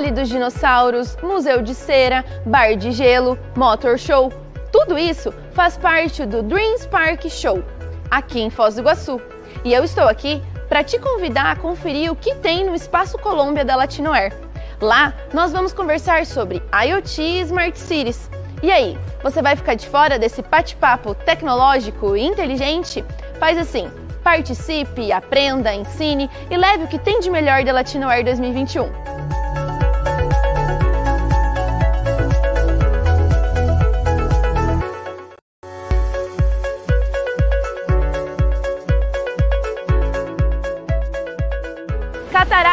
Vale dos Dinossauros, Museu de Cera, Bar de Gelo, Motor Show. Tudo isso faz parte do Dreams Park Show, aqui em Foz do Iguaçu. E eu estou aqui para te convidar a conferir o que tem no Espaço Colômbia da Latinoair. Lá, nós vamos conversar sobre IoT e Smart Cities. E aí, você vai ficar de fora desse bate-papo tecnológico e inteligente? Faz assim, participe, aprenda, ensine e leve o que tem de melhor da Latinoair 2021.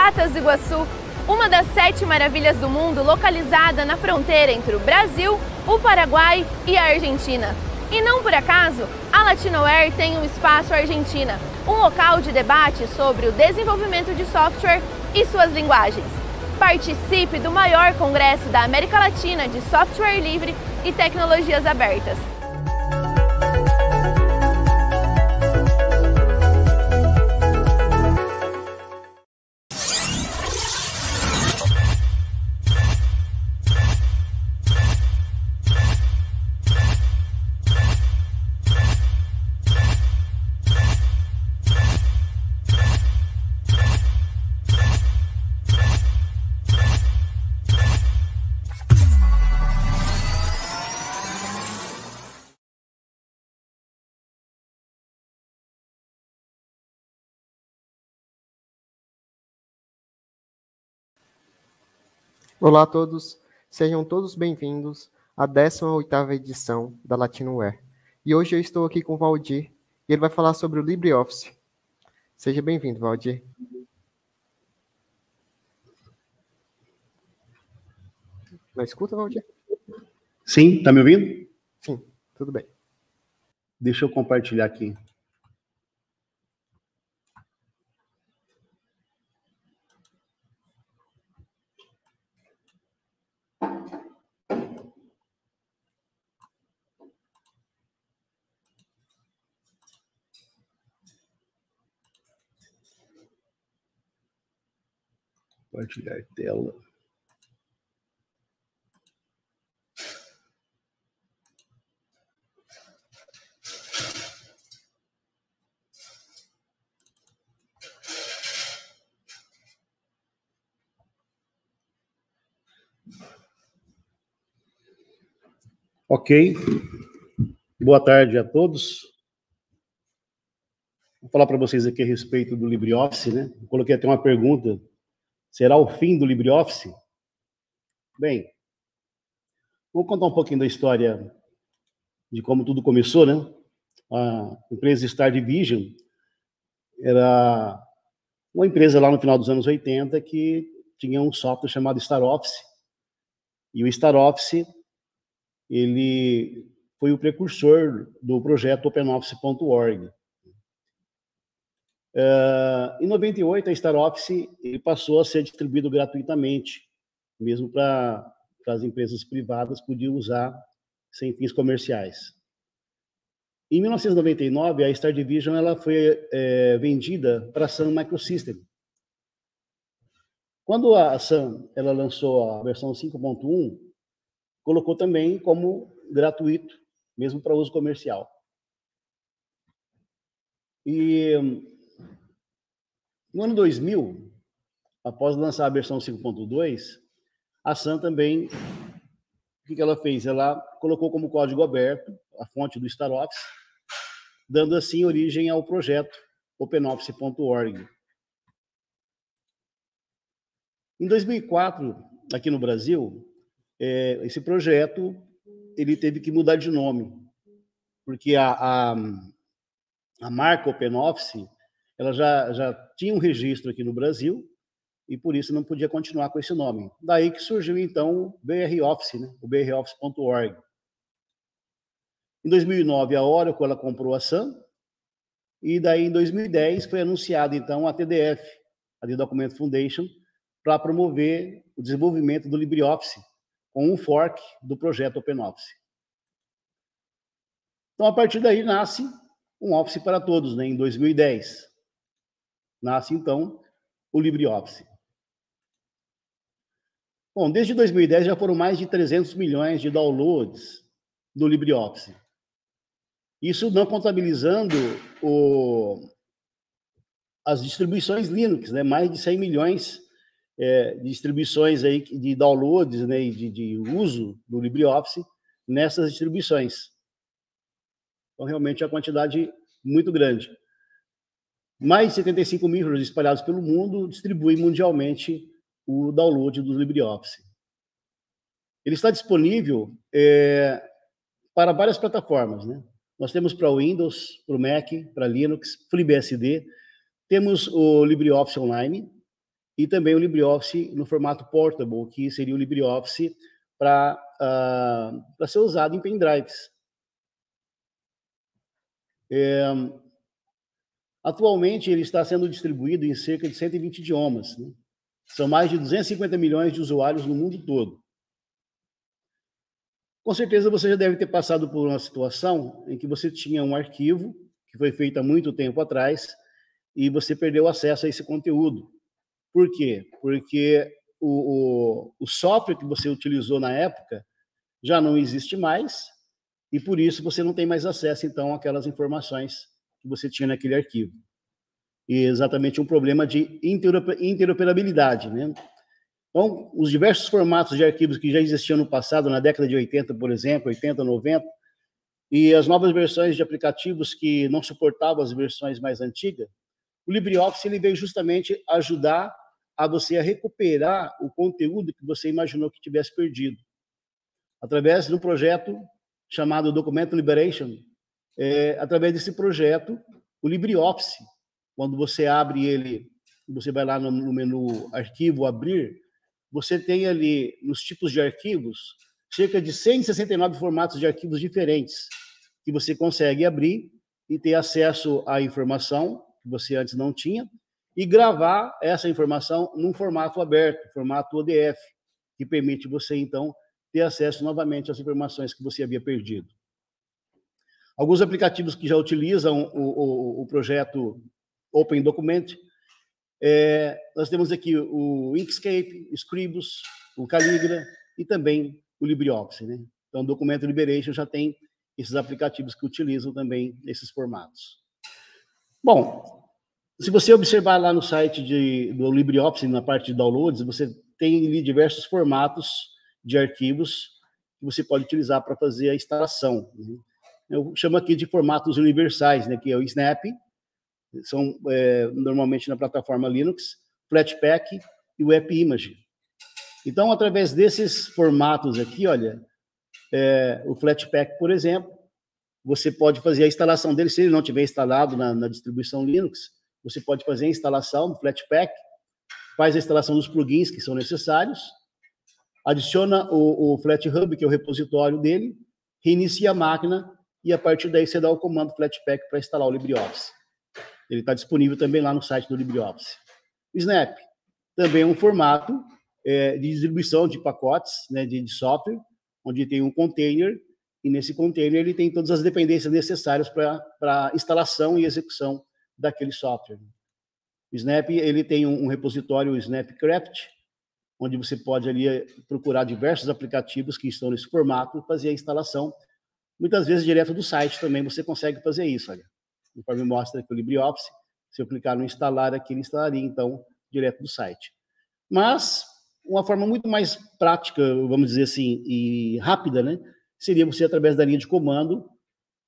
Cataratas do Iguaçu, uma das sete maravilhas do mundo localizada na fronteira entre o Brasil, o Paraguai e a Argentina. E não por acaso, a Latinoair tem um espaço Argentina, um local de debate sobre o desenvolvimento de software e suas linguagens. Participe do maior congresso da América Latina de software livre e tecnologias abertas. Olá a todos, sejam todos bem-vindos à 18ª edição da Latinoware. E hoje eu estou aqui com o Valdir e ele vai falar sobre o LibreOffice. Seja bem-vindo, Valdir. Na escuta, Valdir? Sim, tá me ouvindo? Sim, tudo bem. Deixa eu compartilhar aqui. Compartilhar tela. Ok. Boa tarde a todos. Vou falar para vocês aqui a respeito do LibreOffice, né? Coloquei até uma pergunta Será o fim do LibreOffice? Bem, vamos contar um pouquinho da história de como tudo começou, né? A empresa Star Division era uma empresa lá no final dos anos 80 que tinha um software chamado Star Office. E o Star Office, ele foi o precursor do projeto OpenOffice.org. Uh, em 98, a Star Office passou a ser distribuído gratuitamente, mesmo para as empresas privadas podiam usar sem fins comerciais. Em 1999, a Star Division ela foi é, vendida para a Sun Microsystem. Quando a Sun ela lançou a versão 5.1, colocou também como gratuito, mesmo para uso comercial. E no ano 2000, após lançar a versão 5.2, a Sun também, o que ela fez? Ela colocou como código aberto a fonte do StarOffice, dando assim origem ao projeto OpenOffice.org. Em 2004, aqui no Brasil, é, esse projeto ele teve que mudar de nome, porque a, a, a marca OpenOffice ela já, já tinha um registro aqui no Brasil e por isso não podia continuar com esse nome. Daí que surgiu então o BR Office, né? o broffice.org. Em 2009 a Oracle ela comprou a Sun e daí em 2010 foi anunciada então a TDF, a The Document Foundation, para promover o desenvolvimento do LibreOffice com um fork do projeto OpenOffice. Então a partir daí nasce um Office para todos, né, em 2010. Nasce, então, o LibreOffice. Bom, desde 2010 já foram mais de 300 milhões de downloads do LibreOffice. Isso não contabilizando o, as distribuições Linux, né? mais de 100 milhões é, de distribuições aí de downloads né? e de, de uso do LibreOffice nessas distribuições. Então, realmente, é uma quantidade muito grande. Mais de 75 mil espalhados pelo mundo distribuem mundialmente o download do LibreOffice. Ele está disponível é, para várias plataformas. Né? Nós temos para Windows, para o Mac, para Linux, FreeBSD. Temos o LibreOffice Online e também o LibreOffice no formato portable, que seria o LibreOffice para uh, ser usado em pendrives. É, atualmente, ele está sendo distribuído em cerca de 120 idiomas. Né? São mais de 250 milhões de usuários no mundo todo. Com certeza você já deve ter passado por uma situação em que você tinha um arquivo que foi feito há muito tempo atrás e você perdeu acesso a esse conteúdo. Por quê? Porque o, o, o software que você utilizou na época já não existe mais e por isso você não tem mais acesso então àquelas informações que você tinha naquele arquivo e exatamente um problema de interoperabilidade. Né? Então, os diversos formatos de arquivos que já existiam no passado, na década de 80, por exemplo, 80, 90, e as novas versões de aplicativos que não suportavam as versões mais antigas, o LibreOffice ele veio justamente ajudar a você a recuperar o conteúdo que você imaginou que tivesse perdido. Através de um projeto chamado Document Liberation, é, através desse projeto, o LibreOffice quando você abre ele, você vai lá no, no menu Arquivo, Abrir, você tem ali, nos tipos de arquivos, cerca de 169 formatos de arquivos diferentes que você consegue abrir e ter acesso à informação que você antes não tinha e gravar essa informação num formato aberto, formato ODF, que permite você, então, ter acesso novamente às informações que você havia perdido. Alguns aplicativos que já utilizam o, o, o projeto Open Document. É, nós temos aqui o Inkscape, Scribus, o Caligra e também o LibreOffice. Né? Então, o Documento Liberation já tem esses aplicativos que utilizam também esses formatos. Bom, se você observar lá no site de, do LibreOffice, na parte de downloads, você tem diversos formatos de arquivos que você pode utilizar para fazer a instalação. Né? Eu chamo aqui de formatos universais, né, que é o Snap, são é, normalmente na plataforma Linux, Flatpak e o AppImage. Então, através desses formatos aqui, olha, é, o Flatpak, por exemplo, você pode fazer a instalação dele, se ele não tiver instalado na, na distribuição Linux, você pode fazer a instalação do Flatpak, faz a instalação dos plugins que são necessários, adiciona o, o FlatHub, que é o repositório dele, reinicia a máquina e a partir daí você dá o comando Flatpak para instalar o LibreOffice. Ele está disponível também lá no site do LibreOffice. Snap também é um formato é, de distribuição de pacotes né, de, de, software, onde tem um container e nesse container ele tem todas as dependências necessárias para instalação e execução daquele software. O Snap ele tem um, um repositório Snapcraft, onde você pode ali eh, procurar diversos aplicativos que estão nesse formato e fazer a instalação. Muitas vezes direto do site também você consegue fazer isso. Olha conforme mostra aqui o LibreOffice. Se eu clicar no instalar aqui, ele instalaria, então, direto do site. Mas, uma forma muito mais prática, vamos dizer assim, e rápida, né? Seria você, através da linha de comando,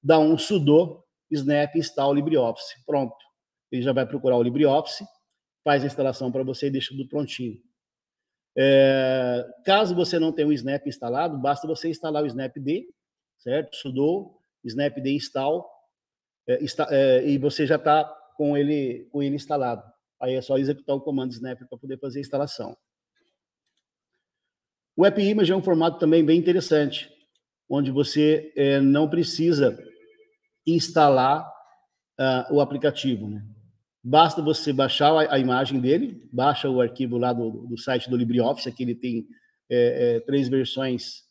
dar um sudo snap install LibreOffice. Pronto. Ele já vai procurar o LibreOffice, faz a instalação para você e deixa tudo prontinho. É, caso você não tenha o Snap instalado, basta você instalar o snapd, certo? sudo snapd install é, está, é, e você já está com ele, com ele instalado. Aí é só executar o comando snap para poder fazer a instalação. O AppImage é um formato também bem interessante, onde você é, não precisa instalar uh, o aplicativo. Né? Basta você baixar a, a, imagem dele, baixa o arquivo lá do, do site do LibreOffice, aqui ele tem é, é, três versões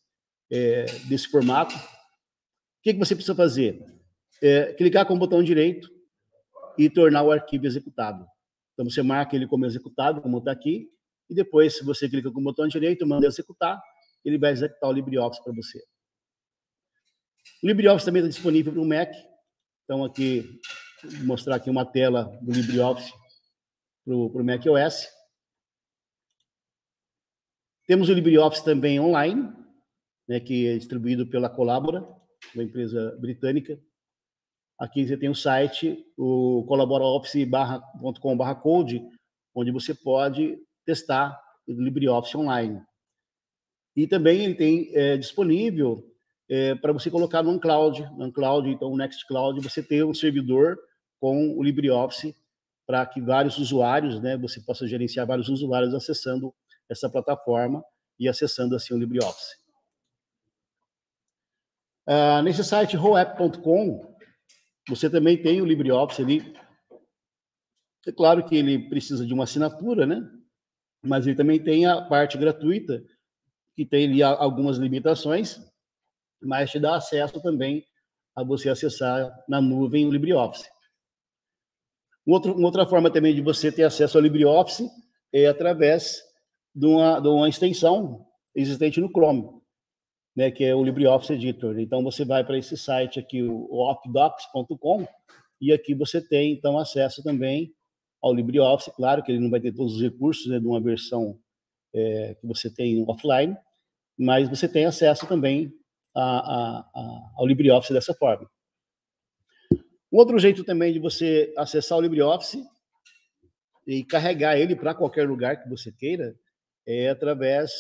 é, desse formato. Que, que você precisa fazer? é, clicar com o botão direito e tornar o arquivo executável. Então, você marca ele como executado, como está aqui, e depois, se você clica com o botão direito, manda executar, ele vai executar o LibreOffice para você. O LibreOffice também está disponível para o Mac. Então, aqui, vou mostrar aqui uma tela do LibreOffice para o Mac OS. Temos o LibreOffice também online, né, que é distribuído pela Colabora, uma empresa britânica. Aqui você tem o site, o colaboraoffice.com.br onde você pode testar o LibreOffice online. E também ele tem é, disponível é, para você colocar no cloud, no cloud, então o Nextcloud, você ter um servidor com o LibreOffice para que vários usuários, né, você possa gerenciar vários usuários acessando essa plataforma e acessando assim o LibreOffice. Uh, nesse site roapp.com, você também tem o LibreOffice ali. É claro que ele precisa de uma assinatura, né? Mas ele também tem a parte gratuita, que tem ali algumas limitações, mas te dá acesso também a você acessar na nuvem o LibreOffice. Outro, uma outra forma também de você ter acesso ao LibreOffice é através de uma, de uma extensão existente no Chrome, né, que é o LibreOffice Editor. Então, você vai para esse site aqui, o offdocs.com, e aqui você tem, então, acesso também ao LibreOffice. Claro que ele não vai ter todos os recursos né, de uma versão é, que você tem offline, mas você tem acesso também a, a, a, ao LibreOffice dessa forma. Um outro jeito também de você acessar o LibreOffice e carregar ele para qualquer lugar que você queira é através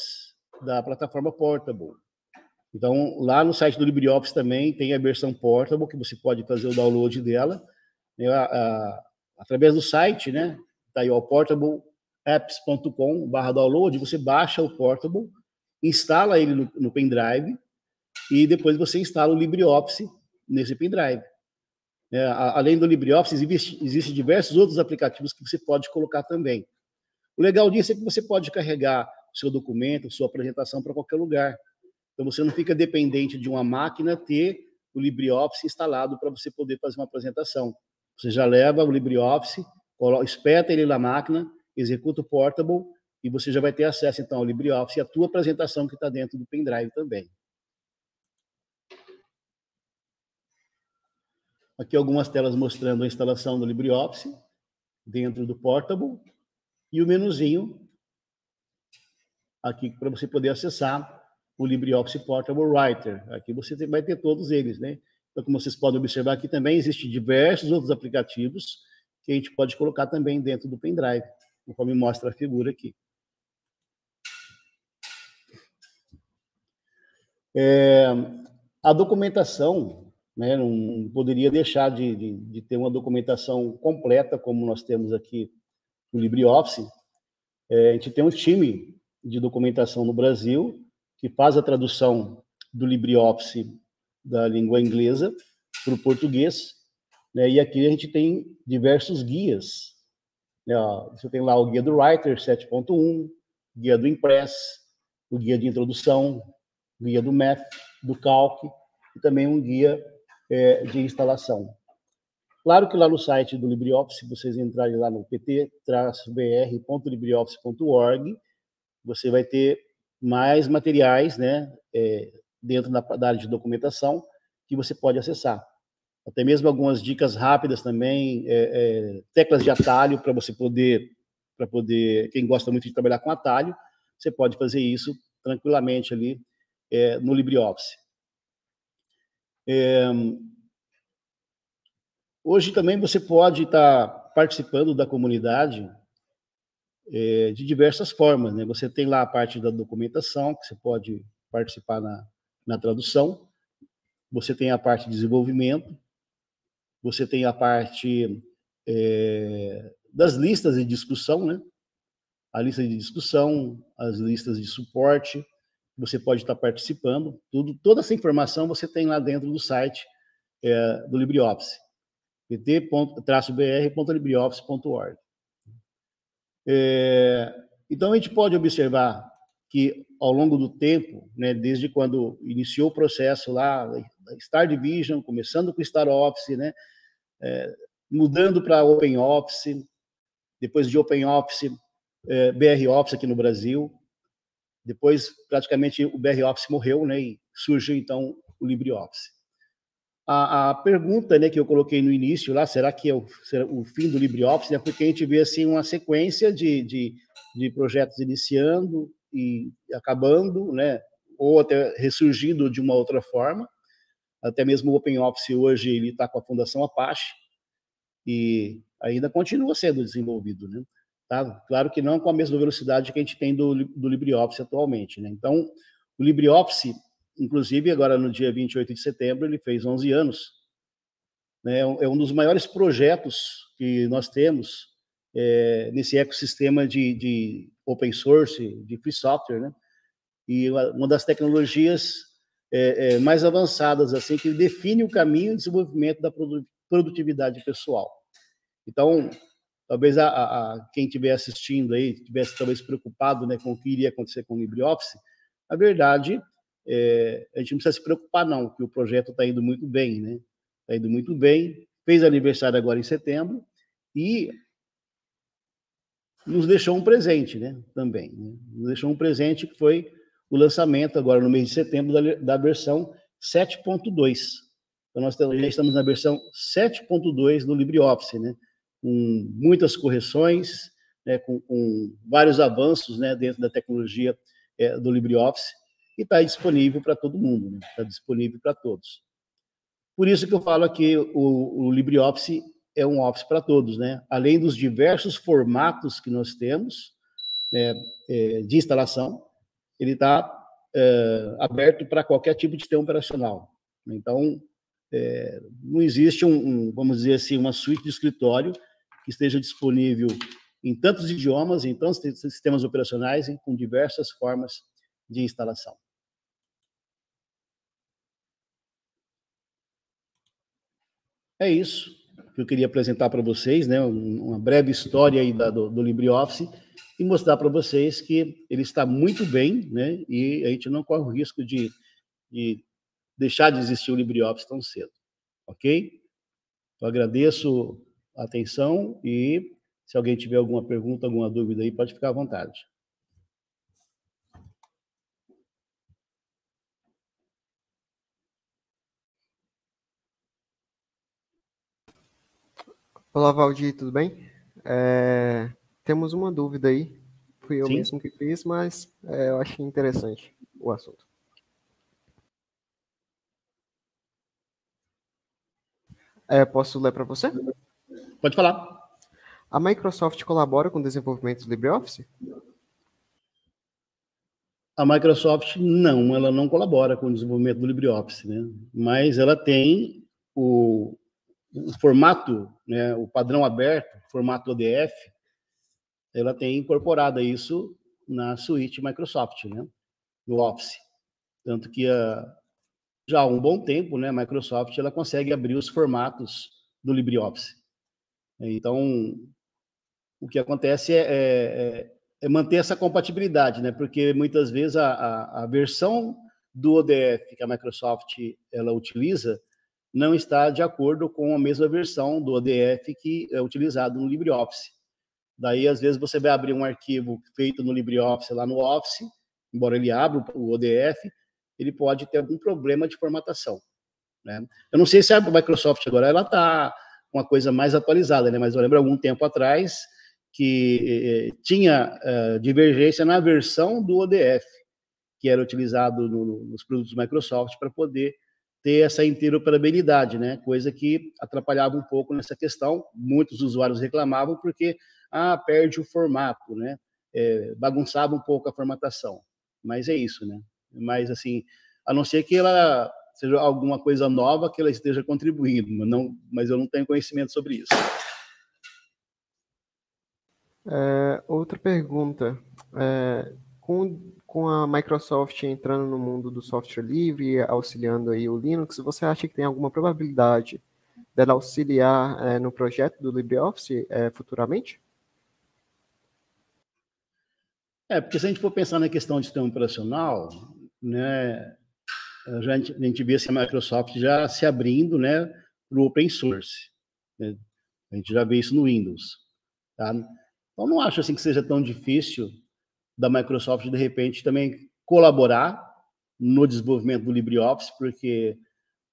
da plataforma Portable. Então, lá no site do LibreOffice também tem a versão Portable, que você pode fazer o download dela, né, a, a, através do site, né? Está aí, o portableapps.com download, você baixa o Portable, instala ele no, no pendrive, e depois você instala o LibreOffice nesse pendrive. É, além do LibreOffice, existem existe diversos outros aplicativos que você pode colocar também. O legal disso é que você pode carregar o seu documento, sua apresentação para qualquer lugar. Então você não fica dependente de uma máquina ter o LibreOffice instalado para você poder fazer uma apresentação. Você já leva o LibreOffice, espeta ele na máquina, executa o Portable e você já vai ter acesso então ao LibreOffice e a tua apresentação que está dentro do pendrive também. Aqui algumas telas mostrando a instalação do LibreOffice dentro do Portable e o menuzinho aqui para você poder acessar o LibreOffice Portable Writer. Aqui você vai ter todos eles, né? Então, como vocês podem observar aqui também, existem diversos outros aplicativos que a gente pode colocar também dentro do pendrive, conforme mostra a figura aqui. É, a documentação, né, não poderia deixar de, de, de, ter uma documentação completa, como nós temos aqui no LibreOffice. É, a gente tem um time de documentação no Brasil, que faz a tradução do LibreOffice da língua inglesa para o português. Né? E aqui a gente tem diversos guias. Né? Você tem lá o guia do Writer 7.1, guia do Impress, o guia de introdução, guia do Math, do Calc e também um guia é, de instalação. Claro que lá no site do LibreOffice, vocês entrarem lá no pt-br.libreoffice.org, você vai ter mais materiais né, é, dentro da, da, área de documentação que você pode acessar. Até mesmo algumas dicas rápidas também, é, é, teclas de atalho para você poder, para poder, quem gosta muito de trabalhar com atalho, você pode fazer isso tranquilamente ali é, no LibreOffice. É, hoje também você pode estar participando da comunidade é, de diversas formas. Né? Você tem lá a parte da documentação, que você pode participar na, na tradução, você tem a parte de desenvolvimento, você tem a parte é, das listas de discussão, né? a lista de discussão, as listas de suporte, você pode estar participando, tudo, toda essa informação você tem lá dentro do site é, do LibreOffice, pt-br.libreoffice.org. É, então, a gente pode observar que, ao longo do tempo, né, desde quando iniciou o processo lá, Star Division, começando com Star Office, né, é, mudando para Open Office, depois de Open Office, é, BR Office aqui no Brasil. Depois, praticamente, o BR Office morreu, né? E surgiu, então, o LibreOffice. A, a pergunta né, que eu coloquei no início lá, será que é o, o fim do LibreOffice? É porque a gente vê assim, uma sequência de, de, de projetos iniciando e acabando, né? ou até ressurgindo de uma outra forma. Até mesmo o OpenOffice hoje ele está com a Fundação Apache e ainda continua sendo desenvolvido, né? Tá? Claro que não com a mesma velocidade que a gente tem do, do LibreOffice atualmente, né? Então, o LibreOffice, inclusive agora no dia 28 de setembro, ele fez 11 anos. Né? É um dos maiores projetos que nós temos é, nesse ecossistema de, de open source, de free software, né? E uma das tecnologias é, é, mais avançadas, assim, que define o caminho de desenvolvimento da produtividade pessoal. Então, talvez a, a quem estiver assistindo aí, tivesse talvez preocupado né, com o que iria acontecer com o LibreOffice, a verdade, é, a gente não precisa se preocupar não, que o projeto está indo muito bem, né? Está indo muito bem, fez aniversário agora em setembro e nos deixou um presente, né? Também, né? nos deixou um presente que foi o lançamento agora no mês de setembro da, da versão 7.2. Então nós já estamos na versão 7.2 do LibreOffice, né? Com muitas correções, né? com, com vários avanços, né? Dentro da tecnologia é, do LibreOffice e está disponível para todo mundo, está né? disponível para todos. Por isso que eu falo aqui o, o LibreOffice é um Office para todos, né? Além dos diversos formatos que nós temos né, é, de instalação, ele está é, aberto para qualquer tipo de sistema operacional. Então, é, não existe um, um, vamos dizer assim, uma suíte de escritório que esteja disponível em tantos idiomas, em tantos sistemas operacionais, e com diversas formas de instalação. É isso que eu queria apresentar para vocês, né? uma breve história aí da, do, do LibreOffice e mostrar para vocês que ele está muito bem, né? E a gente não corre o risco de, de deixar de existir o LibreOffice tão cedo, ok? Eu agradeço a atenção e se alguém tiver alguma pergunta, alguma dúvida aí, pode ficar à vontade. Olá, Valdir, tudo bem? É, temos uma dúvida aí. Fui eu Sim. mesmo que fiz, mas é, eu achei interessante o assunto. É, posso ler para você? Pode falar. A Microsoft colabora com o desenvolvimento do LibreOffice? A Microsoft não, ela não colabora com o desenvolvimento do LibreOffice, né? Mas ela tem o, o formato, né, o padrão aberto, formato ODF, ela tem incorporado isso na suíte Microsoft, né? No Office. Tanto que uh, já há um bom tempo, né, a Microsoft ela consegue abrir os formatos do LibreOffice. Então, o que acontece é, é, é manter essa compatibilidade, né? Porque muitas vezes a, a, a, versão do ODF que a Microsoft ela utiliza não está de acordo com a mesma versão do ODF que é utilizado no LibreOffice. Daí, às vezes, você vai abrir um arquivo feito no LibreOffice lá no Office, embora ele abra o ODF, ele pode ter algum problema de formatação. Né? Eu não sei se a Microsoft agora ela está uma coisa mais atualizada, né? mas eu lembro algum tempo atrás que eh, tinha eh, divergência na versão do ODF, que era utilizado no, nos produtos Microsoft para poder ter essa interoperabilidade, né? coisa que atrapalhava um pouco nessa questão. Muitos usuários reclamavam porque ah, perde o formato, né? É, bagunçava um pouco a formatação. Mas é isso, né? Mas, assim, a não ser que ela seja alguma coisa nova que ela esteja contribuindo, mas, não, mas eu não tenho conhecimento sobre isso. É, outra pergunta. É, com, com a Microsoft entrando no mundo do software livre, auxiliando aí o Linux, você acha que tem alguma probabilidade dela auxiliar é, no projeto do LibreOffice é, futuramente? É, porque se a gente for pensar na questão de sistema operacional, né, a gente, a gente vê a Microsoft já se abrindo né, para o open source. Né? A gente já vê isso no Windows. Tá? Então, não acho assim que seja tão difícil da Microsoft, de repente, também colaborar no desenvolvimento do LibreOffice, porque,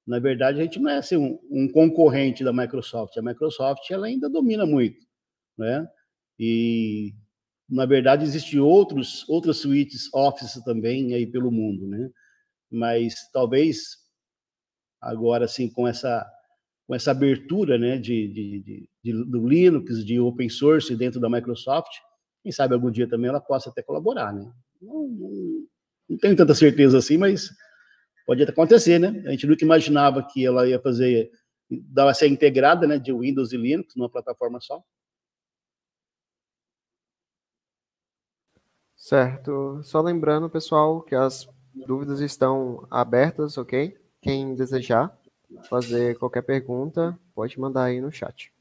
na verdade, a gente não é assim, um, um concorrente da Microsoft. A Microsoft ela ainda domina muito, né? E, na verdade, existem outros, outras suítes Office também aí pelo mundo, né? Mas talvez agora, assim, com essa com essa abertura né, de, de, de, de, do Linux, de open source dentro da Microsoft, quem sabe algum dia também ela possa até colaborar, né? Não, não, não tenho tanta certeza assim, mas pode até acontecer, né? A gente nunca imaginava que ela ia fazer, dar essa integrada, né, de Windows e Linux numa plataforma só. Certo. Só lembrando, pessoal, que as dúvidas estão abertas, ok? Quem desejar fazer qualquer pergunta, pode mandar aí no chat.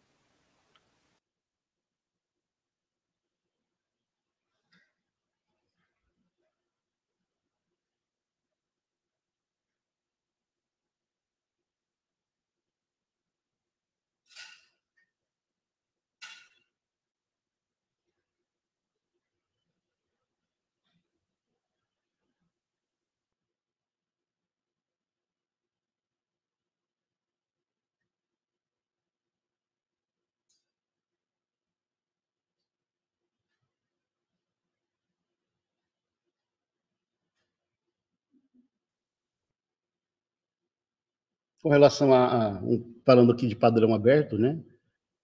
Com relação a, a um, falando aqui de padrão aberto, né?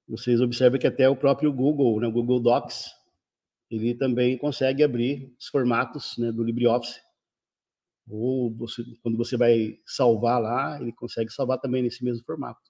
Vocês observam que até o próprio Google, né, o Google Docs, ele também consegue abrir os formatos né, do LibreOffice. Ou você, quando você vai salvar lá, ele consegue salvar também nesse mesmo formato.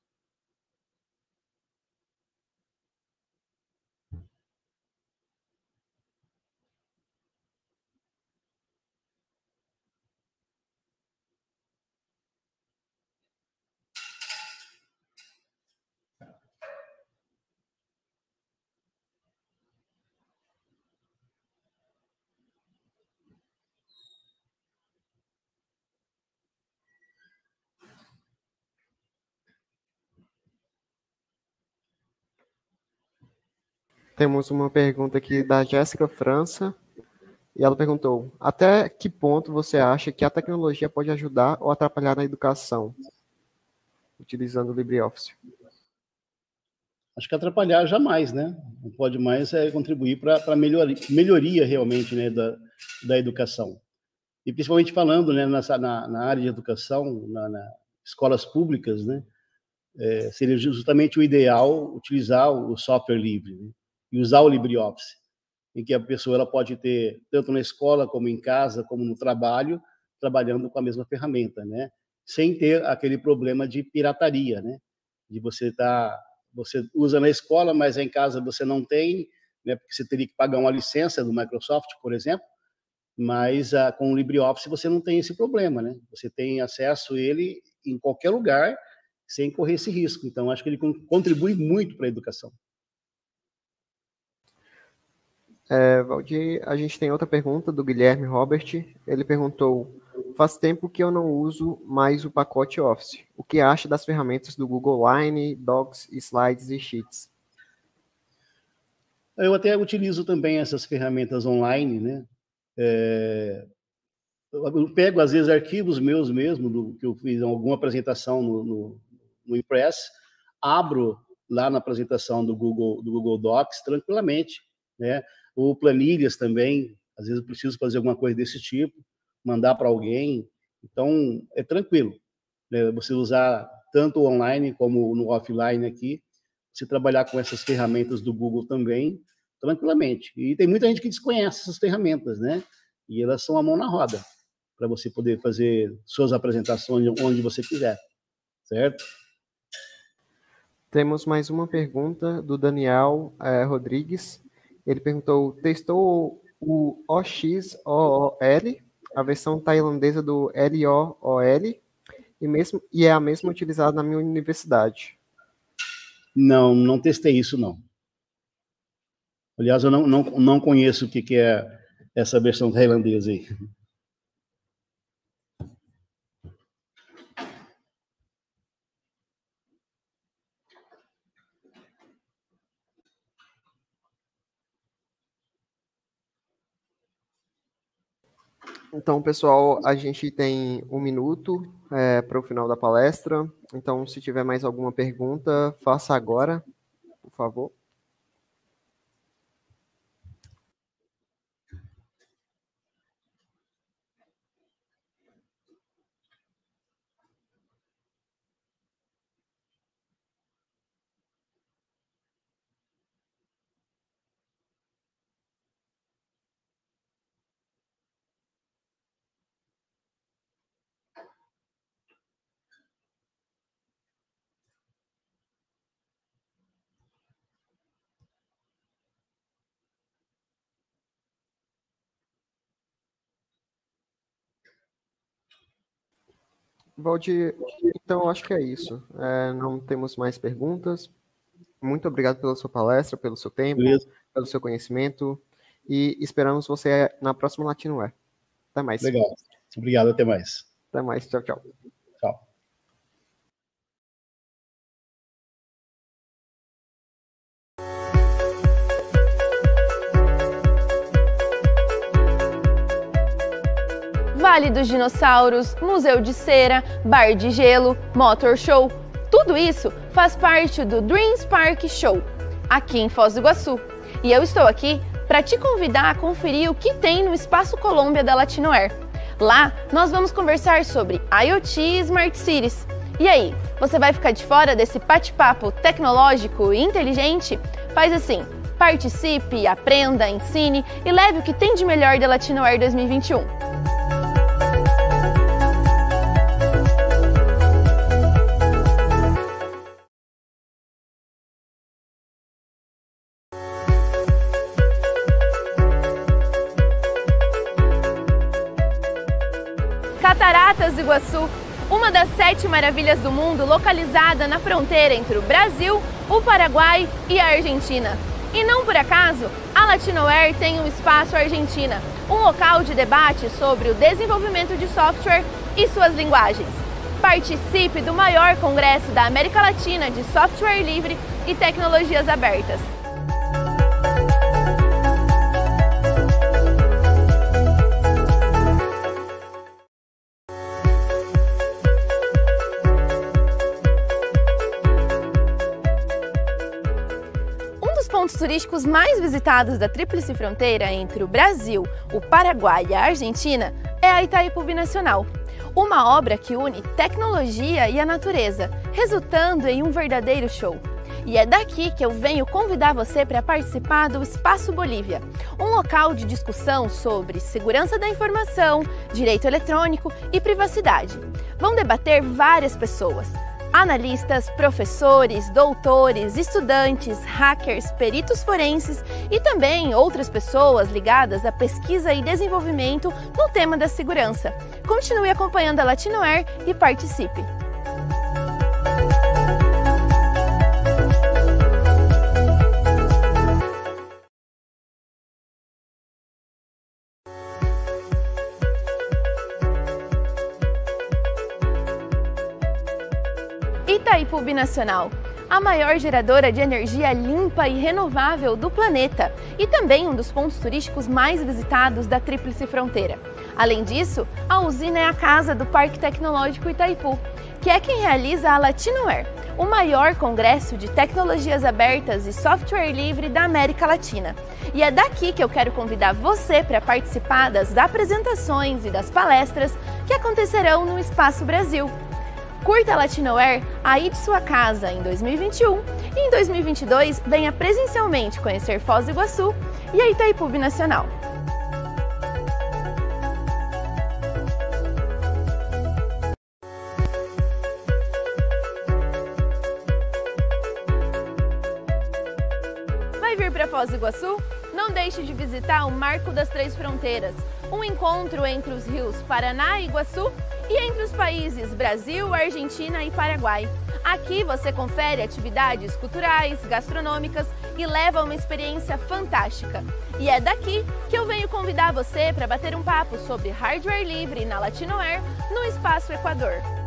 Temos uma pergunta aqui da Jéssica França, e ela perguntou: até que ponto você acha que a tecnologia pode ajudar ou atrapalhar na educação, utilizando o LibreOffice? Acho que atrapalhar jamais, né? Não pode mais é contribuir para a melhoria, melhoria realmente né, da, da educação. E principalmente falando né, nessa, na, na área de educação, na, na escolas públicas, né? É, seria justamente o ideal utilizar o software livre. Né? E usar o LibreOffice, em que a pessoa ela pode ter, tanto na escola como em casa, como no trabalho, trabalhando com a mesma ferramenta, né? Sem ter aquele problema de pirataria, né? De você tá, você usa na escola, mas em casa você não tem, né? Porque você teria que pagar uma licença do Microsoft, por exemplo. Mas ah, com o LibreOffice você não tem esse problema, né? Você tem acesso a ele em qualquer lugar sem correr esse risco. Então acho que ele contribui muito para a educação. É, Valdir, a gente tem outra pergunta do Guilherme Robert. Ele perguntou: Faz tempo que eu não uso mais o pacote Office. O que acha das ferramentas do Google Line, Docs, Slides e Sheets? Eu até utilizo também essas ferramentas online, né? É, eu pego, às vezes, arquivos meus mesmo, do, que eu fiz alguma apresentação no, no, no Impress, abro lá na apresentação do Google, do Google Docs tranquilamente, né? Ou planilhas também. Às vezes eu preciso fazer alguma coisa desse tipo, mandar para alguém. Então, é tranquilo. Né? Você usar tanto online como no offline aqui, se trabalhar com essas ferramentas do Google também, tranquilamente. E tem muita gente que desconhece essas ferramentas, né? E elas são a mão na roda para você poder fazer suas apresentações onde você quiser, certo? Temos mais uma pergunta do Daniel eh, Rodrigues. Ele perguntou: testou o OXOOL, a versão tailandesa do LOOL, e, mesmo, e é a mesma utilizada na minha universidade? Não, não testei isso, não. Aliás, eu não, não, não conheço o que, que é essa versão tailandesa aí. Então, pessoal, a gente tem um minuto é, para o final da palestra. Então, se tiver mais alguma pergunta, faça agora, por favor. Valdir, então acho que é isso. É, não temos mais perguntas. Muito obrigado pela sua palestra, pelo seu tempo, Beleza. pelo seu conhecimento. E esperamos você na próxima Latino Até mais. Legal. Obrigado, até mais. Até mais. Tchau. Tchau. Vale dos Dinossauros, Museu de Cera, Bar de Gelo, Motor Show. Tudo isso faz parte do Dreams Park Show, aqui em Foz do Iguaçu. E eu estou aqui para te convidar a conferir o que tem no Espaço Colômbia da Latinoair. Lá nós vamos conversar sobre IoT e Smart Cities. E aí, você vai ficar de fora desse bate-papo tecnológico e inteligente? Faz assim, participe, aprenda, ensine e leve o que tem de melhor da Latinoair 2021. Das sete maravilhas do mundo localizada na fronteira entre o Brasil, o Paraguai e a Argentina. E não por acaso, a Latinoair tem um espaço Argentina, um local de debate sobre o desenvolvimento de software e suas linguagens. Participe do maior congresso da América Latina de software livre e tecnologias abertas. Turísticos mais visitados da Tríplice Fronteira entre o Brasil, o Paraguai e a Argentina é a Itaipu Binacional, uma obra que une tecnologia e a natureza, resultando em um verdadeiro show. E é daqui que eu venho convidar você para participar do Espaço Bolívia, um local de discussão sobre segurança da informação, direito eletrônico e privacidade. Vão debater várias pessoas, Analistas, professores, doutores, estudantes, hackers, peritos forenses e também outras pessoas ligadas à pesquisa e desenvolvimento no tema da segurança. Continue acompanhando a Latinoair e participe! Itaipu Binacional, a maior geradora de energia limpa e renovável do planeta e também um dos pontos turísticos mais visitados da Tríplice Fronteira. Além disso, a usina é a casa do Parque Tecnológico Itaipu, que é quem realiza a Latinoair, o maior congresso de tecnologias abertas e software livre da América Latina. E é daqui que eu quero convidar você para participar das apresentações e das palestras que acontecerão no Espaço Brasil. Curta a Latinoair aí de sua casa em 2021 e em 2022 venha presencialmente conhecer Foz do Iguaçu e a Itaipu Nacional. Vai vir para Foz do Iguaçu? Não deixe de visitar o Marco das Três Fronteiras, um encontro entre os rios Paraná e Iguaçu e entre os países Brasil, Argentina e Paraguai. Aqui você confere atividades culturais, gastronômicas e leva uma experiência fantástica. E é daqui que eu venho convidar você para bater um papo sobre hardware livre na Latinoair no Espaço Equador.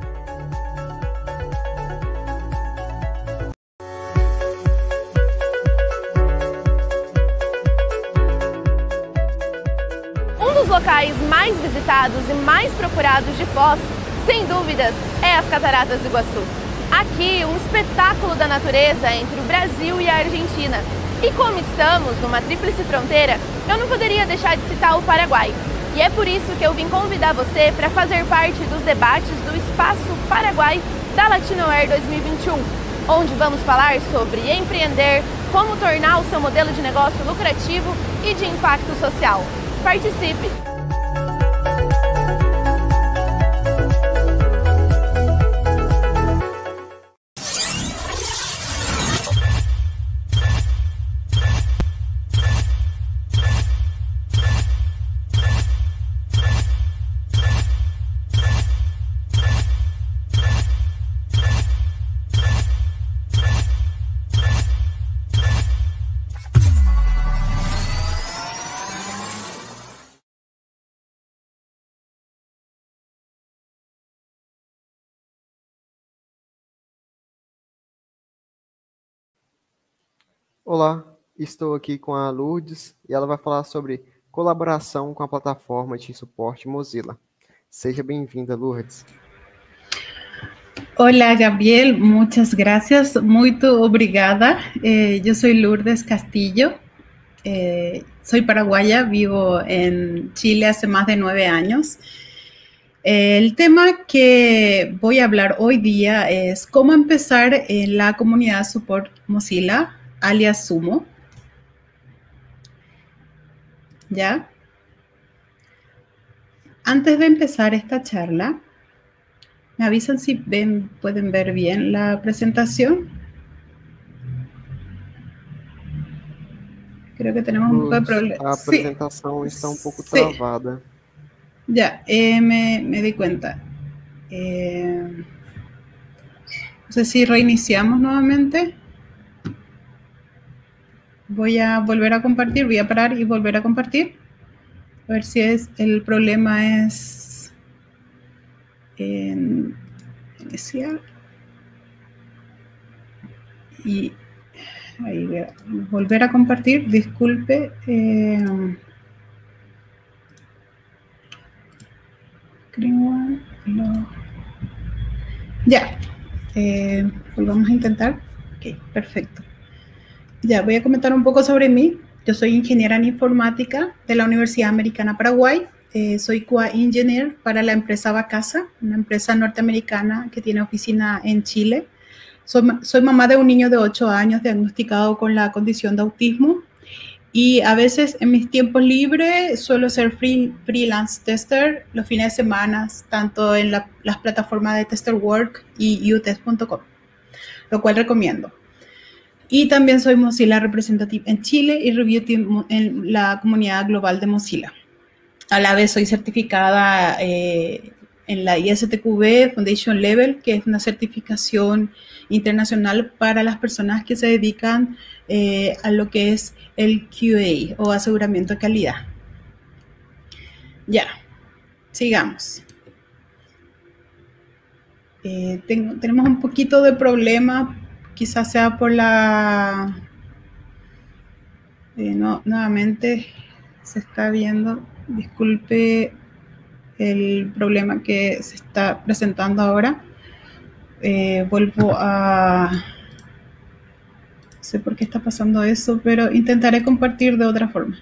Locais mais visitados e mais procurados de Foz, sem dúvidas, é as Cataratas do Iguaçu. Aqui, um espetáculo da natureza entre o Brasil e a Argentina. E como estamos numa tríplice fronteira, eu não poderia deixar de citar o Paraguai. E é por isso que eu vim convidar você para fazer parte dos debates do Espaço Paraguai da Latinoair 2021, onde vamos falar sobre empreender, como tornar o seu modelo de negócio lucrativo e de impacto social. Participe! Olá, estou aqui com a Lourdes e ela vai falar sobre colaboração com a plataforma de suporte Mozilla. Seja bem-vinda, Lourdes. Hola Gabriel, muchas gracias, muito obrigada. Eh, yo soy Lourdes Castillo, eh, soy paraguaya, vivo en Chile hace más de nueve años. El tema que voy a hablar hoy día es cómo empezar en la comunidad Support Mozilla alias Sumo. ¿Ya? Antes de empezar esta charla, ¿me avisan si ven, pueden ver bien la presentación? Creo que tenemos un poco de problema. La presentación está un poco trabada. Ya, eh, me, me, di cuenta. Eh, no sé si reiniciamos nuevamente. Voy a volver a compartir, voy a parar y volver a compartir. A ver si es el problema es en iniciar. Y ahí voy a volver a compartir. Disculpe. Eh, ya. Eh, volvamos a intentar. Ok, perfecto. Ya, voy a comentar un poco sobre mí. Yo soy ingeniera en informática de la Universidad Americana Paraguay. Eh, soy QA Engineer para la empresa Bacasa, una empresa norteamericana que tiene oficina en Chile. Soy, mamá de un niño de 8 años diagnosticado con la condición de autismo y a veces en mis tiempos libres suelo ser free, freelance tester los fines de semana, tanto en la, las plataformas de Testerwork y utest.com, lo cual recomiendo. Y también soy Mozilla Representative en Chile y Review Team en la comunidad global de Mozilla. A la vez soy certificada eh, en la ISTQB Foundation Level, que es una certificación internacional para las personas que se dedican eh, a lo que es el QA o aseguramiento de calidad. Ya, sigamos. Eh, tengo, tenemos un poquito de problema quizás sea por la... Eh, no, nuevamente se está viendo, disculpe el problema que se está presentando ahora. Eh, vuelvo a... No sé por qué está pasando eso, pero intentaré compartir de otra forma.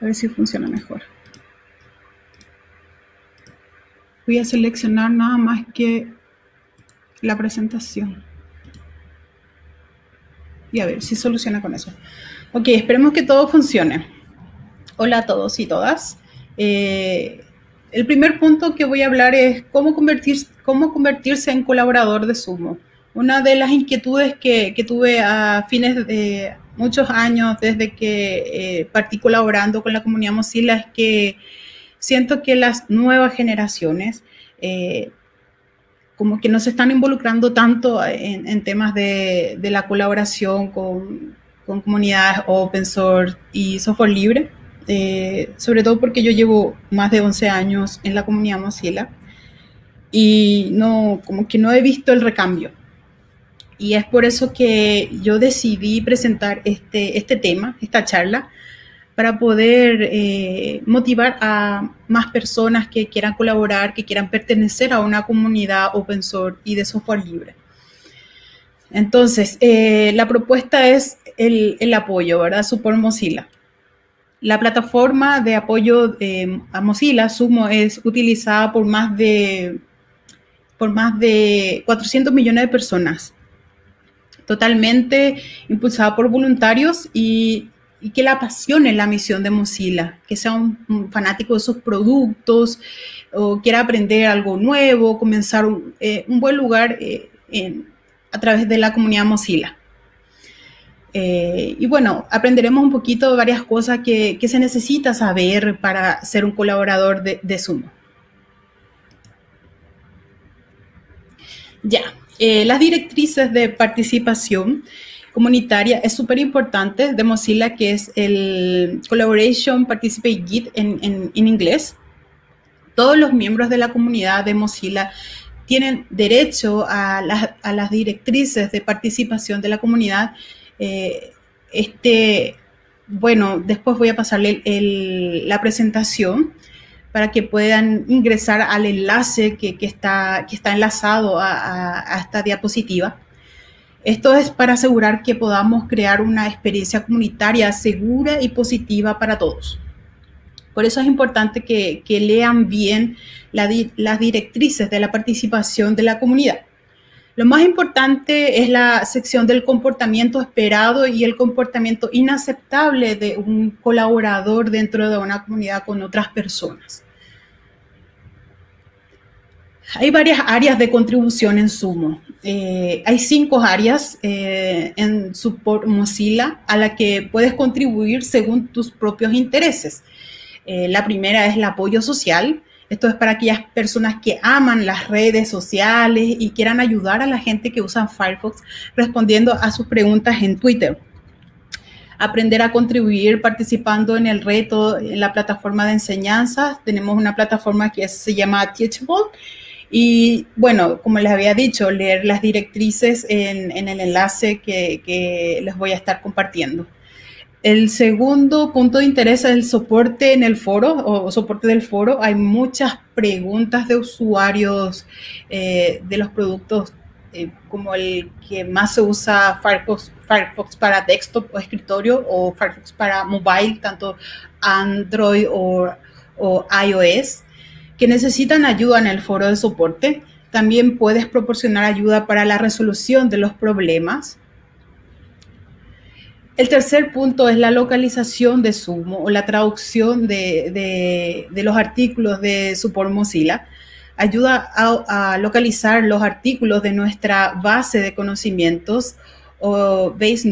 a ver si funciona mejor. Voy a seleccionar nada más que la presentación. Y a ver si soluciona con eso. Ok, esperemos que todo funcione. Hola a todos y todas. Eh, el primer punto que voy a hablar es cómo, cómo convertirse en colaborador de Sumo. Una de las inquietudes que, tuve a fines de muchos años, desde que eh, partí colaborando con la comunidad Mozilla, es que siento que las nuevas generaciones eh, como que no se están involucrando tanto en, temas de, la colaboración con, comunidades open source y software libre, eh, sobre todo porque yo llevo más de 11 años en la comunidad Mozilla y no, como que no he visto el recambio. y es por eso que yo decidí presentar este, este tema, esta charla, para poder eh, motivar a más personas que quieran colaborar, que quieran pertenecer a una comunidad open source y de software libre. Entonces, eh, la propuesta es el, apoyo, ¿verdad? Support Mozilla. La plataforma de apoyo eh, a Mozilla, Sumo, es utilizada por más de, por más de 400 millones de personas totalmente impulsada por voluntarios y, que le apasione la misión de Mozilla, que sea un, fanático de sus productos o quiera aprender algo nuevo, comenzar un, eh, buen lugar eh, a través de la comunidad Mozilla. Eh, y bueno, aprenderemos un poquito de varias cosas que, se necesita saber para ser un colaborador de, de Sumo. Ya, eh, las directrices de participación comunitaria es súper importante de Mozilla, que es el Collaboration Participate Git en, inglés. Todos los miembros de la comunidad de Mozilla tienen derecho a, las directrices de participación de la comunidad. Eh, este, bueno, después voy a pasarle la presentación para que puedan ingresar al enlace que, está, que está enlazado a, esta diapositiva. Esto es para asegurar que podamos crear una experiencia comunitaria segura y positiva para todos. Por eso es importante que, lean bien las directrices de la participación de la comunidad. Lo más importante es la sección del comportamiento esperado y el comportamiento inaceptable de un colaborador dentro de una comunidad con otras personas. Hay varias áreas de contribución en Sumo. Eh, hay cinco áreas eh, en Support Mozilla a la que puedes contribuir según tus propios intereses. Eh, la primera es el apoyo social, esto es para aquellas personas que aman las redes sociales y quieran ayudar a la gente que usa Firefox respondiendo a sus preguntas en Twitter. Aprender a contribuir participando en el reto en la plataforma de enseñanza. Tenemos una plataforma que se llama Teachable. Y bueno, como les había dicho, leer las directrices en, el enlace que, les voy a estar compartiendo. El segundo punto de interés es el soporte en el foro o soporte del foro. Hay muchas preguntas de usuarios eh, de los productos eh, como el que más se usa Firefox, para desktop o escritorio o Firefox para mobile, tanto Android o iOS, que necesitan ayuda en el foro de soporte. También puedes proporcionar ayuda para la resolución de los problemas el tercer punto es la localización de Sumo o la traducción de, los artículos de Support Mozilla. Ayuda a, localizar los artículos de nuestra base de conocimientos o base,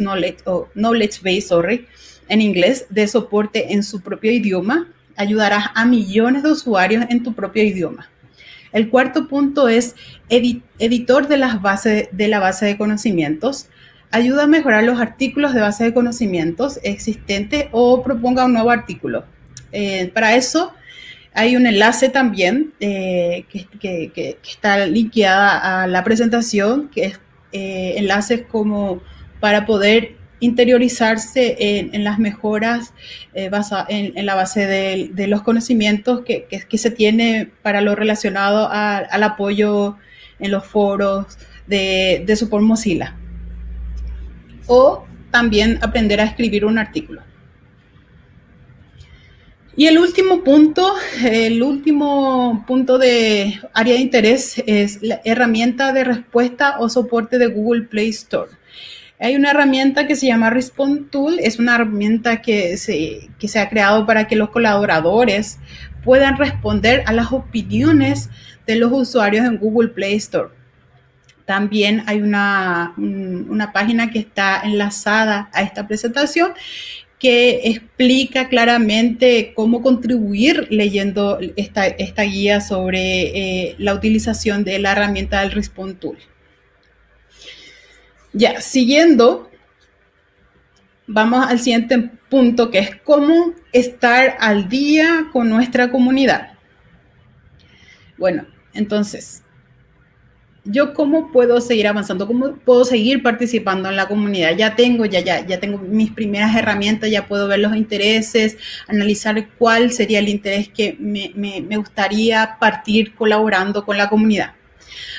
knowledge, o knowledge base, sorry, en inglés, de soporte en su propio idioma. Ayudarás a millones de usuarios en tu propio idioma. El cuarto punto es editor de, las bases, de la base de conocimientos ayuda a mejorar los artículos de base de conocimientos existentes o proponga un nuevo artículo. Eh, para eso hay un enlace también eh, que, está linkeada a la presentación, que es eh, enlaces como para poder interiorizarse en, las mejoras en, la base de, los conocimientos que, se tiene para lo relacionado al apoyo en los foros de, de Support Mozilla o también aprender a escribir un artículo. Y el último punto, el último punto de área de interés es la herramienta de respuesta o soporte de Google Play Store. Hay una herramienta que se llama Respond Tool, es una herramienta que se, que se ha creado para que los colaboradores puedan responder a las opiniones de los usuarios en Google Play Store. También hay una, página que está enlazada a esta presentación que explica claramente cómo contribuir leyendo esta, esta guía sobre eh, la utilización de la herramienta del Response Tool. Ya, siguiendo, vamos al siguiente punto que es cómo estar al día con nuestra comunidad. Bueno, entonces, yo cómo puedo seguir avanzando, cómo puedo seguir participando en la comunidad. Ya tengo, ya, ya, ya tengo mis primeras herramientas, ya puedo ver los intereses, analizar cuál sería el interés que me, me, me gustaría partir colaborando con la comunidad.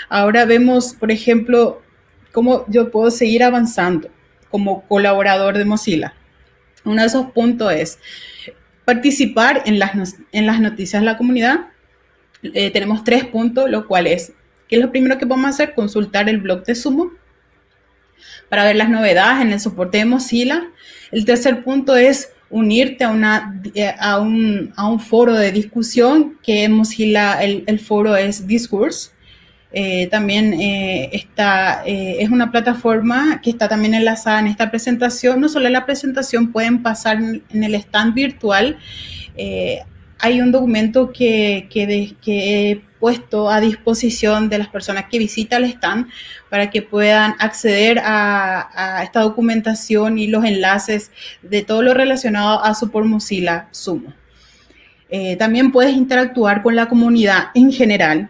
Ahora vemos, por ejemplo, cómo yo puedo seguir avanzando como colaborador de Mozilla. Uno de esos puntos es participar en las, en las noticias de la comunidad. Eh, tenemos tres puntos, lo cual es ¿Qué es lo primero que vamos a hacer? Consultar el blog de Sumo para ver las novedades en el soporte de Mozilla. El tercer punto es unirte a, una, eh, a, un, a un foro de discusión que Mozilla el, el foro es Discourse. Eh, también eh, está, es una plataforma que está también enlazada en esta presentación. No solo en la presentación, pueden pasar en el stand virtual. hay un documento que, que, que puesto a disposición de las personas que visitan el stand para que puedan acceder a, esta documentación y los enlaces de todo lo relacionado a su por Mozilla Sumo. Eh, también puedes interactuar con la comunidad en general.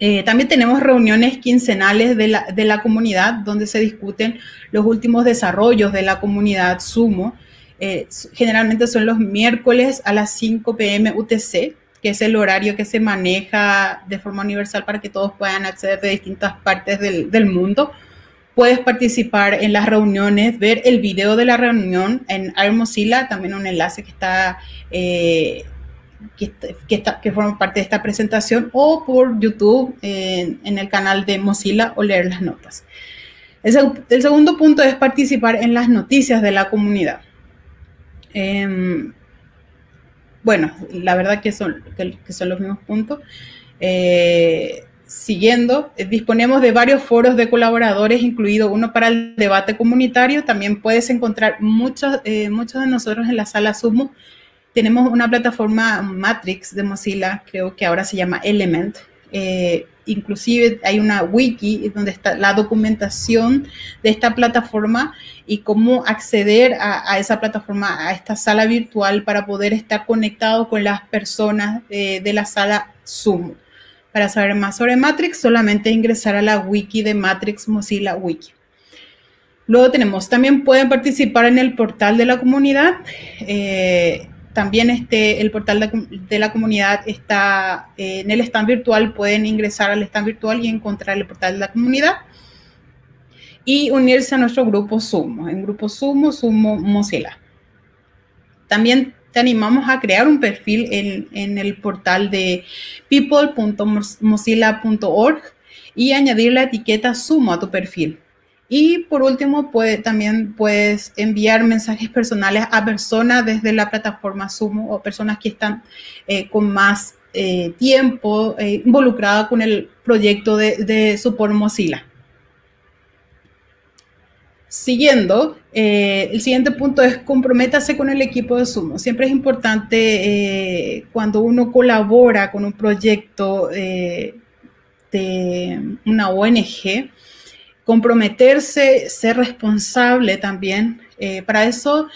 Eh, también tenemos reuniones quincenales de la, de la, comunidad donde se discuten los últimos desarrollos de la comunidad Sumo. Eh, generalmente son los miércoles a las 5 pm UTC que es el horario que se maneja de forma universal para que todos puedan acceder de distintas partes del, del mundo. Puedes participar en las reuniones, ver el video de la reunión en Mozilla, también un enlace que está, eh, que, está, que, forma parte de esta presentación, o por YouTube en, en el canal de Mozilla o leer las notas. El, el, segundo punto es participar en las noticias de la comunidad. Eh, bueno, la verdad que son, que, son los mismos puntos. Eh, siguiendo, eh, disponemos de varios foros de colaboradores, incluido uno para el debate comunitario. También puedes encontrar muchos, eh, muchos de nosotros en la sala Sumo. Tenemos una plataforma Matrix de Mozilla, creo que ahora se llama Element, eh, inclusive hay una wiki donde está la documentación de esta plataforma y cómo acceder a, esa plataforma, a esta sala virtual para poder estar conectado con las personas de, la sala Zoom. Para saber más sobre Matrix, solamente ingresar a la wiki de Matrix Mozilla Wiki. Luego tenemos, también pueden participar en el portal de la comunidad. Eh, también este, el portal de, la comunidad está eh, en el stand virtual, pueden ingresar al stand virtual y encontrar el portal de la comunidad y unirse a nuestro grupo Sumo, en grupo Sumo, Sumo Mozilla. También te animamos a crear un perfil en, en el portal de people.mozilla.org y añadir la etiqueta Sumo a tu perfil. Y por último, también puedes enviar mensajes personales a personas desde la plataforma Sumo o personas que están eh, con más eh, tiempo eh, involucradas con el proyecto de, de Support Mozilla. Siguiendo, el siguiente punto es comprométase con el equipo de Sumo. Siempre es importante cuando uno colabora con un proyecto de una ONG, comprometerse, ser responsable también. Eh, para eso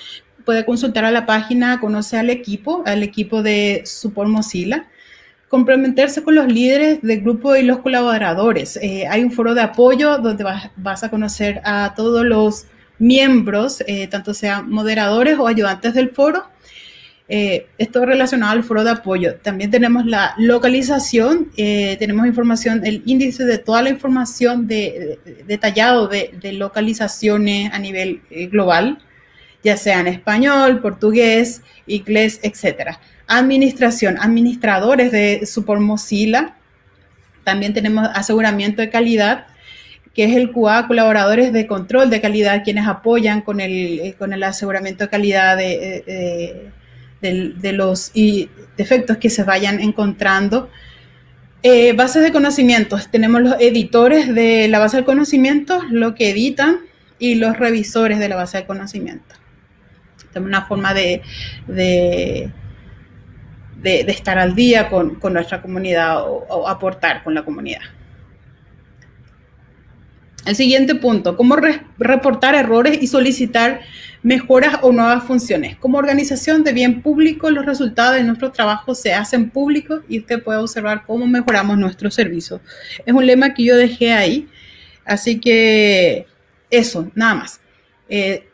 puede consultar a la página Conoce al equipo, al equipo de Support Mozilla, comprometerse con los líderes del grupo y los colaboradores. Eh, hay un foro de apoyo donde vas, a conocer a todos los miembros, eh, tanto sean moderadores o ayudantes del foro, eh, esto relacionado al foro de apoyo. También tenemos la localización, eh, tenemos información, el índice de toda la información de, detallado de, localizaciones a nivel eh, global, ya sea en español, portugués, inglés, etc. Administración, administradores de Support Mozilla. También tenemos aseguramiento de calidad, que es el QA, colaboradores de control de calidad, quienes apoyan con el, con el aseguramiento de calidad de de, los defectos que se vayan encontrando. Eh, bases de conocimientos. Tenemos los editores de la base de conocimientos, lo que editan, y los revisores de la base de conocimiento. Tenemos una forma de, de, estar al día con, nuestra comunidad o, aportar con la comunidad. El siguiente punto, cómo reportar errores y solicitar mejoras o nuevas funciones. Como organización de bien público, los resultados de nuestro trabajo se hacen públicos y usted puede observar cómo mejoramos nuestro servicio. Es un lema que yo dejé ahí, así que eso, nada más. Eh,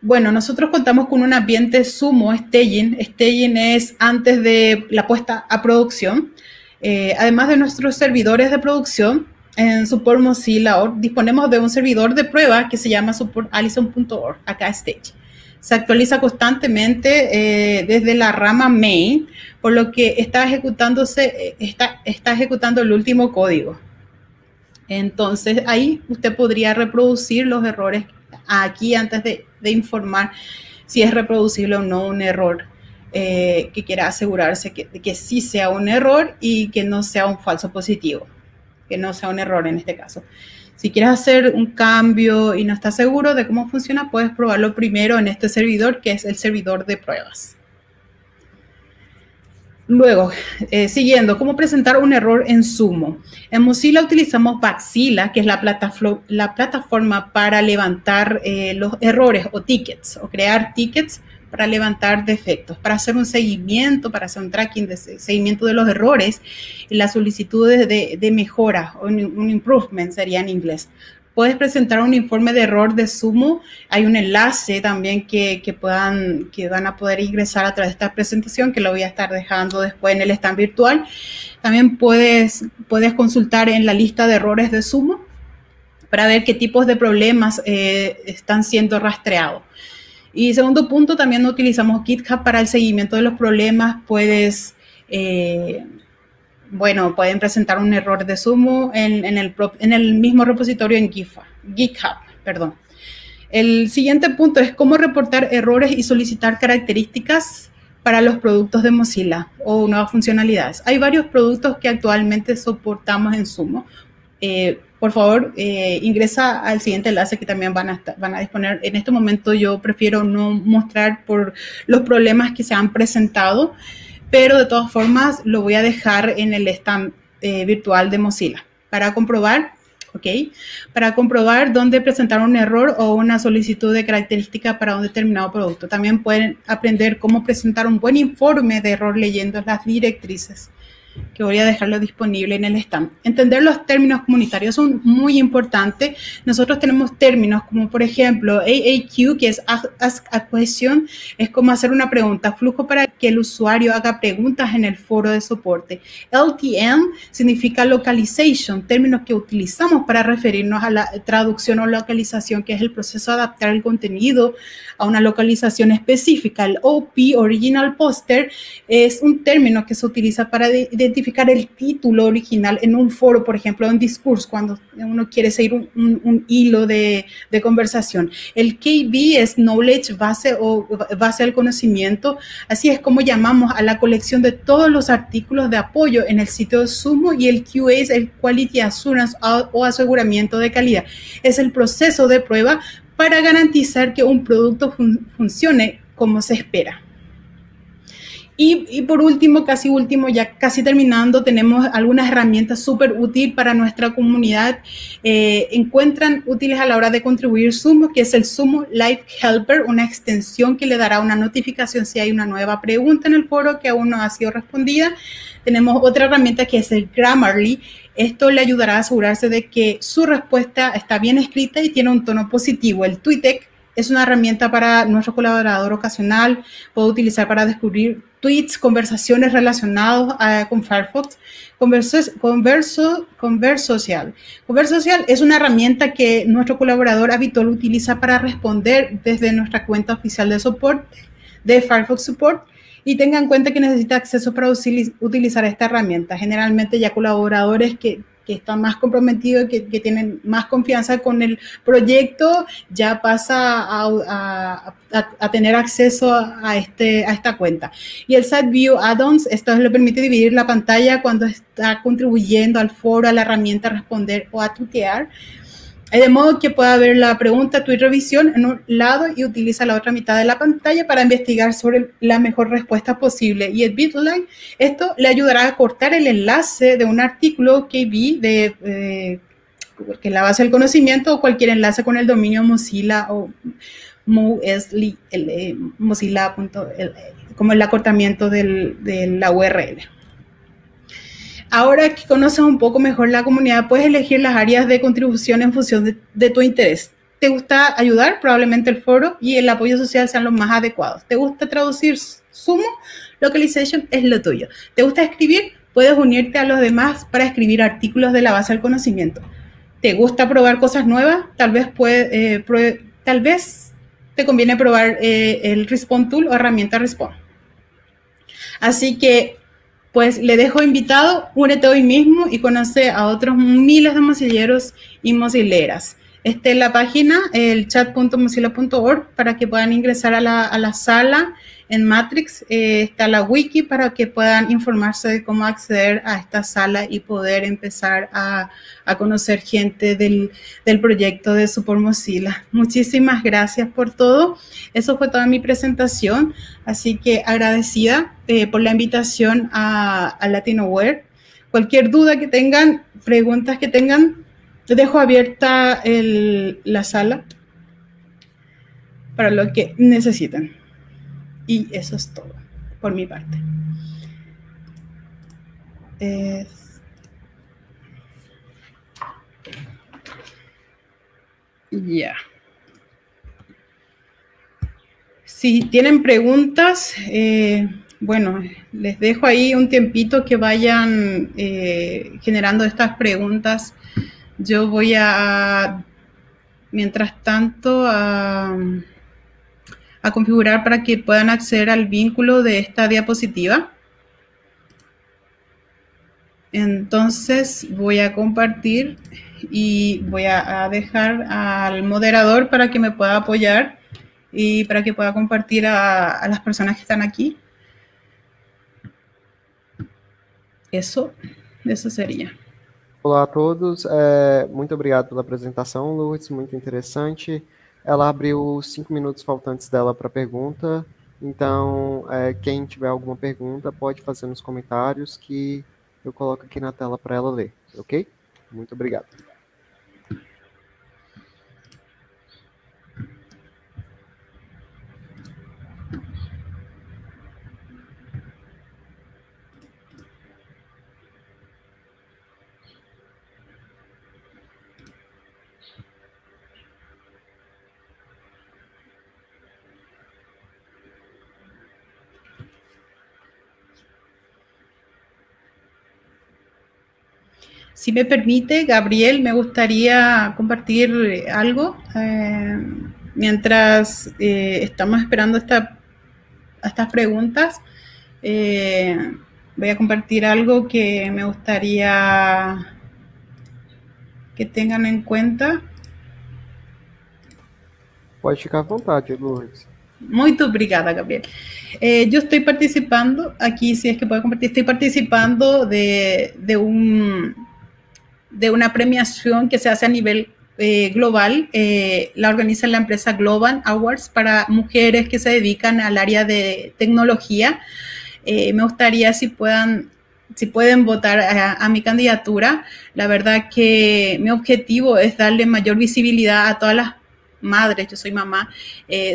bueno, nosotros contamos con un ambiente sumo, staging. Staging es antes de la puesta a producción. Eh, además de nuestros servidores de producción, en Support Mozilla disponemos de un servidor de prueba que se llama supportallison.org, acá Stage. Se actualiza constantemente eh, desde la rama main, por lo que está ejecutándose, eh, está, está ejecutando el último código. Entonces ahí usted podría reproducir los errores aquí antes de, informar si es reproducible o no un error eh, que quiera asegurarse que, que sí sea un error y que no sea un falso positivo que no sea un error en este caso. Si quieres hacer un cambio y no estás seguro de cómo funciona, puedes probarlo primero en este servidor, que es el servidor de pruebas. Luego, eh, siguiendo, ¿cómo presentar un error en Sumo? En Mozilla utilizamos Baxilla, que es la, la plataforma para levantar eh, los errores o tickets, o crear tickets para levantar defectos, para hacer un seguimiento, para hacer un tracking de seguimiento de los errores y las solicitudes de, mejora, o un, improvement sería en inglés. Puedes presentar un informe de error de Sumo. Hay un enlace también que, puedan, que van a poder ingresar a través de esta presentación, que lo voy a estar dejando después en el stand virtual. También puedes, puedes consultar en la lista de errores de Sumo para ver qué tipos de problemas eh, están siendo rastreados. Y segundo punto, también utilizamos GitHub para el seguimiento de los problemas. Puedes, eh, bueno, pueden presentar un error de sumo en, el, mismo repositorio en GitHub, GitHub, perdón. El siguiente punto es cómo reportar errores y solicitar características para los productos de Mozilla o nuevas funcionalidades. Hay varios productos que actualmente soportamos en Sumo. Eh, por favor, eh, ingresa al siguiente enlace que también van a, van a disponer. En este momento yo prefiero no mostrar por los problemas que se han presentado, pero de todas formas lo voy a dejar en el stand eh, virtual de Mozilla para comprobar, ¿ok? Para comprobar dónde presentar un error o una solicitud de característica para un determinado producto. También pueden aprender cómo presentar un buen informe de error leyendo las directrices que voy a dejarlo disponible en el stand. Entender los términos comunitarios son muy importantes. Nosotros tenemos términos como, por ejemplo, AAQ, que es Ask a Question, es como hacer una pregunta, flujo para que el usuario haga preguntas en el foro de soporte. LTM significa localization, términos que utilizamos para referirnos a la traducción o localización, que es el proceso de adaptar el contenido a una localización específica. El OP, Original Poster, es un término que se utiliza para identificar el título original en un foro, por ejemplo, en discurso, cuando uno quiere seguir un, hilo de, conversación. El KB es Knowledge, base o base del conocimiento. Así es como llamamos a la colección de todos los artículos de apoyo en el sitio de Sumo y el QA es el Quality Assurance o aseguramiento de calidad. Es el proceso de prueba para garantizar que un producto funcione como se espera. Y, por último, casi último, ya casi terminando, tenemos algunas herramientas súper útiles para nuestra comunidad. Eh, encuentran útiles a la hora de contribuir Sumo, que es el Sumo Live Helper, una extensión que le dará una notificación si hay una nueva pregunta en el foro que aún no ha sido respondida. Tenemos otra herramienta que es el Grammarly. Esto le ayudará a asegurarse de que su respuesta está bien escrita y tiene un tono positivo. El Twitek es una herramienta para nuestro colaborador ocasional. Puedo utilizar para descubrir tweets, conversaciones relacionadas eh, con Firefox. Converso, converso, Conversocial. Conversocial es una herramienta que nuestro colaborador habitual utiliza para responder desde nuestra cuenta oficial de soporte de Firefox Support y tenga en cuenta que necesita acceso para utilizar esta herramienta. Generalmente ya colaboradores que que están más comprometidos, que, que tienen más confianza con el proyecto, ya pasa a, a, tener acceso a, este, a esta cuenta. Y el Site View Add-ons, esto le permite dividir la pantalla cuando está contribuyendo al foro, a la herramienta responder o a tutear. De modo que pueda ver la pregunta, tu revisión en un lado y utiliza la otra mitad de la pantalla para investigar sobre la mejor respuesta posible. Y el Bitline, esto le ayudará a cortar el enlace de un artículo que vi de, eh, que la base del conocimiento, o cualquier enlace con el dominio Mozilla o Mozilla, como el acortamiento del, de la URL. Ahora que conoces un poco mejor la comunidad, puedes elegir las áreas de contribución en función de, tu interés. ¿Te gusta ayudar? Probablemente el foro y el apoyo social sean los más adecuados. ¿Te gusta traducir Sumo? Localization es lo tuyo. ¿Te gusta escribir? Puedes unirte a los demás para escribir artículos de la base del conocimiento. ¿Te gusta probar cosas nuevas? Tal vez, eh, tal vez te conviene probar eh, el Respawn Tool o herramienta Respawn. Así que pues le dejo invitado, únete hoy mismo y conoce a otros miles de mozilleros y mozilleras. Esta es la página, el chat.mozilla.org, para que puedan ingresar a la, a la sala en Matrix. Eh, está la wiki para que puedan informarse de cómo acceder a esta sala y poder empezar a, conocer gente del, del, proyecto de Super Mozilla. Muchísimas gracias por todo. Eso fue toda mi presentación. Así que agradecida eh, por la invitación a, a LatinoWare. Cualquier duda que tengan, preguntas que tengan, dejo abierta la sala para lo que necesitan. Y eso es todo por mi parte. Ya. Si tienen preguntas, eh, bueno, les dejo ahí un tiempito que vayan eh, generando estas preguntas yo voy a, mientras tanto, a, a configurar para que puedan acceder al vínculo de esta diapositiva. Entonces voy a compartir y voy a, dejar al moderador para que me pueda apoyar y para que pueda compartir a, las personas que están aquí. Eso, eso sería. Olá a todos, é, muito obrigado pela apresentação, Lourdes, muito interessante. Ela abriu cinco minutos faltantes dela para pergunta, então é, quem tiver alguma pergunta pode fazer nos comentários que eu coloco aqui na tela para ela ler, ok? Muito obrigado. Si me permite, Gabriel, me gustaría compartir algo eh, mientras eh, estamos esperando esta, estas preguntas. Eh, voy a compartir algo que me gustaría que tengan en cuenta. Pode ficar à vontade, Lourdes. Muito obrigada, Gabriel. Eh, yo estoy participando, aquí si es que puedo compartir, estoy participando de, de un de una premiación que se hace a nivel eh, global. Eh, la organiza la empresa Global Awards para mujeres que se dedican al área de tecnología. Eh, me gustaría si puedan si pueden votar a, a, mi candidatura. La verdad que mi objetivo es darle mayor visibilidad a todas las madres, yo soy mamá,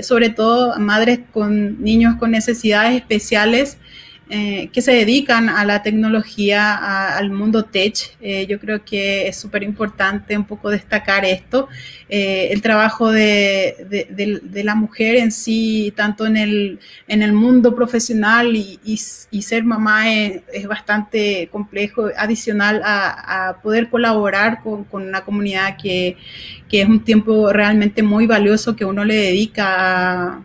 sobre todo madres con niños con necesidades especiales eh, que se dedican a la tecnología, a, al mundo tech. Eh, yo creo que es súper importante un poco destacar esto. Eh, el trabajo de, de, de, de, la mujer en sí, tanto en el, en el mundo profesional y, y, y ser mamá es, es, bastante complejo, adicional a, a poder colaborar con, con, una comunidad que, que es un tiempo realmente muy valioso que uno le dedica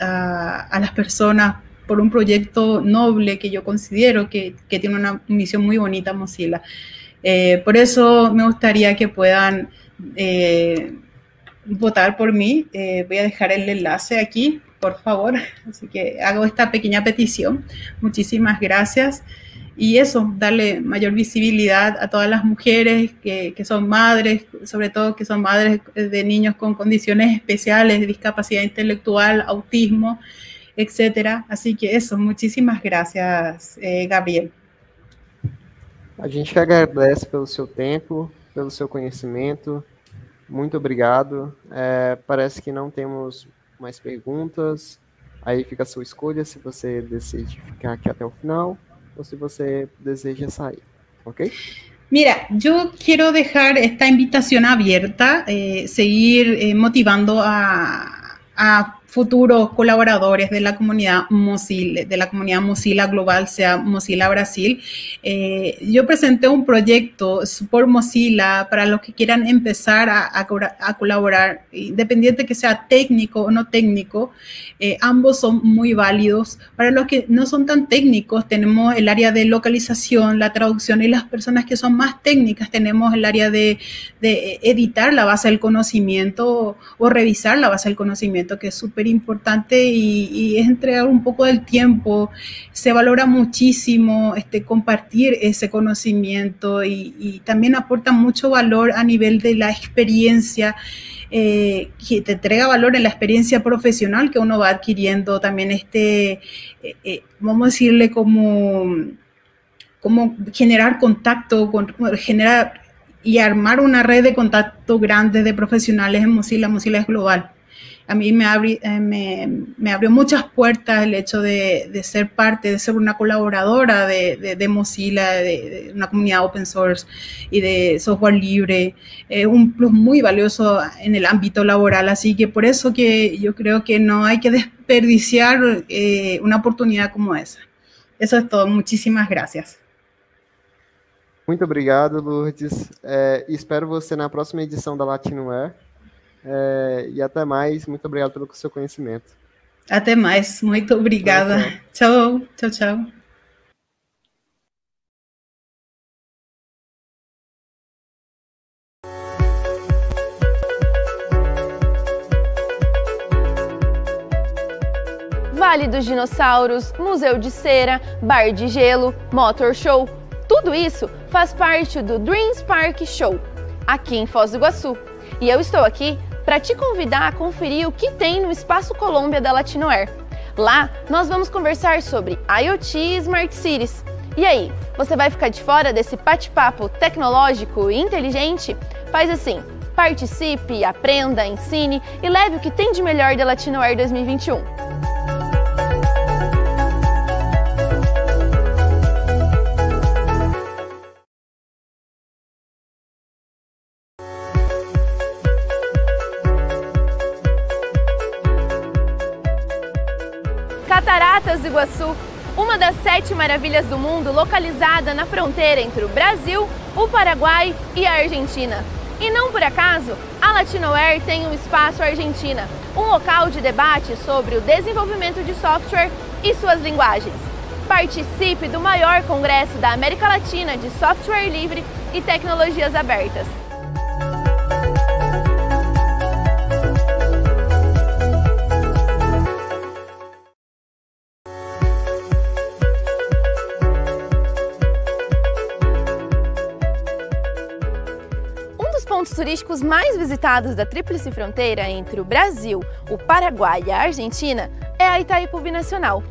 a, a, las personas por un proyecto noble que yo considero que, que tiene una misión muy bonita Mozilla. Eh, por eso me gustaría que puedan eh, votar por mí. Eh, voy a dejar el enlace aquí, por favor. Así que hago esta pequeña petición. Muchísimas gracias. Y eso, darle mayor visibilidad a todas las mujeres que, que son madres, sobre todo que son madres de niños con condiciones especiales, discapacidad intelectual, autismo, etcétera. Así que eso, muchísimas gracias, eh, Gabriel. A gente agradece pelo seu tempo pelo seu conhecimento. Muito obrigado. É, parece que não temos mais perguntas. Aí fica a sua escolha se você decide ficar aqui até o final ou se você deseja sair, ¿ok? Mira, yo quiero dejar esta invitación abierta, eh, seguir eh, motivando a, a futuros colaboradores de la comunidad Mozilla, de la comunidad Mozilla Global, sea Mozilla Brasil. Eh, yo presenté un proyecto por Mozilla para los que quieran empezar a, a, colaborar, independiente que sea técnico o no técnico, eh, ambos son muy válidos. Para los que no son tan técnicos, tenemos el área de localización, la traducción y las personas que son más técnicas, tenemos el área de, de editar la base del conocimiento o revisar la base del conocimiento, que es súper importante y, es entregar un poco del tiempo. Se valora muchísimo este, compartir ese conocimiento y, también aporta mucho valor a nivel de la experiencia. Eh, que te entrega valor en la experiencia profesional que uno va adquiriendo, también este, eh, eh, vamos a decirle como, como generar contacto, con, generar y armar una red de contacto grande de profesionales en Mozilla, Mozilla es global a mí me, eh, me, abrió muchas puertas el hecho de, ser parte, de ser una colaboradora de, Mozilla, de, una comunidad open source y de software libre, es un plus muy valioso en el ámbito laboral. Así que por eso que yo creo que no hay que desperdiciar eh, una oportunidad como esa. Eso es todo. Muchísimas gracias. Muito obrigado, Lourdes. Eh, espero você na próxima edição da Latinoware. É, e até mais. Muito obrigado pelo seu conhecimento. Até mais. Muito obrigada. Tchau, tchau, tchau. Vale dos Dinossauros, Museu de Cera, Bar de Gelo, Motor Show. Tudo isso faz parte do Dreams Park Show, aqui em Foz do Iguaçu. E eu estou aqui para te convidar a conferir o que tem no Espaço Colômbia da Latinoair. Lá, nós vamos conversar sobre IoT e Smart Cities. E aí, você vai ficar de fora desse bate-papo tecnológico e inteligente? Faz assim, participe, aprenda, ensine e leve o que tem de melhor da Latinoair 2021. Iguaçu, uma das sete maravilhas do mundo localizada na fronteira entre o Brasil, o Paraguai e a Argentina. E não por acaso, a Latinoair tem um espaço Argentina, um local de debate sobre o desenvolvimento de software e suas linguagens. Participe do maior congresso da América Latina de software livre e tecnologias abertas. Turísticos mais visitados da Tríplice Fronteira entre o Brasil, o Paraguai e a Argentina é a Itaipu Binacional,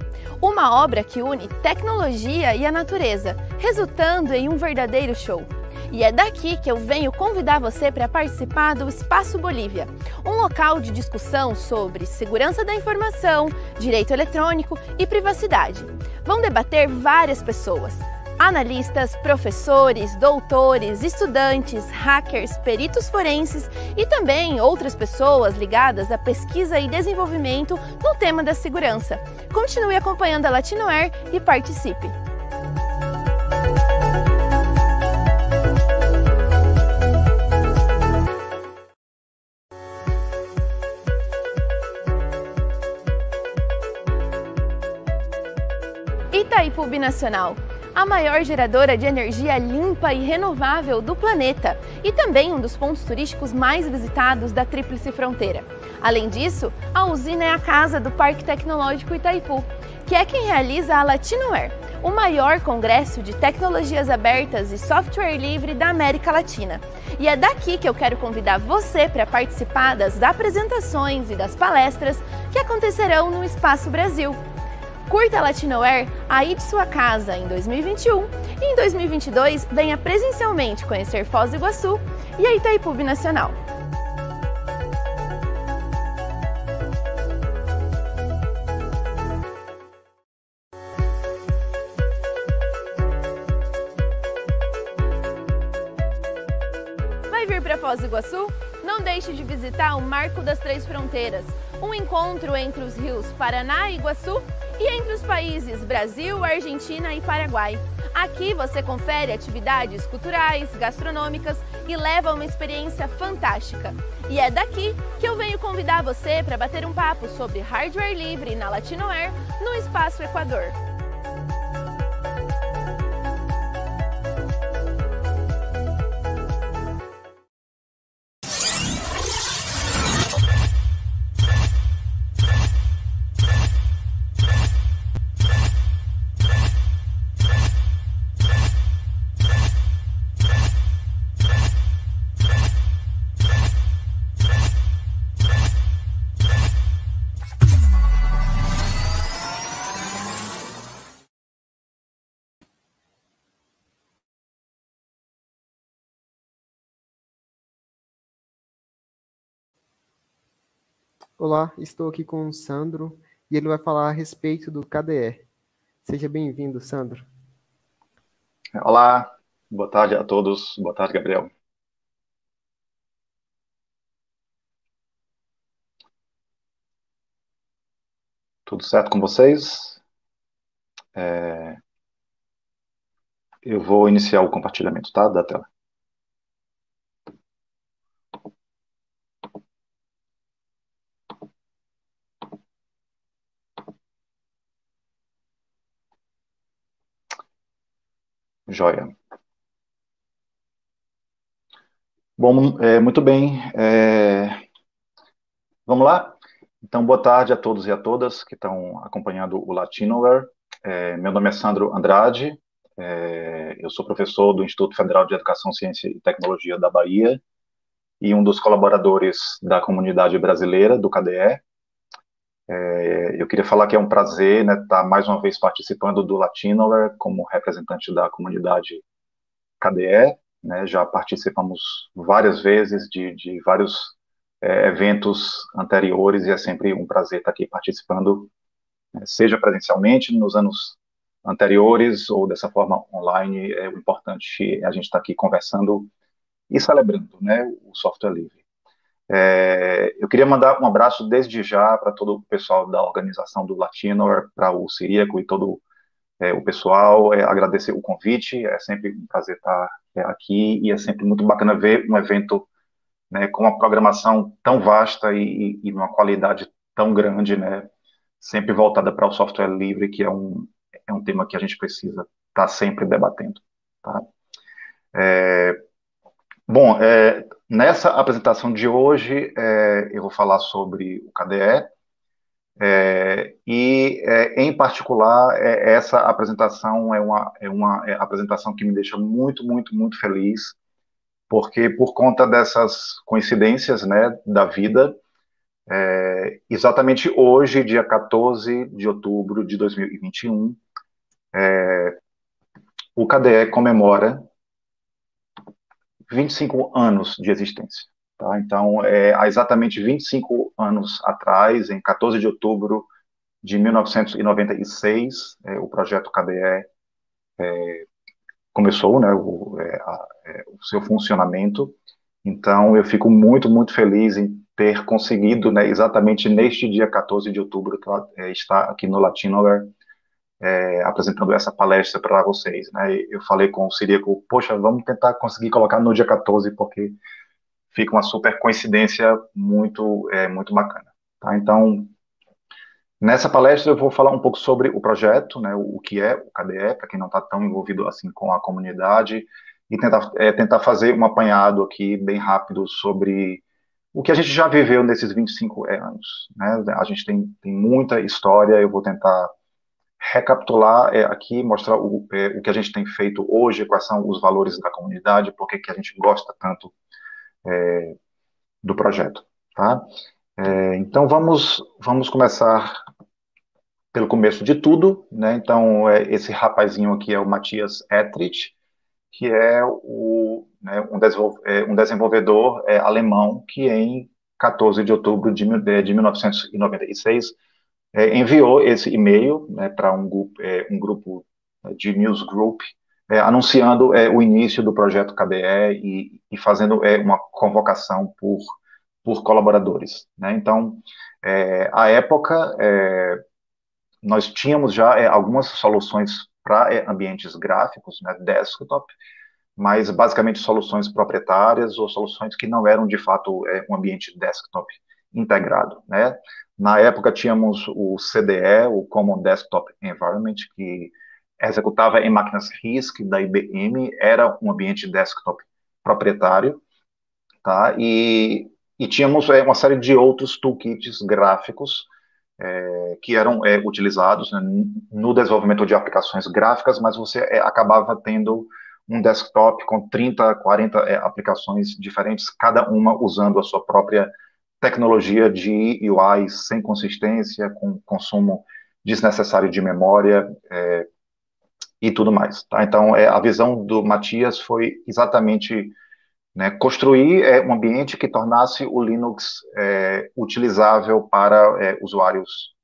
uma obra que une tecnologia e a natureza, resultando em um verdadeiro show. E é daqui que eu venho convidar você para participar do Espaço Bolívia, um local de discussão sobre segurança da informação, direito eletrônico e privacidade. Vão debater várias pessoas, analistas, professores, doutores, estudantes, hackers, peritos forenses e também outras pessoas ligadas à pesquisa e desenvolvimento no tema da segurança. Continue acompanhando a Latinoair e participe! Itaipu Binacional a maior geradora de energia limpa e renovável do planeta e também um dos pontos turísticos mais visitados da Tríplice Fronteira. Além disso, a usina é a casa do Parque Tecnológico Itaipu, que é quem realiza a Latinoair, o maior congresso de tecnologias abertas e software livre da América Latina. E é daqui que eu quero convidar você para participar das apresentações e das palestras que acontecerão no Espaço Brasil. Curta a Latinoair aí de sua casa em 2021 e em 2022 venha presencialmente conhecer Foz do Iguaçu e a Itaipu Nacional. Vai vir para Foz do Iguaçu? Não deixe de visitar o Marco das Três Fronteiras, um encontro entre os rios Paraná e Iguaçu e entre os países Brasil, Argentina e Paraguai. Aqui você confere atividades culturais, gastronômicas e leva uma experiência fantástica. E é daqui que eu venho convidar você para bater um papo sobre hardware livre na Latinoair no Espaço Equador. Olá, estou aqui com o Sandro e ele vai falar a respeito do KDE. Seja bem-vindo, Sandro. Olá, boa tarde a todos. Boa tarde, Gabriel. Tudo certo com vocês? É... Eu vou iniciar o compartilhamento, tá, da tela. Joia. Bom, é, muito bem. É, vamos lá? Então, boa tarde a todos e a todas que estão acompanhando o Latinoware. É, meu nome é Sandro Andrade, é, eu sou professor do Instituto Federal de Educação, Ciência e Tecnologia da Bahia e um dos colaboradores da comunidade brasileira, do KDE. É, eu queria falar que é um prazer né, estar mais uma vez participando do Latinover como representante da comunidade KDE. Né, já participamos várias vezes de, de vários é, eventos anteriores e é sempre um prazer estar aqui participando, né, seja presencialmente nos anos anteriores ou dessa forma online. É o importante a gente estar aqui conversando e celebrando né, o software livre. É, eu queria mandar um abraço desde já para todo o pessoal da organização do Latinor, para o Siríaco e todo é, o pessoal, é, agradecer o convite, é sempre um prazer estar é, aqui e é sempre muito bacana ver um evento né, com uma programação tão vasta e, e, uma qualidade tão grande, né, sempre voltada para o software livre, que é um, é um tema que a gente precisa estar sempre debatendo. Tá? É, bom, é, Nessa apresentação de hoje, é, eu vou falar sobre o KDE, é, e, é, em particular, é, essa apresentação é uma, é uma é apresentação que me deixa muito, muito, muito feliz, porque por conta dessas coincidências né, da vida, é, exatamente hoje, dia 14 de outubro de 2021, é, o KDE comemora 25 anos de existência. Tá? Então, é, há exatamente 25 anos atrás, em 14 de outubro de 1996, é, o projeto KDE é, começou né, o, é, a, é, o, seu funcionamento. Então, eu fico muito, muito feliz em ter conseguido, né, exatamente neste dia 14 de outubro, é, estar aqui no Latinover é, apresentando essa palestra para vocês, né? Eu falei com o Sirico, poxa, vamos tentar conseguir colocar no dia 14, porque fica uma super coincidência muito, é, muito bacana, tá? Então, nessa palestra eu vou falar um pouco sobre o projeto, né? O, o que é o KDE, para quem não está tão envolvido assim com a comunidade, e tentar, é, tentar fazer um apanhado aqui bem rápido sobre o que a gente já viveu nesses 25 anos, né? A gente tem, tem muita história, eu vou tentar recapitular é, aqui, mostrar o, é, o que a gente tem feito hoje, quais são os valores da comunidade, por que a gente gosta tanto é, do projeto. Tá? É, então vamos, vamos começar pelo começo de tudo, né? Então, é, esse rapazinho aqui é o Matias Etrich, que é o, né, um, é, um, desenvolvedor alemão que em 14 de outubro de, de 1996 é, enviou esse e-mail né, para um, grupo, é, um grupo de newsgroup é, anunciando o início do projeto KDE e, e fazendo uma convocação por, por colaboradores. Né? Então, à época, nós tínhamos já é, algumas soluções para é, ambientes gráficos, né, desktop, mas basicamente soluções proprietárias ou soluções que não eram de fato é, um ambiente desktop integrado, né? Na época tínhamos o CDE, o Common Desktop Environment, que executava em máquinas RISC da IBM, era um ambiente desktop proprietário, tá? E, e tínhamos é, uma série de outros toolkits gráficos é, que eram é, utilizados né, no desenvolvimento de aplicações gráficas, mas você é, acabava tendo um desktop com 30, 40 é, aplicações diferentes, cada uma usando a sua própria tecnologia de UI sem consistência, com consumo desnecessário de memória é, e tudo mais. Tá? Então, é, a visão do Matias foi exatamente né, construir é, um ambiente que tornasse o Linux é, utilizável para é, usuários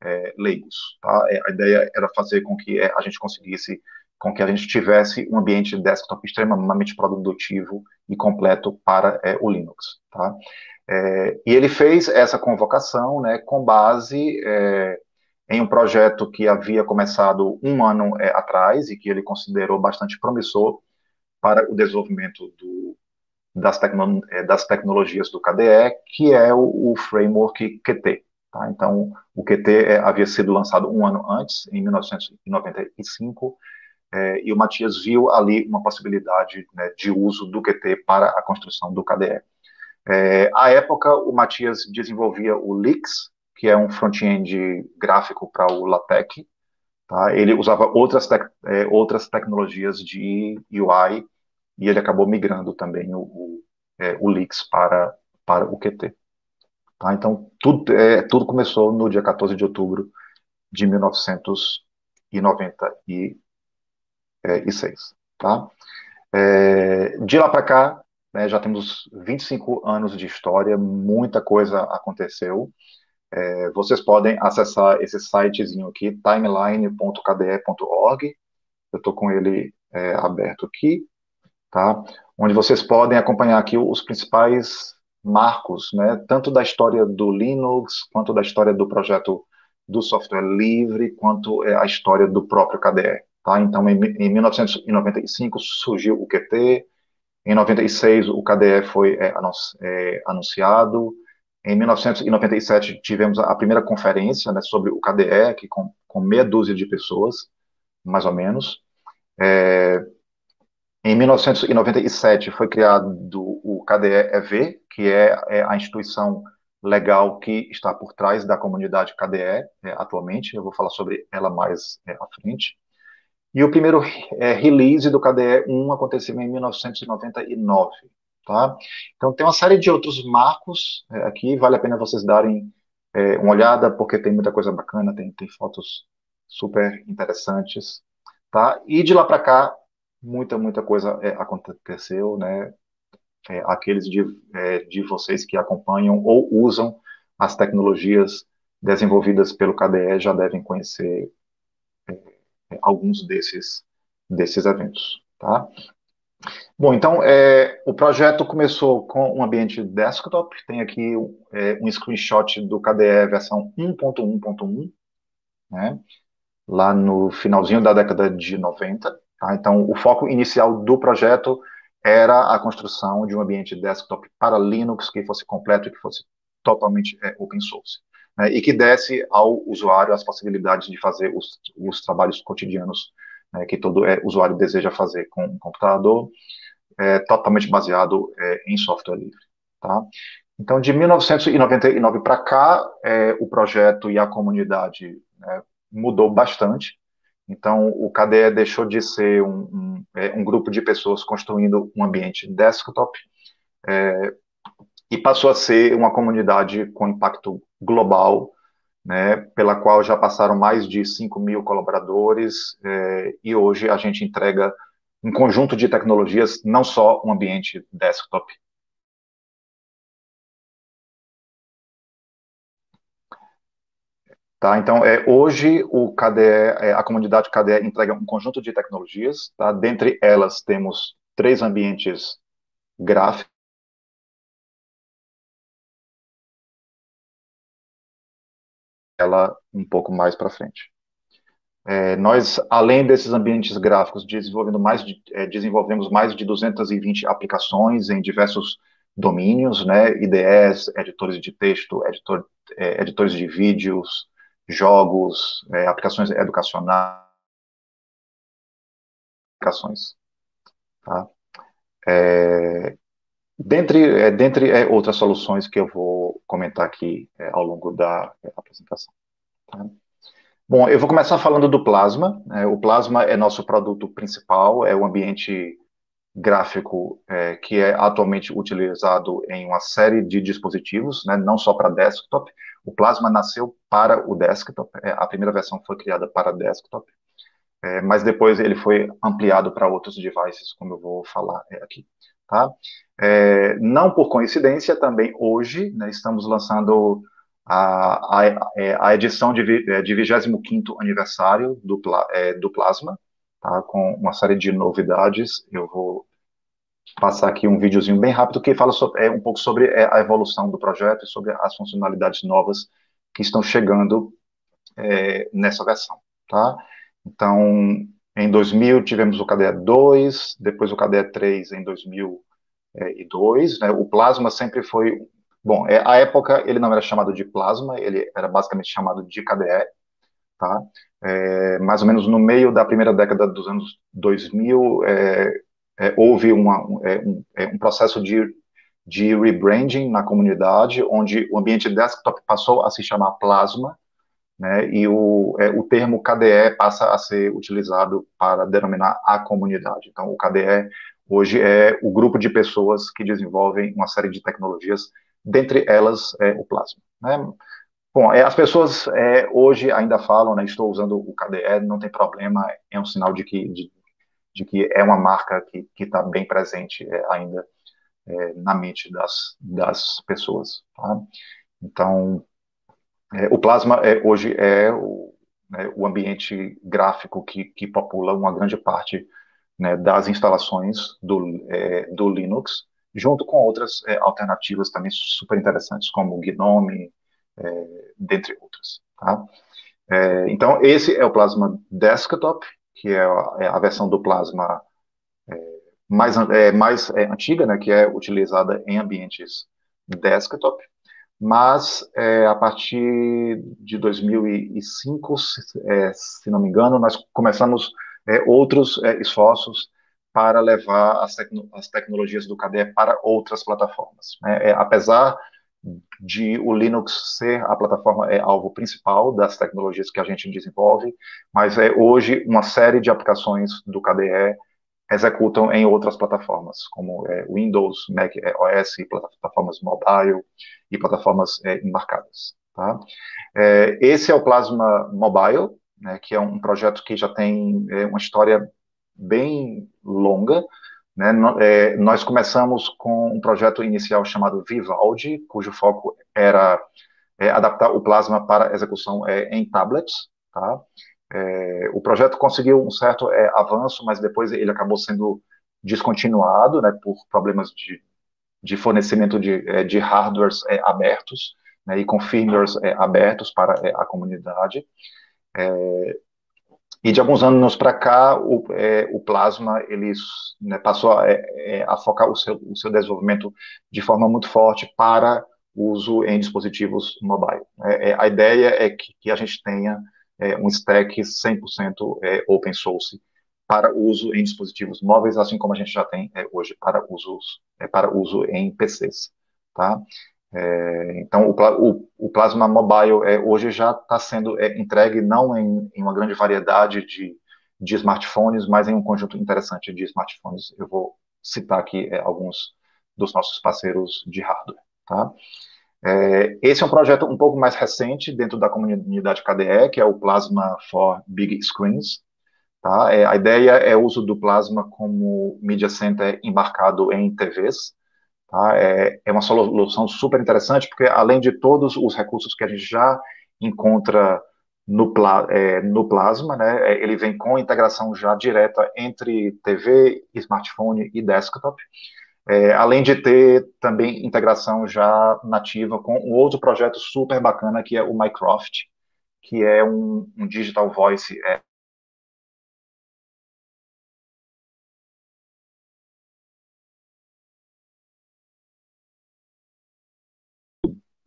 é, leigos. Tá? É, a ideia era fazer com que é, a gente conseguisse, com que a gente tivesse um ambiente desktop extremamente produtivo e completo para o Linux. Tá? E ele fez essa convocação né, com base em um projeto que havia começado um ano atrás e que ele considerou bastante promissor para o desenvolvimento do, das, tecno, é, das tecnologias do KDE, que é o, o framework Qt. Tá? Então, o Qt é, havia sido lançado um ano antes, em 1995, é, e o Matias viu ali uma possibilidade né, de uso do Qt para a construção do KDE. É, à época, o Matias desenvolvia o Lix, que é um front-end gráfico para o LaTeX. Tá? Ele usava outras, tec é, outras tecnologias de UI e ele acabou migrando também o, o, é, o Lix para, para o QT. Tá? Então, tudo, é, tudo começou no dia 14 de outubro de 1996. Tá? É, de lá para cá, né, já temos 25 anos de história, muita coisa aconteceu. É, vocês podem acessar esse sitezinho aqui, timeline.kde.org. Eu estou com ele é, aberto aqui tá? Onde vocês podem acompanhar aqui os principais marcos, né? Tanto da história do Linux, quanto da história do projeto do software livre, quanto é, a história do próprio KDE, tá? Então, em, em 1995 surgiu o Qt, em 96 o KDE foi é, é, anunciado, em 1997 tivemos a primeira conferência né, sobre o KDE, que com, com meia dúzia de pessoas, mais ou menos. É, em 1997 foi criado o KDE-EV, que é, é, a instituição legal que está por trás da comunidade KDE é, atualmente. Eu vou falar sobre ela mais é, à frente. E o primeiro é, release do KDE 1 aconteceu em 1999. Tá? Então tem uma série de outros marcos é, aqui, vale a pena vocês darem é, uma olhada, porque tem muita coisa bacana, tem, tem fotos super interessantes. Tá? E de lá para cá, muita, muita coisa é, aconteceu, né? É, aqueles de, é, de vocês que acompanham ou usam as tecnologias desenvolvidas pelo KDE já devem conhecer alguns desses, desses eventos, tá? Bom, então, é, o projeto começou com um ambiente desktop, tem aqui um screenshot do KDE versão 1.1.1, né, lá no finalzinho da década de 90, Tá? Então, o foco inicial do projeto era a construção de um ambiente desktop para Linux que fosse completo e que fosse totalmente é, open source. Né, e que desse ao usuário as possibilidades de fazer os, os trabalhos cotidianos né, que todo é, usuário deseja fazer com um computador, é, totalmente baseado é, em software livre. Tá? Então, de 1999 para cá, é, o projeto e a comunidade né, mudou bastante. Então, o KDE deixou de ser um, um, é, um grupo de pessoas construindo um ambiente desktop é, e passou a ser uma comunidade com impacto global, né, pela qual já passaram mais de 5 mil colaboradores, é, e hoje a gente entrega um conjunto de tecnologias, não só um ambiente desktop. Tá, então, é, hoje o KDE, é, a comunidade KDE entrega um conjunto de tecnologias, tá? dentre elas temos três ambientes gráficos, ela um pouco mais para frente. É, nós, além desses ambientes gráficos, desenvolvendo mais de, é, desenvolvemos mais de 220 aplicações em diversos domínios, né, IDEs, editores de texto, editor, é, editores de vídeos, jogos, é, aplicações educacionais, aplicações. Tá? É, dentre é, dentre é, outras soluções que eu vou comentar aqui ao longo da apresentação. Tá? Bom, eu vou começar falando do Plasma. É, o Plasma é nosso produto principal, é o ambiente gráfico é, que é atualmente utilizado em uma série de dispositivos, né, não só para desktop. O Plasma nasceu para o desktop, é, a primeira versão foi criada para desktop, é, mas depois ele foi ampliado para outros devices, como eu vou falar é, aqui. Tá? É, não por coincidência, também hoje né, estamos lançando a, a, é, a edição de, é, de 25º aniversário do, é, do Plasma, tá, com uma série de novidades. Eu vou passar aqui um videozinho bem rápido que fala sobre, é, um pouco sobre é, a evolução do projeto e sobre as funcionalidades novas que estão chegando é, nessa versão, tá? Então, em 2000 tivemos o KDE 2, depois o KDE 3 em 2002, né? O Plasma sempre foi Bom, é, a época ele não era chamado de plasma, ele era basicamente chamado de KDE, tá? É, mais ou menos no meio da primeira década dos anos 2000, é, é, houve uma, é, um, é, um, processo de, de rebranding na comunidade, onde o ambiente desktop passou a se chamar Plasma, né, e o, o termo KDE passa a ser utilizado para denominar a comunidade. Então, o KDE hoje é o grupo de pessoas que desenvolvem uma série de tecnologias dentre elas é, o plasma. Né? Bom, é, as pessoas é, hoje ainda falam, né, estou usando o KDE, não tem problema, é um sinal de que, de, de que é uma marca que está bem presente é, ainda é, na mente das, das pessoas. Tá? Então, é, o Plasma hoje é o, né, o ambiente gráfico que, que popula uma grande parte né, das instalações do, do Linux, junto com outras é, alternativas também super interessantes, como o Gnome, é, dentre outras. Tá? É, então, esse é o Plasma Desktop, que é a, é a versão do Plasma é, mais, é, mais antiga, né, que é utilizada em ambientes desktop, mas a partir de 2005, se, se, não me engano, nós começamos outros esforços para levar as, tecno as tecnologias do KDE para outras plataformas. Né? É, apesar de o Linux ser a plataforma é alvo principal das tecnologias que a gente desenvolve, mas é hoje uma série de aplicações do KDE executam em outras plataformas, como é, Windows, Mac OS, plataformas mobile e plataformas é, embarcadas. Tá? É, esse é o Plasma Mobile, né, que é um projeto que já tem é, uma história bem longa. Né? É, nós começamos com um projeto inicial chamado Vivaldi, cujo foco era é, adaptar o plasma para execução é, em tablets. Tá? É, o projeto conseguiu um certo é, avanço, mas depois ele acabou sendo descontinuado né, por problemas de, de fornecimento de, de hardwares abertos né, e com firmwares abertos para a comunidade. É, e de alguns anos para cá, o, é, o plasma ele né, passou a, é, é, a, focar o seu, o seu desenvolvimento de forma muito forte para uso em dispositivos mobile. É, é, a ideia é que, que a gente tenha é, um stack 100% é, open source para uso em dispositivos móveis, assim como a gente já tem hoje para, usos, para uso em PCs. Tá? É, então, o, o, o, Plasma Mobile é, hoje já está sendo é, entregue não em, em, uma grande variedade de, de, smartphones, mas em um conjunto interessante de smartphones. Eu vou citar aqui é, alguns dos nossos parceiros de hardware. Tá? É, esse é um projeto um pouco mais recente dentro da comunidade KDE, que é o Plasma for Big Screens. Tá? É, a ideia é o uso do Plasma como media center embarcado em TVs. Tá? É, é uma solução super interessante, porque além de todos os recursos que a gente já encontra no, é, no Plasma, né, é, ele vem com integração já direta entre TV, smartphone e desktop. É, além de ter também integração já nativa com um outro projeto super bacana que é o Mycroft, que é um, um digital voice é,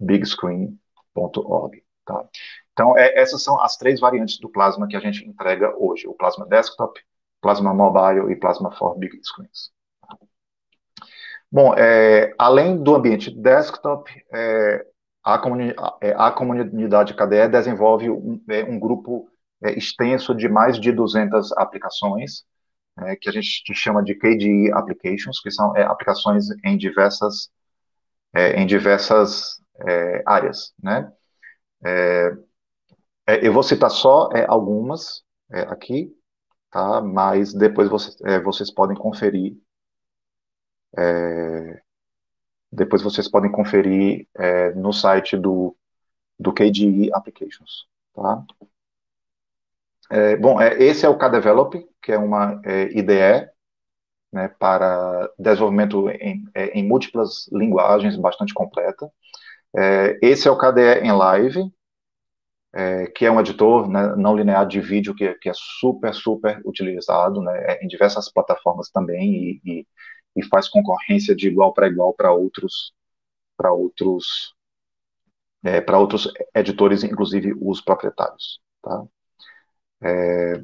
bigscreen.org. Tá? Então, é, essas são as três variantes do Plasma que a gente entrega hoje: o Plasma Desktop, Plasma Mobile e Plasma for Big Screens. Bom, é, além do ambiente desktop, é, a, comuni é, a, comunidade KDE desenvolve um, é, um grupo é, extenso de mais de 200 aplicações, é, que a gente chama de KDE Applications, que são aplicações em diversas, em diversas áreas, né? eu vou citar só algumas aqui, tá? Mas depois vocês, vocês podem conferir é, depois vocês podem conferir é, no site do, do KDE Applications. Tá? É, bom, é, esse é o KDevelop, que é uma é, IDE né, para desenvolvimento em, é, em, múltiplas linguagens, bastante completa. Esse é o KDE em Live, que é um editor né, não linear de vídeo que, que, é super, super utilizado né, em diversas plataformas também e, e e faz concorrência de igual para igual para outros para outros é, para outros editores, inclusive os proprietários. Tá? É,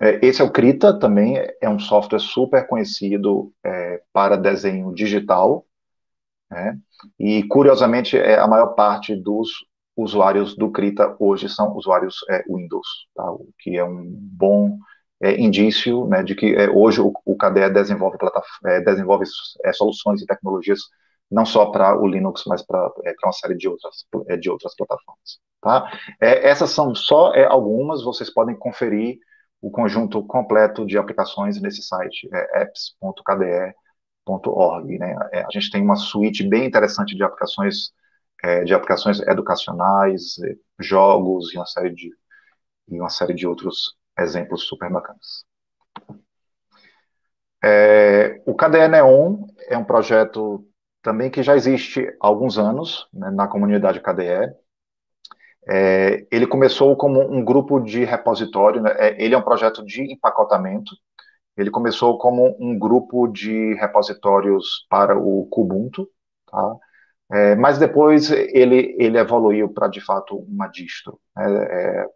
é, esse é o Krita, também é um software super conhecido é, para desenho digital, né? e curiosamente é, a maior parte dos usuários do Krita hoje são usuários é, Windows, tá? o que é um bom é, indício né, de que é, hoje o, o KDE desenvolve, é, desenvolve é, soluções e tecnologias não só para o Linux, mas para é, uma série de outras, é, de outras plataformas. Tá? essas são só algumas, vocês podem conferir o conjunto completo de aplicações nesse site, apps.kde.org. Né? a gente tem uma suíte bem interessante de aplicações de aplicações educacionais, jogos e uma série de e uma série de outros exemplos super bacanas. É, o KDE Neon é um projeto também que já existe há alguns anos né, na comunidade KDE. É, ele começou como um grupo de repositório, né, é, ele é um projeto de empacotamento. Ele começou como um grupo de repositórios para o Kubuntu, tá? É, mas depois ele, ele evoluiu para, de fato, uma distro. Né? É,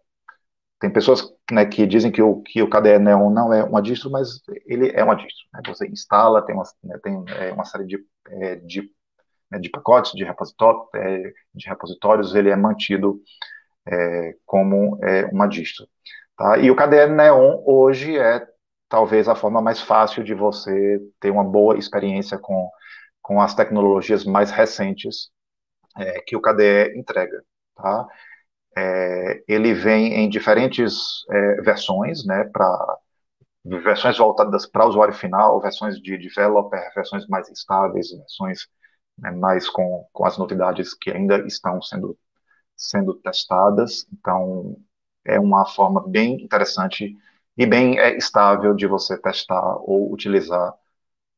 tem pessoas né, que dizem que o, que o KDE Neon não é uma distro, mas ele é uma distro. Né? Você instala, tem uma, né, tem, é, uma série de, é, de, né, de pacotes, de, repositório, é, de repositórios, ele é mantido é, como é, uma distro. Tá? E o KDE Neon hoje é talvez a forma mais fácil de você ter uma boa experiência com, com as tecnologias mais recentes é, que o KDE entrega. Tá? É, ele vem em diferentes é, versões, né, para versões voltadas para o usuário final, versões de developer, versões mais estáveis, versões né, mais com, com as novidades que ainda estão sendo, sendo testadas. Então, é uma forma bem interessante e bem é, estável de você testar ou utilizar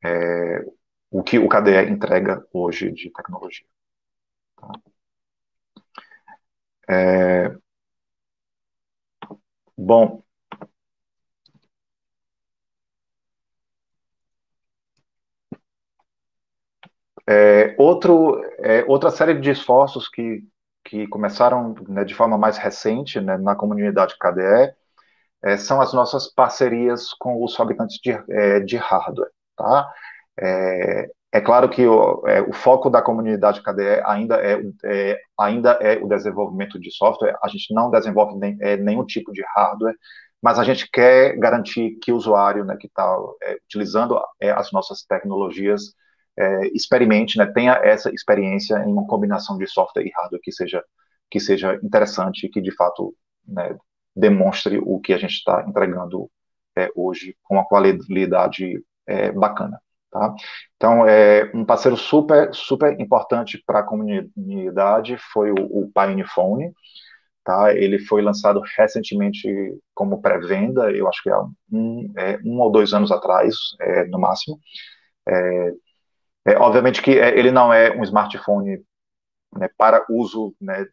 é, o que o KDE entrega hoje de tecnologia. Tá? É... Bom, é, outro, é, outra série de esforços que, que começaram né, de forma mais recente né, na comunidade KDE é, são as nossas parcerias com os fabricantes de, é, de hardware. Tá? É, é claro que o, é, o, foco da comunidade KDE ainda é, é, ainda é o desenvolvimento de software. A gente não desenvolve nem, é, nenhum tipo de hardware, mas a gente quer garantir que o usuário né, que está utilizando as nossas tecnologias experimente, né, tenha essa experiência em uma combinação de software e hardware que seja que seja interessante e que de fato né, demonstre o que a gente está entregando é, hoje com uma qualidade é, bacana. Tá? Então, é, um parceiro super, super importante para a comunidade foi o, o PinePhone. Tá? Ele foi lançado recentemente como pré-venda, eu acho que há um, é, um ou dois anos atrás, é, no máximo. É, é, obviamente que é, ele não é um smartphone né, para uso né,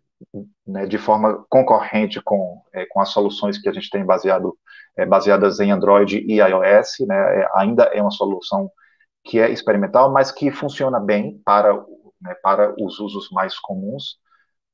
né, de forma concorrente com, é, com as soluções que a gente tem baseado, é, baseadas em Android e iOS, né, é, ainda é uma solução que é experimental, mas que funciona bem para, né, para os usos mais comuns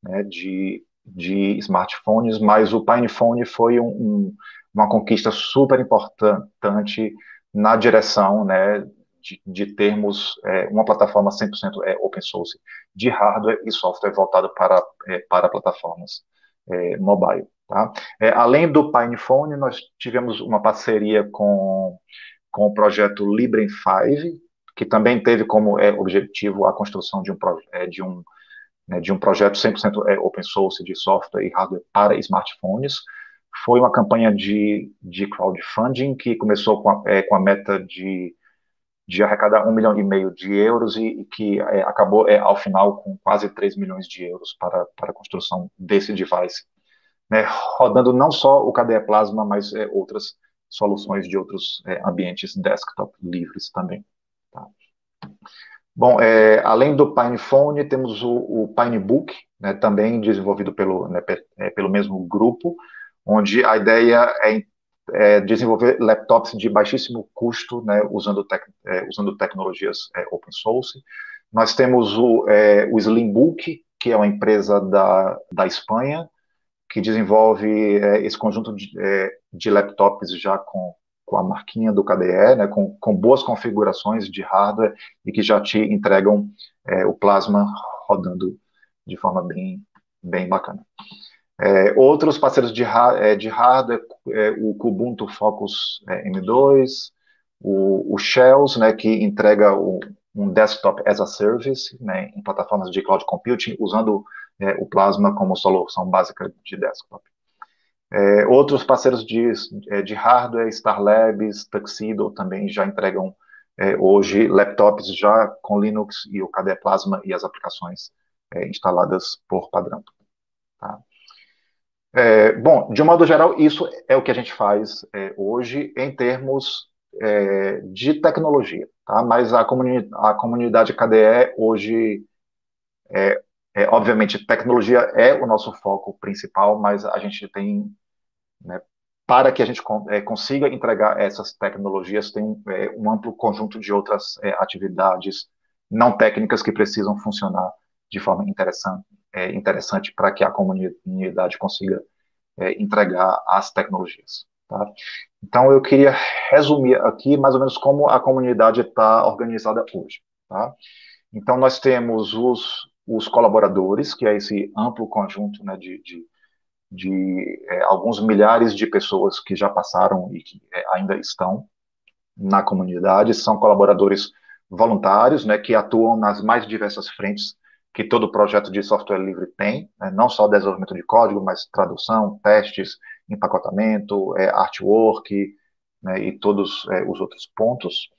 né, de, de smartphones, mas o PinePhone foi um, um, uma conquista super importante na direção né, de, de termos é, uma plataforma 100% é, open source de hardware e software voltado para, é, para plataformas é, mobile. Tá? É, além do PinePhone, nós tivemos uma parceria com, com o projeto Librem 5, que também teve como é, objetivo a construção de um, de um, né, de um projeto 100% é, open source de software e hardware para smartphones. Foi uma campanha de, de crowdfunding que começou com a, é, com a meta de de arrecadar um milhão e meio de euros e, e que é, acabou, é, ao final, com quase 3 milhões de euros para, para a construção desse device, né, rodando não só o KDE Plasma, mas é, outras soluções de outros é, ambientes desktop livres também. Tá? Bom, é, além do PinePhone, temos o, o PineBook, né, também desenvolvido pelo, né, é, pelo mesmo grupo, onde a ideia é é, desenvolver laptops de baixíssimo custo, né, usando, tec, é, usando tecnologias é, open source. Nós temos o, é, o Slimbook, que é uma empresa da, da Espanha, que desenvolve é, esse conjunto de, é, de, laptops já com, com a marquinha do KDE, né, com, com boas configurações de hardware e que já te entregam o Plasma rodando de forma bem, bem bacana. É, outros parceiros de, é, de hardware, é, o Kubuntu Focus é, M2, o, o, Shells, né, que entrega o, um desktop as a service né, em plataformas de cloud computing, usando é, o Plasma como solução básica de desktop. É, outros parceiros de, de hardware, Star Labs, Tuxedo, também já entregam hoje laptops já com Linux e o KDE Plasma e as aplicações instaladas por padrão. Tá? É, bom, de um modo geral, isso é o que a gente faz é, hoje em termos é, de tecnologia, tá? Mas a, comuni a comunidade KDE hoje, é, é, obviamente, tecnologia é o nosso foco principal, mas a gente tem, né, para que a gente é, consiga entregar essas tecnologias, tem um amplo conjunto de outras atividades não técnicas que precisam funcionar de forma interessante, é, interessante para que a comunidade consiga é, entregar as tecnologias. Tá? Então, eu queria resumir aqui mais ou menos como a comunidade está organizada hoje. Tá? Então, nós temos os, os colaboradores, que é esse amplo conjunto né, de, de, de é, alguns milhares de pessoas que já passaram e que é, ainda estão na comunidade, são colaboradores voluntários, né, que atuam nas mais diversas frentes que todo projeto de software livre tem, né, não só desenvolvimento de código, mas tradução, testes, empacotamento, é, artwork né, e todos é, os outros pontos.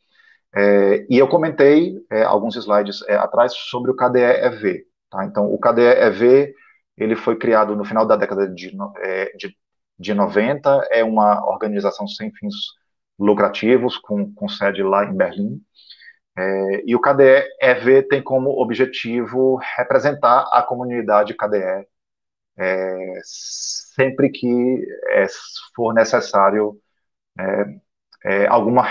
É, e eu comentei é, alguns slides é, atrás sobre o KDE-EV. Tá? Então, o KDE-EV ele foi criado no final da década de, é, de, de 90, é uma organização sem fins lucrativos, com, com sede lá em Berlim, é, e o KDE-EV tem como objetivo representar a comunidade KDE é, sempre que é, for necessário é, é, alguma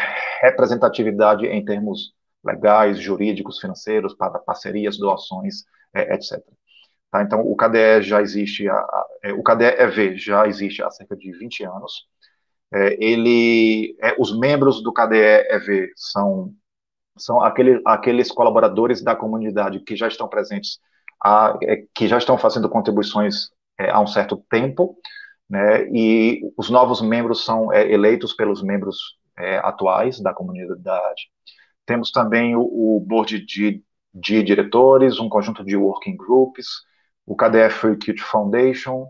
representatividade em termos legais, jurídicos, financeiros, para parcerias, doações, é, etc. Tá? Então, o KDE já existe, a, a, o KDE-EV já existe há cerca de 20 anos. ele, os membros do KDE-EV são são aquele, aqueles colaboradores da comunidade que já estão presentes, a, é, que já estão fazendo contribuições é, há um certo tempo, né, e os novos membros são é, eleitos pelos membros é, atuais da comunidade. Temos também o, o board de, de diretores, um conjunto de working groups, o KDF Recruit Foundation,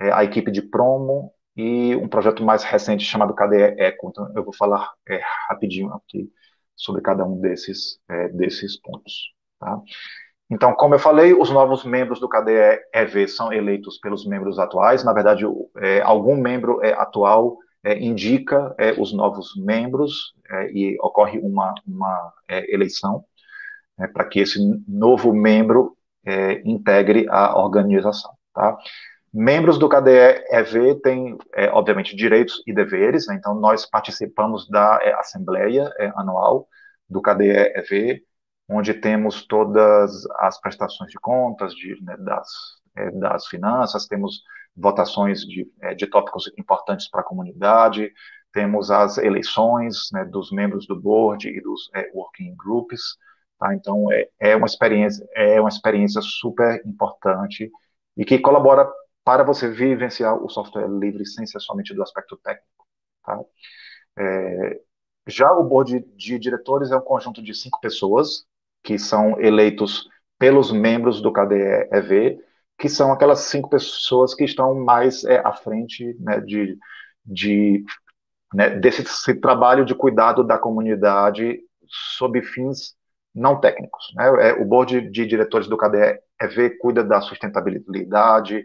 é, a equipe de promo e um projeto mais recente chamado KDE Eco. Então, eu vou falar é, rapidinho aqui sobre cada um desses, é, desses pontos. Tá? Então, como eu falei, os novos membros do KDE EV são eleitos pelos membros atuais. Na verdade, é, algum membro é, atual é, indica é, os novos membros é, e ocorre uma, uma é, eleição né, para que esse novo membro integre a organização. Tá? Membros do KDE-EV têm, obviamente, direitos e deveres, né? então nós participamos da Assembleia Anual do KDE-EV, onde temos todas as prestações de contas de, né, das, é, das finanças, temos votações de, é, de tópicos importantes para a comunidade, temos as eleições né, dos membros do board e dos é, working groups, tá? Então é, é uma experiência é uma experiência super importante e que colabora para você vivenciar o software livre sem ser somente do aspecto técnico, tá? É, já o board de diretores é um conjunto de cinco pessoas que são eleitos pelos membros do KDE-EV, que são aquelas cinco pessoas que estão mais é, à frente né, de, de né, desse trabalho de cuidado da comunidade sob fins não técnicos. Né? É, o board de diretores do KDE-EV cuida da sustentabilidade,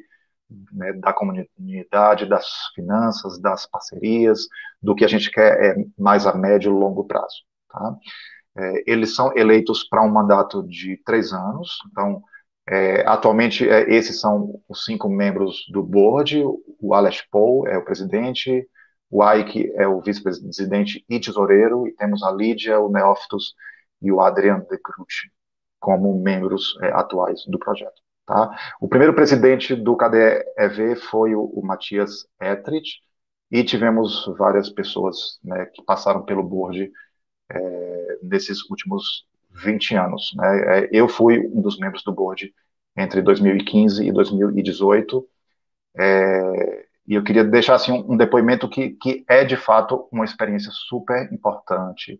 né, da comunidade, das finanças, das parcerias, do que a gente quer é mais a médio e longo prazo. Tá? É, eles são eleitos para um mandato de três anos, então, é, atualmente, é, esses são os cinco membros do board, o Alex Paul é o presidente, o Ike é o vice-presidente e tesoureiro, e temos a Lídia, o Neófitos e o Adrian de Cruz como membros é, atuais do projeto. Tá? O primeiro presidente do KDE-EV foi o, o Matias Etrich, e tivemos várias pessoas né, que passaram pelo board é, nesses últimos 20 anos. Né? É, eu fui um dos membros do board entre 2015 e 2018, é, e eu queria deixar assim, um, um depoimento que, que é, de fato, uma experiência super importante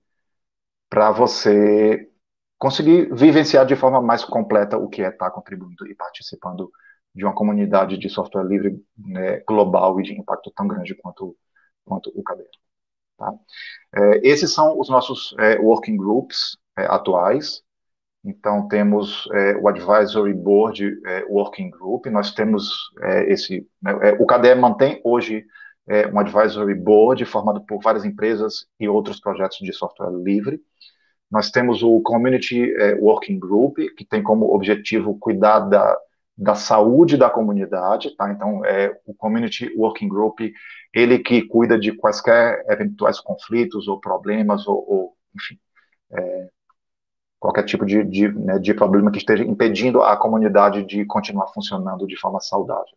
para você conseguir vivenciar de forma mais completa o que é estar contribuindo e participando de uma comunidade de software livre né, global e de impacto tão grande quanto, quanto o Cadeira. Tá? É, esses são os nossos é, working groups é, atuais. Então, temos é, o Advisory Board é, Working Group, nós temos é, esse. Né, o KDE mantém hoje um Advisory Board formado por várias empresas e outros projetos de software livre. Nós temos o Community Working Group, que tem como objetivo cuidar da, da saúde da comunidade, tá? Então, é, o Community Working Group ele que cuida de quaisquer eventuais conflitos ou problemas, ou, ou enfim, é, qualquer tipo de, de, né, de, problema que esteja impedindo a comunidade de continuar funcionando de forma saudável.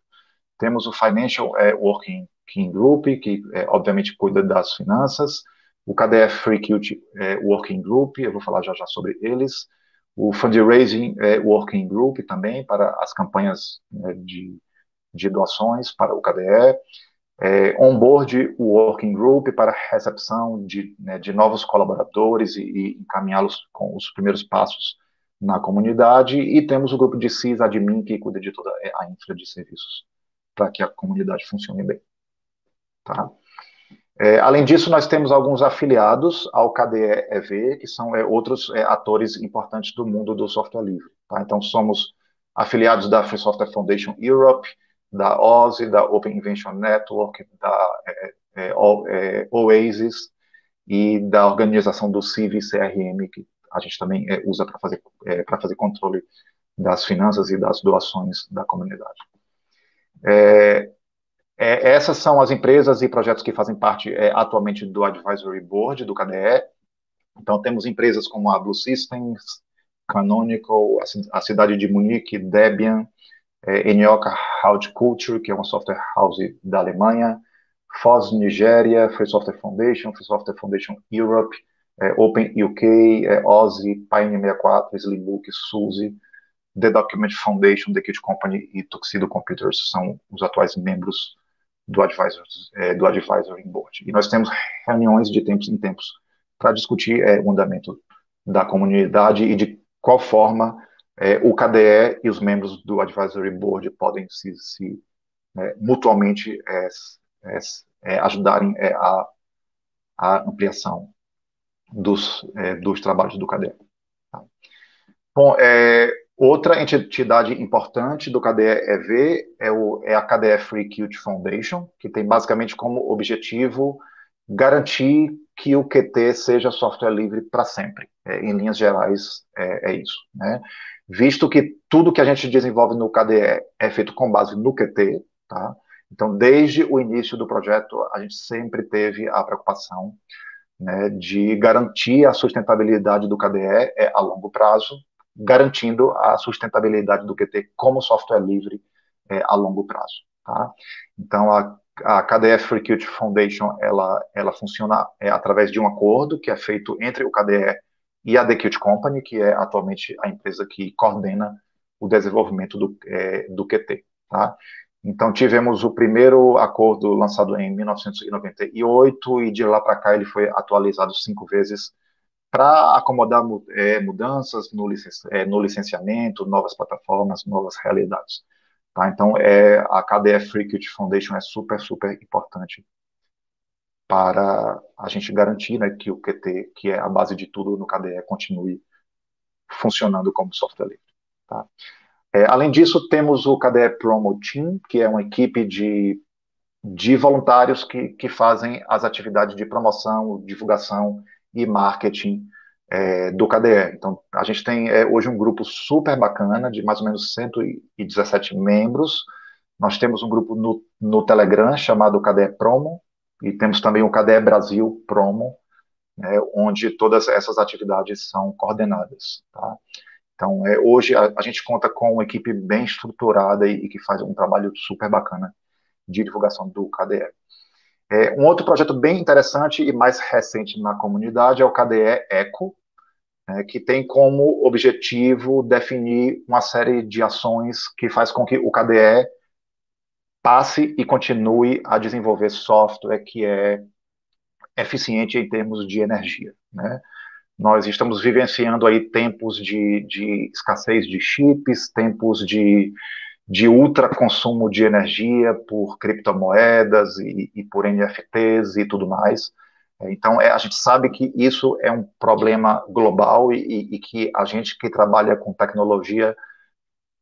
Temos o Financial é, Working Group, que é, obviamente cuida das finanças, o KDF Free Qt é, Working Group, eu vou falar já já sobre eles, o Fundraising é, Working Group também, para as campanhas né, de, de doações para o KDE, é, onboard working group para recepção de, né, de novos colaboradores e, e encaminhá-los com os primeiros passos na comunidade, e temos o grupo de CIS admin que cuida de toda a infra de serviços para que a comunidade funcione bem. Tá? É, além disso, nós temos alguns afiliados ao KDE-EV, que são é, outros é, atores importantes do mundo do software livre. Tá? Então, somos afiliados da Free Software Foundation Europe, da OSI, da Open Invention Network, da é, é, é Oasis e da organização do CIV-CRM, que a gente também usa para fazer, é, fazer controle das finanças e das doações da comunidade. É, essas são as empresas e projetos que fazem parte atualmente do Advisory Board do KDE. Então, temos empresas como a Blue Systems, Canonical, a, a cidade de Munique, Debian, é, Enioca Culture, que é uma software house da Alemanha, FOS Nigéria, Free Software Foundation, Free Software Foundation Europe, é, Open UK, é, OSI, Pioneer 64, Slimbook, SUSE, The Document Foundation, The Kit Company e Tuxedo Computers são os atuais membros do Advisor, é, do Advisory Board. E nós temos reuniões de tempos em tempos para discutir é, o andamento da comunidade e de qual forma é, o KDE e os membros do Advisory Board podem se, se é, mutuamente é, é, é ajudarem é, a, a, ampliação dos, dos trabalhos do KDE. Tá? Bom, outra entidade importante do KDE-EV é, é a KDE Free Qt Foundation, que tem basicamente como objetivo garantir que o QT seja software livre para sempre. É, em linhas gerais, é, é isso. Né? Visto que tudo que a gente desenvolve no KDE é feito com base no QT, tá? então desde o início do projeto a gente sempre teve a preocupação né, de garantir a sustentabilidade do KDE é, a longo prazo, garantindo a sustentabilidade do QT como software livre é, a longo prazo. Tá? Então, a a Free Qt Foundation ela, ela funciona é, através de um acordo que é feito entre o KDE e a Qt Company, que é atualmente a empresa que coordena o desenvolvimento do, é, do QT. Tá? Então, tivemos o primeiro acordo lançado em 1998 e de lá para cá ele foi atualizado cinco vezes para acomodar é, mudanças no, licen é, no licenciamento, novas plataformas, novas realidades. Tá? Então, é, a KDE Free Qt Foundation é super, super importante para a gente garantir né, que o QT, que é a base de tudo no KDE, continue funcionando como software livre. Tá? É, além disso, temos o KDE Promo Team, que é uma equipe de, de voluntários que, que fazem as atividades de promoção, divulgação e marketing é, do KDE. Então, a gente tem é, hoje um grupo super bacana, de mais ou menos 117 membros. Nós temos um grupo no, no Telegram chamado KDE Promo, e temos também o KDE Brasil Promo, né, onde todas essas atividades são coordenadas. Tá? Então, é, hoje a, a, gente conta com uma equipe bem estruturada e, e, que faz um trabalho super bacana de divulgação do KDE. É, um outro projeto bem interessante e mais recente na comunidade é o KDE Eco, né, que tem como objetivo definir uma série de ações que faz com que o KDE passe e continue a desenvolver software que é eficiente em termos de energia. Né? Nós estamos vivenciando aí tempos de, de escassez de chips, tempos de de ultra consumo de energia por criptomoedas e, e por NFTs e tudo mais. Então, é, a gente sabe que isso é um problema global e, e, que a gente que trabalha com tecnologia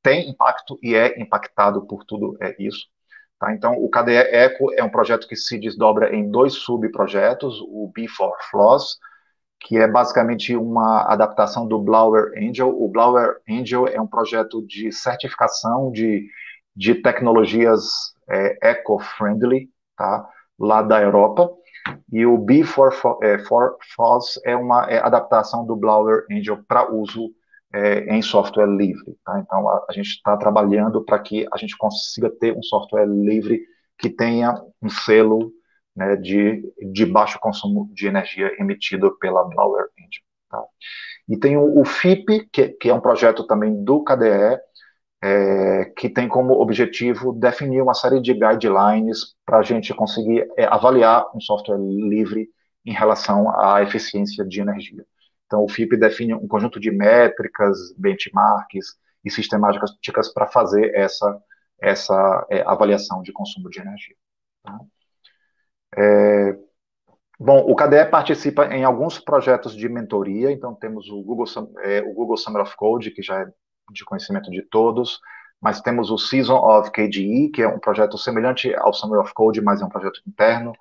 tem impacto e é impactado por tudo é isso. Tá? Então, o KDE Eco é um projeto que se desdobra em dois subprojetos, o B4 Floss, que é basicamente uma adaptação do Blower Angel. O Blower Angel é um projeto de certificação de, de tecnologias é, eco-friendly, tá? lá da Europa. E o B4 é, é uma é, adaptação do Blower Angel para uso é, em software livre. Tá? Então, a, a gente está trabalhando para que a gente consiga ter um software livre que tenha um selo né, de, de baixo consumo de energia emitido pela Blower Engine. Tá? E tem o, o FIP, que, que, é um projeto também do KDE, é, que tem como objetivo definir uma série de guidelines para a gente conseguir é, avaliar um software livre em relação à eficiência de energia. Então, o FIP define um conjunto de métricas, benchmarks e sistemáticas para fazer essa, essa é, avaliação de consumo de energia. Tá? É, bom, o KDE participa em alguns projetos de mentoria, então temos o Google, é, o Google Summer of Code, que já é de conhecimento de todos, mas temos o Season of KDE, que é um projeto semelhante ao Summer of Code, mas é um projeto interno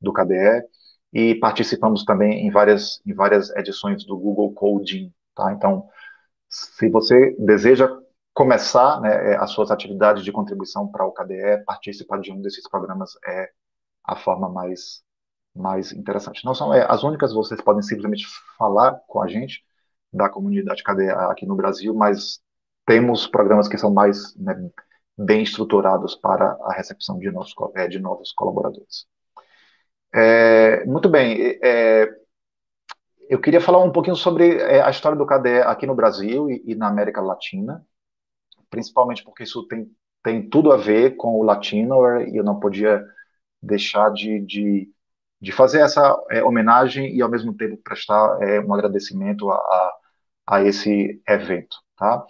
do KDE, e participamos também em várias, em várias edições do Google Coding, tá? Então, se você deseja começar né, as suas atividades de contribuição para o KDE, participar de um desses programas é a forma mais, mais interessante. Não são é, as únicas, vocês podem simplesmente falar com a gente da comunidade KDE aqui no Brasil, mas temos programas que são mais né, bem estruturados para a recepção de novos, é, de novos colaboradores. É, muito bem, é, eu queria falar um pouquinho sobre é, a história do KDE aqui no Brasil e, e, na América Latina, principalmente porque isso tem, tem tudo a ver com o Latino e eu não podia deixar de, de, de fazer essa é, homenagem e, ao mesmo tempo, prestar é, um agradecimento a, a, a, esse evento. Tá?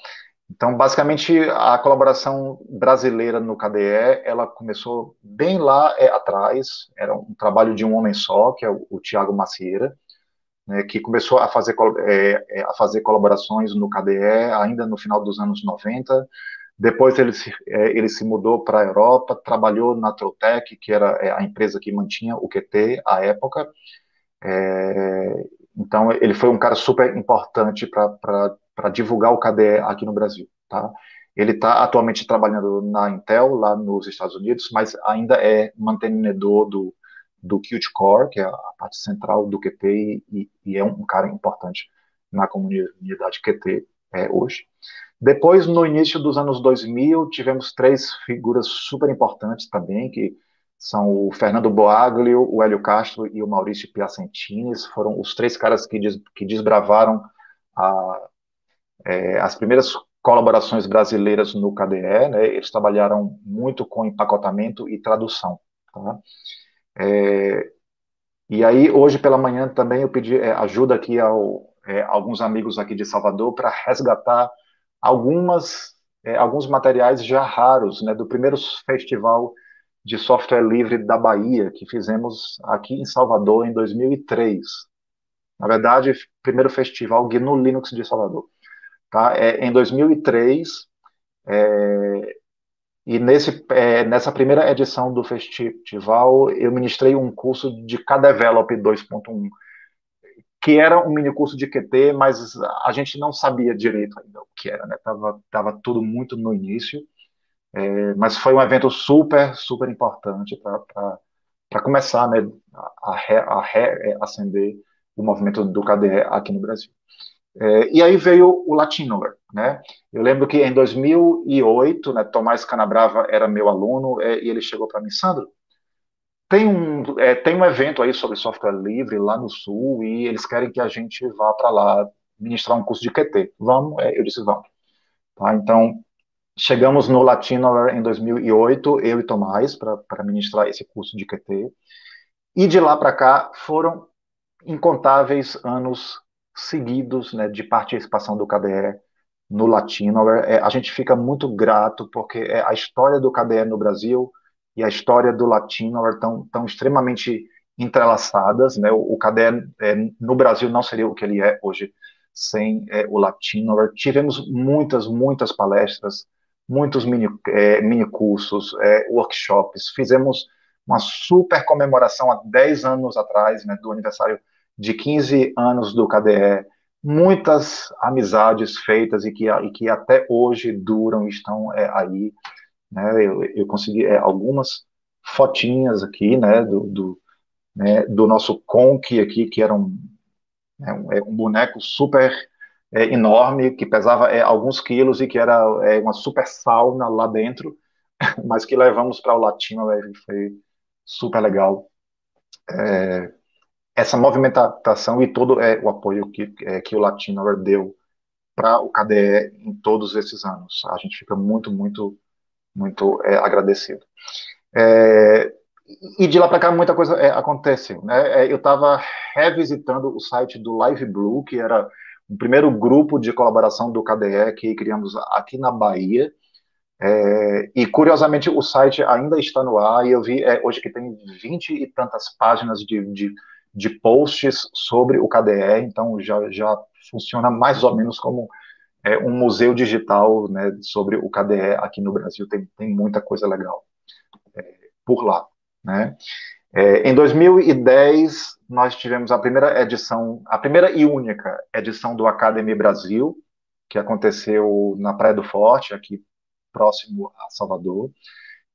Então, basicamente, a colaboração brasileira no KDE, ela começou bem lá é, atrás, era um trabalho de um homem só, que é o, o Tiago Macieira, né, que começou a fazer, é, é, a fazer colaborações no KDE ainda no final dos anos 90, depois ele se, é, ele se mudou para a Europa, trabalhou na Trotec, que era é, a empresa que mantinha o QT à época. É, então, ele foi um cara super importante para divulgar o KDE aqui no Brasil. Tá? Ele está atualmente trabalhando na Intel, lá nos Estados Unidos, mas ainda é mantenedor do, do Qt que é a parte central do QT, e, e é um cara importante na comunidade QT é, hoje. Depois, no início dos anos 2000, tivemos três figuras super importantes também, que são o Fernando Boaglio, o Hélio Castro e o Maurício Piacentini. Foram os três caras que, des, que desbravaram a, é, as primeiras colaborações brasileiras no KDE. Né? Eles trabalharam muito com empacotamento e tradução. Tá? É, e aí, hoje pela manhã também eu pedi é, ajuda aqui ao, é, alguns amigos aqui de Salvador para resgatar algumas, é, alguns materiais já raros, né, do primeiro festival de software livre da Bahia, que fizemos aqui em Salvador em 2003. Na verdade, primeiro festival GNU Linux de Salvador. Tá? É, em 2003, é, e nesse, é, nessa primeira edição do festival, eu ministrei um curso de KDevelop 2.1, que era um mini curso de QT, mas a gente não sabia direito ainda o que era, né? Tava, tava tudo muito no início, é, mas foi um evento super, super importante para começar né, a, a, reacender o movimento do KDE aqui no Brasil. É, e aí veio o Latinover, né? Eu lembro que em 2008, né, Tomás Canabrava era meu aluno é, e ele chegou para mim, Sandro, tem um, é, tem um evento aí sobre software livre lá no Sul e eles querem que a gente vá para lá ministrar um curso de QT. Vamos? É, eu disse, vamos. Tá, então, chegamos no Latino em 2008, eu e Tomás, para ministrar esse curso de QT. E de lá para cá foram incontáveis anos seguidos né, de participação do KDE no Latino. É, a gente fica muito grato porque é a história do KDE no Brasil e a história do latino estão, tão extremamente entrelaçadas, né? O, o KDE é, no Brasil não seria o que ele é hoje sem é, o latino. Tivemos muitas, muitas palestras, muitos mini, é, mini cursos, é, workshops, fizemos uma super comemoração há 10 anos atrás, né, do aniversário de 15 anos do KDE, muitas amizades feitas e que, e que até hoje duram, estão é, aí, né, eu, eu consegui é, algumas fotinhas aqui, né, do, do, né, do nosso Conk aqui, que era um, né, um, é, um boneco super é, enorme, que pesava é, alguns quilos e que era é, uma super sauna lá dentro, mas que levamos para o Latino, e foi super legal. É, essa movimentação e todo é, o apoio que, é, que o Latino deu para o KDE em todos esses anos. A gente fica muito, muito muito é, agradecido. É, e de lá para cá muita coisa é, aconteceu. Né? É, eu estava revisitando o site do Live Blue, que era o primeiro grupo de colaboração do KDE que criamos aqui na Bahia. É, e curiosamente o site ainda está no ar e eu vi é, hoje que tem 20 e tantas páginas de, de, de posts sobre o KDE, então já, já funciona mais ou menos como é, um museu digital né, sobre o KDE aqui no Brasil. Tem, tem muita coisa legal é, por lá. Né? É, em 2010, nós tivemos a primeira edição, a primeira e única edição do Academy Brasil, que aconteceu na Praia do Forte, aqui próximo a Salvador.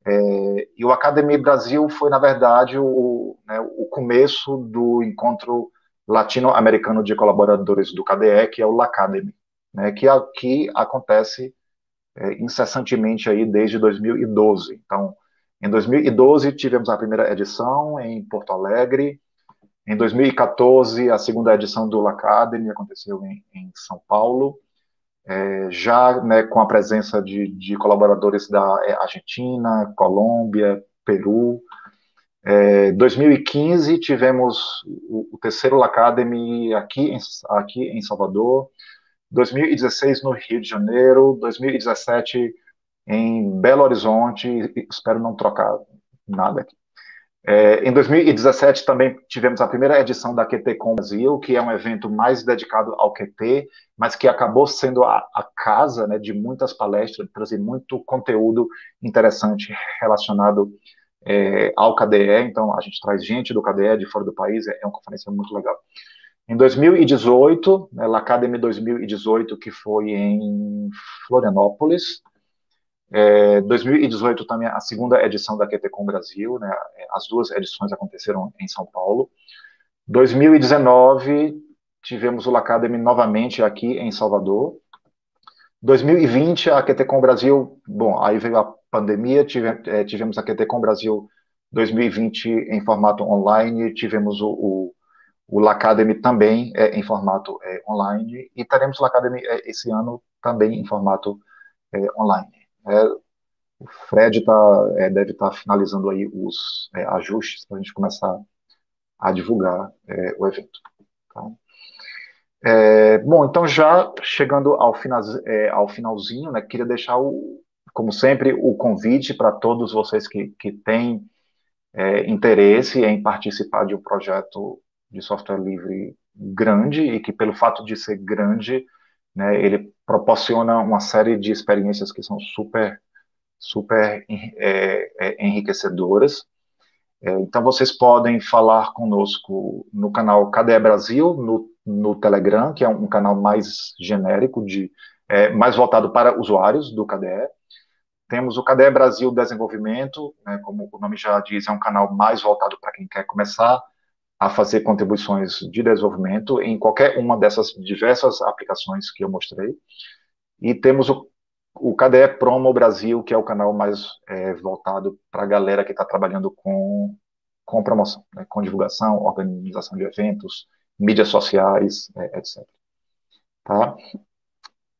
É, e o Academy Brasil foi, na verdade, o, né, o começo do encontro latino-americano de colaboradores do KDE, que é o LACademy né, que aqui acontece é, incessantemente aí desde 2012. Então, em 2012 tivemos a primeira edição em Porto Alegre. Em 2014 a segunda edição do Academy aconteceu em, em São Paulo, é, já né, com a presença de, de colaboradores da é, Argentina, Colômbia, Peru. É, 2015 tivemos o, o terceiro Academy aqui em, aqui em Salvador, 2016 no Rio de Janeiro, 2017 em Belo Horizonte, espero não trocar nada aqui. É, em 2017 também tivemos a primeira edição da QTCom Brasil, que é um evento mais dedicado ao QT, mas que acabou sendo a, a casa né, de muitas palestras, trazer muito conteúdo interessante relacionado é, ao KDE. Então, a gente traz gente do KDE de fora do país, é, é uma conferência muito legal. Em 2018, né, Academy 2018, que foi em Florianópolis, é, 2018 também a segunda edição da QTCom Brasil, né, as duas edições aconteceram em São Paulo. 2019 tivemos o Academy novamente aqui em Salvador. 2020 a QTCom Brasil, bom, aí veio a pandemia, tive, é, tivemos a QTCom Brasil 2020 em formato online, tivemos o, o o Lacademy também é em formato é, online e teremos o Lacademy é, esse ano também em formato é, online. É, o Fred tá, é, deve estar tá finalizando aí os é, ajustes para a gente começar a divulgar o evento. Tá? bom, então já chegando ao, final, ao finalzinho, né, queria deixar, o, como sempre, o convite para todos vocês que, que têm interesse em participar de um projeto de software livre grande e que, pelo fato de ser grande, né, ele proporciona uma série de experiências que são super, super é, é, enriquecedoras. É, então, vocês podem falar conosco no canal KDE Brasil, no, no Telegram, que é um canal mais genérico, de, é, mais voltado para usuários do KDE. Temos o KDE Brasil Desenvolvimento, né, como o nome já diz, é um canal mais voltado para quem quer começar a fazer contribuições de desenvolvimento em qualquer uma dessas diversas aplicações que eu mostrei. E temos o, o KDE Promo Brasil, que é o canal mais é, voltado para a galera que está trabalhando com, com promoção, né, com divulgação, organização de eventos, mídias sociais, é, etc. Tá?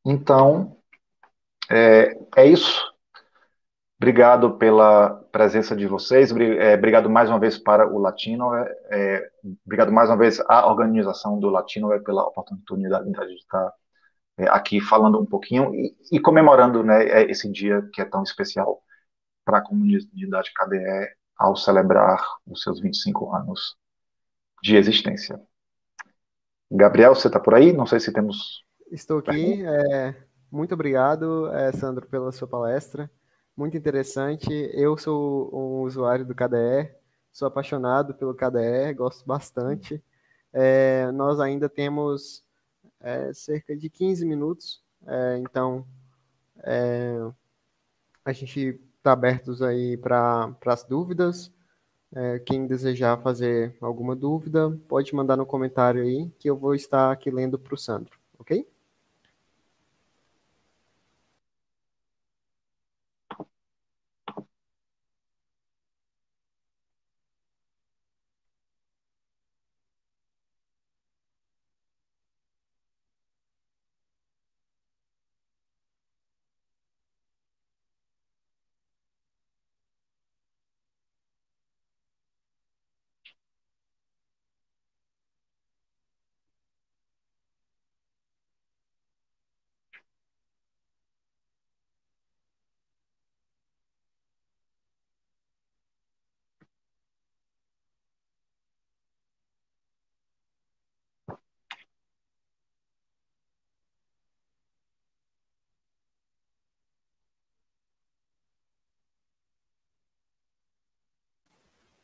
Então, é, é isso. Obrigado pela presença de vocês, é, obrigado mais uma vez para o Latino, é, é, obrigado mais uma vez à organização do Latino pela oportunidade de estar aqui falando um pouquinho e, e comemorando né, esse dia que é tão especial para a comunidade KDE ao celebrar os seus 25 anos de existência. Gabriel, você está por aí? Não sei se temos. Estou aqui. É, muito obrigado, Sandro, pela sua palestra muito interessante. Eu sou um usuário do KDE, sou apaixonado pelo KDE, gosto bastante. É, nós ainda temos é, cerca de 15 minutos, é, então é, a gente está abertos aí para as dúvidas. É, quem desejar fazer alguma dúvida, pode mandar no comentário aí, que eu vou estar aqui lendo para o Sandro, ok?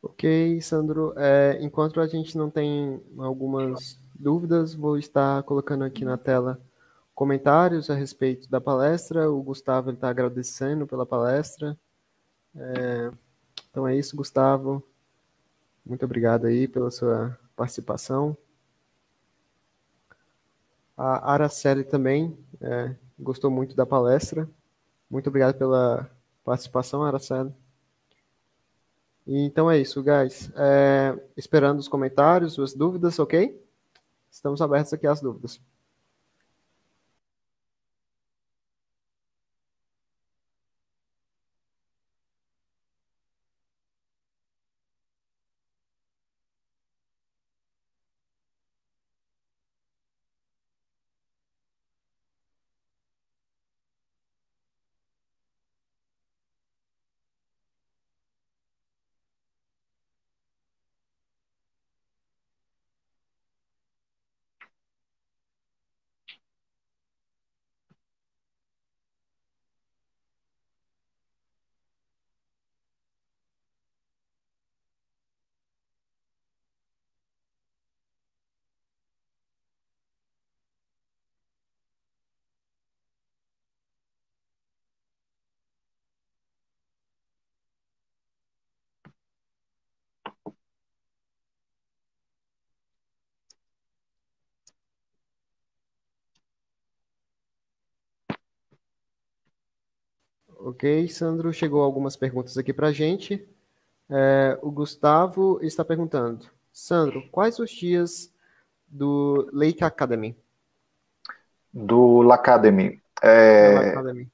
Ok, Sandro. É, enquanto a gente não tem algumas dúvidas, vou estar colocando aqui na tela comentários a respeito da palestra. O Gustavo está agradecendo pela palestra. É, então é isso, Gustavo. Muito obrigado aí pela sua participação. A Araceli também é, gostou muito da palestra. Muito obrigado pela participação, Araceli. Então é isso, guys. É, esperando os comentários, suas dúvidas, ok? Estamos abertos aqui às dúvidas. Ok, Sandro, chegou algumas perguntas aqui para a gente. É, o Gustavo está perguntando, Sandro, quais os dias do Lake Academy? Do Lacademy. É, Academy.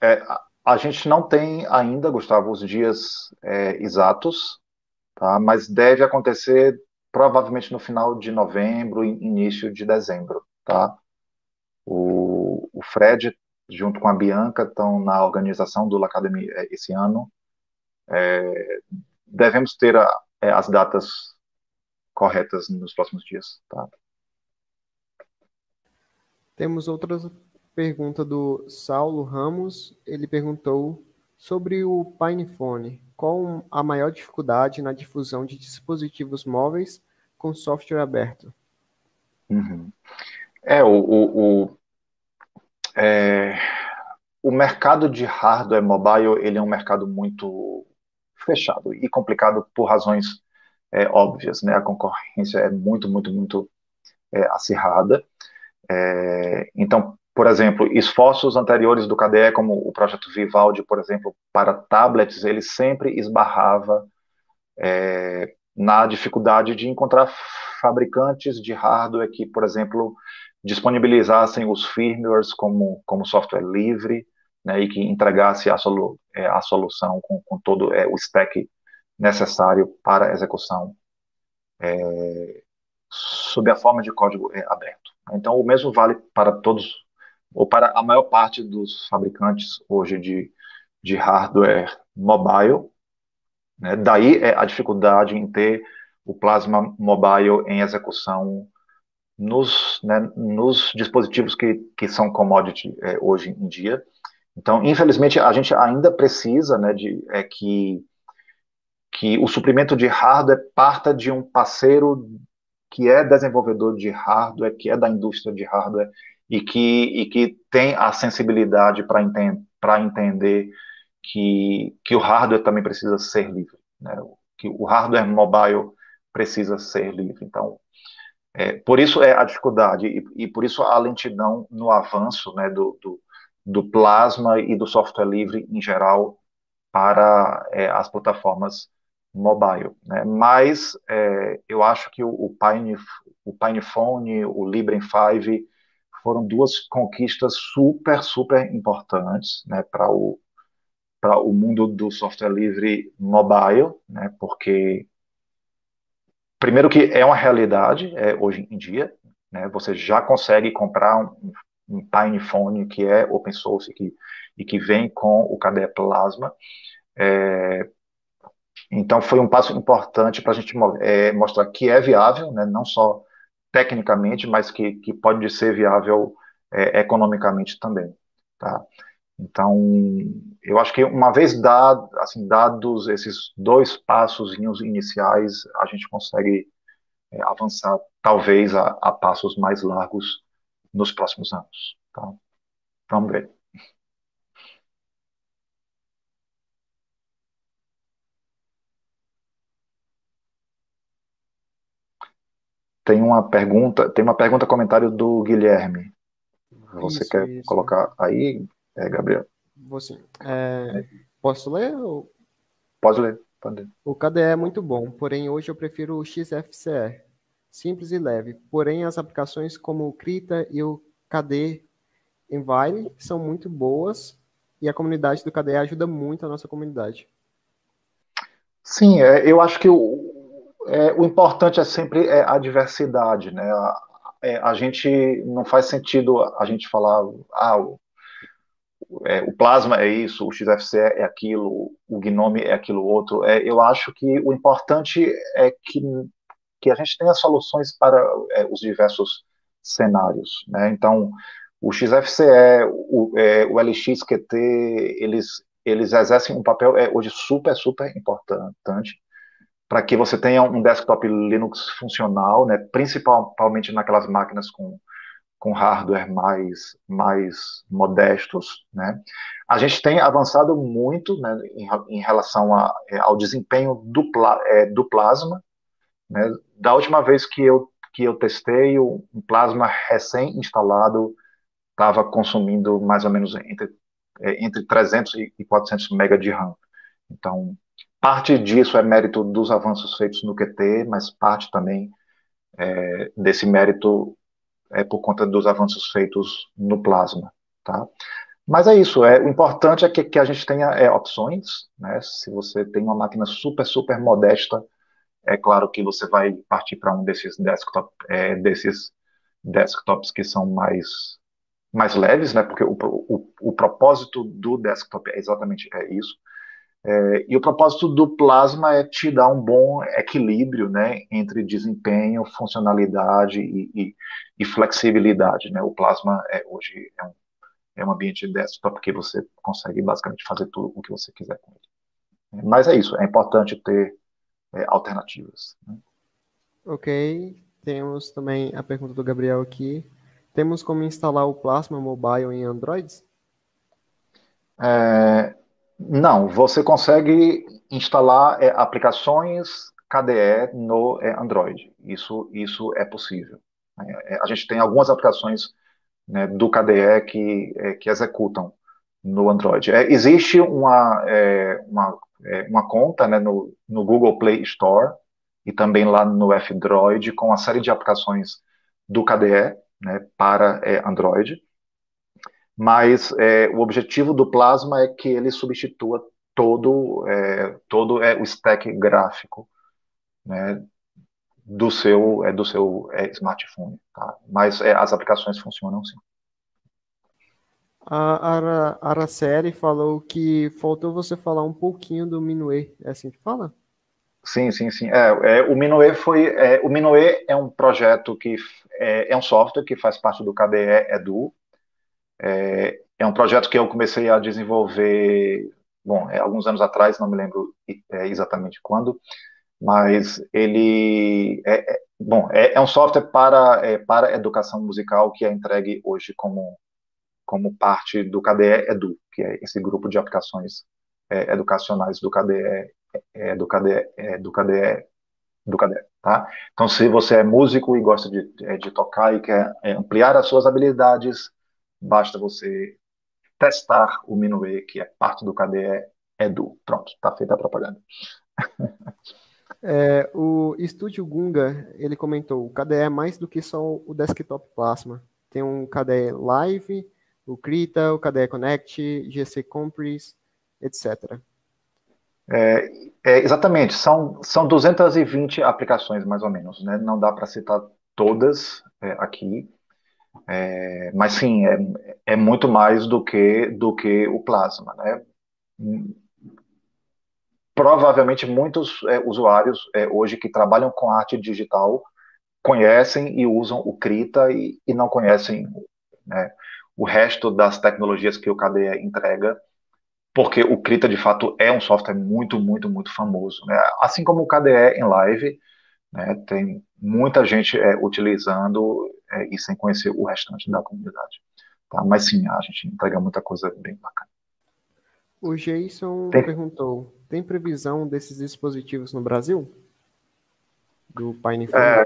É, a gente não tem ainda, Gustavo, os dias é, exatos, tá? mas deve acontecer provavelmente no final de novembro, início de dezembro. Tá? O, o Fred, junto com a Bianca, estão na organização do Academy é, esse ano. É, devemos ter a, é, as datas corretas nos próximos dias. Tá? Temos outra pergunta do Saulo Ramos. Ele perguntou sobre o PinePhone. Qual a maior dificuldade na difusão de dispositivos móveis com software aberto? Uhum. É, o, o, o, é, o mercado de hardware mobile ele é um mercado muito fechado e complicado por razões é, óbvias, né? A concorrência é muito, muito, muito é, acirrada. É, então, por exemplo, esforços anteriores do KDE, como o projeto Vivaldi, por exemplo, para tablets, ele sempre esbarrava é, na dificuldade de encontrar fabricantes de hardware que, por exemplo, disponibilizassem os firmwares como, como software livre, né, e que entregasse a, solu é, a solução com, com todo é, o stack necessário para execução é, sob a forma de código é, aberto. Então, o mesmo vale para todos, ou para a maior parte dos fabricantes hoje de, de hardware mobile. Né? Daí é a dificuldade em ter o Plasma Mobile em execução nos, né, nos dispositivos que, que são commodity é, hoje em dia. Então, infelizmente, a gente ainda precisa né, de é, que, que o suprimento de hardware parta de um parceiro que é desenvolvedor de hardware, que é da indústria de hardware e que, e que tem a sensibilidade para enten entender que, que o hardware também precisa ser livre, né? que o hardware mobile precisa ser livre. Então, é, por isso é a dificuldade e, e, por isso a lentidão no avanço né, do, do, do, plasma e do software livre em geral para é, as plataformas mobile. Né? Mas é, eu acho que o, o, Pine, o o Librem 5 foram duas conquistas super, super importantes né, para o, para o mundo do software livre mobile, né, porque primeiro que é uma realidade é, hoje em dia, né, você já consegue comprar um, um PinePhone que é open source que, e que vem com o KDE Plasma, é, então, foi um passo importante para a gente é, mostrar que é viável, né, não só tecnicamente, mas que, que pode ser viável é, economicamente também. Tá? Então, eu acho que uma vez dado, assim, dados esses dois passos iniciais, a gente consegue é, avançar, talvez, a, a, passos mais largos nos próximos anos. Tá? Vamos ver. Tem uma pergunta, tem uma pergunta comentário do Guilherme. Você isso, quer isso. colocar aí, é, Gabriel? Vou sim. É, posso ler? Ou... Pode ler, pode ler. O KDE é muito bom, porém hoje eu prefiro o XFCE. Simples e leve. Porém, as aplicações como o Krita e o KD Envile são muito boas e a comunidade do KDE ajuda muito a nossa comunidade. Sim, é, eu acho que o, é, o importante é sempre é, a diversidade, né? A, é, a, gente não faz sentido a gente falar, ah, o, é, o plasma é isso, o XFCE é aquilo, o Gnome é aquilo outro. É, eu acho que o importante é que, que a gente tenha soluções para é, os diversos cenários, né? Então, o XFCE, o, o LXQT, eles eles exercem um papel hoje super, super importante para que você tenha um desktop Linux funcional, né, principalmente naquelas máquinas com, com hardware mais, mais modestos. Né. A gente tem avançado muito né, em, em relação a, é, ao desempenho do, é, do plasma. Né. Da última vez que eu, que eu testei, um plasma recém-instalado estava consumindo mais ou menos entre é, entre 300 e 400 MB de RAM. Então, parte disso é mérito dos avanços feitos no QT, mas parte também é, desse mérito é por conta dos avanços feitos no plasma, tá? Mas é isso, é, o importante é que, que a gente tenha é, opções, né? Se você tem uma máquina super, super modesta, é claro que você vai partir para um desses desktop, é, desses desktops que são mais mais leves, né? Porque o, o, o propósito do desktop é exatamente é isso. É, e o propósito do Plasma é te dar um bom equilíbrio, né, entre desempenho, funcionalidade e, e, e flexibilidade, né? O Plasma é, hoje é um, é um ambiente desktop que você consegue basicamente fazer tudo o que você quiser com ele. Mas é isso, é importante ter é, alternativas. Né? Ok, temos também a pergunta do Gabriel aqui. Temos como instalar o Plasma Mobile em Android? É, não, você consegue instalar é, aplicações KDE no é, Android. Isso, isso é possível. É, é, a gente tem algumas aplicações né, do KDE que, é, que executam no Android. existe uma, uma, uma conta né, no, no Google Play Store e também lá no F-Droid com uma série de aplicações do KDE né, para é, Android, mas é, o objetivo do Plasma é que ele substitua todo, é, todo é, o stack gráfico né, do seu, é, do seu é, smartphone. Tá? Mas é, as aplicações funcionam sim. A Ara, Araceli falou que faltou você falar um pouquinho do Minue. É assim que fala? Sim, sim, sim. É, é, o Minue foi. É, o Minue é um projeto que é, é, um software que faz parte do KDE Edu. É, é um projeto que eu comecei a desenvolver, bom, é, alguns anos atrás, não me lembro é, exatamente quando, mas ele é, é bom, é, um software para para educação musical que é entregue hoje como como parte do KDE Edu, que é esse grupo de aplicações educacionais do KDE é, do KDE, é, do KDE, do tá? Então, se você é músico e gosta de, é, de tocar e quer é, ampliar as suas habilidades, basta você testar o Minue, que é parte do KDE Edu. Pronto, tá feita a propaganda. É, o Estúdio Gunga, ele comentou, o KDE é mais do que só o desktop Plasma. Tem um KDE Live, o Krita, o KDE Connect, GC Compris, etc. É, é, exatamente, são, são 220 aplicações, mais ou menos, né? Não dá para citar todas é, aqui, é, mas sim, é, é muito mais do que, do que o Plasma, né? Provavelmente muitos é, usuários é, hoje que trabalham com arte digital conhecem e usam o Krita e, e não conhecem né, o resto das tecnologias que o KDE entrega porque o Krita de fato é um software muito, muito, muito famoso. Né? Assim como o KDE em live, né, tem muita gente é, utilizando é, e sem conhecer o restante da comunidade. Tá? Mas sim, a gente entrega muita coisa bem bacana. O Jason tem... perguntou: tem previsão desses dispositivos no Brasil? Do PinePhone? É...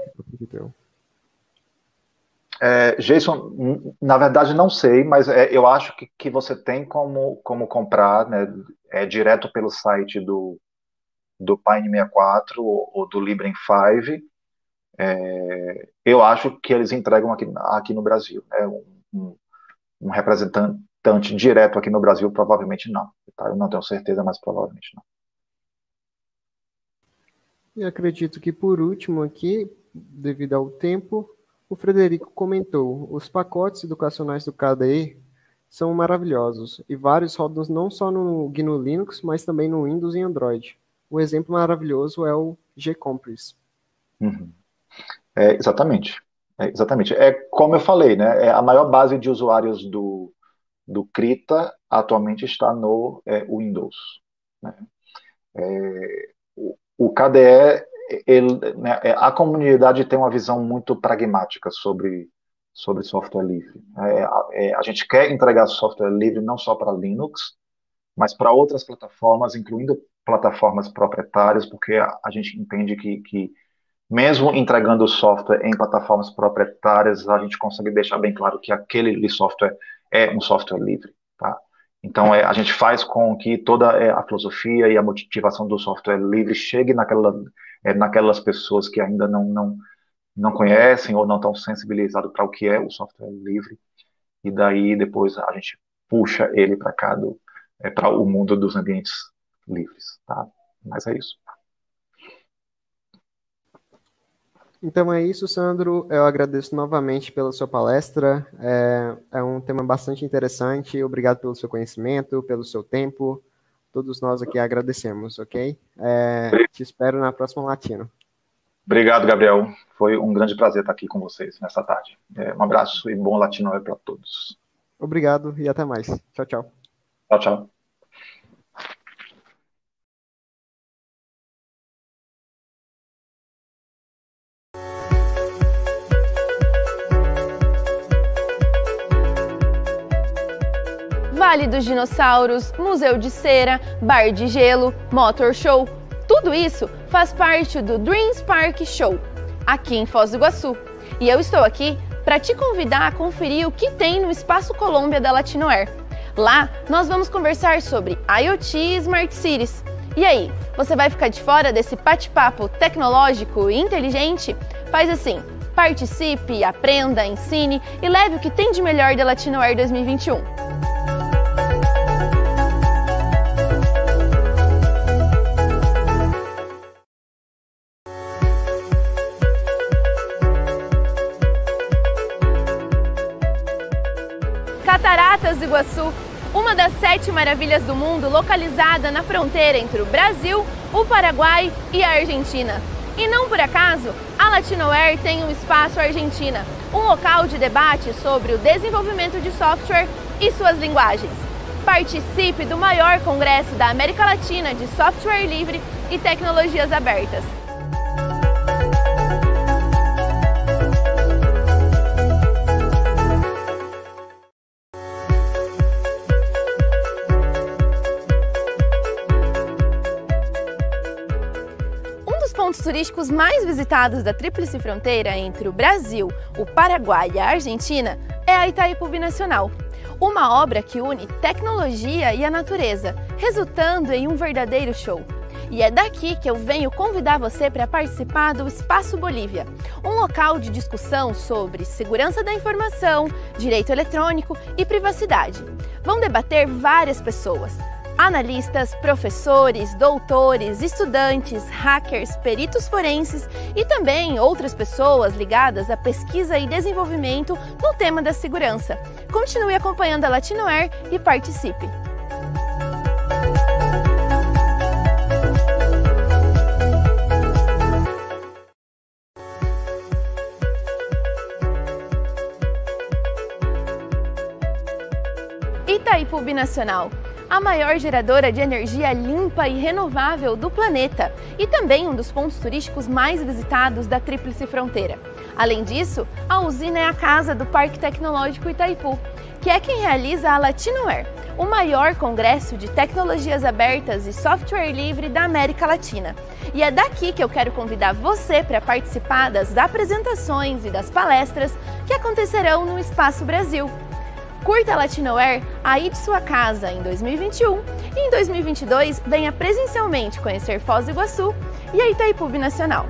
É, Jason, na verdade não sei, mas é, eu acho que, que você tem como, como comprar né, é, direto pelo site do, do Pine 64 ou, ou do Librem 5. É, eu acho que eles entregam aqui, aqui no Brasil. Né, um, um, representante direto aqui no Brasil, provavelmente não. Tá? Eu não tenho certeza, mas provavelmente não. E acredito que por último aqui, devido ao tempo, o Frederico comentou: os pacotes educacionais do KDE são maravilhosos e vários rodam não só no GNU Linux, mas também no Windows e Android. O exemplo maravilhoso é o gCompris. Uhum. É, exatamente. É, exatamente. É como eu falei, né? É, a maior base de usuários do, do Krita atualmente está no é, Windows. Né? É, o, o KDE ele, né, é, a comunidade tem uma visão muito pragmática sobre, sobre software livre. É, é, a gente quer entregar software livre não só para Linux, mas para outras plataformas, incluindo plataformas proprietárias, porque a, a gente entende que, que, mesmo entregando software em plataformas proprietárias, a gente consegue deixar bem claro que aquele software é um software livre. Tá? Então, é, a gente faz com que toda é, a filosofia e a motivação do software livre chegue naquela, é, naquelas pessoas que ainda não, não, não conhecem ou não estão sensibilizados para o que é o software livre. E daí, depois, a gente puxa ele para é, para o mundo dos ambientes livres. Tá? Mas é isso. Então é isso, Sandro. Eu agradeço novamente pela sua palestra. É, é, um tema bastante interessante. Obrigado pelo seu conhecimento, pelo seu tempo. Todos nós aqui agradecemos, ok? É, te espero na próxima Latino. Obrigado, Gabriel. Foi um grande prazer estar aqui com vocês nessa tarde. É, um abraço e bom Latino para todos. Obrigado e até mais. Tchau, tchau. Tchau, tchau. Vale dos Dinossauros, Museu de Cera, Bar de Gelo, Motor Show. Tudo isso faz parte do Dreams Park Show, aqui em Foz do Iguaçu. E eu estou aqui para te convidar a conferir o que tem no Espaço Colômbia da Latinoair. Lá nós vamos conversar sobre IoT e Smart Cities. E aí, você vai ficar de fora desse bate-papo tecnológico e inteligente? Faz assim, participe, aprenda, ensine e leve o que tem de melhor da Latinoair 2021. Iguaçu, uma das sete maravilhas do mundo localizada na fronteira entre o Brasil, o Paraguai e a Argentina. E não por acaso, a Latinoair tem um espaço Argentina, um local de debate sobre o desenvolvimento de software e suas linguagens. Participe do maior congresso da América Latina de software livre e tecnologias abertas. Turísticos mais visitados da Tríplice Fronteira entre o Brasil, o Paraguai e a Argentina é a Itaipu Binacional, uma obra que une tecnologia e a natureza, resultando em um verdadeiro show. E é daqui que eu venho convidar você para participar do Espaço Bolívia, um local de discussão sobre segurança da informação, direito eletrônico e privacidade. Vão debater várias pessoas, analistas, professores, doutores, estudantes, hackers, peritos forenses e também outras pessoas ligadas à pesquisa e desenvolvimento no tema da segurança. Continue acompanhando a Latinoair e participe! Itaipu Binacional a maior geradora de energia limpa e renovável do planeta e também um dos pontos turísticos mais visitados da Tríplice Fronteira. Além disso, a usina é a casa do Parque Tecnológico Itaipu, que é quem realiza a Latinoair, o maior congresso de tecnologias abertas e software livre da América Latina. E é daqui que eu quero convidar você para participar das apresentações e das palestras que acontecerão no Espaço Brasil, Curta a Latinoair aí de sua casa em 2021 e em 2022 venha presencialmente conhecer Foz do Iguaçu e a Itaipu Nacional.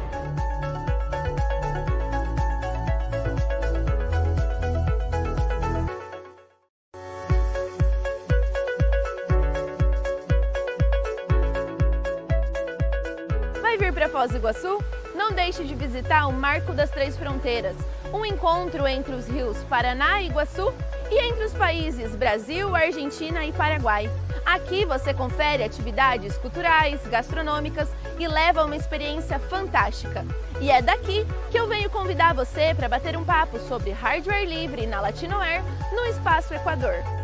Vai vir para Foz do Iguaçu? Não deixe de visitar o Marco das Três Fronteiras, um encontro entre os rios Paraná e Iguaçu e entre os países Brasil, Argentina e Paraguai. Aqui você confere atividades culturais, gastronômicas e leva uma experiência fantástica. E é daqui que eu venho convidar você para bater um papo sobre hardware livre na Latinoair no Espaço Equador.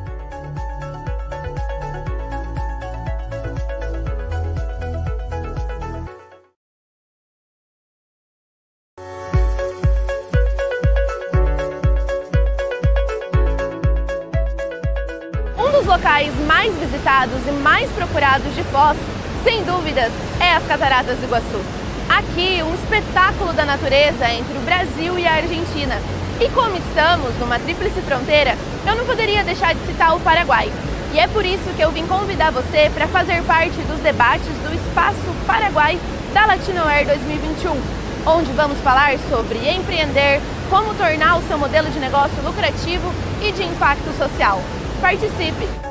Foz, sem dúvidas, é as Cataratas do Iguaçu. Aqui, um espetáculo da natureza entre o Brasil e a Argentina. E como estamos numa tríplice fronteira, eu não poderia deixar de citar o Paraguai. E é por isso que eu vim convidar você para fazer parte dos debates do Espaço Paraguai da Latinoair 2021, onde vamos falar sobre empreender, como tornar o seu modelo de negócio lucrativo e de impacto social. Participe!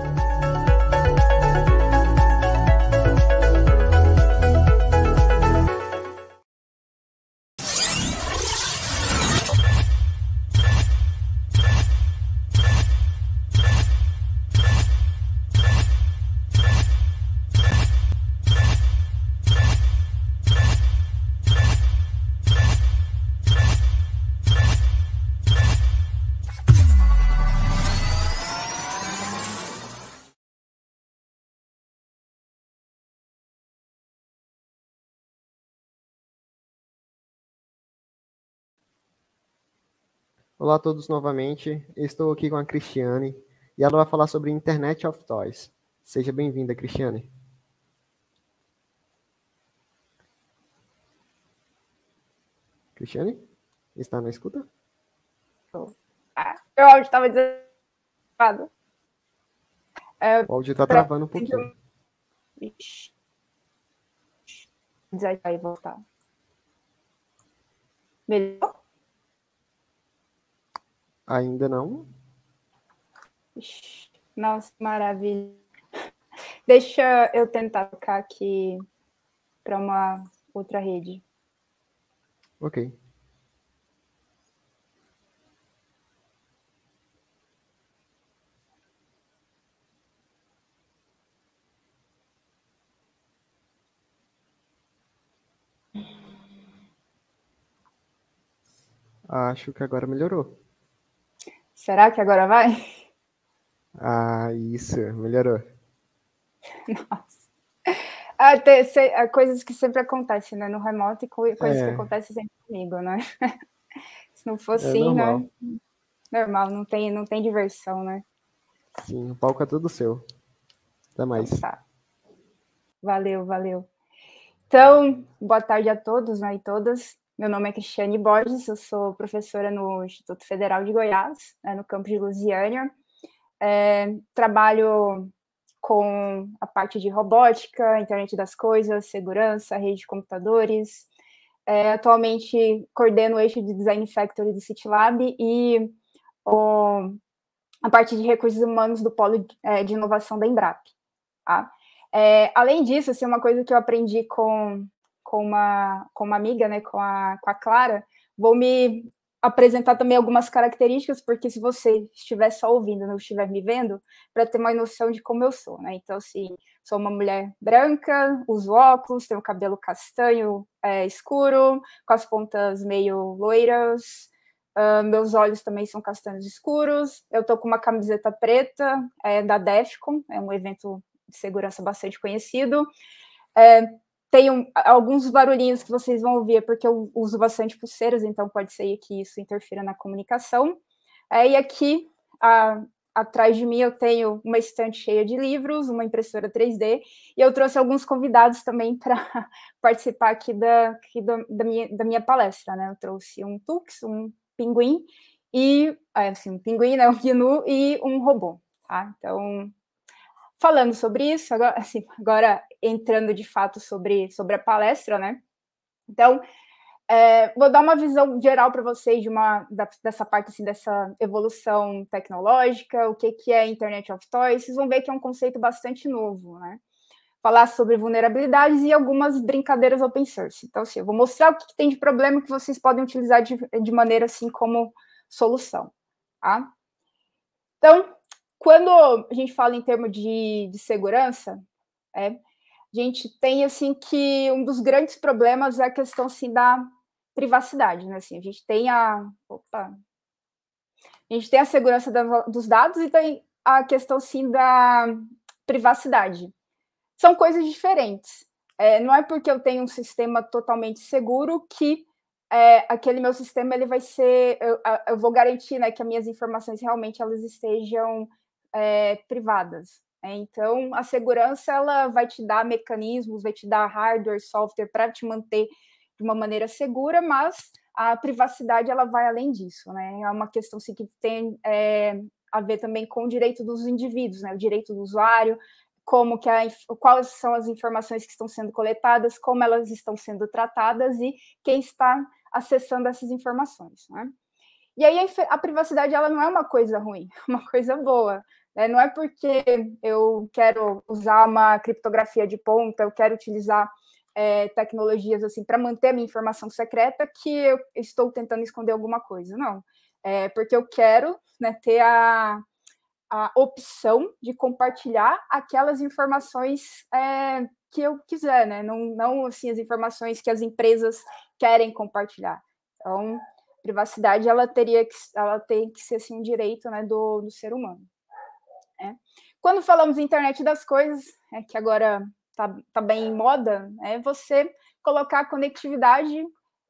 Olá a todos novamente. Estou aqui com a Cristiane e ela vai falar sobre Internet of Toys. Seja bem-vinda, Cristiane. Cristiane? Está na escuta? Ah, meu áudio estava desabado. É, o áudio está travando um pouquinho. Ixi. Desativar e voltar. Melhor? Ainda não? Nossa, maravilha. Deixa eu tentar tocar aqui para uma outra rede. Ok. Acho que agora melhorou. Será que agora vai? Ah, isso, melhorou. Nossa. Ah, tem, se, ah, coisas que sempre acontecem, né? No remoto e coisas é. que acontecem sempre comigo, né? Se não fosse é assim, né? Normal, não tem, não tem diversão, né? Sim, o palco é tudo seu. Até mais. Então, tá. Valeu, valeu. Então, boa tarde a todos né, e todas. Meu nome é Cristiane Borges, eu sou professora no Instituto Federal de Goiás, né, no campus de Lusiânia. É, trabalho com a parte de robótica, internet das coisas, segurança, rede de computadores. É, atualmente coordeno o eixo de Design Factory do CityLab e o, a parte de recursos humanos do Polo é, de Inovação da Embrap. Tá? É, além disso, assim, uma coisa que eu aprendi com com uma, com uma amiga, né, com a, com a Clara, vou me apresentar também algumas características, porque se você estiver só ouvindo, não estiver me vendo, para ter uma noção de como eu sou, né? Então, assim, sou uma mulher branca, uso óculos, tenho cabelo castanho é, escuro, com as pontas meio loiras, uh, meus olhos também são castanhos escuros, eu tô com uma camiseta preta é, da DEFCON, é um evento de segurança bastante conhecido, é, um, alguns barulhinhos que vocês vão ouvir, porque eu uso bastante pulseiras, então pode ser que isso interfira na comunicação. É, e aqui, a, atrás de mim, eu tenho uma estante cheia de livros, uma impressora 3D, e eu trouxe alguns convidados também para participar aqui, da, aqui da, da, minha, da minha palestra. Né? Eu trouxe um Tux, um pinguim, e é, assim, um pinguim, né, um gnu e um robô. Tá? Então, falando sobre isso, agora, assim, agora entrando de fato sobre, sobre a palestra, né? Então, é, vou dar uma visão geral para vocês de uma da, dessa parte assim, dessa evolução tecnológica, o que, que é Internet of Toys. Vocês vão ver que é um conceito bastante novo, né? Falar sobre vulnerabilidades e algumas brincadeiras open source. Então, assim, eu vou mostrar o que, que tem de problema que vocês podem utilizar de, de maneira assim como solução, tá? Então, quando a gente fala em termos de, de segurança, é, a gente tem assim que um dos grandes problemas é a questão assim da privacidade, né? Assim, a gente tem a, opa, a gente tem a segurança da, dos dados e tem a questão assim da privacidade. São coisas diferentes. É, não é porque eu tenho um sistema totalmente seguro que é, aquele meu sistema ele vai ser, eu, eu vou garantir, né, que as minhas informações realmente elas estejam é, privadas. Então, a segurança ela vai te dar mecanismos, vai te dar hardware, software para te manter de uma maneira segura, mas a privacidade ela vai além disso, né? É uma questão assim, que tem é, a ver também com o direito dos indivíduos, né? O direito do usuário, como que a, quais são as informações que estão sendo coletadas, como elas estão sendo tratadas e quem está acessando essas informações, né? E aí a, privacidade ela não é uma coisa ruim, uma coisa boa. Né? Não é porque eu quero usar uma criptografia de ponta, eu quero utilizar é, tecnologias assim para manter a minha informação secreta que eu estou tentando esconder alguma coisa. Não, é porque eu quero né, ter a, a opção de compartilhar aquelas informações é, que eu quiser, né? Não, não assim as informações que as empresas querem compartilhar. Então, privacidade ela teria que ela tem que ser assim um direito né, do, do ser humano. Né? Quando falamos internet das coisas, é que agora está tá bem em moda, é você colocar conectividade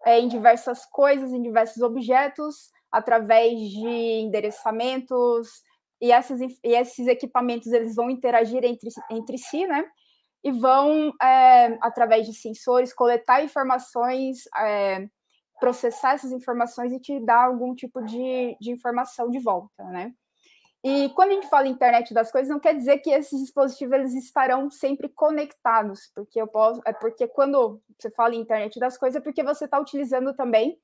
é, em diversas coisas, em diversos objetos, através de endereçamentos, e, essas, e esses equipamentos eles vão interagir entre, entre si, né? E vão, é, através de sensores, coletar informações, é, processar essas informações e te dar algum tipo de, de informação de volta, né? E quando a gente fala internet das coisas, não quer dizer que esses dispositivos eles estarão sempre conectados, porque eu posso, é porque quando você fala internet das coisas, é porque você está utilizando também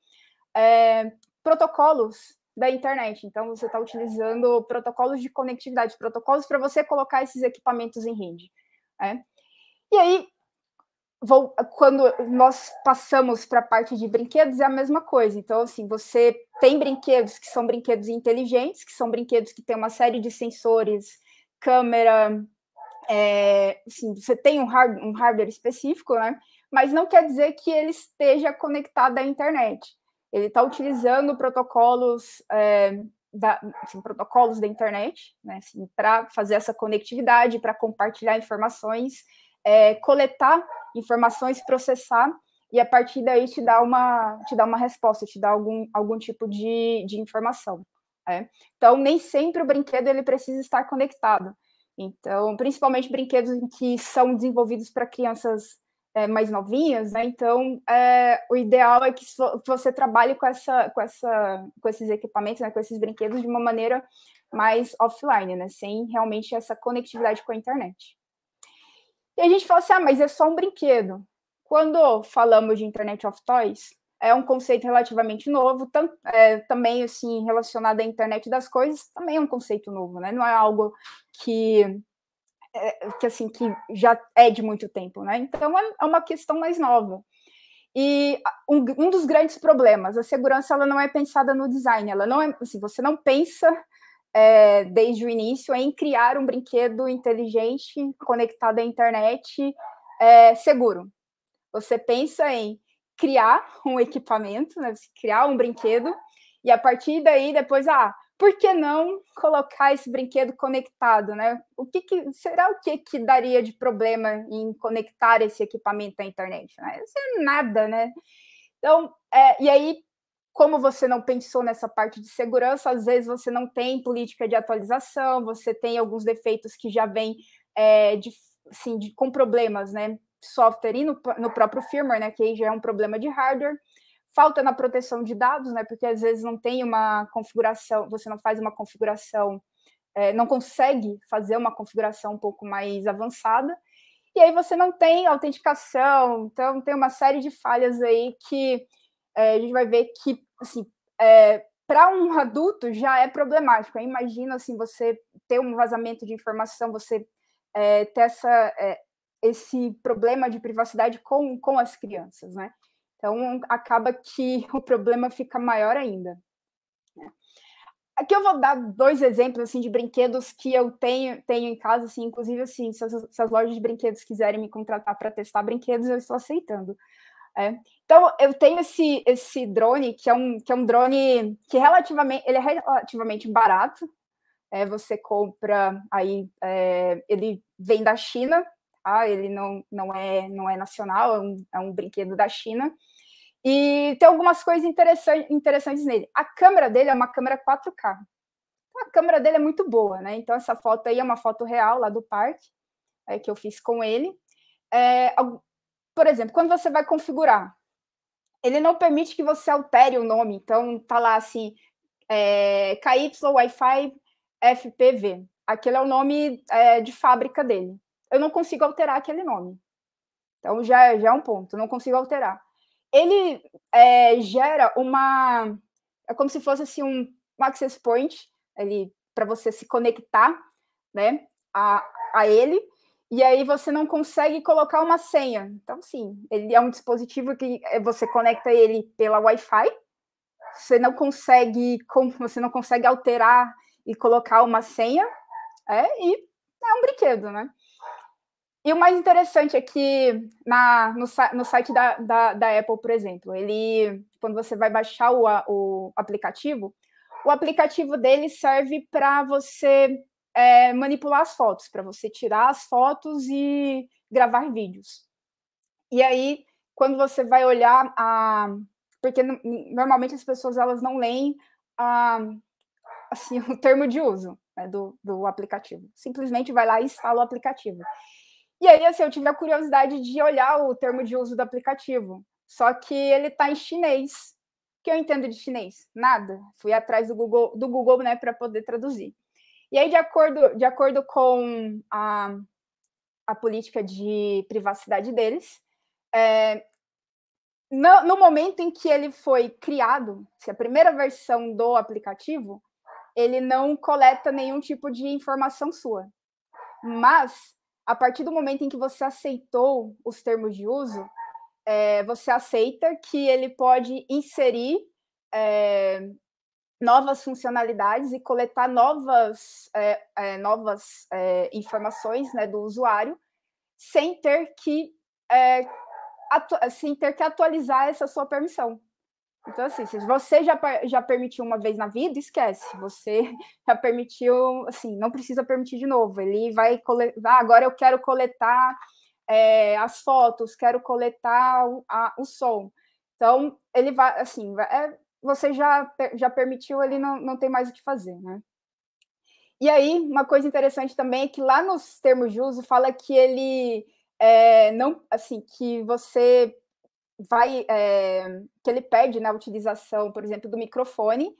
é, protocolos da internet. Então, você está utilizando protocolos de conectividade, protocolos para você colocar esses equipamentos em rede. Né? E aí, vou, quando nós passamos para a parte de brinquedos, é a mesma coisa. Então, assim, você tem brinquedos que são brinquedos inteligentes, que são brinquedos que têm uma série de sensores, câmera, é, assim, você tem um, hard, um hardware específico, né? Mas não quer dizer que ele esteja conectado à internet ele está utilizando protocolos é, da, assim, protocolos da internet, né, assim, para fazer essa conectividade, para compartilhar informações, é, coletar informações, processar e a partir daí te dar uma te dar uma resposta, te dar algum, algum tipo de, de informação. É. Então nem sempre o brinquedo ele precisa estar conectado. Então, principalmente brinquedos que são desenvolvidos para crianças é, mais novinhas, né? Então, é, o ideal é que você trabalhe com, essa, com, essa, com esses equipamentos, né, com esses brinquedos de uma maneira mais offline, né? Sem realmente essa conectividade com a internet. E a gente fala assim, ah, mas é só um brinquedo. Quando falamos de Internet of Toys, é um conceito relativamente novo, tam, é, também assim relacionado à internet das coisas, também é um conceito novo, né? Não é algo que é, que assim que já é de muito tempo, né? Então é, é uma questão mais nova. E um, um, dos grandes problemas, a segurança ela não é pensada no design, ela não é assim, você não pensa é, desde o início em criar um brinquedo inteligente conectado à internet é, seguro. Você pensa em criar um equipamento, né, criar um brinquedo e a partir daí depois ah por que não colocar esse brinquedo conectado, né? O que, que será o que, que daria de problema em conectar esse equipamento à internet? Né? Isso é nada, né? Então, é, e aí, como você não pensou nessa parte de segurança, às vezes você não tem política de atualização, você tem alguns defeitos que já vêm é, de, assim, de, com problemas, né? Software e no, no próprio firmware, né? Que aí já é um problema de hardware falta na proteção de dados, né? Porque às vezes não tem uma configuração, você não faz uma configuração, é, não consegue fazer uma configuração um pouco mais avançada, e aí você não tem autenticação, então tem uma série de falhas aí que é, a gente vai ver que, assim, é, para um adulto já é problemático. Imagina assim, você ter um vazamento de informação, você é, ter essa, é, esse problema de privacidade com, com as crianças, né? Então, acaba que o problema fica maior ainda. Né? Aqui eu vou dar dois exemplos assim de brinquedos que eu tenho, tenho em casa, assim, inclusive assim, se as, se as lojas de brinquedos quiserem me contratar para testar brinquedos, eu estou aceitando. É. Então eu tenho esse, esse drone que é um que é um drone que relativamente ele é relativamente barato. É, você compra aí é, ele vem da China, tá? Ele não, não é não é nacional, é um, é um brinquedo da China. E tem algumas coisas interessantes, interessantes nele. A câmera dele é uma câmera 4K. A câmera dele é muito boa, né? Então, essa foto aí é uma foto real lá do parque, é, que eu fiz com ele. É, por exemplo, quando você vai configurar, ele não permite que você altere o nome. Então, tá lá assim, é, KY Wi-Fi FPV. Aquele é o nome é, de fábrica dele. Eu não consigo alterar aquele nome. Então já, já é um ponto, não consigo alterar. Ele é, gera uma. É como se fosse assim, um, access point para você se conectar né, a, a ele e aí você não consegue colocar uma senha. Então, sim, ele é um dispositivo que eh, você conecta ele pela Wi-Fi, você não consegue, você não consegue alterar e colocar uma senha, é, e é um brinquedo, né? E o mais interessante é que na, no, no site da, da, da, Apple, por exemplo, ele, quando você vai baixar o, o aplicativo, o aplicativo dele serve para você é, manipular as fotos, para você tirar as fotos e gravar vídeos. E aí, quando você vai olhar a. Porque normalmente as pessoas elas não leem a, assim, o termo de uso né, do, do aplicativo. Simplesmente vai lá e instala o aplicativo. E aí, assim, eu tive a curiosidade de olhar o termo de uso do aplicativo. Só que ele está em chinês. O que eu entendo de chinês? Nada. Fui atrás do Google, do Google né, para poder traduzir. E aí, de acordo, de acordo com a, a política de privacidade deles, é, no, no, momento em que ele foi criado, se a primeira versão do aplicativo, ele não coleta nenhum tipo de informação sua. Mas, a partir do momento em que você aceitou os termos de uso, é, você aceita que ele pode inserir é, novas funcionalidades e coletar novas, é, é, novas é, informações né, do usuário sem ter que é, sem ter que atualizar essa sua permissão. Então, assim, se você já, já permitiu uma vez na vida, esquece. Você já permitiu, assim, não precisa permitir de novo. Ele vai coletar, ah, agora eu quero coletar é, as fotos, quero coletar o, a, o som. Então, ele vai, assim, é, você já, já permitiu, ele não, não tem mais o que fazer, né? E aí, uma coisa interessante também é que lá nos termos de uso fala que ele é, não, assim, que você vai, é, que ele pede na utilização, por exemplo, do microfone,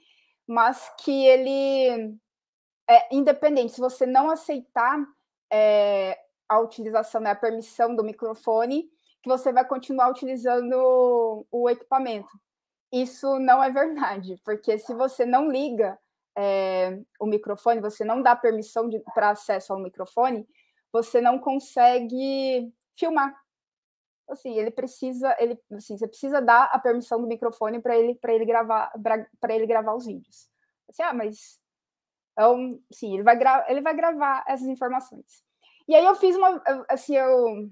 mas que ele é independente, se você não aceitar é, a utilização, né, a permissão do microfone, que você vai continuar utilizando o equipamento isso não é verdade, porque se você não liga é, o microfone, você não dá permissão para acesso ao microfone, você não consegue filmar. Assim, ele precisa, ele, assim, você precisa dar a permissão do microfone para ele, ele gravar, para ele gravar os vídeos. Assim, ah, mas então, sim, ele vai, ele vai gravar essas informações. E aí eu fiz uma, assim, eu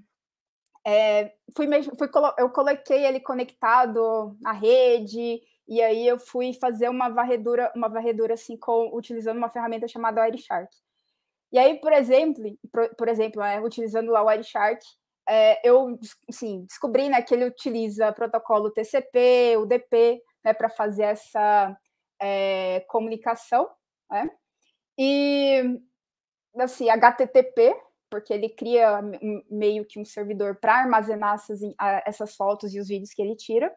é, fui, fui, eu coloquei ele conectado na rede, e aí eu fui fazer uma varredura, uma varredura assim, com, utilizando uma ferramenta chamada Wireshark. E aí, por exemplo, por, por exemplo, é, utilizando lá o Wireshark, é, eu assim, descobri né, que ele utiliza protocolo TCP, UDP, né, para fazer essa é, comunicação, né? E assim, HTTP, porque ele cria meio que um servidor para armazenar essas, essas fotos e os vídeos que ele tira.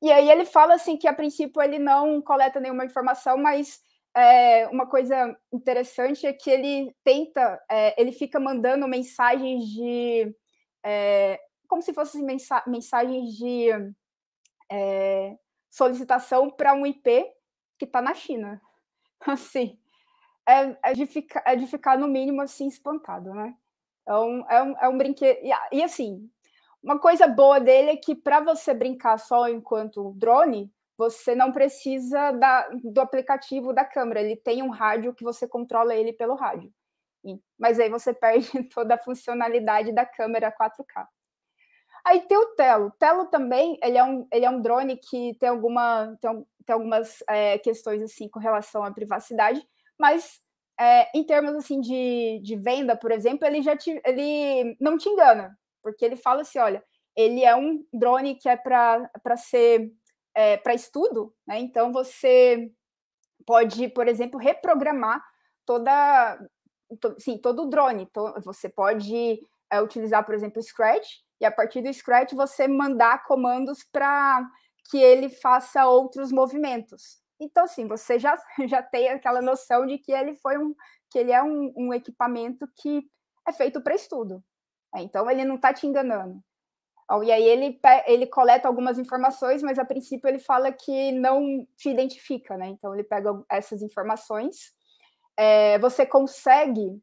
E aí ele fala assim que a princípio ele não coleta nenhuma informação, mas é, uma coisa interessante é que ele tenta, é, ele fica mandando mensagens de é, como se fossem mensa mensagens de é, solicitação para um IP que está na China. Assim, é, é, de ficar, é de ficar no mínimo assim espantado, né? Então, é um, é um brinquedo. E, e, assim, uma coisa boa dele é que para você brincar só enquanto drone, você não precisa da, do aplicativo da câmera. Ele tem um rádio que você controla ele pelo rádio. Mas aí você perde toda a funcionalidade da câmera 4K. Aí tem o Telo. Telo também, ele é um, ele é um drone que tem, alguma, tem, tem algumas é, questões assim com relação à privacidade, mas é, em termos assim de, de venda, por exemplo, ele já te, ele não te engana, porque ele fala assim, olha, ele é um drone que é para ser é, para estudo, né? Então você pode, por exemplo, reprogramar toda, to, sim, todo o drone. To, você pode é, utilizar, por exemplo, o Scratch e a partir do Scratch você mandar comandos para que ele faça outros movimentos. Então, assim, você já, já tem aquela noção de que ele foi um, que ele é um, um equipamento que é feito para estudo. É, então, ele não está te enganando. E aí ele, ele coleta algumas informações, mas a princípio ele fala que não te identifica, né? Então ele pega essas informações. É, você consegue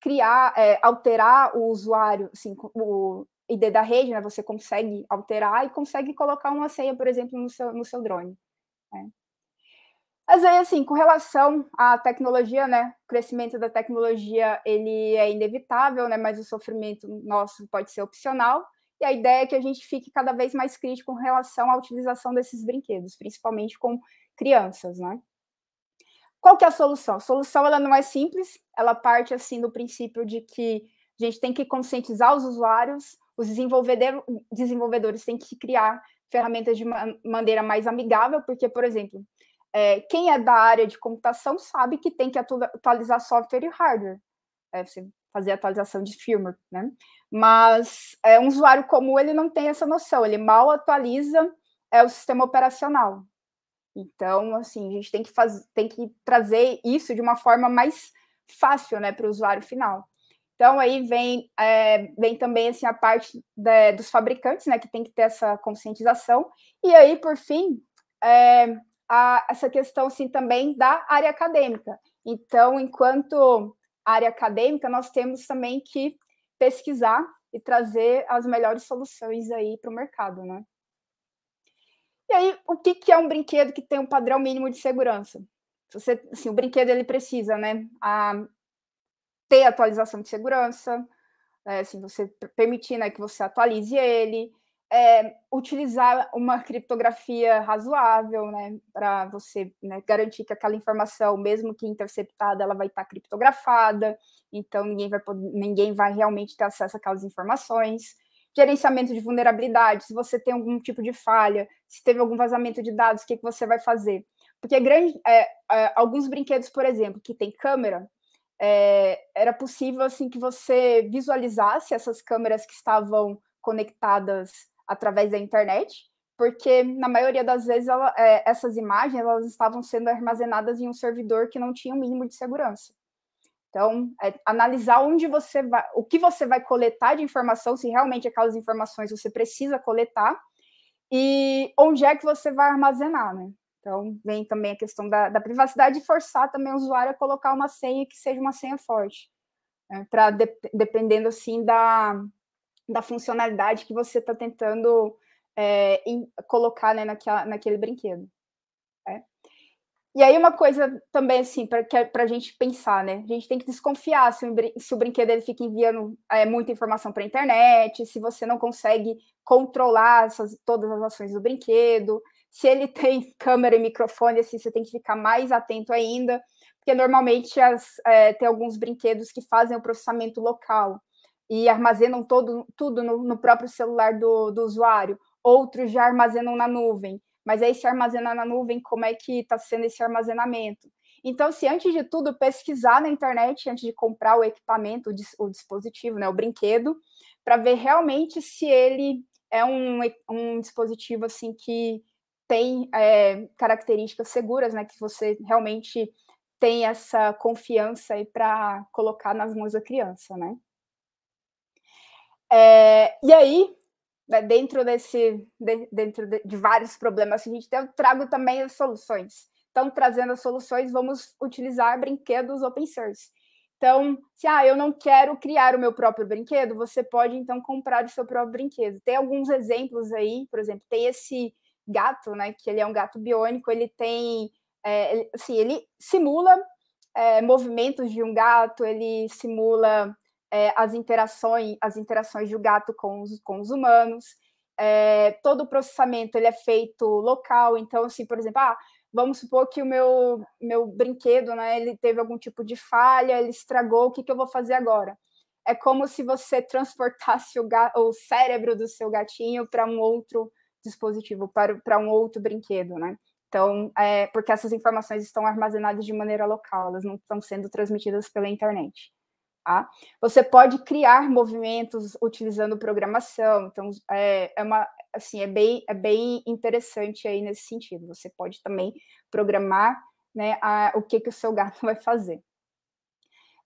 criar, é, alterar o usuário, assim, o ID da rede, né? Você consegue alterar e consegue colocar uma senha, por exemplo, no seu, no seu drone. Né? Mas aí, assim, com relação à tecnologia, né, o crescimento da tecnologia, ele é inevitável, né, mas o sofrimento nosso pode ser opcional, e a ideia é que a gente fique cada vez mais crítico com relação à utilização desses brinquedos, principalmente com crianças, né. Qual que é a solução? A solução, ela não é simples, ela parte, assim, do princípio de que a gente tem que conscientizar os usuários, os desenvolvedores têm que criar ferramentas de maneira mais amigável, porque, por exemplo, é, quem é da área de computação sabe que tem que atualizar software e hardware, é, você fazer atualização de firmware, né? Mas é, um usuário comum ele não tem essa noção, ele mal atualiza é, o sistema operacional. Então, assim, a gente tem que, fazer, tem que trazer isso de uma forma mais fácil, né, para o usuário final. Então, aí vem, é, vem também assim, a parte dos fabricantes, né, que tem que ter essa conscientização. E aí, por fim, é, a, essa questão assim, também da área acadêmica. Então, enquanto área acadêmica, nós temos também que pesquisar e trazer as melhores soluções aí para o mercado, né? E aí, o que, que é um brinquedo que tem um padrão mínimo de segurança? Você, assim, o brinquedo ele precisa, né, a, ter atualização de segurança, é, assim, você permitir, né, que você atualize ele, é, utilizar uma criptografia razoável, né, para você né, garantir que aquela informação, mesmo que interceptada, ela vai estar criptografada, então ninguém vai, ninguém vai realmente ter acesso àquelas informações. Gerenciamento de vulnerabilidade, se você tem algum tipo de falha, se teve algum vazamento de dados, o que, que você vai fazer? Porque grande, é, é, alguns brinquedos, por exemplo, que tem câmera, é, era possível assim que você visualizasse essas câmeras que estavam conectadas através da internet, porque na maioria das vezes ela, é, essas imagens elas estavam sendo armazenadas em um servidor que não tinha o um mínimo de segurança. Então, é, analisar onde você vai, o que você vai coletar de informação, se realmente aquelas informações você precisa coletar, e onde é que você vai armazenar, né? Então, vem também a questão da, da privacidade e forçar também o usuário a colocar uma senha que seja uma senha forte, né? para de, dependendo assim da, da funcionalidade que você está tentando é, em, colocar né, naquela, naquele brinquedo. É. E aí uma coisa também assim para é a gente pensar, né? A gente tem que desconfiar se o, se o brinquedo ele fica enviando é, muita informação para a internet, se você não consegue controlar essas, todas as ações do brinquedo, se ele tem câmera e microfone, assim, você tem que ficar mais atento ainda, porque normalmente as, é, tem alguns brinquedos que fazem o processamento local e armazenam todo, tudo no, no próprio celular do, do usuário, outros já armazenam na nuvem. Mas aí, se armazenar na nuvem, como é que está sendo esse armazenamento? Então, se antes de tudo pesquisar na internet, antes de comprar o equipamento, o, dispositivo, né, o brinquedo, para ver realmente se ele é um, um dispositivo assim que tem é, características seguras, né, que você realmente tem essa confiança para colocar nas mãos da criança, né? É, e aí, né, dentro desse, de, dentro de, de, vários problemas que a gente tem, eu trago também as soluções. Então, trazendo as soluções, vamos utilizar brinquedos open source. Então, se ah, eu não quero criar o meu próprio brinquedo, você pode então comprar o seu próprio brinquedo. Tem alguns exemplos aí, por exemplo, tem esse gato, né? Que ele é um gato biônico, ele tem, é, ele, assim, ele simula é, movimentos de um gato, ele simula é, as interações, as interações do gato com os, com os humanos. É, todo o processamento ele é feito local, então, assim, por exemplo, ah, vamos supor que o meu, meu brinquedo, né, ele teve algum tipo de falha, ele estragou, o que, que eu vou fazer agora? É como se você transportasse o, o cérebro do seu gatinho para um outro dispositivo, para, para um outro brinquedo, né? Então, é, porque essas informações estão armazenadas de maneira local, elas não estão sendo transmitidas pela internet. Tá? Você pode criar movimentos utilizando programação, então é, é, uma assim é bem é bem interessante aí nesse sentido. Você pode também programar né, a, o que que o seu gato vai fazer.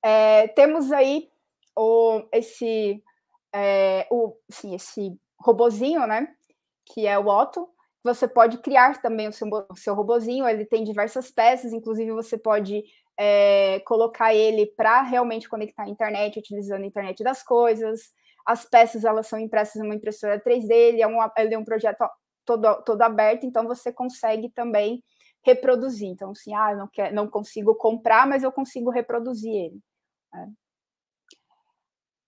É, temos aí o, esse é, o sim, esse robozinho, né, que é o Otto. Você pode criar também o seu, o seu robozinho. Ele tem diversas peças, inclusive você pode é, colocar ele para realmente conectar a internet, utilizando a internet das coisas. As peças elas são impressas numa impressora 3D, ele é um, ele é um projeto todo, todo aberto, então você consegue também reproduzir. Então, assim, ah, não, quer, não consigo comprar, mas eu consigo reproduzir ele. Né?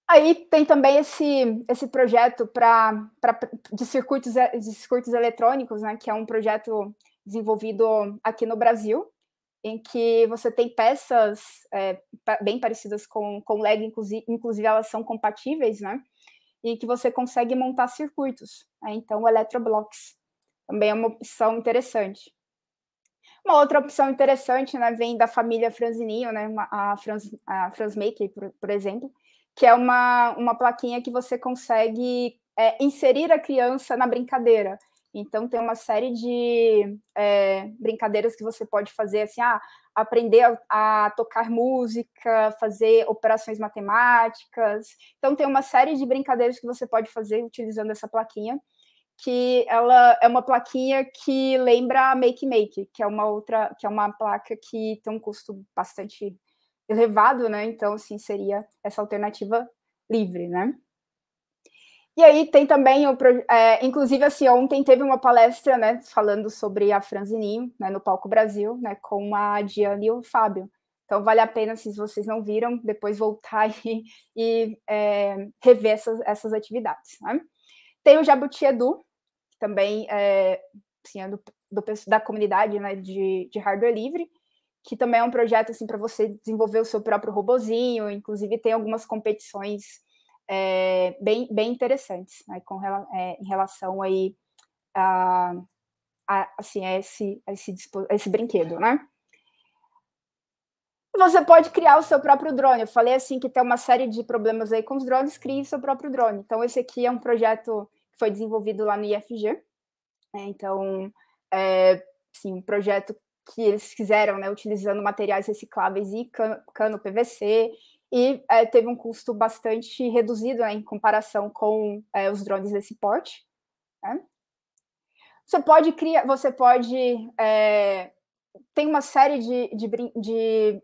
Aí tem também esse, esse projeto pra, pra, de, circuitos, de circuitos eletrônicos, né, que é um projeto desenvolvido aqui no Brasil, em que você tem peças é, bem parecidas com, com LED, inclusive, inclusive elas são compatíveis, né? E que você consegue montar circuitos. Né? Então, o também é uma opção interessante. Uma outra opção interessante né, vem da família Franzininho, né, a, Franz, a Franzmaker, por, por exemplo, que é uma, uma plaquinha que você consegue é, inserir a criança na brincadeira. Então, tem uma série de é, brincadeiras que você pode fazer, assim, ah, aprender a, a, tocar música, fazer operações matemáticas. Então, tem uma série de brincadeiras que você pode fazer utilizando essa plaquinha, que ela é uma plaquinha que lembra a Make Make, que é uma outra, que é uma placa que tem um custo bastante elevado, né? Então, assim, seria essa alternativa livre, né? E aí tem também, o, é, inclusive, assim, ontem teve uma palestra, né, falando sobre a Franzininho, né, no Palco Brasil, né, com a Diane e o Fábio. Então, vale a pena, se vocês não viram, depois voltar e, e é, rever essas, essas atividades. Né? Tem o Jabuti Edu, que também é, assim, é do, do, da comunidade né, de, de hardware livre, que também é um projeto assim para você desenvolver o seu próprio robozinho, inclusive tem algumas competições é, bem, bem interessantes, né, com, é, em relação aí a, a, assim, a esse, a esse, a esse brinquedo, né? Você pode criar o seu próprio drone. Eu falei assim que tem uma série de problemas aí com os drones, crie seu próprio drone. Então, esse aqui é um projeto que foi desenvolvido lá no IFG. Né? Então, é, sim, um projeto que eles fizeram, né, utilizando materiais recicláveis e cano, cano PVC, e é, teve um custo bastante reduzido né, em comparação com é, os drones desse porte. Né? Você pode criar, você pode é, tem uma série de, de, de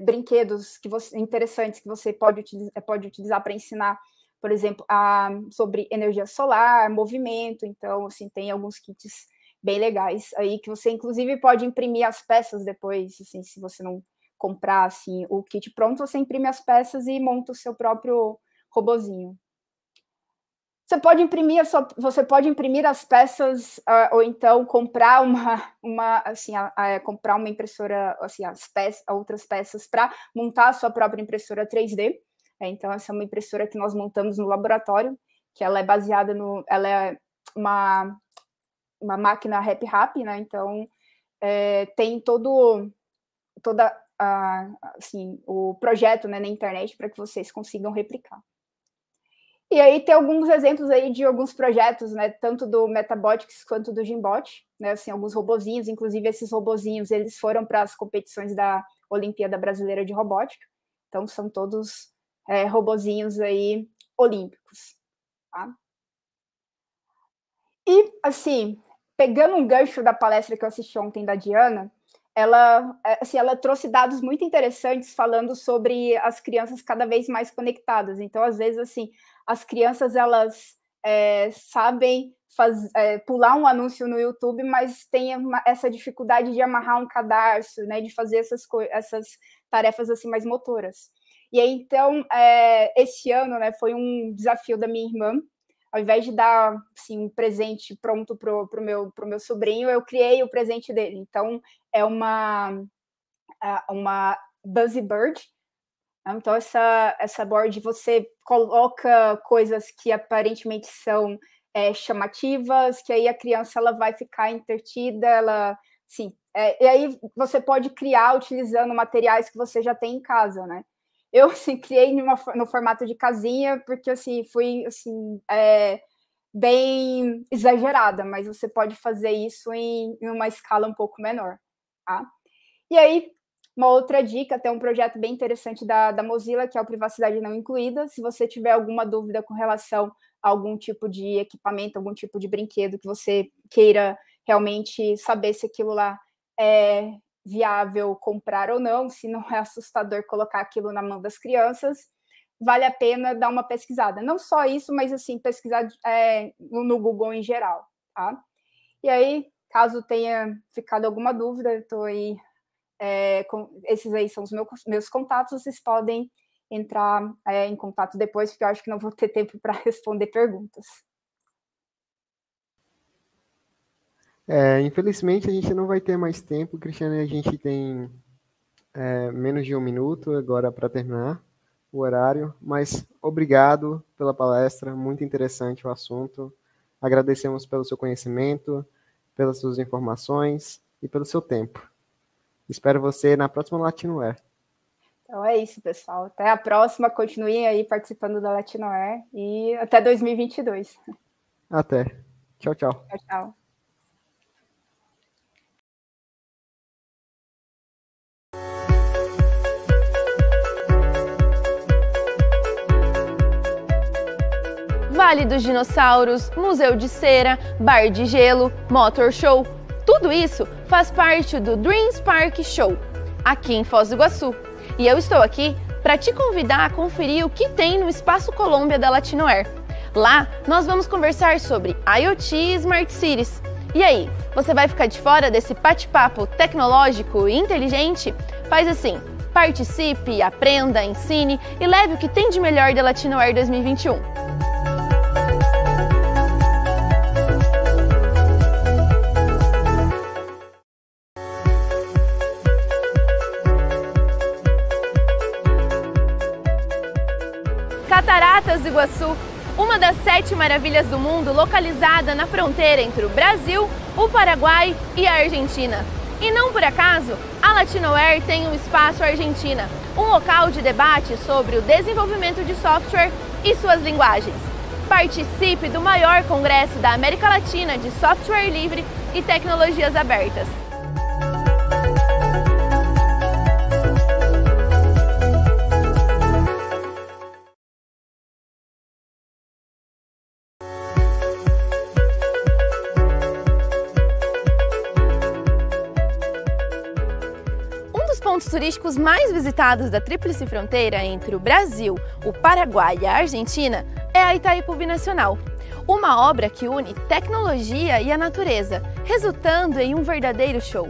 brinquedos que você, interessantes que você pode, utilizar, pode utilizar para ensinar, por exemplo, a, sobre energia solar, movimento. Então, assim, tem alguns kits bem legais aí que você inclusive pode imprimir as peças depois, assim, se você não comprar assim o kit pronto, você imprime as peças e monta o seu próprio robozinho. Você pode imprimir sua, você pode imprimir as peças uh, ou então comprar uma, uma assim, a, a, comprar uma impressora, assim, as peças, outras peças para montar a sua própria impressora 3D. É, então essa é uma impressora que nós montamos no laboratório, que ela é baseada no, ela é uma uma máquina rap rap, né? Então é, tem todo toda a, assim o projeto né, na internet para que vocês consigam replicar. E aí tem alguns exemplos aí de alguns projetos, né, tanto do Metabotics quanto do Gimbot, né, assim, alguns robozinhos, inclusive esses robozinhos, eles foram para as competições da Olimpíada Brasileira de Robótica, então são todos é, robozinhos aí olímpicos, tá? E, assim, pegando um gancho da palestra que eu assisti ontem da Diana, ela, é, assim, ela trouxe dados muito interessantes falando sobre as crianças cada vez mais conectadas. Então, às vezes, assim, as crianças elas é, sabem faz, é, pular um anúncio no YouTube, mas tem uma, essa dificuldade de amarrar um cadarço, né, de fazer essas, essas tarefas assim mais motoras. E aí, então, é, esse ano, né, foi um desafio da minha irmã, ao invés de dar assim, um presente pronto para o meu, pro meu sobrinho, eu criei o presente dele. Então, é uma, uma Buzzy Bird. Né? Então, essa, essa board você coloca coisas que aparentemente são é, chamativas, que aí a criança ela vai ficar entretida, ela, sim, é, e aí você pode criar utilizando materiais que você já tem em casa, né? Eu, assim, criei numa, no formato de casinha, porque, assim, fui, assim, é, bem exagerada, mas você pode fazer isso em, em uma escala um pouco menor, tá? E aí, uma outra dica, tem um projeto bem interessante da, da Mozilla, que é o Privacidade Não Incluída. Se você tiver alguma dúvida com relação a algum tipo de equipamento, algum tipo de brinquedo que você queira realmente saber se aquilo lá é viável comprar ou não, se não é assustador colocar aquilo na mão das crianças, vale a pena dar uma pesquisada. Não só isso, mas assim, pesquisar é, no Google em geral, tá? E aí, caso tenha ficado alguma dúvida, estou aí, é, com, esses aí são os meus, meus contatos, vocês podem entrar é, em contato depois, porque eu acho que não vou ter tempo para responder perguntas. É, infelizmente a gente não vai ter mais tempo, Cristiane. A gente tem é, menos de um minuto agora para terminar o horário, mas obrigado pela palestra, muito interessante o assunto. Agradecemos pelo seu conhecimento, pelas suas informações e pelo seu tempo. Espero você na próxima Latinoair. Então é isso, pessoal. Até a próxima. Continuem aí participando da Latinoair e até 2022. Até. Tchau, tchau. Tchau, tchau. Vale dos Dinossauros, Museu de Cera, Bar de Gelo, Motor Show. Tudo isso faz parte do Dreams Park Show, aqui em Foz do Iguaçu. E eu estou aqui para te convidar a conferir o que tem no Espaço Colômbia da Latinoair. Lá nós vamos conversar sobre IoT e Smart Cities. E aí, você vai ficar de fora desse bate-papo tecnológico e inteligente? Faz assim, participe, aprenda, ensine e leve o que tem de melhor da Latinoair 2021. Iguaçu, uma das sete maravilhas do mundo localizada na fronteira entre o Brasil, o Paraguai e a Argentina. E não por acaso, a Latinoair tem um Espaço Argentina, um local de debate sobre o desenvolvimento de software e suas linguagens. Participe do maior congresso da América Latina de software livre e tecnologias abertas. Turísticos mais visitados da Tríplice Fronteira entre o Brasil, o Paraguai e a Argentina é a Itaipu Binacional, uma obra que une tecnologia e a natureza, resultando em um verdadeiro show.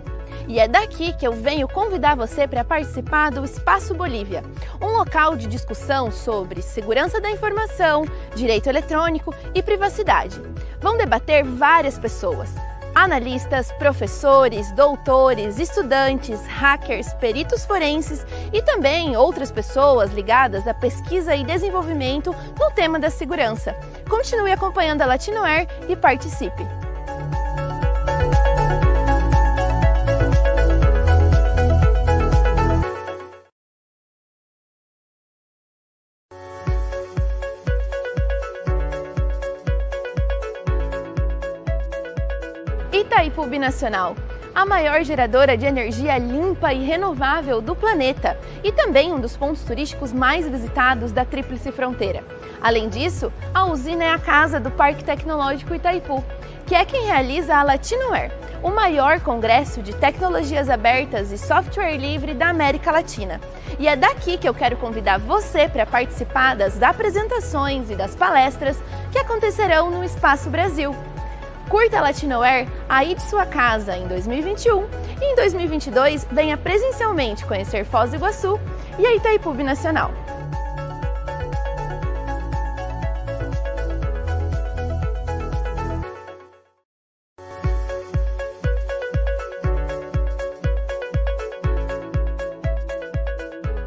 E é daqui que eu venho convidar você para participar do Espaço Bolívia, um local de discussão sobre segurança da informação, direito eletrônico e privacidade. Vão debater várias pessoas analistas, professores, doutores, estudantes, hackers, peritos forenses e também outras pessoas ligadas à pesquisa e desenvolvimento no tema da segurança. Continue acompanhando a Latinoair e participe! Itaipu Binacional, a maior geradora de energia limpa e renovável do planeta e também um dos pontos turísticos mais visitados da Tríplice Fronteira. Além disso, a usina é a casa do Parque Tecnológico Itaipu, que é quem realiza a Latinoair, o maior congresso de tecnologias abertas e software livre da América Latina. E é daqui que eu quero convidar você para participar das apresentações e das palestras que acontecerão no Espaço Brasil. Curta a Latinoair aí de sua casa em 2021 e em 2022 venha presencialmente conhecer Foz do Iguaçu e a Itaipu Nacional.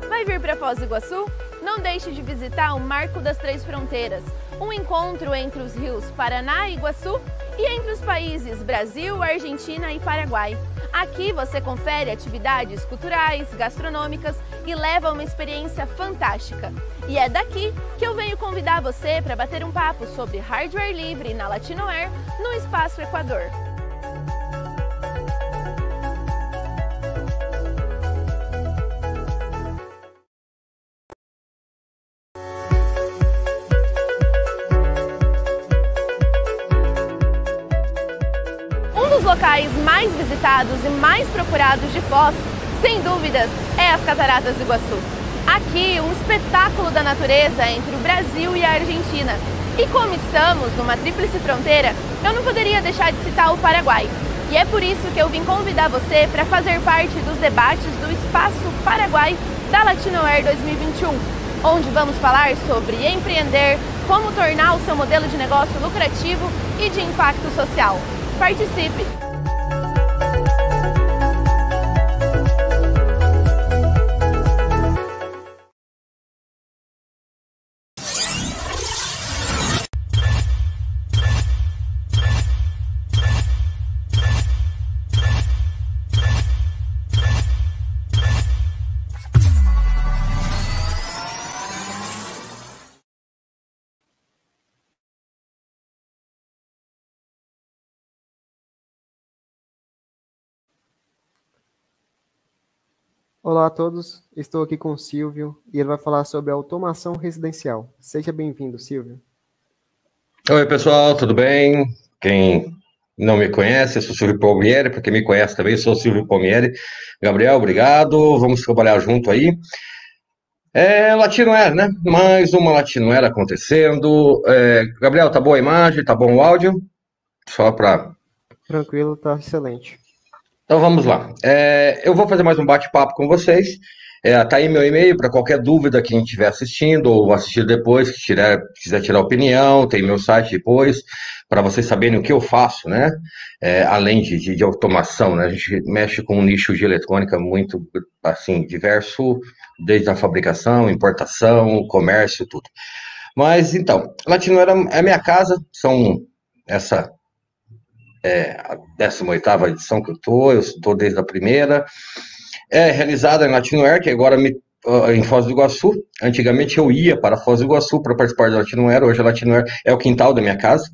Vai vir para Foz do Iguaçu? Não deixe de visitar o Marco das Três Fronteiras, um encontro entre os rios Paraná e Iguaçu e entre os países Brasil, Argentina e Paraguai. Aqui você confere atividades culturais, gastronômicas e leva uma experiência fantástica. E é daqui que eu venho convidar você para bater um papo sobre hardware livre na Latinoair no Espaço Equador. Procurados de Foz, sem dúvidas, é as Cataratas do Iguaçu. Aqui, um espetáculo da natureza entre o Brasil e a Argentina. E como estamos numa tríplice fronteira, eu não poderia deixar de citar o Paraguai. E é por isso que eu vim convidar você para fazer parte dos debates do Espaço Paraguai da Latinoair 2021, onde vamos falar sobre empreender, como tornar o seu modelo de negócio lucrativo e de impacto social. Participe! Olá a todos, estou aqui com o Silvio e ele vai falar sobre automação residencial. Seja bem-vindo, Silvio. Oi, pessoal, tudo bem? Quem não me conhece, eu sou Silvio Palmieri, para quem me conhece também, sou Silvio Palmieri. Gabriel, obrigado, vamos trabalhar junto aí. É, Latinoera, né? Mais uma Latinoera acontecendo. É, Gabriel, tá boa a imagem, tá bom o áudio? Só para... Tranquilo, tá excelente. Então vamos lá. É, eu vou fazer mais um bate-papo com vocês. É, tá aí meu e-mail para qualquer dúvida que quem estiver assistindo ou assistir depois, que tiver, quiser tirar opinião, tem meu site depois, para vocês saberem o que eu faço, né? É, além de, de, de, automação, né? A gente mexe com um nicho de eletrônica muito, assim, diverso, desde a fabricação, importação, comércio, tudo. Mas, então, Latino era, é minha casa, são essa é a 18ª edição que eu estou, eu estou desde a primeira. É realizada em Latinoair, que agora me, uh, em Foz do Iguaçu. Antigamente eu ia para Foz do Iguaçu para participar da Latinoair, hoje a Latinoair é o quintal da minha casa.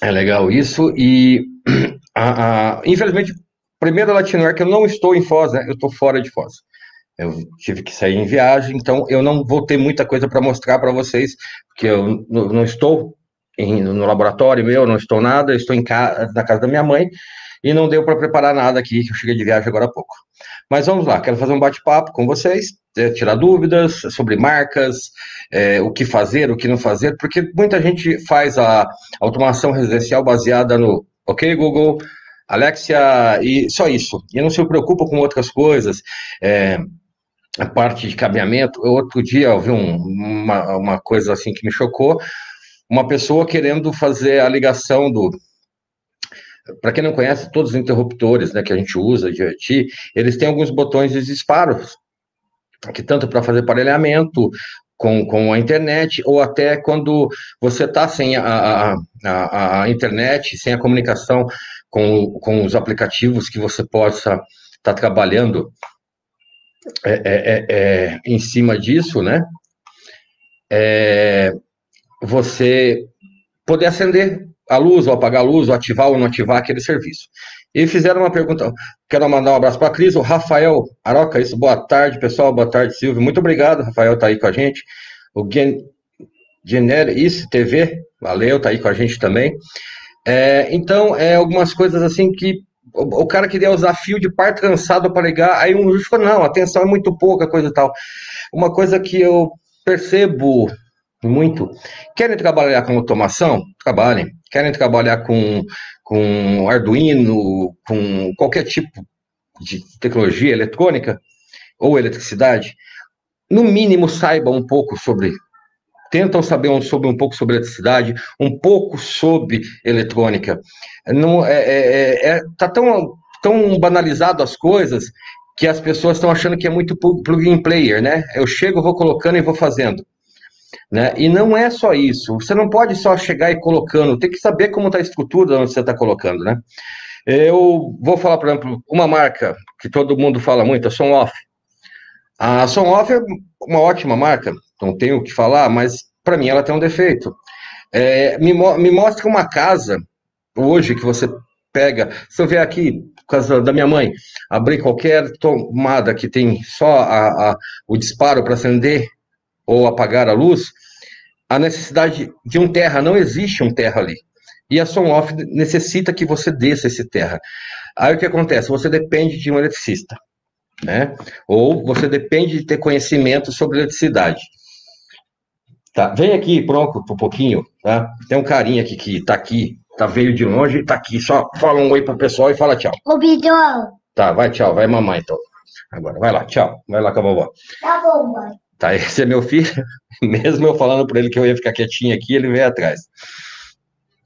É legal isso. E, a, a, infelizmente, primeira Latinoair que eu não estou em Foz, né? Eu estou fora de Foz. Eu tive que sair em viagem, então eu não vou ter muita coisa para mostrar para vocês, porque eu não estou em, no laboratório meu, não estou nada, estou em casa, na casa da minha mãe e não deu para preparar nada aqui, que eu cheguei de viagem agora há pouco. Mas vamos lá, quero fazer um bate-papo com vocês, é, tirar dúvidas sobre marcas, é, o que fazer, o que não fazer, porque muita gente faz a automação residencial baseada no OK Google, Alexia e só isso, e não se preocupa com outras coisas. É, a parte de cabeamento, outro dia eu vi um, uma, uma coisa assim que me chocou, uma pessoa querendo fazer a ligação do. Para quem não conhece, todos os interruptores né, que a gente usa de IoT, eles têm alguns botões de disparos, que tanto para fazer aparelhamento com, com a internet, ou até quando você está sem a, a, a, internet, sem a comunicação com, com os aplicativos que você possa estar tá trabalhando é, é, é, é, em cima disso, né? É, você poder acender a luz, ou apagar a luz, ou ativar ou não ativar aquele serviço. E fizeram uma pergunta, quero mandar um abraço para a Cris, o Rafael Aroca, isso, boa tarde, pessoal, boa tarde, Silvio, muito obrigado, Rafael está aí com a gente, o Generis TV, valeu, está aí com a gente também. É, então, é algumas coisas assim que o, o cara queria usar fio de par trançado para ligar, aí um juiz falou, não, a tensão é muito pouca, coisa e tal. Uma coisa que eu percebo muito. Querem trabalhar com automação? Trabalhem. Querem trabalhar com, com Arduino, com qualquer tipo de tecnologia eletrônica ou eletricidade? No mínimo, saibam um pouco sobre. Tentam saber um, sobre um pouco sobre eletricidade, um pouco sobre eletrônica. Não é, é, é, é tá tão, tão banalizado as coisas que as pessoas estão achando que é muito plug-in player, né? Eu chego, vou colocando e vou fazendo. Né? E não é só isso. Você não pode só chegar e colocando, tem que saber como está a estrutura onde você está colocando, né? Eu vou falar, por exemplo, uma marca que todo mundo fala muito, a Som Off. A Som Off é uma ótima marca, não tenho o que falar, mas para mim ela tem um defeito. É, me, me mostra uma casa hoje que você pega, se eu ver aqui, por causa da minha mãe, abrir qualquer tomada que tem só a, a, o disparo para acender ou apagar a luz, a necessidade de um terra, não existe um terra ali. E a Som Off necessita que você desça esse terra. Aí o que acontece? Você depende de um eletricista, né? Ou você depende de ter conhecimento sobre eletricidade. Tá, vem aqui, pronto, um pouquinho, tá? Tem um carinha aqui que tá aqui, tá veio de longe, tá aqui, só fala um oi pro pessoal e fala tchau. Ô, Bidão. Tá, vai tchau, vai mamãe então. Agora, vai lá, tchau, vai lá com a vovó. Tá bom, mãe. Tá, esse é meu filho, mesmo eu falando para ele que eu ia ficar quietinho aqui, ele veio atrás.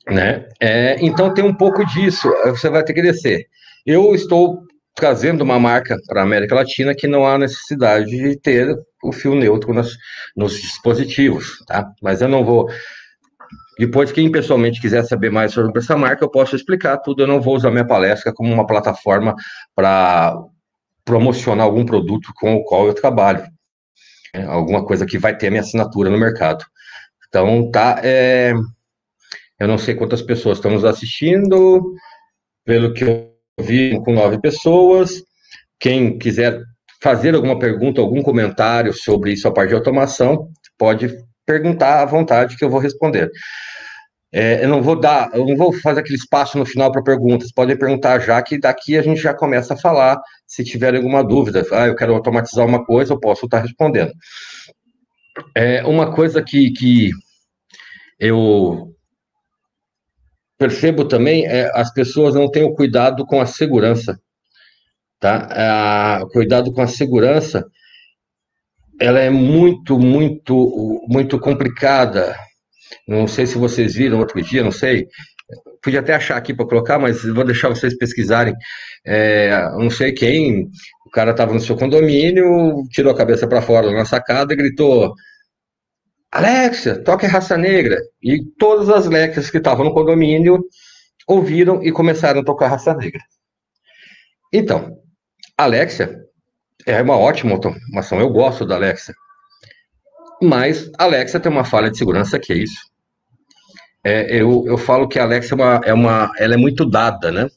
Né? É, então tem um pouco disso, você vai ter que descer. Eu estou trazendo uma marca para a América Latina que não há necessidade de ter o fio neutro nos, nos dispositivos, tá? Mas eu não vou. Depois, quem pessoalmente quiser saber mais sobre essa marca, eu posso explicar tudo. Eu não vou usar minha palestra como uma plataforma para promocionar algum produto com o qual eu trabalho. É, alguma coisa que vai ter a minha assinatura no mercado. Então, tá. É, eu não sei quantas pessoas estão nos assistindo, pelo que eu vi, com nove pessoas. Quem quiser fazer alguma pergunta, algum comentário sobre isso a parte de automação, pode perguntar à vontade que eu vou responder. É, eu não vou dar, eu não vou fazer aquele espaço no final para perguntas. Podem perguntar já que daqui a gente já começa a falar. Se tiver alguma dúvida, ah, eu quero automatizar uma coisa, eu posso estar respondendo. É uma coisa que, que eu percebo também é as pessoas não têm o cuidado com a segurança, tá? cuidado com a segurança, ela é muito, muito, muito complicada. Não sei se vocês viram outro dia, não sei. Podia até achar aqui para colocar, mas vou deixar vocês pesquisarem. É, não sei quem, o cara estava no seu condomínio, tirou a cabeça para fora na sacada e gritou: Alexia, toque raça negra. E todas as Alexias que estavam no condomínio ouviram e começaram a tocar raça negra. Então, Alexia é uma ótima automação, eu gosto da Alexa. Mas a Alexa tem uma falha de segurança que é isso. É, eu, eu falo que a Alexa é uma, é uma, ela é muito dada, né?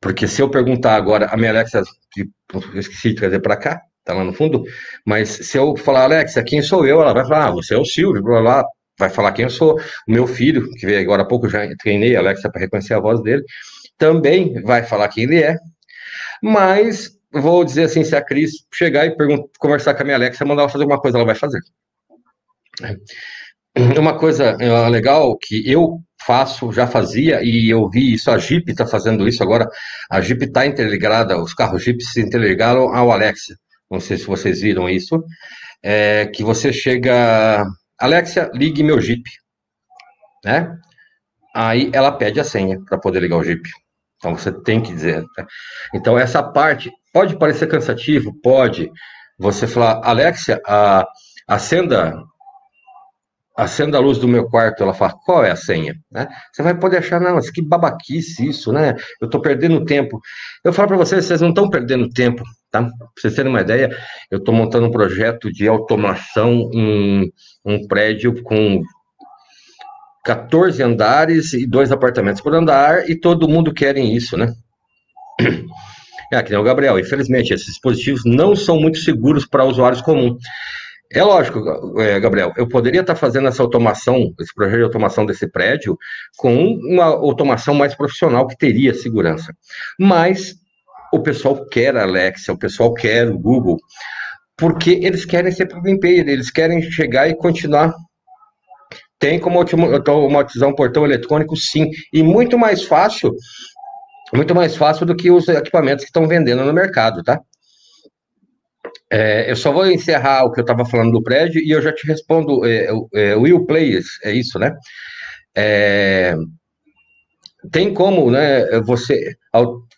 Porque se eu perguntar agora, a minha Alexa, que eu esqueci de trazer para cá, tá lá no fundo. Mas se eu falar, Alexa, quem sou eu? Ela vai falar, ah, você é o Silvio, blá, blá, vai falar quem eu sou. O meu filho, que veio agora há pouco, já treinei a Alexa para reconhecer a voz dele, também vai falar quem ele é. Mas vou dizer assim, se a Cris chegar e conversar com a minha Alexa, mandar ela fazer uma coisa, ela vai fazer. Uma coisa eh, legal que eu faço, já fazia, e eu vi isso, a Jeep está fazendo isso agora, a Jeep está interligada, os carros Jeep se interligaram ao Alexa não sei se vocês viram isso, é que você chega, Alexia, ligue meu Jeep, né? Aí ela pede a senha para poder ligar o Jeep. Então você tem que dizer. Né? Então essa parte pode parecer cansativo, pode. Você falar, Alexia, a, acenda acenda a luz do meu quarto, ela fala, qual é a senha? Né? Você vai poder achar, não, que babaquice isso, né? Eu estou perdendo tempo. Eu falo para vocês, vocês não estão perdendo tempo, tá? Para vocês terem uma ideia, eu estou montando um projeto de automação em um prédio com 14 andares e dois apartamentos por andar, e todo mundo querem isso, né? É, que nem o Gabriel, infelizmente, esses dispositivos não são muito seguros para usuários comuns. É lógico, é, Gabriel, eu poderia estar fazendo essa automação, esse projeto de automação desse prédio, com uma automação mais profissional que teria segurança. Mas o pessoal quer a Alexa, o pessoal quer o Google, porque eles querem ser plug eles querem chegar e continuar. Tem como automatizar um portão eletrônico, sim, e muito mais fácil, muito mais fácil do que os equipamentos que estão vendendo no mercado, tá? É, eu só vou encerrar o que eu estava falando do prédio e eu já te respondo. É, é, Will Players, é isso, né? É, tem como, né? Você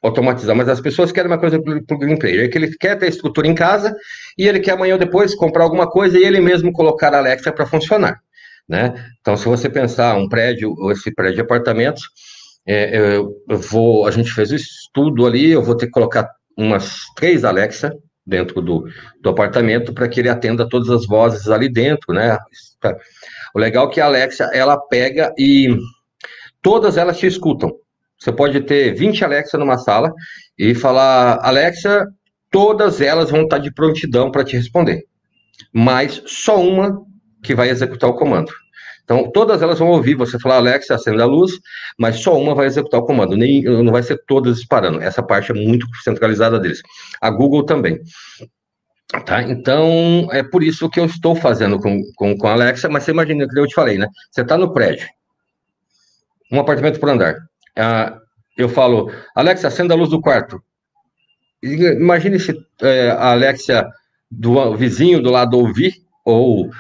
automatizar, mas as pessoas querem uma coisa para o green player, é que ele quer ter estrutura em casa e ele quer amanhã ou depois comprar alguma coisa e ele mesmo colocar a Alexa para funcionar, né? Então, se você pensar um prédio, esse prédio de apartamentos, é, eu, eu vou, a gente fez o estudo ali, eu vou ter que colocar umas três Alexa dentro do, do apartamento para que ele atenda todas as vozes ali dentro, né? O legal é que a Alexa, ela pega e todas elas te escutam. Você pode ter 20 Alexa numa sala e falar, Alexa, todas elas vão estar de prontidão para te responder, mas só uma que vai executar o comando. Então, todas elas vão ouvir você falar, Alexa, acenda a luz, mas só uma vai executar o comando, nem, não vai ser todas disparando. Essa parte é muito centralizada deles. A Google também. Tá? Então, é por isso que eu estou fazendo com, com, com a Alexa, mas você imagina que eu te falei, né? Você está no prédio, um apartamento por andar. Ah, eu falo, Alexa, acenda a luz do quarto. Imagine se é, a Alexa do vizinho do lado ouvir, ou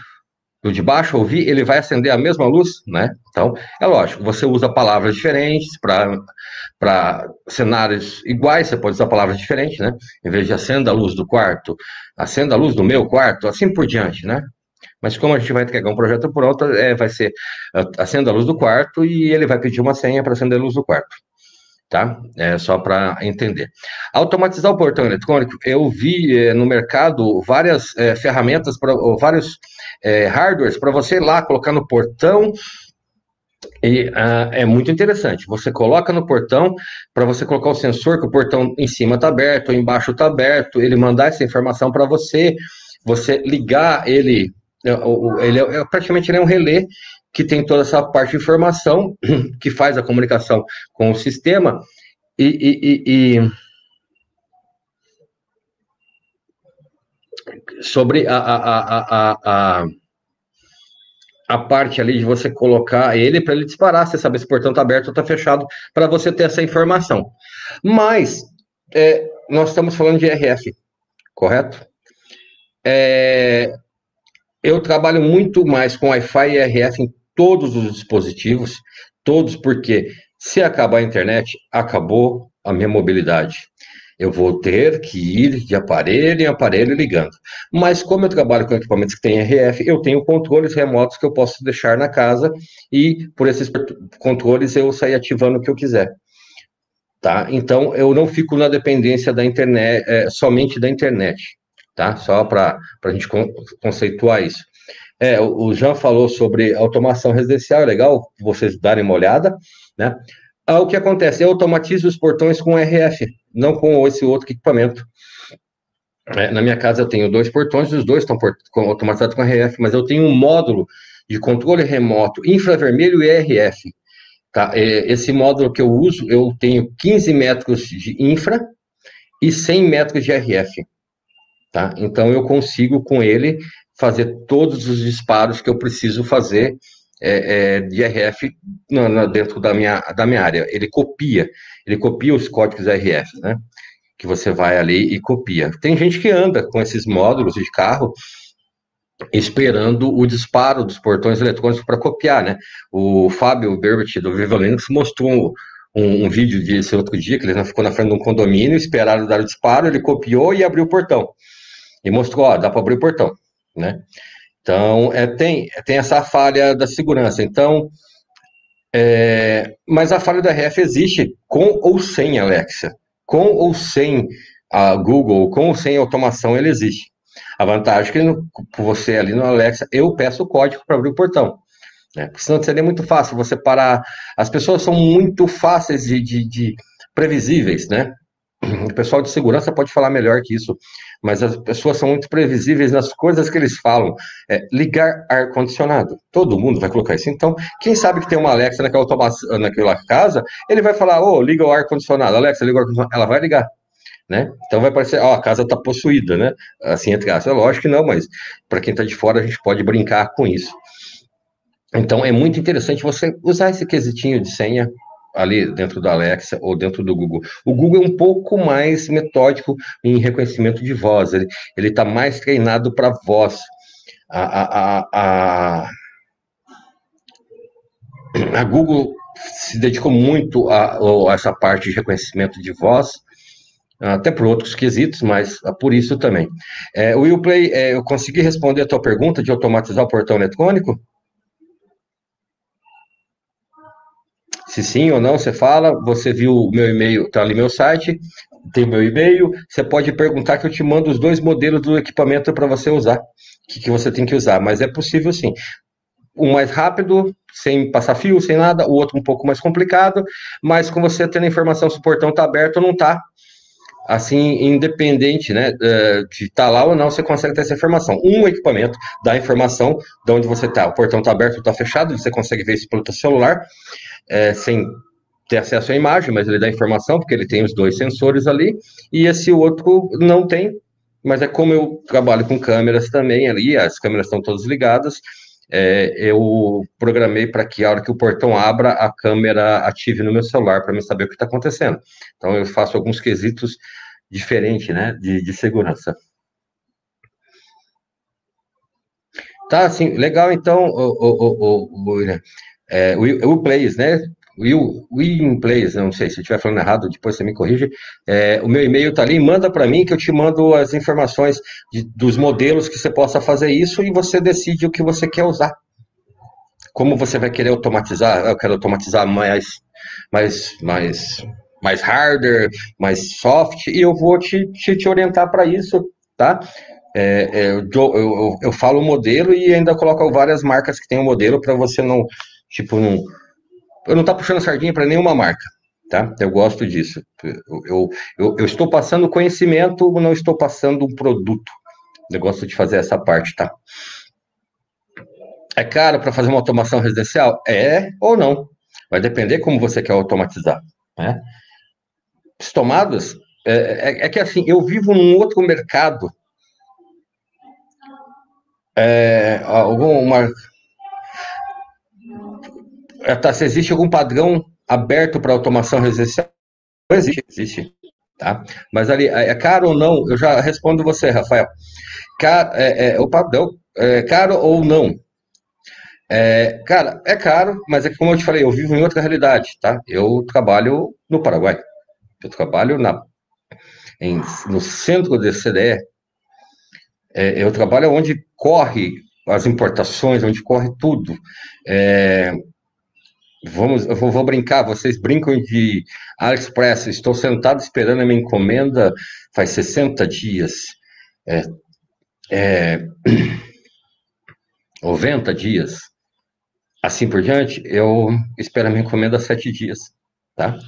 do de baixo ouvir, ele vai acender a mesma luz, né? Então, é lógico, você usa palavras diferentes para cenários iguais, você pode usar palavras diferentes, né? Em vez de acenda a luz do quarto, acenda a luz do meu quarto, assim por diante, né? Mas como a gente vai entregar um projeto pronto, é, vai ser acenda a luz do quarto e ele vai pedir uma senha para acender a luz do quarto tá? É só para entender. Automatizar o portão eletrônico, eu vi é, no mercado várias é, ferramentas, para vários é, hardwares para você ir lá colocar no portão. E uh, é muito interessante. Você coloca no portão para você colocar o sensor que o portão em cima está aberto, ou embaixo está aberto, ele mandar essa informação para você, você ligar ele, ele é, praticamente ele é um relé que tem toda essa parte de informação que faz a comunicação com o sistema e, e, e, e sobre a, a, a, a, a parte ali de você colocar ele para ele disparar, você saber se o portão está aberto ou está fechado, para você ter essa informação. Mas é, nós estamos falando de RF, correto? É, eu trabalho muito mais com Wi-Fi e RF em todos os dispositivos, todos, porque se acabar a internet, acabou a minha mobilidade. Eu vou ter que ir de aparelho em aparelho ligando. Mas como eu trabalho com equipamentos que têm RF, eu tenho controles remotos que eu posso deixar na casa e por esses controles eu sair ativando o que eu quiser. Tá? Então eu não fico na dependência da internet, é, somente da internet, tá? Só para a gente conceituar isso. É, o Jean falou sobre automação residencial, é legal vocês darem uma olhada, né? Ah, o que acontece? Eu automatizo os portões com RF, não com esse outro equipamento. É, na minha casa eu tenho dois portões, os dois estão automatizados com RF, mas eu tenho um módulo de controle remoto infravermelho e RF. Tá? É, esse módulo que eu uso, eu tenho 15 metros de infra e 100 metros de RF. Tá? Então eu consigo com ele fazer todos os disparos que eu preciso fazer é, é, de RF no, no, dentro da minha, da minha área. Ele copia, ele copia os códigos RF, né? Que você vai ali e copia. Tem gente que anda com esses módulos de carro esperando o disparo dos portões eletrônicos para copiar, né? O Fábio Berbert do Viva Linux mostrou um, um, vídeo desse outro dia, que ele ficou na frente de um condomínio, esperaram dar o disparo, ele copiou e abriu o portão. E mostrou, ó, dá para abrir o portão né? Então, é, tem, tem essa falha da segurança. Então, é, mas a falha da RF existe com ou sem Alexa, com ou sem a Google, com ou sem automação, ele existe. A vantagem é que no, você ali no Alexa, eu peço o código para abrir o portão. Né? Porque senão seria muito fácil você parar. As pessoas são muito fáceis de, de, de previsíveis, né? O pessoal de segurança pode falar melhor que isso, mas as pessoas são muito previsíveis nas coisas que eles falam. É, ligar ar-condicionado. Todo mundo vai colocar isso. Então, quem sabe que tem uma Alexa naquela, automação, naquela casa, ele vai falar, ô, oh, liga o ar-condicionado. Alexa, liga o ar-condicionado. Ela vai ligar. Né? Então vai parecer, ó, a casa está possuída, né? Assim, entre aspas. É lógico que não, mas para quem está de fora, a gente pode brincar com isso. Então é muito interessante você usar esse quesitinho de senha ali dentro da Alexa ou dentro do Google. O Google é um pouco mais metódico em reconhecimento de voz, ele está mais treinado para voz. A, a, a, a, Google se dedicou muito a, a, essa parte de reconhecimento de voz, até por outros quesitos, mas por isso também. É, Will é, eu consegui responder a tua pergunta de automatizar o portão eletrônico? Se sim ou não, você fala. Você viu o meu e-mail, tá ali meu site, tem meu e-mail. Você pode perguntar que eu te mando os dois modelos do equipamento para você usar, que, que você tem que usar, mas é possível sim um mais rápido, sem passar fio, sem nada, o outro um pouco mais complicado, mas com você tendo a informação se o portão está aberto ou não está, assim, independente, né, eh, de estar tá lá ou não, você consegue ter essa informação. Um equipamento dá informação de onde você está, o portão está aberto ou está fechado, você consegue ver isso pelo seu celular, é, sem ter acesso à imagem, mas ele dá informação, porque ele tem os dois sensores ali, e esse outro não tem, mas é como eu trabalho com câmeras também ali, as câmeras estão todas ligadas, é, eu programei para que a hora que o portão abra, a câmera ative no meu celular para me saber o que está acontecendo. Então, eu faço alguns quesitos diferentes, né, de, de segurança. Tá, assim, legal, então, o, o, o, o, é, o, o Plays, né, Will, Will Plays, não sei, se eu estiver falando errado, depois você me corrige. É, o meu e-mail está ali, manda para mim que eu te mando as informações de, dos modelos que você possa fazer isso e você decide o que você quer usar. Como você vai querer automatizar? Eu quero automatizar mais, mais, mais, mais hardware, mais soft, e eu vou te, te, te orientar para isso, tá? É, é, eu, eu, eu, falo o modelo e ainda coloco várias marcas que tem o modelo para você não, tipo, não eu não tá puxando sardinha para nenhuma marca, tá? Eu gosto disso. Eu, eu, eu, estou passando conhecimento, não estou passando um produto. Eu gosto de fazer essa parte, tá? É caro para fazer uma automação residencial? É ou não? Vai depender como você quer automatizar, né? As tomadas, é, é, é que assim, eu vivo num outro mercado. É, alguma, tá, se existe algum padrão aberto para automação residencial? Não existe, existe. Tá? Mas ali, é, é caro ou não? Eu já respondo você, Rafael. Car, é, é, o padrão, é caro ou não? É, cara, é caro, mas é que, como eu te falei, eu vivo em outra realidade, tá? Eu trabalho no Paraguai. Eu trabalho na, em, no centro do CDE. É, eu trabalho onde corre as importações, onde corre tudo. É, Vamos, eu vou, vou, brincar, vocês brincam de AliExpress, estou sentado esperando a minha encomenda faz 60 dias, é, é, 90 dias, assim por diante, eu espero a minha encomenda sete dias, tá?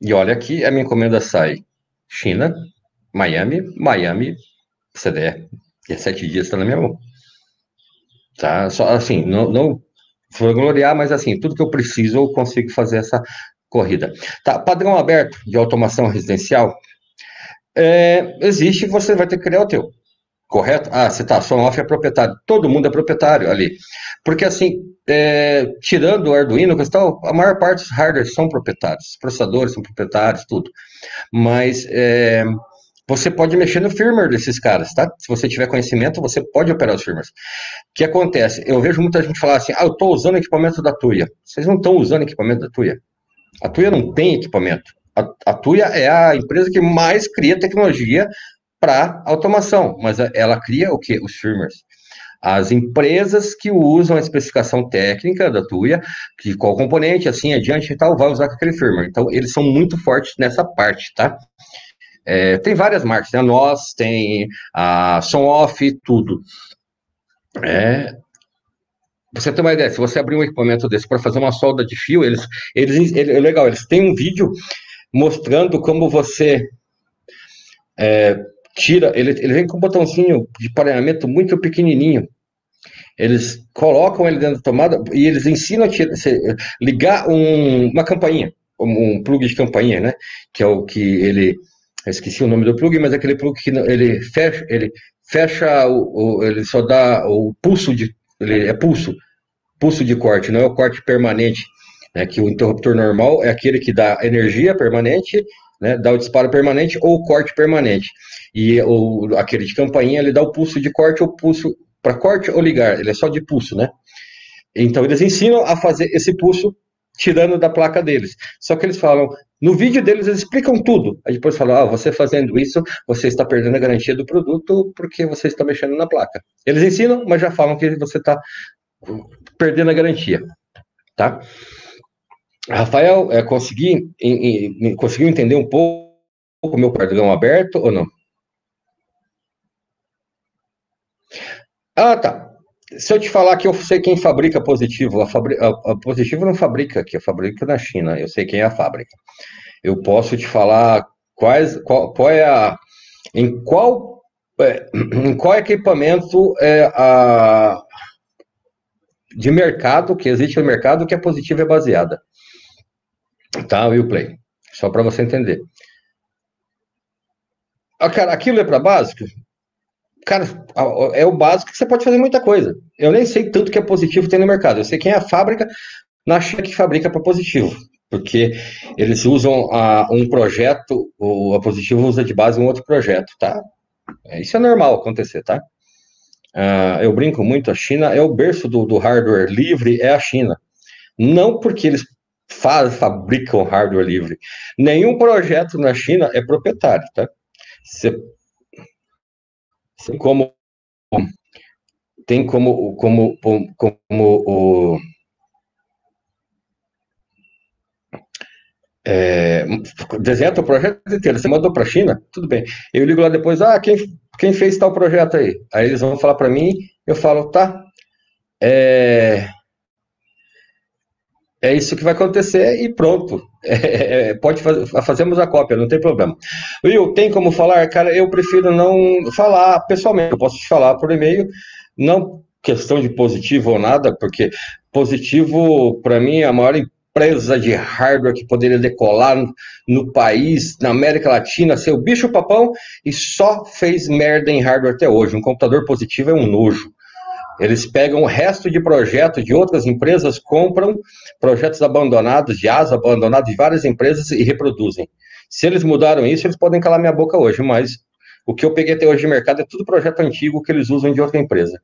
E olha aqui, a minha encomenda sai China, Miami, Miami, CDE, e sete dias está na minha mão. Tá? Só assim, não, não gloriar, mas assim, tudo que eu preciso eu consigo fazer essa corrida. Tá, padrão aberto de automação residencial, é, existe, você vai ter que criar o teu, correto? Ah, você tá, só off é proprietário, todo mundo é proprietário ali, porque assim, é, tirando o Arduino, a maior parte dos hardwares são proprietários, processadores são proprietários, tudo, mas é, você pode mexer no firmware desses caras, tá? Se você tiver conhecimento, você pode operar os firmwares. O que acontece? Eu vejo muita gente falar assim, ah, eu estou usando equipamento da Tuya. Vocês não estão usando equipamento da Tuya. A Tuya não tem equipamento. A, a Tuya é a empresa que mais cria tecnologia para automação, mas ela cria o que? Os firmwares. As empresas que usam a especificação técnica da Tuya, que qual componente, assim adiante e tal, vai usar aquele firmware. Então, eles são muito fortes nessa parte, tá? É, tem várias marcas, tem a Nós, tem a Som Off, tudo. É, você tem uma ideia, se você abrir um equipamento desse para fazer uma solda de fio, eles, eles, ele, é legal, eles têm um vídeo mostrando como você é, tira, ele, ele vem com um botãozinho de pareamento muito pequenininho. Eles colocam ele dentro da tomada e eles ensinam a ligar um, uma campainha, um, um plug de campainha, né? Que é o que ele eu esqueci o nome do plug, mas é aquele plug que ele fecha, ele fecha o, o, ele só dá o pulso de, ele é pulso, pulso de corte, não é o corte permanente, né, que o interruptor normal é aquele que dá energia permanente, né, dá o disparo permanente ou o corte permanente. E o, aquele de campainha, ele dá o pulso de corte ou pulso para corte ou ligar, ele é só de pulso, né? Então eles ensinam a fazer esse pulso tirando da placa deles. Só que eles falam, no vídeo deles eles explicam tudo. Aí depois falam, ah, você fazendo isso, você está perdendo a garantia do produto porque você está mexendo na placa. Eles ensinam, mas já falam que você está perdendo a garantia, tá? Rafael, é, consegui, em, em, conseguiu entender um pouco o meu cardigão aberto ou não? Ah, tá. Se eu te falar que eu sei quem fabrica positivo, a, fabri a, a positivo não fabrica aqui, fabrica na China, eu sei quem é a fábrica. Eu posso te falar quais, qual, qual é a, em qual, é, em qual equipamento é a, de mercado que existe no mercado que a positiva é baseada. Tá, Will Play. Só para você entender. Ah, cara, aquilo é para básico? Cara, é o básico que você pode fazer muita coisa. Eu nem sei tanto que é positivo tem no mercado. Eu sei quem é a fábrica na China que fabrica para positivo. Porque eles usam a, um projeto, o a positivo usa de base um outro projeto, tá? É, isso é normal acontecer, tá? Uh, eu brinco muito, a China é o berço do, do hardware livre, é a China. Não porque eles faz, fabricam hardware livre. Nenhum projeto na China é proprietário, tá? Você, tem como tem como como como, como o é, desenha o projeto inteiro, você mandou para a China, tudo bem. Eu ligo lá depois, ah, quem, quem fez tal projeto aí? Aí eles vão falar para mim, eu falo, tá, é, é isso que vai acontecer e pronto. É, é, pode fazer, fazemos a cópia, não tem problema. Will, tem como falar? Cara, eu prefiro não falar pessoalmente, eu posso te falar por e-mail, não questão de positivo ou nada, porque positivo, para mim, é a maior empresa de hardware que poderia decolar no, no país, na América Latina, ser o bicho papão e só fez merda em hardware até hoje. Um computador positivo é um nojo. Eles pegam o resto de projetos de outras empresas, compram projetos abandonados, de asa abandonados de várias empresas e reproduzem. Se eles mudaram isso, eles podem calar minha boca hoje, mas o que eu peguei até hoje de mercado é tudo projeto antigo que eles usam de outra empresa.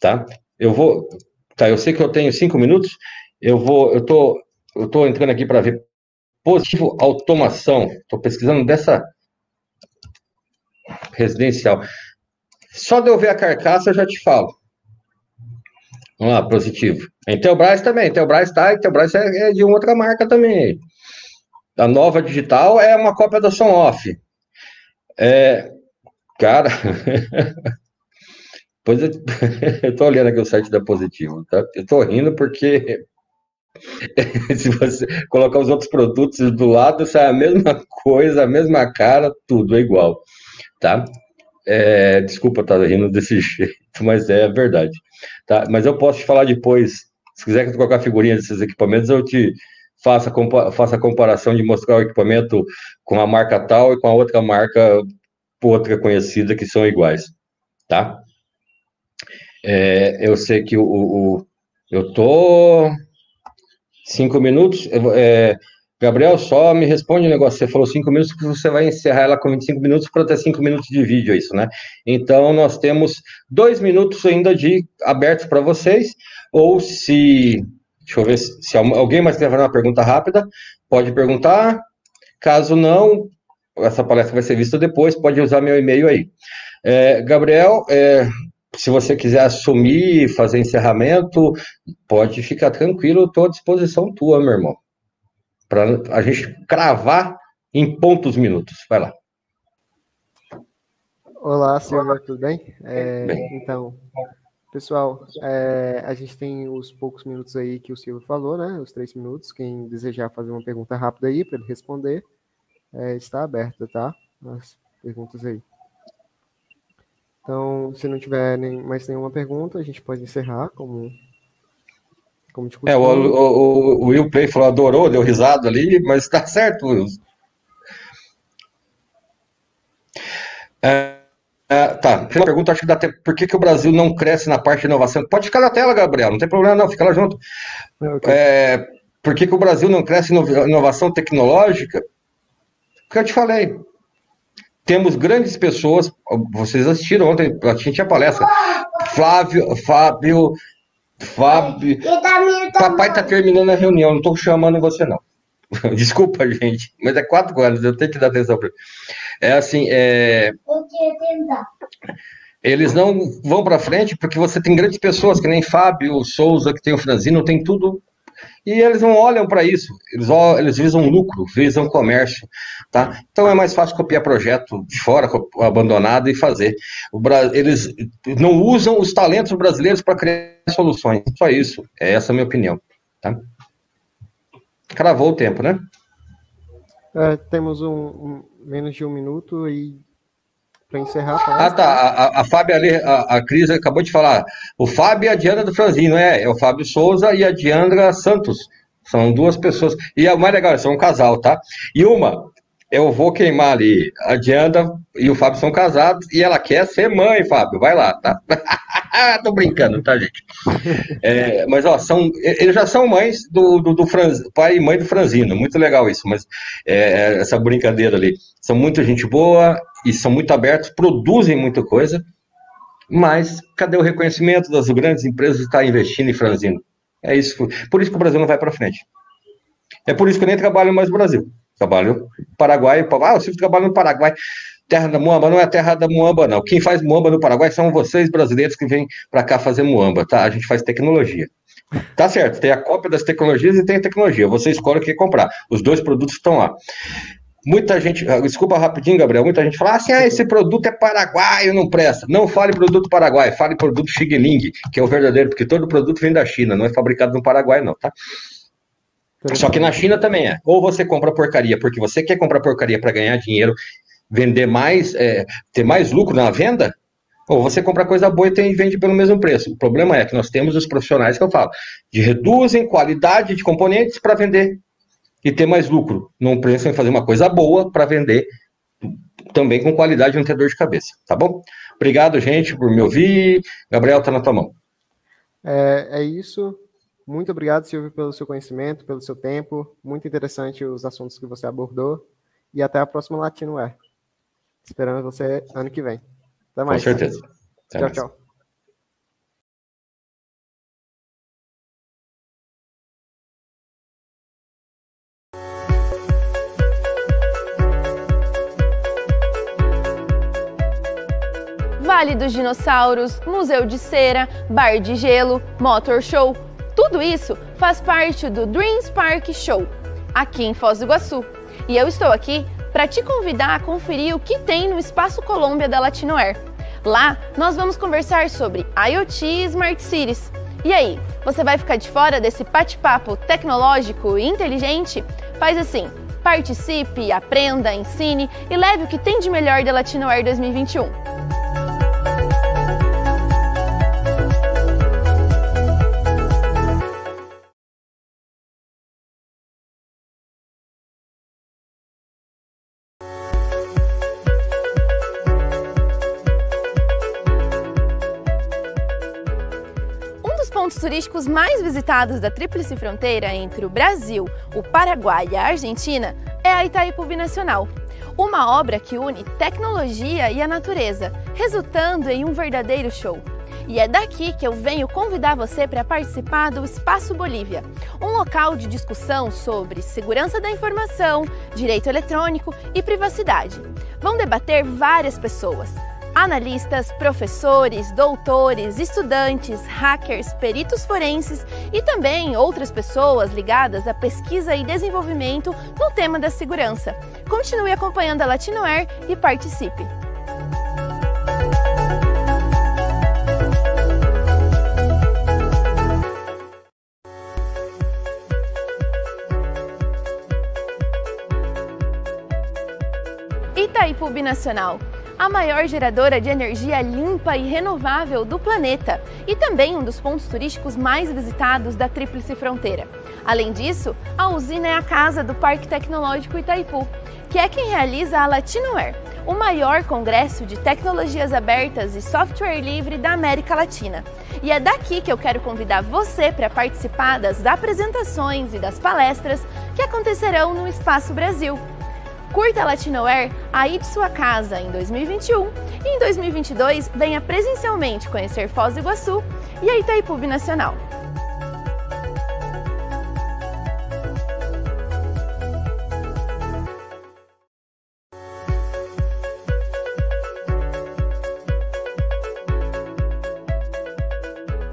Tá? Eu vou. Tá, eu sei que eu tenho cinco minutos. Eu vou. Eu tô, eu tô entrando aqui para ver positivo automação. Estou pesquisando dessa residencial. Só de eu ver a carcaça, eu já te falo. Vamos lá, positivo. A Intelbras também. Intelbras tá, a Intelbras é, é de outra marca também. A nova digital é uma cópia da Som Off. É, cara, pois eu, eu tô olhando aqui o site da Positivo, tá? Eu tô rindo porque se você colocar os outros produtos do lado, sai a mesma coisa, a mesma cara, tudo é igual, tá? É, desculpa estar tá rindo desse jeito, mas é verdade. Tá? Mas eu posso te falar depois. Se quiser que eu colocar figurinha desses equipamentos, eu te faço a, a comparação de mostrar o equipamento com a marca tal e com a outra marca, outra conhecida, que são iguais. Tá? É, eu sei que o, o, eu tô cinco minutos. É, Gabriel, só me responde um negócio. Você falou cinco minutos, que você vai encerrar ela com 25 minutos para ter cinco minutos de vídeo, é isso, né? Então, nós temos dois minutos ainda de abertos para vocês. Ou se. Deixa eu ver se, se alguém mais quer fazer uma pergunta rápida, pode perguntar. Caso não, essa palestra vai ser vista depois, pode usar meu e-mail aí. É, Gabriel, é, se você quiser assumir, fazer encerramento, pode ficar tranquilo, estou à disposição tua, meu irmão para a gente cravar em pontos minutos. Vai lá. Olá, Silvia, tudo bem? É, bem. Então, pessoal, é, a gente tem os poucos minutos aí que o Silvio falou, né? Os três minutos. Quem desejar fazer uma pergunta rápida aí para ele responder, é, está aberta, tá? As perguntas aí. Então, se não tiver nem, mais nenhuma pergunta, a gente pode encerrar como como é, o, o, o, Will Play falou, adorou, deu risada ali, mas tá certo, Will. É, é, tá, uma pergunta, acho que dá tempo. Por que, que o Brasil não cresce na parte de inovação? Pode ficar na tela, Gabriel, não tem problema não, fica lá junto. Okay. É, por que, que o Brasil não cresce em inovação tecnológica? O que eu te falei. Temos grandes pessoas, vocês assistiram ontem, a gente tinha palestra. Flávio, Fábio, Fábio. Papai tá terminando a reunião, não tô chamando você, não. Desculpa, gente, mas é quatro anos, eu tenho que dar atenção para É assim, é... Eles não vão para frente porque você tem grandes pessoas, que nem Fábio Souza, que tem o Franzino, tem tudo e eles não olham para isso, eles, eles visam lucro, visam comércio, tá? Então é mais fácil copiar projeto de fora, abandonado e fazer. eles não usam os talentos brasileiros para criar soluções, só isso, é essa a minha opinião, tá? Cravou o tempo, né? É, temos um, um, menos de um minuto e para encerrar. Ah, tá. A, a Fábio ali, a, a Cris acabou de falar. O Fábio e a Diana do Franzino, é, é o Fábio Souza e a Diandra Santos. São duas pessoas. E é o mais legal, são um casal, tá? E uma, eu vou queimar ali. A Diandra e o Fábio são casados e ela quer ser mãe, Fábio. Vai lá, tá? Tô brincando, tá, gente? É, mas, ó, são, eles já são mães do, do, do Franz, pai e mãe do Franzino. Muito legal isso, mas é, essa brincadeira ali. São muita gente boa e são muito abertos, produzem muita coisa, mas cadê o reconhecimento das grandes empresas que estão investindo em franzino? É isso. Por isso que o Brasil não vai para frente. É por isso que eu nem trabalho mais no Brasil. Trabalho no Paraguai. Ah, eu trabalho no Paraguai. Terra da Muamba não é terra da Muamba, não. Quem faz Muamba no Paraguai são vocês brasileiros que vêm para cá fazer Muamba, tá? A gente faz tecnologia. Tá certo, tem a cópia das tecnologias e tem a tecnologia. Você escolhe o que comprar. Os dois produtos estão lá muita gente, ah, desculpa rapidinho, Gabriel, muita gente fala assim, ah, esse produto é paraguaio, não presta. Não fale produto paraguai, fale produto Xigling, que é o verdadeiro, porque todo produto vem da China, não é fabricado no Paraguai, não, tá? Só que na China também é. Ou você compra porcaria porque você quer comprar porcaria para ganhar dinheiro, vender mais, é, ter mais lucro na venda, ou você compra coisa boa e tem, vende pelo mesmo preço. O problema é que nós temos os profissionais que eu falo, de reduzem qualidade de componentes para vender e ter mais lucro. Não pensam em fazer uma coisa boa para vender também com qualidade não ter dor de cabeça, tá bom? Obrigado, gente, por me ouvir. Gabriel, tá na tua mão. É, é isso. Muito obrigado, Silvio, pelo seu conhecimento, pelo seu tempo. Muito interessante os assuntos que você abordou. E até a próxima Latino é. Esperando você ano que vem. Até mais. Com certeza. Até tchau, mais. tchau. Vale dos Dinossauros, Museu de Cera, Bar de Gelo, Motor Show. Tudo isso faz parte do Dreams Park Show, aqui em Foz do Iguaçu. E eu estou aqui para te convidar a conferir o que tem no Espaço Colômbia da Latinoair. Lá, nós vamos conversar sobre IoT e Smart Cities. E aí, você vai ficar de fora desse bate-papo tecnológico e inteligente? Faz assim, participe, aprenda, ensine e leve o que tem de melhor da Latinoair 2021. Turísticos mais visitados da Tríplice Fronteira entre o Brasil, o Paraguai e a Argentina é a Itaipu Binacional, uma obra que une tecnologia e a natureza, resultando em um verdadeiro show. E é daqui que eu venho convidar você para participar do Espaço Bolívia, um local de discussão sobre segurança da informação, direito eletrônico e privacidade. Vão debater várias pessoas analistas, professores, doutores, estudantes, hackers, peritos forenses e também outras pessoas ligadas à pesquisa e desenvolvimento no tema da segurança. Continue acompanhando a Latinoair e participe! Itaipu Binacional a maior geradora de energia limpa e renovável do planeta e também um dos pontos turísticos mais visitados da Tríplice Fronteira. Além disso, a usina é a casa do Parque Tecnológico Itaipu, que é quem realiza a Latinoair, o maior congresso de tecnologias abertas e software livre da América Latina. E é daqui que eu quero convidar você para participar das apresentações e das palestras que acontecerão no Espaço Brasil. Curta a Latinoware aí de sua casa em 2021 e em 2022 venha presencialmente conhecer Foz do Iguaçu e a Itaipu Nacional.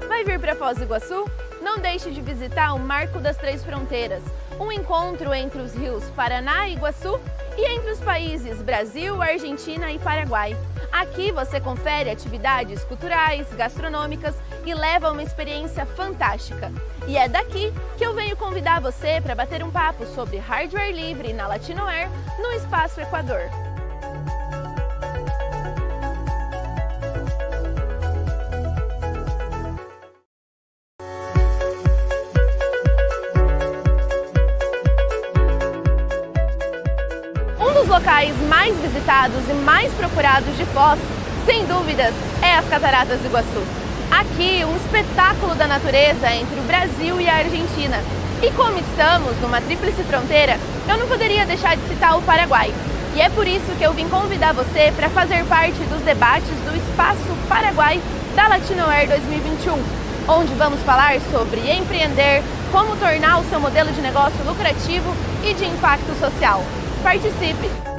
Vai vir para Foz do Iguaçu? Não deixe de visitar o Marco das Três Fronteiras, um encontro entre os rios Paraná e Iguaçu e entre os países Brasil, Argentina e Paraguai. Aqui você confere atividades culturais, gastronômicas e leva uma experiência fantástica. E é daqui que eu venho convidar você para bater um papo sobre hardware livre na Latinoair no Espaço Equador. Visitados e mais procurados de Foz, sem dúvidas, é as Cataratas do Iguaçu. Aqui, um espetáculo da natureza entre o Brasil e a Argentina. E como estamos numa tríplice fronteira, eu não poderia deixar de citar o Paraguai. E é por isso que eu vim convidar você para fazer parte dos debates do Espaço Paraguai da Latinoair 2021, onde vamos falar sobre empreender, como tornar o seu modelo de negócio lucrativo e de impacto social. Participe!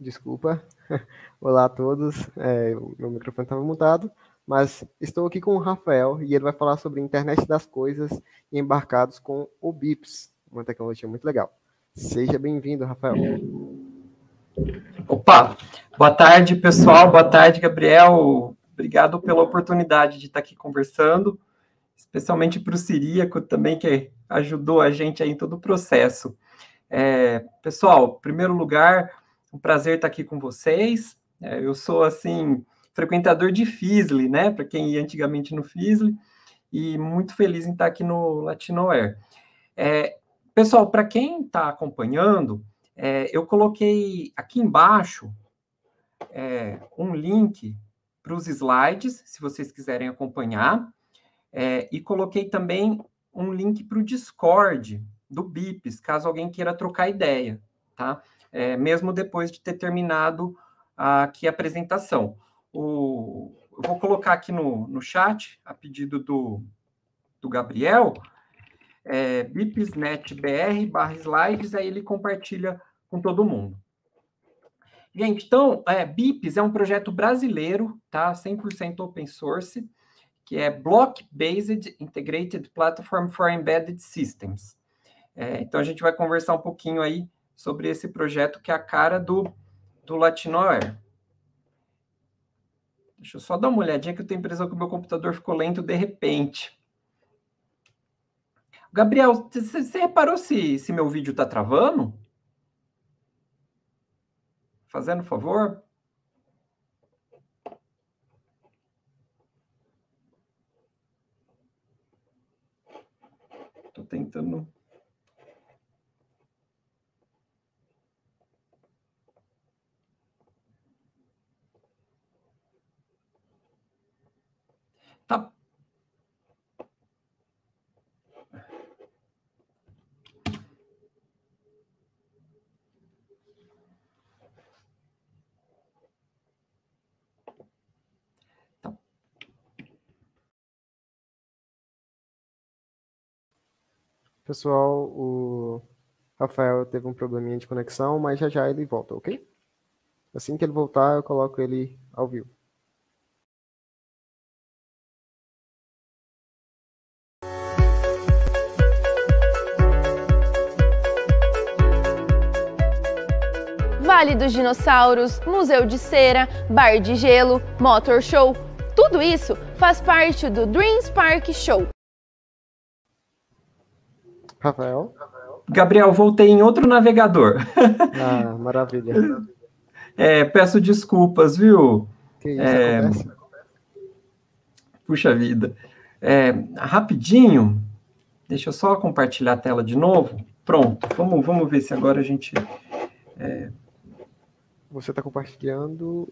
Desculpa. Olá a todos. É, meu microfone estava mutado, mas estou aqui com o Rafael e ele vai falar sobre internet das coisas e embarcados com o BIPS, uma tecnologia muito legal. Seja bem-vindo, Rafael. Opa, boa tarde, pessoal. Boa tarde, Gabriel. Obrigado pela oportunidade de estar aqui conversando, especialmente para o Siríaco também, que ajudou a gente aí em todo o processo. É, pessoal, em primeiro lugar, um prazer estar aqui com vocês. É, eu sou, assim, frequentador de FISLE, né? Para quem ia antigamente no FISLE, e muito feliz em estar aqui no Latinoair. É, pessoal, para quem está acompanhando, é, eu coloquei aqui embaixo é, um link para os slides, se vocês quiserem acompanhar, é, e coloquei também um link para o Discord do BIPs, caso alguém queira trocar ideia, tá? É, mesmo depois de ter terminado aqui a apresentação. O, eu vou colocar aqui no, no chat, a pedido do, do Gabriel, é, bipsnetbr barra slides, aí ele compartilha com todo mundo. Gente, então, é, BIPS é um projeto brasileiro, tá? 100% open source, que é Block Based Integrated Platform for Embedded Systems. É, então, a gente vai conversar um pouquinho aí sobre esse projeto que é a cara do, do Latinoair. Deixa eu só dar uma olhadinha que eu tenho a impressão que o meu computador ficou lento de repente. Gabriel, você reparou se, se meu vídeo está travando? Fazendo favor? Estou tentando. Tá. Tá. Pessoal, o Rafael teve um probleminha de conexão, mas já já ele volta, ok? Assim que ele voltar, eu coloco ele ao vivo. Vale dos Dinossauros, Museu de Cera, Bar de Gelo, Motor Show. Tudo isso faz parte do Dreams Park Show. Rafael? Gabriel, voltei em outro navegador. Ah, maravilha. É, peço desculpas, viu? Que isso É, acontece? Puxa vida. É, rapidinho, deixa eu só compartilhar a tela de novo. Pronto, vamos, vamos ver se agora a gente. Você está compartilhando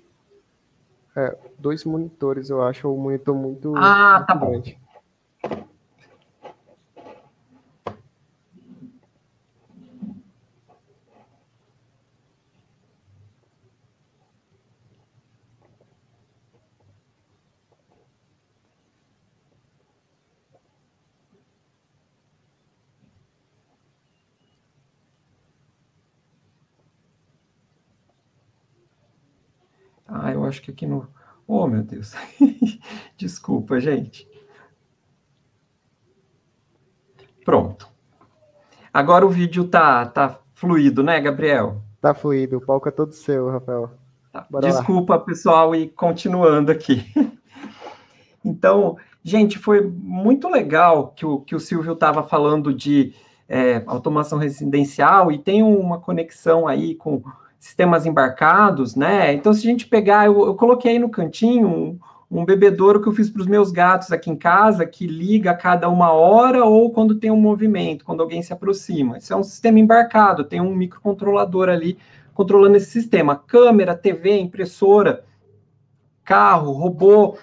é, dois monitores, eu acho, um monitor muito, Ah, tá bom. grande. Ah, eu acho que aqui no. Oh, meu Deus. Desculpa, gente. Pronto. Agora o vídeo tá, tá fluido, né, Gabriel? Tá fluido, o palco é todo seu, Rafael. Tá. Bora lá. Desculpa, pessoal, e continuando aqui. Então, gente, foi muito legal que o, que o Silvio estava falando de é, automação residencial e tem uma conexão aí com sistemas embarcados, né? Então, se a gente pegar, eu, eu coloquei aí no cantinho um, um bebedouro que eu fiz para os meus gatos aqui em casa, que liga a cada uma hora ou quando tem um movimento, quando alguém se aproxima. Isso é um sistema embarcado, tem um microcontrolador ali controlando esse sistema. Câmera, TV, impressora, carro, robô,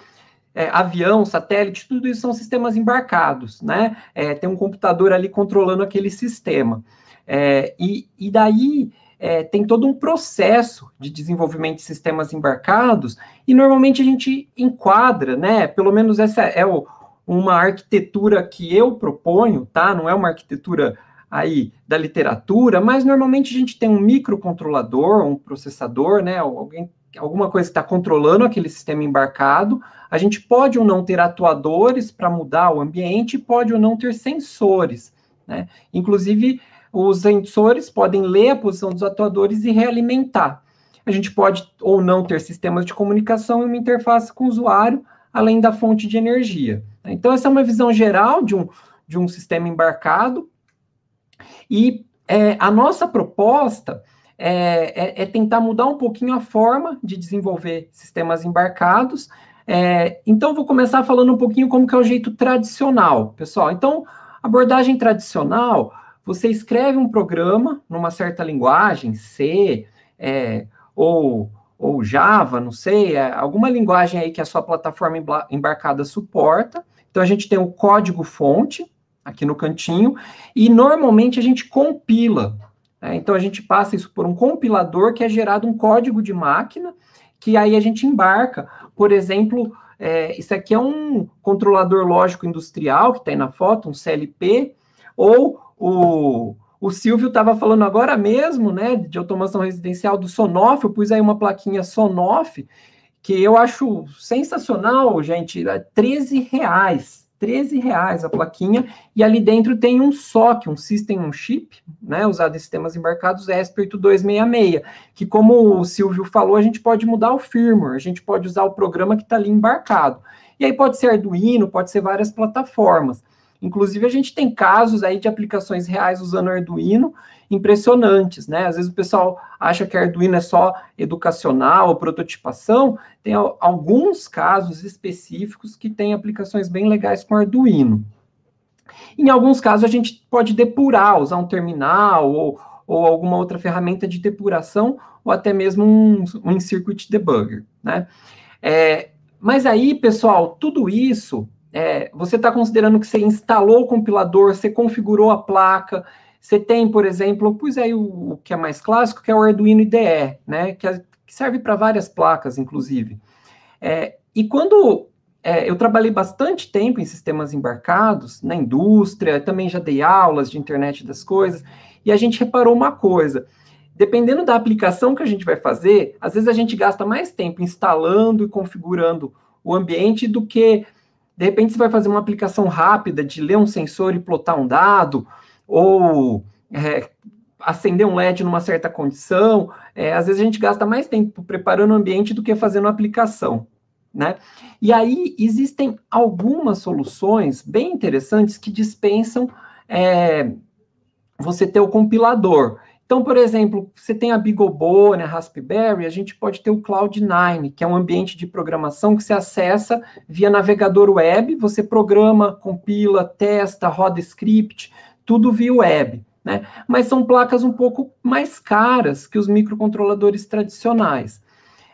é, avião, satélite, tudo isso são sistemas embarcados, né? É, tem um computador ali controlando aquele sistema. É, e, e daí é, tem todo um processo de desenvolvimento de sistemas embarcados, e normalmente a gente enquadra, né? Pelo menos essa é o, uma arquitetura que eu proponho, tá? Não é uma arquitetura aí da literatura, mas normalmente a gente tem um microcontrolador, um processador, né? Alguém, alguma coisa que está controlando aquele sistema embarcado. A gente pode ou não ter atuadores para mudar o ambiente, pode ou não ter sensores, né? Inclusive, os sensores podem ler a posição dos atuadores e realimentar. A gente pode ou não ter sistemas de comunicação e uma interface com o usuário, além da fonte de energia. Então, essa é uma visão geral de um, de um sistema embarcado. E é, a nossa proposta é, é, é, tentar mudar um pouquinho a forma de desenvolver sistemas embarcados. É, então, vou começar falando um pouquinho como que é o jeito tradicional, pessoal. Então, abordagem tradicional, você escreve um programa numa certa linguagem, C, é, ou, ou Java, não sei, é, alguma linguagem aí que a sua plataforma embarcada suporta. Então, a gente tem o código-fonte aqui no cantinho, e normalmente a gente compila. Né? Então, a gente passa isso por um compilador que é gerado um código de máquina, que aí a gente embarca. Por exemplo, é, isso aqui é um controlador lógico industrial, que está aí na foto, um CLP, ou o, o Silvio estava falando agora mesmo, né, de automação residencial do Sonoff, eu pus aí uma plaquinha Sonoff, que eu acho sensacional, gente, é 13 reais, 13 reais a plaquinha, e ali dentro tem um SOC, um System on Chip, né, usado em sistemas embarcados ESP8266, que como o Silvio falou, a gente pode mudar o firmware, a gente pode usar o programa que está ali embarcado. E aí pode ser Arduino, pode ser várias plataformas. Inclusive, a gente tem casos aí de aplicações reais usando Arduino impressionantes, né? Às vezes o pessoal acha que Arduino é só educacional ou prototipação, tem alguns casos específicos que têm aplicações bem legais com Arduino. Em alguns casos, a gente pode depurar, usar um terminal ou, ou alguma outra ferramenta de depuração, ou até mesmo um, um circuit debugger, né? É, mas aí, pessoal, tudo isso é, você está considerando que você instalou o compilador, você configurou a placa, você tem, por exemplo, eu pus aí o, o que é mais clássico, que é o Arduino IDE, né, que, é, que serve para várias placas, inclusive. É, e quando é, eu trabalhei bastante tempo em sistemas embarcados, na indústria, também já dei aulas de internet das coisas, e a gente reparou uma coisa, dependendo da aplicação que a gente vai fazer, às vezes a gente gasta mais tempo instalando e configurando o ambiente do que de repente você vai fazer uma aplicação rápida de ler um sensor e plotar um dado, ou é, acender um LED numa certa condição. É, às vezes a gente gasta mais tempo preparando o ambiente do que fazendo a aplicação. Né? E aí existem algumas soluções bem interessantes que dispensam é, você ter o compilador. Então, por exemplo, você tem a BeagleBone, a Raspberry, a gente pode ter o Cloud9, que é um ambiente de programação que se acessa via navegador web, você programa, compila, testa, roda script, tudo via web. Né? Mas são placas um pouco mais caras que os microcontroladores tradicionais.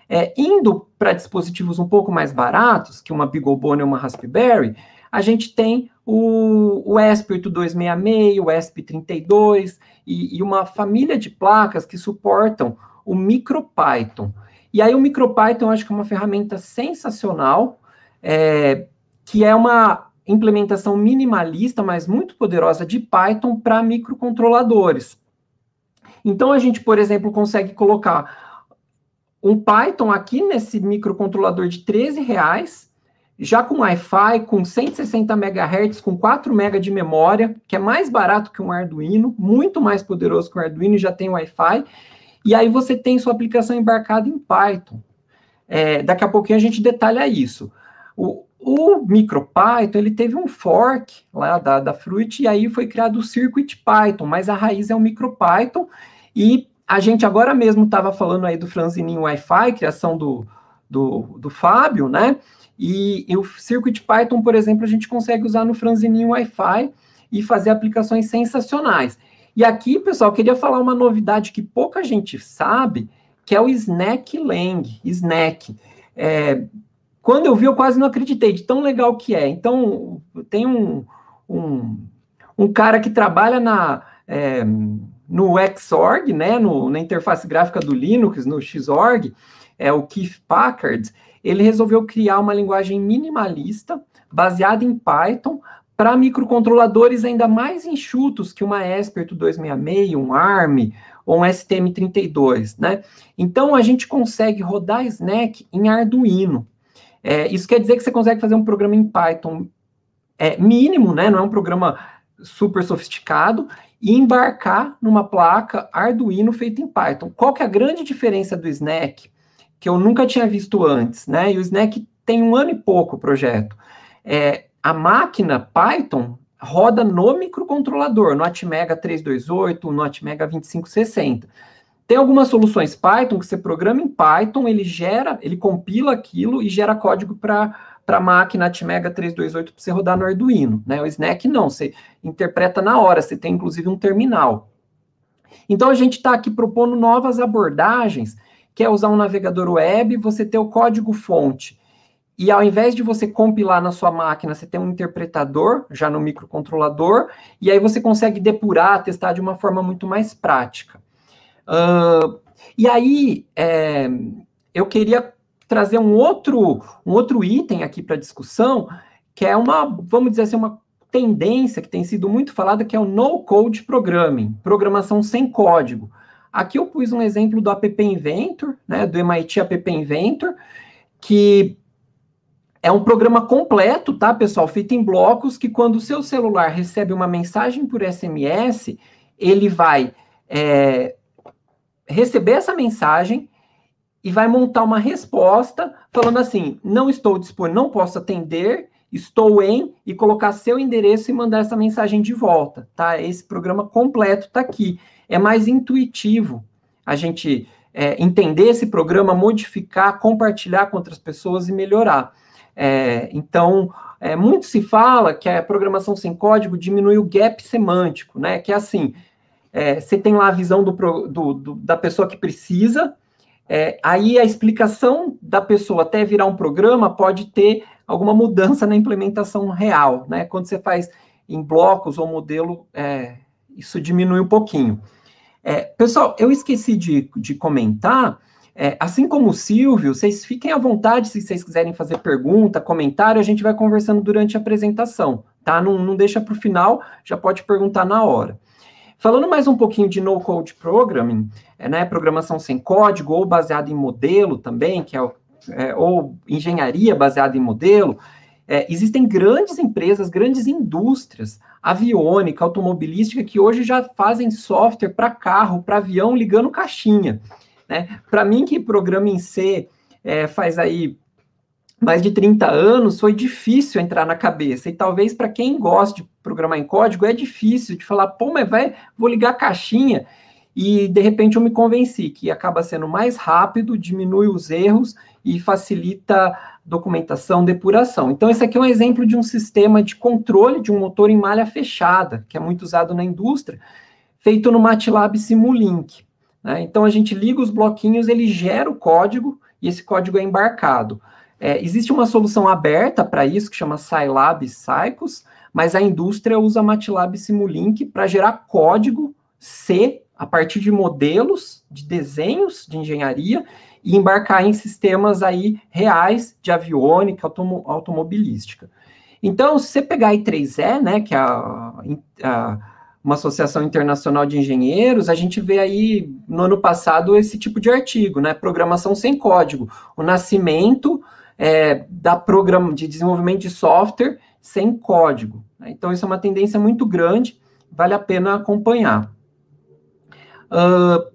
É, indo para dispositivos um pouco mais baratos, que uma BeagleBone ou uma Raspberry, a gente tem o, o ESP8266, o ESP32 e, e, uma família de placas que suportam o MicroPython. E aí o MicroPython eu acho que é uma ferramenta sensacional, é, que é uma implementação minimalista, mas muito poderosa de Python para microcontroladores. Então a gente, por exemplo, consegue colocar um Python aqui nesse microcontrolador de 13 reais já com Wi-Fi, com 160 MHz, com 4 MB de memória, que é mais barato que um Arduino, muito mais poderoso que o Arduino já tem Wi-Fi. E aí você tem sua aplicação embarcada em Python. É, daqui a pouquinho a gente detalha isso. O, o MicroPython, ele teve um fork lá da, da Fruit, e aí foi criado o Circuit Python, mas a raiz é o MicroPython, e a gente agora mesmo estava falando aí do franzininho Wi-Fi, criação do, do, do Fábio, né? E, e o Circuit Python, por exemplo, a gente consegue usar no franzininho Wi-Fi e fazer aplicações sensacionais. E aqui, pessoal, queria falar uma novidade que pouca gente sabe, que é o Snack Lang, Snack. É, quando eu vi, eu quase não acreditei de tão legal que é. Então, tem um, um, um cara que trabalha na, é, no Xorg, né, no, na interface gráfica do Linux, no Xorg, é o Keith Packard, ele resolveu criar uma linguagem minimalista, baseada em Python, para microcontroladores ainda mais enxutos que uma Esperto 266, um ARM ou um STM32, né? Então, a gente consegue rodar Snack em Arduino. É, isso quer dizer que você consegue fazer um programa em Python é, mínimo, né? Não é um programa super sofisticado, e embarcar numa placa Arduino feita em Python. Qual que é a grande diferença do Snack que eu nunca tinha visto antes, né? E o Snack tem um ano e pouco o projeto. É, a máquina Python roda no microcontrolador, no Atmega 328, no Atmega 2560. Tem algumas soluções Python que você programa em Python, ele gera, ele compila aquilo e gera código para para a máquina Atmega 328 para você rodar no Arduino, né? O Snack não, você interpreta na hora, você tem inclusive um terminal. Então a gente está aqui propondo novas abordagens quer usar um navegador web, você ter o código fonte. E ao invés de você compilar na sua máquina, você tem um interpretador já no microcontrolador, e aí você consegue depurar, testar de uma forma muito mais prática. Uh, e aí, é, eu queria trazer um outro, um outro item aqui para discussão, que é uma, vamos dizer assim, uma tendência que tem sido muito falada, que é o no-code programming, programação sem código. Aqui eu pus um exemplo do App Inventor, né, do MIT App Inventor, que é um programa completo, tá, pessoal? Feito em blocos, que quando o seu celular recebe uma mensagem por SMS, ele vai é, receber essa mensagem e vai montar uma resposta falando assim: não estou disponível, não posso atender, estou em, e colocar seu endereço e mandar essa mensagem de volta, tá? Esse programa completo está aqui é mais intuitivo a gente é, entender esse programa, modificar, compartilhar com outras pessoas e melhorar. É, então, é, muito se fala que a programação sem código diminui o gap semântico, né? Que é assim, é, você tem lá a visão do, do, do da pessoa que precisa, é, aí a explicação da pessoa até virar um programa pode ter alguma mudança na implementação real, né? Quando você faz em blocos ou modelo, é, isso diminui um pouquinho. É, pessoal, eu esqueci de, de comentar, é, assim como o Silvio, vocês fiquem à vontade se vocês quiserem fazer pergunta, comentário, a gente vai conversando durante a apresentação, tá? Não, não deixa para o final, já pode perguntar na hora. Falando mais um pouquinho de no-code programming, é, né, programação sem código ou baseada em modelo também, que é, é ou engenharia baseada em modelo, é, existem grandes empresas, grandes indústrias, aviônica, automobilística, que hoje já fazem software para carro, para avião, ligando caixinha. Né? Para mim, que programa em C é, faz aí mais de 30 anos, foi difícil entrar na cabeça. E talvez para quem gosta de programar em código, é difícil de falar, pô, mas vai, vou ligar a caixinha. E de repente eu me convenci que acaba sendo mais rápido, diminui os erros e facilita documentação, depuração. Então, esse aqui é um exemplo de um sistema de controle de um motor em malha fechada, que é muito usado na indústria, feito no MATLAB Simulink. Né? Então, a gente liga os bloquinhos, ele gera o código, e esse código é embarcado. É, existe uma solução aberta para isso, que chama Scilab Cycles, mas a indústria usa MATLAB Simulink para gerar código C a partir de modelos, de desenhos de engenharia, e embarcar em sistemas aí reais de aviônica, automo automobilística. Então, se você pegar a I3E, né, que é a, a, uma associação internacional de engenheiros, a gente vê aí no ano passado esse tipo de artigo, né, programação sem código, o nascimento é, da programa de desenvolvimento de software sem código. Né? Então, isso é uma tendência muito grande, vale a pena acompanhar. Uh,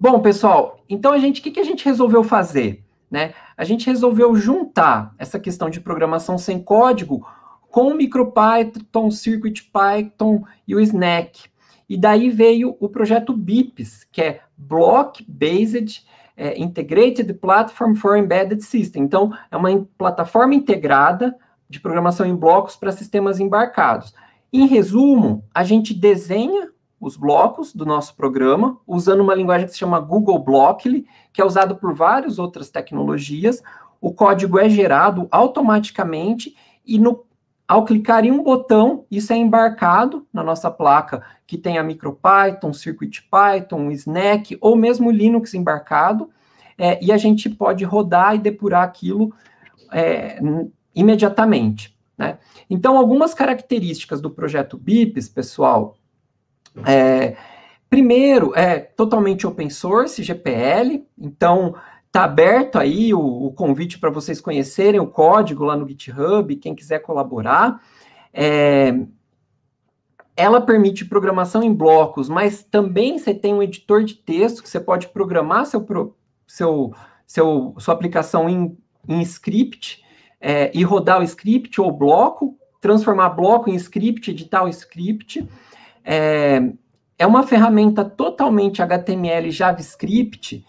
bom, pessoal, então, a gente, o que, que a gente resolveu fazer? Né? A gente resolveu juntar essa questão de programação sem código com o MicroPython, CircuitPython e o Snack. E daí veio o projeto BIPS, que é Block Based é, Integrated Platform for Embedded System. Então, é uma plataforma integrada de programação em blocos para sistemas embarcados. Em resumo, a gente desenha os blocos do nosso programa, usando uma linguagem que se chama Google Blockly, que é usado por várias outras tecnologias. O código é gerado automaticamente e no, ao clicar em um botão, isso é embarcado na nossa placa, que tem a MicroPython, CircuitPython, Snack ou mesmo Linux embarcado, é, e a gente pode rodar e depurar aquilo é, imediatamente. Né? Então, algumas características do projeto BIPs, pessoal, é, primeiro, é totalmente open source, GPL, então está aberto aí o, o convite para vocês conhecerem o código lá no GitHub, quem quiser colaborar. É, ela permite programação em blocos, mas também você tem um editor de texto que você pode programar seu, seu, seu sua aplicação em, em script é, e rodar o script ou bloco, transformar bloco em script, editar o script. É, é uma ferramenta totalmente HTML JavaScript,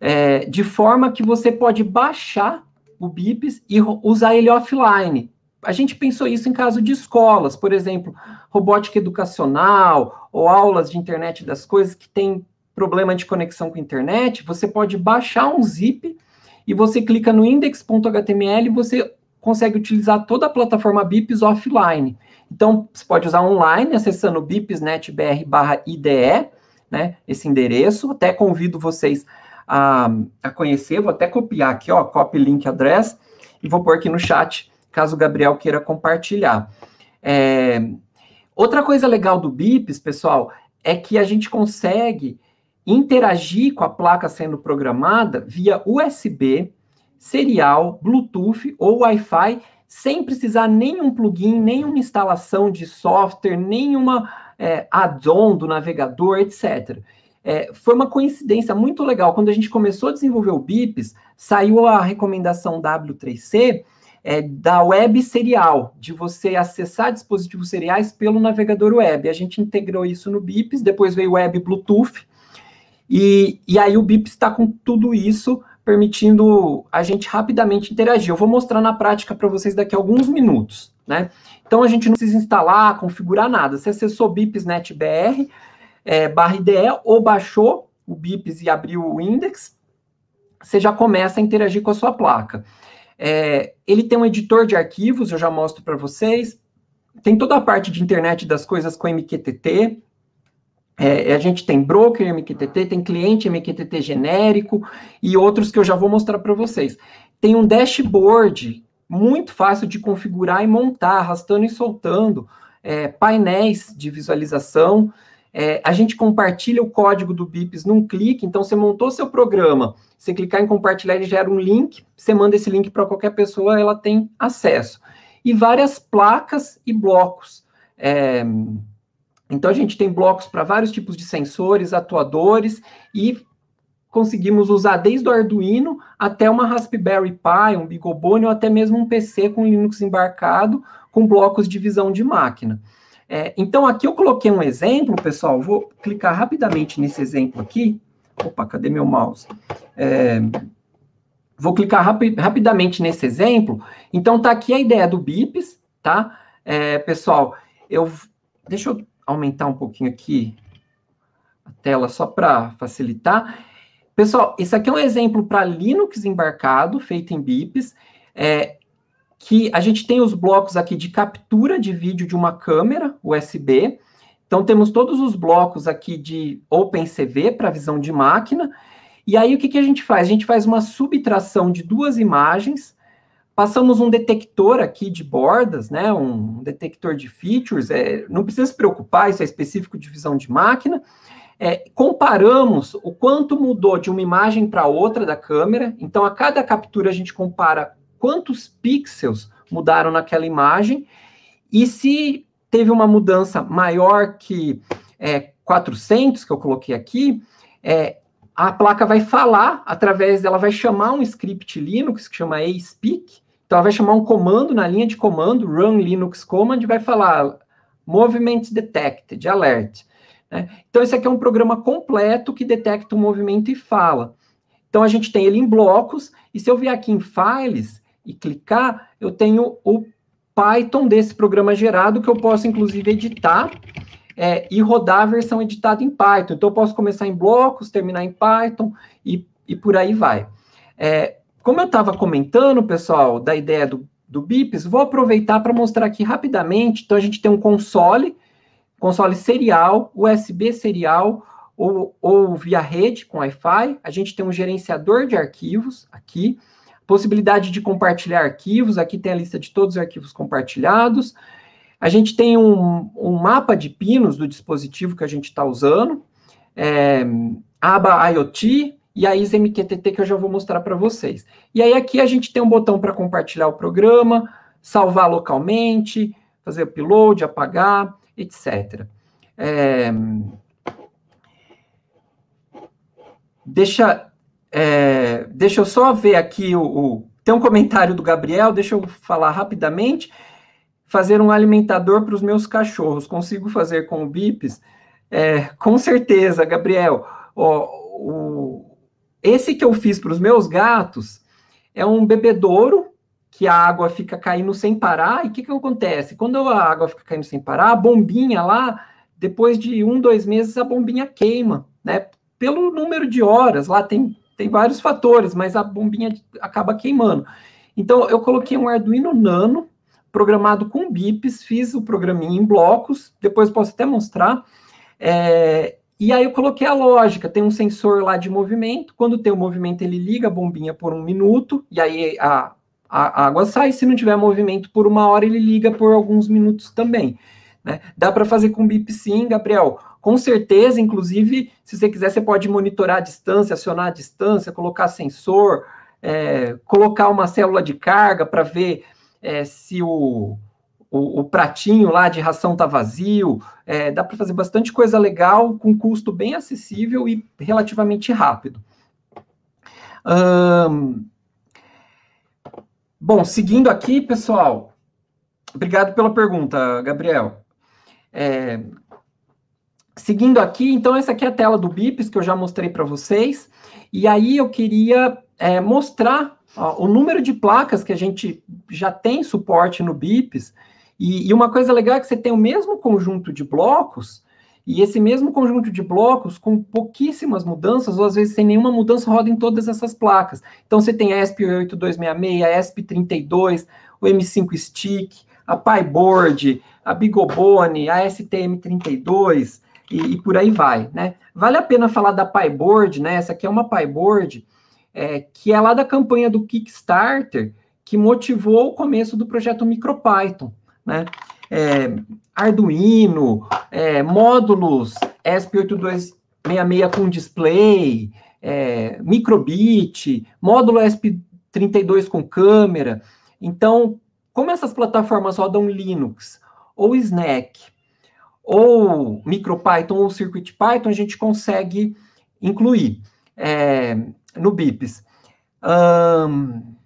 é, de forma que você pode baixar o BIPs e usar ele offline. A gente pensou isso em caso de escolas, por exemplo, robótica educacional ou aulas de internet das coisas que tem problema de conexão com a internet, você pode baixar um zip e você clica no index.html e você consegue utilizar toda a plataforma BIPs offline. Então, você pode usar online, acessando bipsnetbr IDE, né, esse endereço. Até convido vocês a, a conhecer, vou até copiar aqui, ó, copy link address, e vou pôr aqui no chat, caso o Gabriel queira compartilhar. É, outra coisa legal do BIPs, pessoal, é que a gente consegue interagir com a placa sendo programada via USB, serial, Bluetooth ou Wi-Fi sem precisar nenhum plugin, nenhuma instalação de software, nenhuma é, add-on do navegador, etc. É, foi uma coincidência muito legal. Quando a gente começou a desenvolver o BIPs, saiu a recomendação W3C é, da web serial, de você acessar dispositivos seriais pelo navegador web. A gente integrou isso no BIPs, depois veio web Bluetooth, e, e aí o BIPs está com tudo isso permitindo a gente rapidamente interagir. Eu vou mostrar na prática para vocês daqui a alguns minutos, né? Então a gente não precisa instalar, configurar nada. Você acessou BIPsNetBR é, barra IDE ou baixou o BIPs e abriu o index, você já começa a interagir com a sua placa. É, ele tem um editor de arquivos, eu já mostro para vocês. Tem toda a parte de internet das coisas com MQTT, é, a gente tem broker MQTT, tem cliente MQTT genérico e outros que eu já vou mostrar para vocês. Tem um dashboard muito fácil de configurar e montar, arrastando e soltando, é, painéis de visualização. É, a gente compartilha o código do BIPs num clique, então você montou seu programa, você clicar em compartilhar, ele gera um link, você manda esse link para qualquer pessoa, ela tem acesso. e várias placas e blocos. É, então, a gente tem blocos para vários tipos de sensores, atuadores, e conseguimos usar desde o Arduino até uma Raspberry Pi, um BeagleBone, ou até mesmo um PC com Linux embarcado, com blocos de visão de máquina. É, então, aqui eu coloquei um exemplo, pessoal, vou clicar rapidamente nesse exemplo aqui. Opa, cadê meu mouse? É, vou clicar rapi rapidamente nesse exemplo. Então, tá aqui a ideia do BIPs, tá? É, pessoal, eu... Deixa eu aumentar um pouquinho aqui a tela só para facilitar. Pessoal, esse aqui é um exemplo para Linux embarcado, feito em BIPs, é, que a gente tem os blocos aqui de captura de vídeo de uma câmera USB. Então, temos todos os blocos aqui de OpenCV para visão de máquina. E aí, o que, que a gente faz? A gente faz uma subtração de duas imagens, passamos um detector aqui de bordas, né, um detector de features, é, não precisa se preocupar, isso é específico de visão de máquina, é, comparamos o quanto mudou de uma imagem para outra da câmera. Então, a cada captura a gente compara quantos pixels mudaram naquela imagem e se teve uma mudança maior que é, 400, que eu coloquei aqui, é, a placa vai falar através dela, vai chamar um script Linux que chama aspeak. Então, ela vai chamar um comando na linha de comando, run Linux command, vai falar movement detected, alert. Né? Então, esse aqui é um programa completo que detecta o movimento e fala. Então, a gente tem ele em blocos, e se eu vier aqui em Files e clicar, eu tenho o Python desse programa gerado, que eu posso, inclusive, editar é, e rodar a versão editada em Python. Então, eu posso começar em blocos, terminar em Python e, e por aí vai. É, como eu estava comentando, pessoal, da ideia do, do BIPs, vou aproveitar para mostrar aqui rapidamente. Então, a gente tem um console console serial, USB serial ou, ou via rede com Wi-Fi. A gente tem um gerenciador de arquivos aqui, possibilidade de compartilhar arquivos. Aqui tem a lista de todos os arquivos compartilhados. A gente tem um, um mapa de pinos do dispositivo que a gente está usando, é, aba IoT e a ISMQTT que eu já vou mostrar para vocês. E aí aqui a gente tem um botão para compartilhar o programa, salvar localmente, fazer upload, apagar etc. É, deixa, é, deixa eu só ver aqui o, o, Tem um comentário do Gabriel, deixa eu falar rapidamente. Fazer um alimentador para os meus cachorros. Consigo fazer com o Bips? É, com certeza, Gabriel. o, esse que eu fiz para os meus gatos é um bebedouro que a água fica caindo sem parar, e o que, que acontece? Quando a água fica caindo sem parar, a bombinha lá, depois de um, dois meses, a bombinha queima, né? Pelo número de horas, lá tem, tem vários fatores, mas a bombinha acaba queimando. Então, eu coloquei um Arduino Nano, programado com bips, fiz o programinha em blocos, depois posso até mostrar, é, e aí eu coloquei a lógica, tem um sensor lá de movimento, quando tem o movimento ele liga a bombinha por um minuto, e aí a, a água sai, se não tiver movimento por uma hora, ele liga por alguns minutos também. Né? Dá para fazer com BIP sim, Gabriel. Com certeza, inclusive, se você quiser, você pode monitorar a distância, acionar a distância, colocar sensor, é, colocar uma célula de carga para ver é, se o, o, o, pratinho lá de ração está vazio. É, dá para fazer bastante coisa legal, com custo bem acessível e relativamente rápido. Um, Bom, seguindo aqui, pessoal, obrigado pela pergunta, Gabriel. É, seguindo aqui, então, essa aqui é a tela do BIPs que eu já mostrei para vocês. E aí eu queria é, mostrar ó, o número de placas que a gente já tem suporte no BIPs. E, e uma coisa legal é que você tem o mesmo conjunto de blocos, e esse mesmo conjunto de blocos, com pouquíssimas mudanças, ou às vezes sem nenhuma mudança, roda em todas essas placas. Então, você tem a ESP8266, a ESP32, o M5 Stick, a PyBoard, a Bigobone, a STM32, e, e, por aí vai, né? Vale a pena falar da PyBoard, né? Essa aqui é uma PyBoard é, que é lá da campanha do Kickstarter, que motivou o começo do projeto MicroPython, né? é, Arduino, é, módulos ESP8266 com display, é, microbit, módulo ESP32 com câmera. Então, como essas plataformas rodam Linux, ou Snack, ou MicroPython ou CircuitPython, a gente consegue incluir é, no BIPs. Um,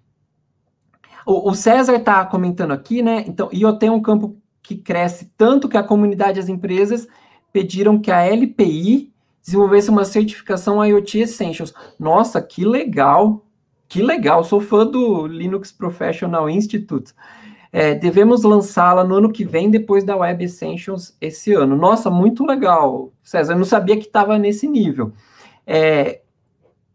o, o, César está comentando aqui, né? Então, IoT é um campo que cresce tanto que a comunidade e as empresas pediram que a LPI desenvolvesse uma certificação IoT Essentials. Nossa, que legal! Que legal! Sou fã do Linux Professional Institute. É, devemos lançá-la no ano que vem, depois da Web Essentials esse ano. Nossa, muito legal, César. Eu não sabia que estava nesse nível. É,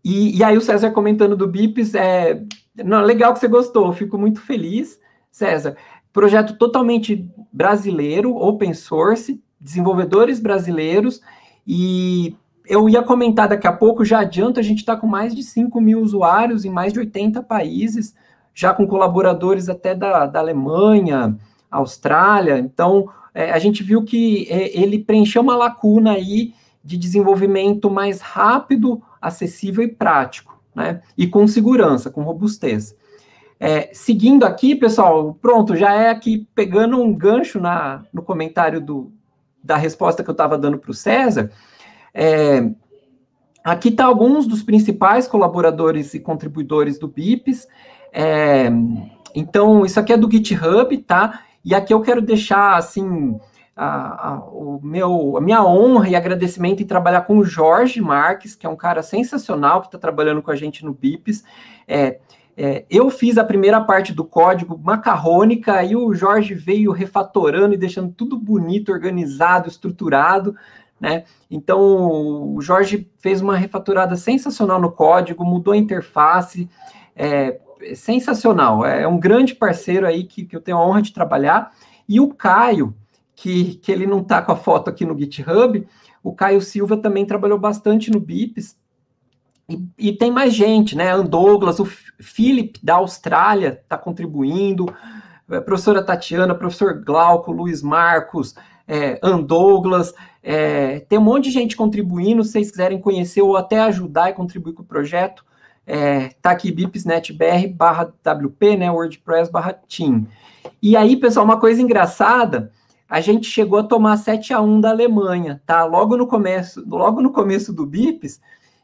e, e, aí o César comentando do BIPs, é, não, legal que você gostou, fico muito feliz, César. Projeto totalmente brasileiro, open source, desenvolvedores brasileiros, e eu ia comentar daqui a pouco, já adianto, a gente está com mais de 5 mil usuários em mais de 80 países, já com colaboradores até da, da Alemanha, Austrália. Então, é, a gente viu que é, ele preencheu uma lacuna aí de desenvolvimento mais rápido, acessível e prático, né? E com segurança, com robustez. É, seguindo aqui, pessoal, pronto, já é aqui pegando um gancho na, no comentário do, da resposta que eu estava dando para o César. É, aqui está alguns dos principais colaboradores e contribuidores do BIPs. É, então, isso aqui é do GitHub, tá? E aqui eu quero deixar, assim, a, a, o meu, a minha honra e agradecimento em trabalhar com o Jorge Marques, que é um cara sensacional, que está trabalhando com a gente no BIPs. É, é, eu fiz a primeira parte do código macarrônica, aí o Jorge veio refatorando e deixando tudo bonito, organizado, estruturado, né? Então, o Jorge fez uma refatorada sensacional no código, mudou a interface, é, sensacional. É um grande parceiro aí que, que eu tenho a honra de trabalhar. E o Caio, que, que ele não está com a foto aqui no GitHub, o Caio Silva também trabalhou bastante no BIPs. E, e tem mais gente, né? Douglas, o Philip da Austrália está contribuindo, a professora Tatiana, professor Glauco, Luiz Marcos, é, Douglas, é, tem um monte de gente contribuindo, se vocês quiserem conhecer ou até ajudar e contribuir com o projeto, é, tá aqui bipsnetbr barra WP, né, WordPress barra team. E aí, pessoal, uma coisa engraçada, a gente chegou a tomar 7 a 1 da Alemanha, tá? Logo no começo, logo no começo do BIPs,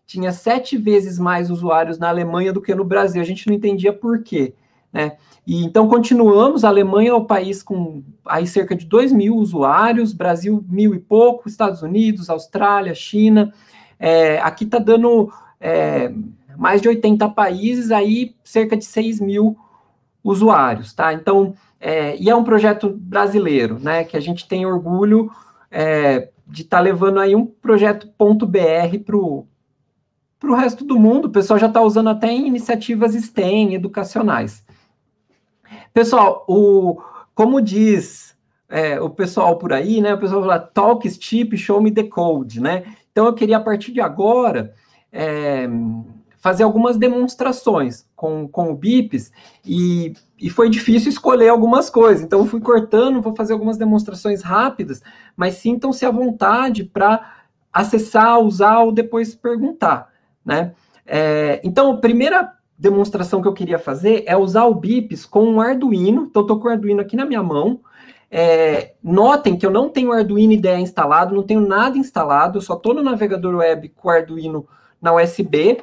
tinha sete vezes mais usuários na Alemanha do que no Brasil. A gente não entendia por quê, né? E então continuamos. A Alemanha é o país com aí cerca de 2 mil usuários, Brasil mil e pouco, Estados Unidos, Austrália, China. É, aqui está dando é, mais de 80 países, aí cerca de 6 mil usuários, tá? Então, é, e é um projeto brasileiro, né? Que a gente tem orgulho é, de estar tá levando aí um projeto .br para o resto do mundo. O pessoal já está usando até em iniciativas STEM, educacionais. Pessoal, o, como diz é, o pessoal por aí, né? O pessoal fala, talk cheap, show me the code, né? Então, eu queria, a partir de agora, é, fazer algumas demonstrações com, com o BIPs e, e foi difícil escolher algumas coisas. Então, fui cortando, vou fazer algumas demonstrações rápidas, mas sintam-se à vontade para acessar, usar ou depois perguntar, né? É, então, a primeira demonstração que eu queria fazer é usar o BIPs com um Arduino. Então, estou com o Arduino aqui na minha mão. É, notem que eu não tenho Arduino IDE instalado, não tenho nada instalado, eu só estou no navegador web com o Arduino na USB.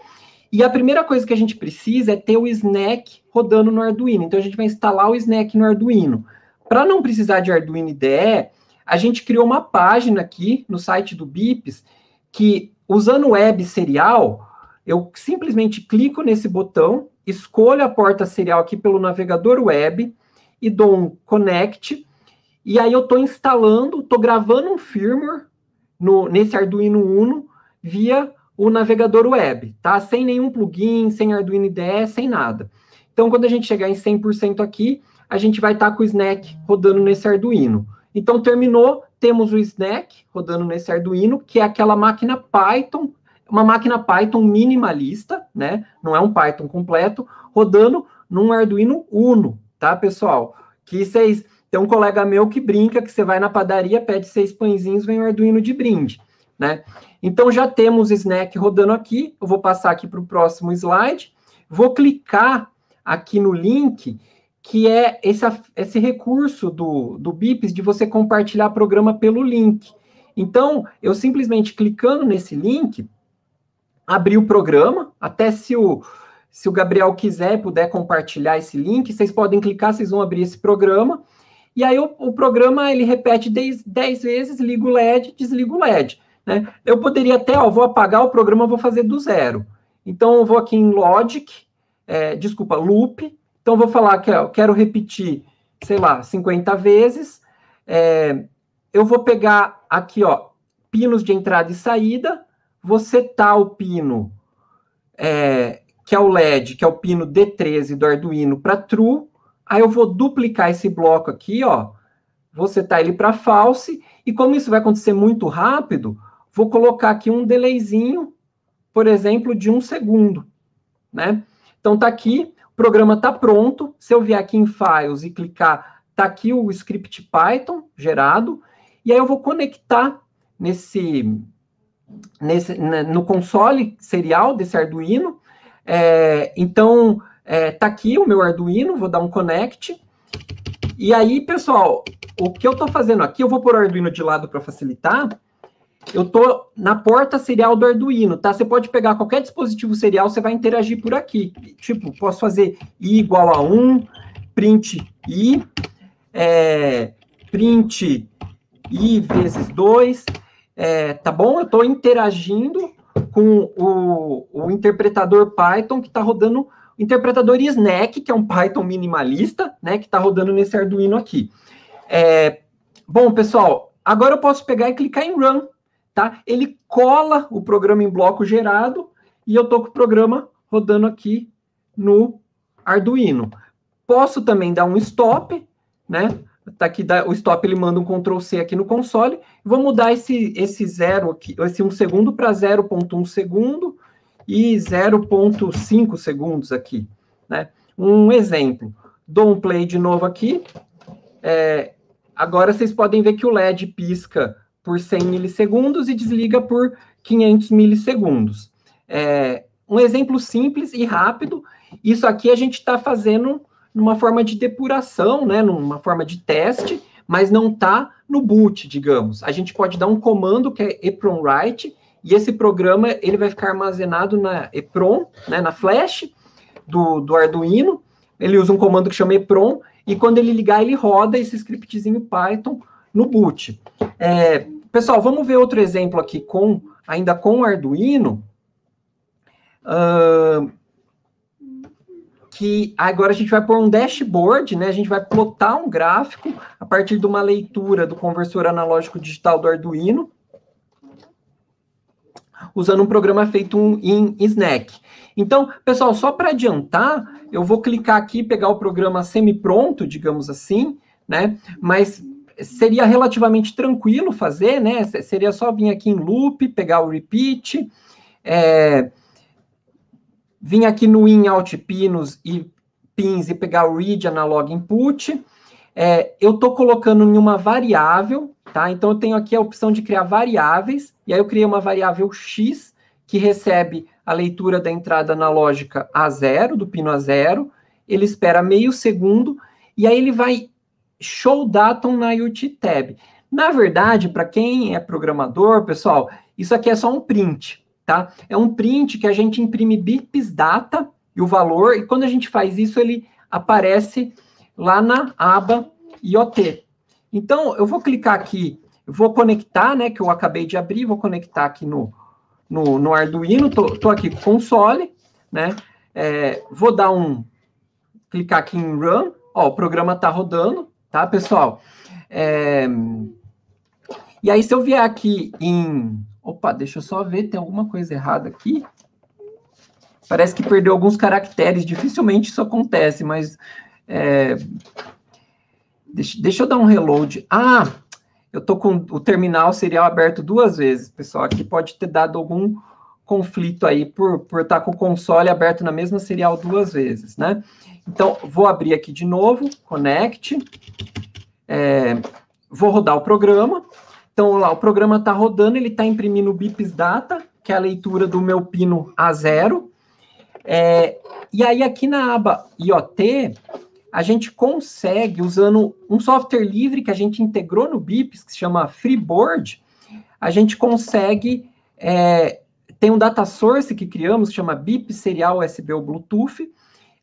E a primeira coisa que a gente precisa é ter o Snack rodando no Arduino. Então a gente vai instalar o Snack no Arduino. Para não precisar de Arduino IDE, a gente criou uma página aqui no site do Bips que usando o web serial, eu simplesmente clico nesse botão, escolho a porta serial aqui pelo navegador web e dou um connect. E aí eu estou instalando, estou gravando um firmware no, nesse Arduino Uno via o navegador web, tá? Sem nenhum plugin, sem Arduino IDE, sem nada. Então, quando a gente chegar em 100% aqui, a gente vai estar tá com o Snack rodando nesse Arduino. Então, terminou, temos o Snack rodando nesse Arduino, que é aquela máquina Python, uma máquina Python minimalista, né? Não é um Python completo, rodando num Arduino Uno, tá, pessoal? Que vocês... Tem um colega meu que brinca que você vai na padaria, pede seis pãezinhos, vem o Arduino de brinde, né? Então já temos Snack rodando aqui. Eu vou passar aqui para o próximo slide. Vou clicar aqui no link que é esse, esse recurso do, do BIPs de você compartilhar programa pelo link. Então, eu simplesmente clicando nesse link, abri o programa, até se o, se o Gabriel quiser puder compartilhar esse link, vocês podem clicar, vocês vão abrir esse programa, e aí o, o programa ele repete 10, vezes, liga o LED, desliga o LED. Né? Eu poderia até, ó, vou apagar o programa, vou fazer do zero. Então, eu vou aqui em Logic, é, desculpa, Loop. Então, vou falar que eu quero repetir, sei lá, 50 vezes. É, eu vou pegar aqui, ó, pinos de entrada e saída, vou setar o pino, é, que é o LED, que é o pino D13 do Arduino para True, aí eu vou duplicar esse bloco aqui, ó, vou setar ele para false, e como isso vai acontecer muito rápido, vou colocar aqui um delayzinho, por exemplo, de um segundo, né? Então tá aqui, o programa tá pronto. Se eu vier aqui em Files e clicar, tá aqui o script Python gerado, e aí eu vou conectar nesse, nesse né, no console serial desse Arduino. É, então é, tá aqui o meu Arduino, vou dar um connect. E aí, pessoal, o que eu estou fazendo aqui, eu vou pôr o Arduino de lado para facilitar eu tô na porta serial do Arduino, tá? Você pode pegar qualquer dispositivo serial, você vai interagir por aqui. Tipo, posso fazer i igual a 1, print i, é, print i vezes 2, é, tá bom? Eu estou interagindo com o, o interpretador Python que está rodando, o interpretador Snack, que é um Python minimalista, né? Que está rodando nesse Arduino aqui. É, bom, pessoal, agora eu posso pegar e clicar em Run tá? Ele cola o programa em bloco gerado e eu tô com o programa rodando aqui no Arduino. Posso também dar um stop, né? Tá aqui, o stop ele manda um Ctrl C aqui no console. Vou mudar esse, esse zero aqui, esse 1 um segundo para 0.1 segundo e 0.5 segundos aqui, né? Um exemplo. Dou um play de novo aqui. É, agora vocês podem ver que o LED pisca por 100 milissegundos e desliga por 500 milissegundos. É, um exemplo simples e rápido. Isso aqui a gente está fazendo numa forma de depuração, né, numa forma de teste, mas não está no boot, digamos. A gente pode dar um comando que é EPROM write, e esse programa ele vai ficar armazenado na EPROM, né, na flash do, do Arduino. Ele usa um comando que chama EPROM, e quando ele ligar, ele roda esse scriptzinho Python no boot. É, pessoal, vamos ver outro exemplo aqui com ainda com Arduino. Uh, que agora a gente vai pôr um dashboard, né? A gente vai plotar um gráfico a partir de uma leitura do conversor analógico digital do Arduino, usando um programa feito em Snack. Então, pessoal, só para adiantar, eu vou clicar aqui, pegar o programa semi-pronto, digamos assim, né? Mas seria relativamente tranquilo fazer, né? Seria só vir aqui em loop, pegar o repeat, é, vir aqui no in out pinos e pins e pegar o read analog input. É, eu estou colocando em uma variável, tá? Então eu tenho aqui a opção de criar variáveis, e aí eu criei uma variável x que recebe a leitura da entrada analógica a zero, do pino a zero, ele espera meio segundo, e aí ele vai show datum na IoT Tab. Na verdade, para quem é programador, pessoal, isso aqui é só um print, tá? É um print que a gente imprime bips data e o valor, e quando a gente faz isso, ele aparece lá na aba IoT. Então, eu vou clicar aqui, vou conectar, né, que eu acabei de abrir, vou conectar aqui no, no, no Arduino, tô, tô aqui com o console, né, é, vou dar um, clicar aqui em Run, ó, o programa está rodando, tá, pessoal? É... E aí, se eu vier aqui em... Opa, deixa eu só ver, tem alguma coisa errada aqui. Parece que perdeu alguns caracteres, dificilmente isso acontece, mas... É... Deixa, deixa eu dar um reload. Ah, eu tô com o terminal serial aberto duas vezes, pessoal. Aqui pode ter dado algum conflito aí por, por estar tá com o console aberto na mesma serial duas vezes, né? Então, vou abrir aqui de novo, Connect, é, vou rodar o programa. Então, lá, o programa está rodando, ele está imprimindo o bips data, que é a leitura do meu pino A0. É, e aí, aqui na aba IoT, a gente consegue, usando um software livre que a gente integrou no BIPS, que se chama Freeboard, a gente consegue, é, tem um data source que criamos, que chama BIP Serial USB ou Bluetooth,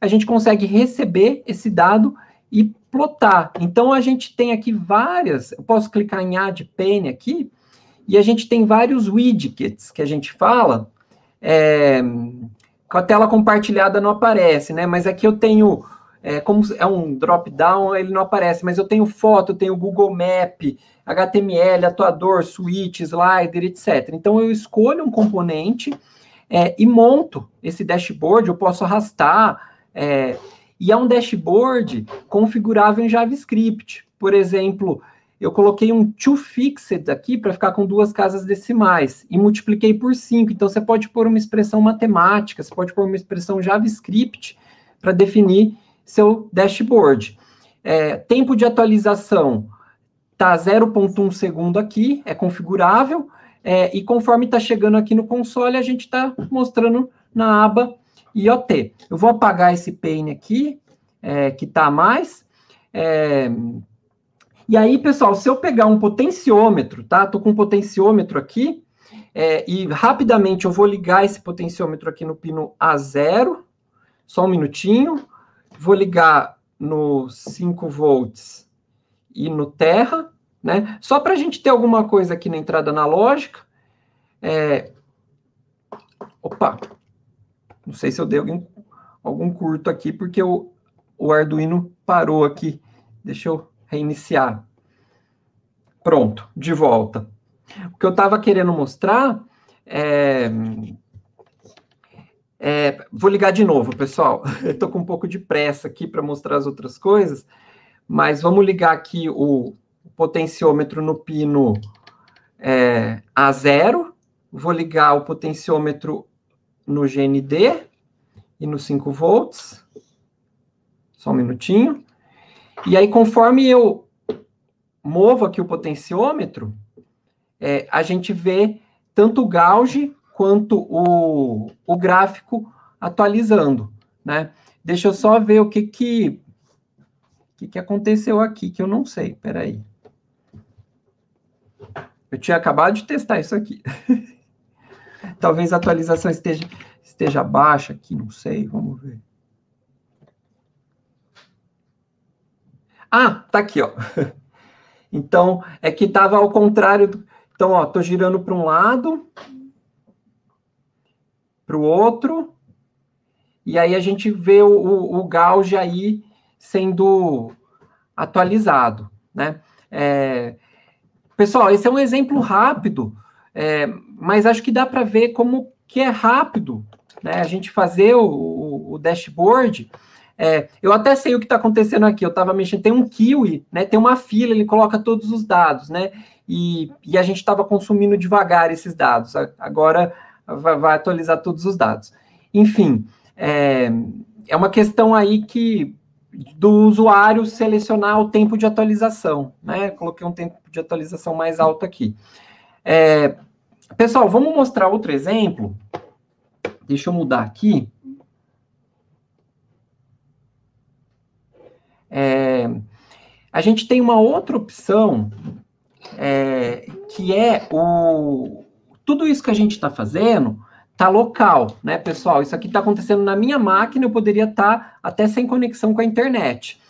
a gente consegue receber esse dado e plotar. Então, a gente tem aqui várias, eu posso clicar em Add Pane aqui, e a gente tem vários widgets que a gente fala, é, com a tela compartilhada não aparece, né? Mas aqui eu tenho, é, como é um drop-down, ele não aparece, mas eu tenho foto, eu tenho Google Map, HTML, atuador, switch, slider, etc. Então eu escolho um componente é, e monto esse dashboard, eu posso arrastar, é, e é um dashboard configurável em JavaScript. Por exemplo, eu coloquei um toFixed aqui para ficar com duas casas decimais e multipliquei por 5. Então, você pode pôr uma expressão matemática, você pode pôr uma expressão JavaScript para definir seu dashboard. É, tempo de atualização está 0.1 segundo aqui, é configurável, é, e conforme está chegando aqui no console, a gente está mostrando na aba IoT. Eu vou apagar esse pane aqui, é, que está mais, é, e aí, pessoal, se eu pegar um potenciômetro, tá? Tô com um potenciômetro aqui, é, e rapidamente eu vou ligar esse potenciômetro aqui no pino A0, só um minutinho. Vou ligar no 5 volts e no terra, né? Só para a gente ter alguma coisa aqui na entrada analógica. É... Opa! Não sei se eu dei algum, algum curto aqui, porque o, o Arduino parou aqui. Deixa eu reiniciar. Pronto, de volta. O que eu estava querendo mostrar é, é, Vou ligar de novo, pessoal. Estou com um pouco de pressa aqui para mostrar as outras coisas, mas vamos ligar aqui o potenciômetro no pino é, A0. Vou ligar o potenciômetro no GND e no 5 volts. Só um minutinho. E aí, conforme eu movo aqui o potenciômetro, é, a gente vê tanto o gauge quanto o, o gráfico atualizando, né? Deixa eu só ver o que que, que que aconteceu aqui, que eu não sei, peraí. Eu tinha acabado de testar isso aqui. Talvez a atualização esteja, esteja baixa aqui, não sei, vamos ver. Ah, tá aqui, ó. Então, é que estava ao contrário. Do... Então, ó, tô girando para um lado, para o outro, e aí a gente vê o, o, o gauge aí sendo atualizado, né? É... Pessoal, esse é um exemplo rápido, é... mas acho que dá para ver como que é rápido, né? A gente fazer o, o, o dashboard é, eu até sei o que está acontecendo aqui. Eu estava mexendo, tem um Kiwi, né? Tem uma fila, ele coloca todos os dados, né? E, e a gente estava consumindo devagar esses dados. Agora vai, vai, atualizar todos os dados. Enfim, é, é uma questão aí que do usuário selecionar o tempo de atualização, né? Coloquei um tempo de atualização mais alto aqui. É, pessoal, vamos mostrar outro exemplo. Deixa eu mudar aqui. É, a gente tem uma outra opção, é, que é o. Tudo isso que a gente está fazendo está local, né, pessoal? Isso aqui está acontecendo na minha máquina, eu poderia estar tá até sem conexão com a internet.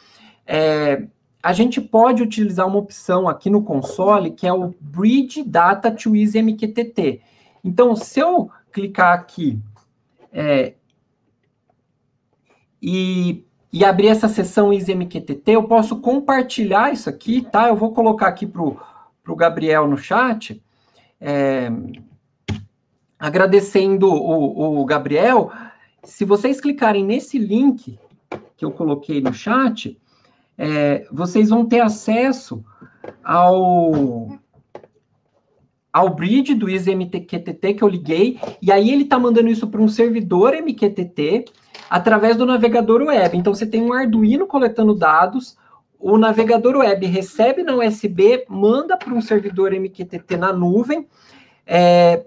É, a gente pode utilizar uma opção aqui no console que é o Bridge Data to Easy MQTT. Então, se eu clicar aqui é, e e abrir essa sessão EasyMQTT, eu posso compartilhar isso aqui, tá? Eu vou colocar aqui para o Gabriel no chat, é, agradecendo o, o Gabriel. Se vocês clicarem nesse link que eu coloquei no chat, é, vocês vão ter acesso ao ao bridge do EasyMQTT que eu liguei, e aí ele está mandando isso para um servidor MQTT, através do navegador web. Então você tem um Arduino coletando dados, o navegador web recebe na USB, manda para um servidor MQTT na nuvem, é,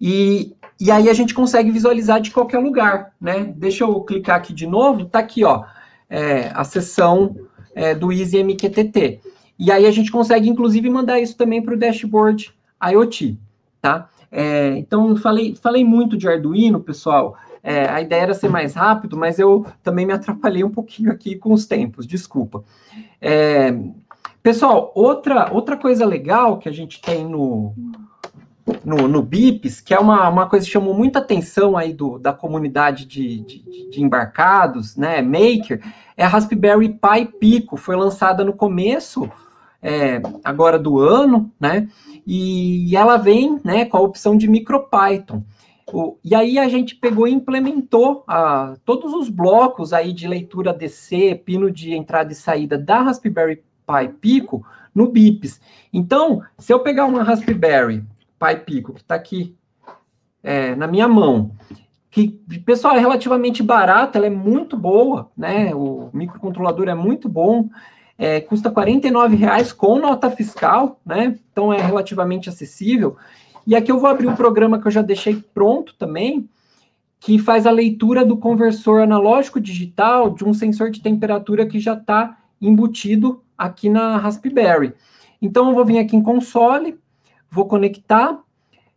e, e aí a gente consegue visualizar de qualquer lugar, né? Deixa eu clicar aqui de novo, tá aqui, ó. É, a sessão é, do Easy MQTT. E aí a gente consegue, inclusive, mandar isso também para o dashboard IoT, tá? É, então, falei, falei muito de Arduino, pessoal. É, a ideia era ser mais rápido, mas eu também me atrapalhei um pouquinho aqui com os tempos, desculpa. É, pessoal, outra, outra coisa legal que a gente tem no, no, no BIPs, que é uma, uma coisa que chamou muita atenção aí do, da comunidade de, de, de embarcados, né, Maker, é a Raspberry Pi Pico, foi lançada no começo é, agora do ano, né, e ela vem, né, com a opção de MicroPython. O, e aí a gente pegou e implementou a, todos os blocos aí de leitura DC, pino de entrada e saída da Raspberry Pi Pico no BIPs. Então, se eu pegar uma Raspberry Pi Pico, que está aqui é, na minha mão, que, pessoal, é relativamente barata, ela é muito boa, né? O microcontrolador é muito bom, é, custa R$ reais com nota fiscal, né? Então é relativamente acessível. E aqui eu vou abrir um programa que eu já deixei pronto também, que faz a leitura do conversor analógico digital de um sensor de temperatura que já está embutido aqui na Raspberry. Então eu vou vir aqui em console, vou conectar,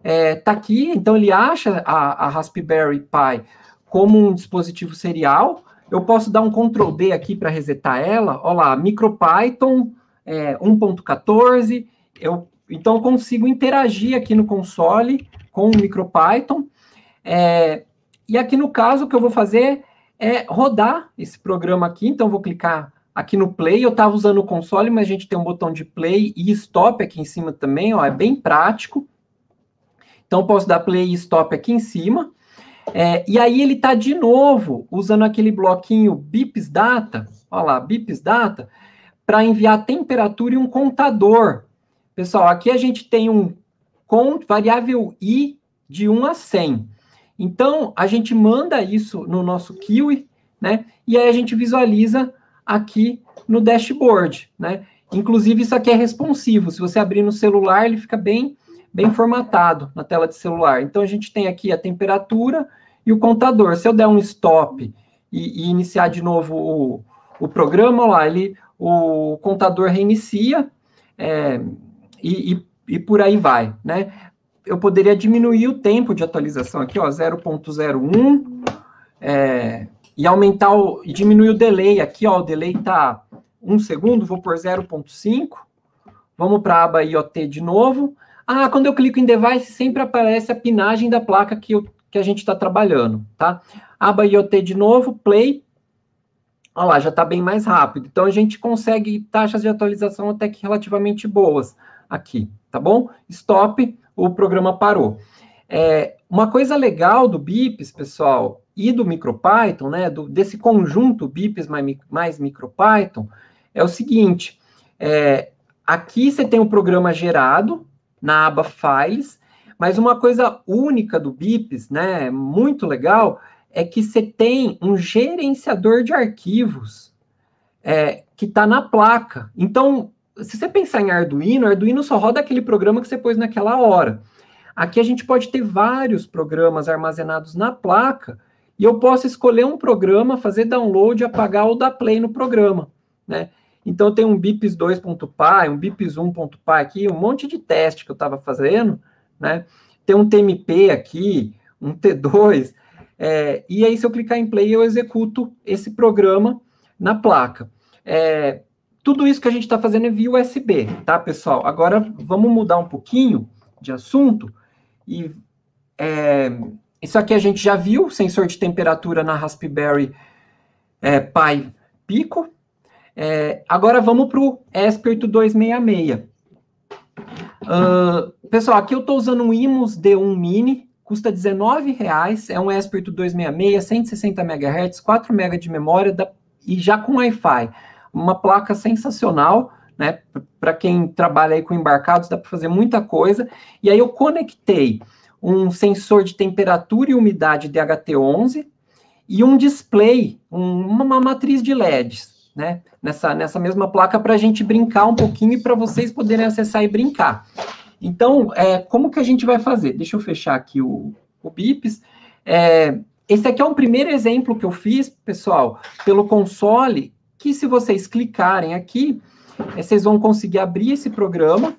é, tá aqui, então ele acha a, a, Raspberry Pi como um dispositivo serial. Eu posso dar um Ctrl D aqui para resetar ela. Olha lá, MicroPython é, 1.14. Eu então eu consigo interagir aqui no console com o MicroPython. É, e aqui no caso o que eu vou fazer é rodar esse programa aqui. Então eu vou clicar aqui no play, eu estava usando o console, mas a gente tem um botão de play e stop aqui em cima também, ó, é bem prático. Então, posso dar play e stop aqui em cima. É, e aí ele está de novo usando aquele bloquinho bips data, olha lá, bips data, para enviar temperatura e um contador. Pessoal, aqui a gente tem um com variável i de 1 a 100. Então, a gente manda isso no nosso Kiwi, né? E aí a gente visualiza aqui no dashboard, né? Inclusive, isso aqui é responsivo. Se você abrir no celular, ele fica bem, bem formatado na tela de celular. Então, a gente tem aqui a temperatura e o contador. Se eu der um stop e, e iniciar de novo o, o programa, lá, ele, o contador reinicia é, e, e, e por aí vai, né? Eu poderia diminuir o tempo de atualização aqui, ó, 0.01, é, e aumentar o, e diminuir o delay aqui, ó, o delay tá um segundo, vou por 0.5. Vamos para a aba IoT de novo. Ah, quando eu clico em device, sempre aparece a pinagem da placa que, eu, que a gente está trabalhando, tá? Aba IoT de novo, play. Olha lá, já está bem mais rápido. Então, a gente consegue taxas de atualização até que relativamente boas aqui, tá bom? Stop, o programa parou. É, uma coisa legal do BIPs, pessoal, e do MicroPython, né, do, desse conjunto BIPs mais, mais MicroPython, é o seguinte, é, aqui você tem o um programa gerado na aba Files, mas uma coisa única do BIPs, né, muito legal, é que você tem um gerenciador de arquivos é, que está na placa. Então, se você pensar em Arduino, Arduino só roda aquele programa que você pôs naquela hora. Aqui a gente pode ter vários programas armazenados na placa e eu posso escolher um programa, fazer download, apagar ou dar play no programa, né? Então tenho um bips 2.py, um bips 1.py aqui, um monte de teste que eu estava fazendo, né? Tem um TMP aqui, um T2, é, e aí se eu clicar em play eu executo esse programa na placa. É, tudo isso que a gente está fazendo é via USB, tá, pessoal? Agora vamos mudar um pouquinho de assunto e é, isso aqui a gente já viu, sensor de temperatura na Raspberry é, Pi Pico. É, agora vamos para o ESP 266. Uh, pessoal, aqui eu estou usando um Imus D1 Mini, custa R$19,00, é um ESP 266, 160 MHz, 4 MB de memória da, e já com Wi-Fi. Uma placa sensacional, né? Para quem trabalha aí com embarcados, dá para fazer muita coisa. E aí eu conectei um sensor de temperatura e umidade DHT11 e um display, um, uma matriz de LEDs, né? Nessa, nessa mesma placa para a gente brincar um pouquinho e para vocês poderem acessar e brincar. Então, é, como que a gente vai fazer? Deixa eu fechar aqui o, o BIPs. É, esse aqui é um primeiro exemplo que eu fiz, pessoal, pelo console, que se vocês clicarem aqui, é, vocês vão conseguir abrir esse programa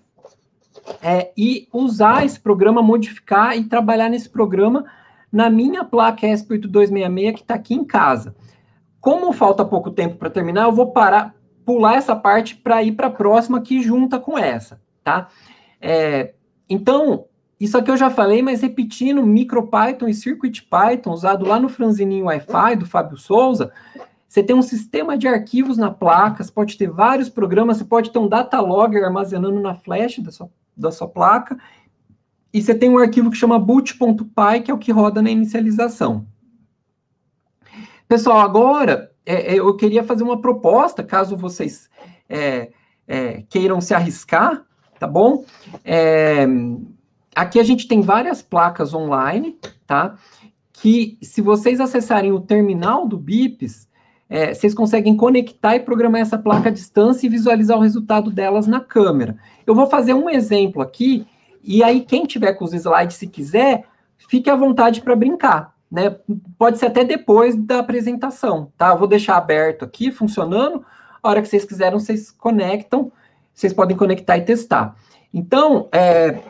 é, e usar esse programa, modificar e trabalhar nesse programa na minha placa ESP8266 que está aqui em casa. Como falta pouco tempo para terminar, eu vou parar, pular essa parte para ir para a próxima que junta com essa, tá? É, então, isso aqui eu já falei, mas repetindo, MicroPython e CircuitPython, usado lá no franzininho Wi-Fi do Fábio Souza, você tem um sistema de arquivos na placa, você pode ter vários programas, você pode ter um data logger armazenando na flash da sua, da sua placa, e você tem um arquivo que chama boot.py, que é o que roda na inicialização. Pessoal, agora é, é, eu queria fazer uma proposta, caso vocês é, é queiram se arriscar, tá bom? É, aqui a gente tem várias placas online, tá? Que se vocês acessarem o terminal do BIPs, é, vocês conseguem conectar e programar essa placa à distância e visualizar o resultado delas na câmera. Eu vou fazer um exemplo aqui, e aí quem tiver com os slides, se quiser, fique à vontade para brincar. Né? Pode ser até depois da apresentação, tá? Eu vou deixar aberto aqui, funcionando. A hora que vocês quiserem, vocês conectam, vocês podem conectar e testar. Então, é,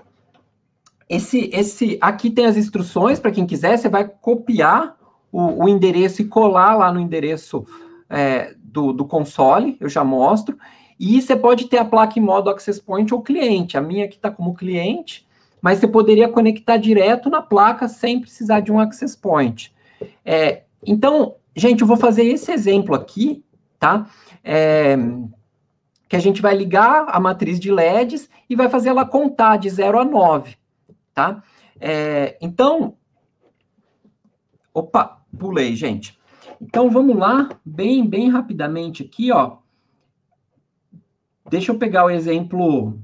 esse, esse, aqui tem as instruções para quem quiser, você vai copiar o, o endereço e colar lá no endereço é, do, do console, eu já mostro. E você pode ter a placa em modo Access Point ou cliente. A minha aqui está como cliente, mas você poderia conectar direto na placa sem precisar de um Access Point. É, então, gente, eu vou fazer esse exemplo aqui, tá? É, que a gente vai ligar a matriz de LEDs e vai fazer ela contar de 0 a 9, tá? É, então, opa, pulei, gente. Então, vamos lá, bem, bem rapidamente aqui, ó. Deixa eu pegar o exemplo...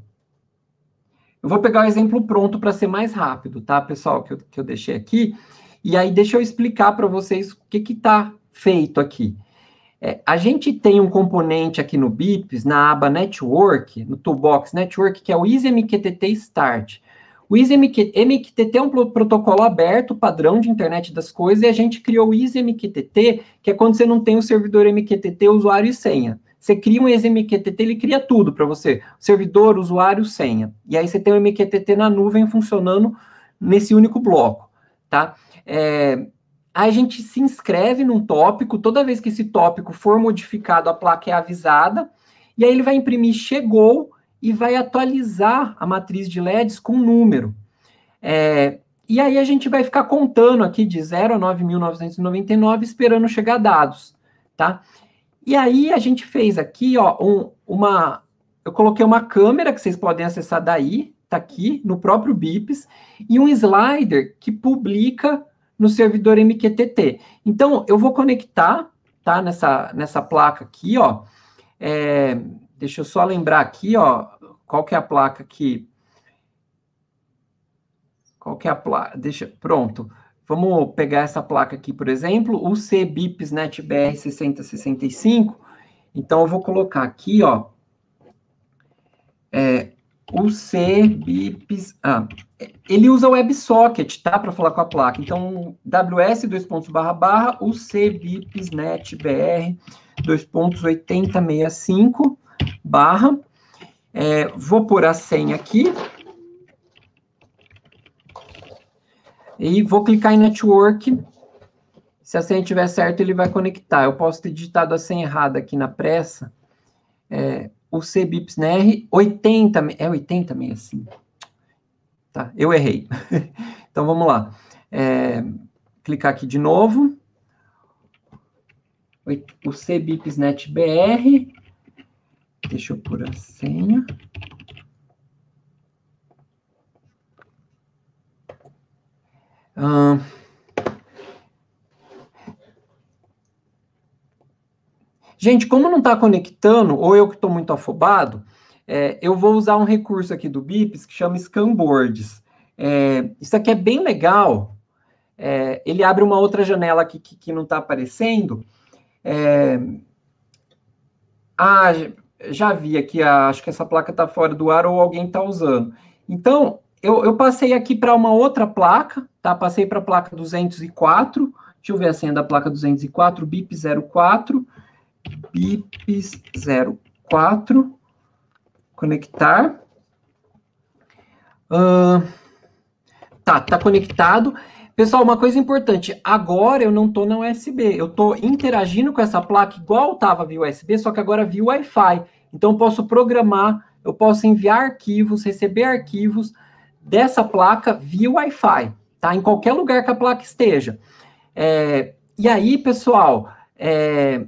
Eu vou pegar o exemplo pronto para ser mais rápido, tá, pessoal, que eu, que eu deixei aqui. E aí, deixa eu explicar para vocês o que está feito aqui. É, a gente tem um componente aqui no BIPs, na aba Network, no Toolbox Network, que é o EasyMQTT Start. O EasyMQTT é um protocolo aberto, padrão de internet das coisas, e a gente criou o EasyMQTT, que é quando você não tem o servidor MQTT, usuário e senha. Você cria um EasyMQTT, ele cria tudo para você, servidor, usuário, senha. E aí você tem o MQTT na nuvem funcionando nesse único bloco, tá? É, a gente se inscreve num tópico, toda vez que esse tópico for modificado, a placa é avisada, e aí ele vai imprimir chegou e vai atualizar a matriz de LEDs com número. É, e aí a gente vai ficar contando aqui de 0 a 9.999, esperando chegar dados, tá? E aí a gente fez aqui, ó, um, uma... Eu coloquei uma câmera que vocês podem acessar daí, tá aqui, no próprio BIPs, e um slider que publica no servidor MQTT. Então, eu vou conectar, tá, nessa, nessa placa aqui, ó, é, Deixa eu só lembrar aqui, ó, qual que é a placa aqui? Qual que é a placa? Deixa, pronto. Vamos pegar essa placa aqui, por exemplo, o CBIPS NetBR 6065. Então, eu vou colocar aqui, ó, é, o CBIPS... Ah, ele usa o WebSocket, tá? Para falar com a placa. Então, WS, dois pontos, barra, barra, o CBIPS NetBR, dois pontos, 8065 barra, é, vou pôr a senha aqui, e vou clicar em Network, se a senha estiver certa, ele vai conectar. Eu posso ter digitado a senha errada aqui na pressa, é, o CBIPSNR 80, é 8065. Tá, eu errei. então, vamos lá. É, clicar aqui de novo. O CBIPSNetBR Deixa eu pôr a senha. Gente, como não está conectando, ou eu que estou muito afobado, é, eu vou usar um recurso aqui do BIPs que chama Scanboards. É, isso aqui é bem legal. É, ele abre uma outra janela aqui que, que não está aparecendo. É, ah, já vi aqui, acho que essa placa está fora do ar ou alguém está usando. Então, eu, eu, passei aqui para uma outra placa, tá? Passei para a placa 204, Deixa eu ver a senha da placa 204, BIP 04, BIP 04, conectar. Uh, tá, tá conectado. Pessoal, uma coisa importante, agora eu não estou na USB, eu estou interagindo com essa placa igual estava via USB, só que agora via Wi-Fi. Então, eu posso programar, eu posso enviar arquivos, receber arquivos dessa placa via Wi-Fi, tá? Em qualquer lugar que a placa esteja. É, e aí, pessoal, é,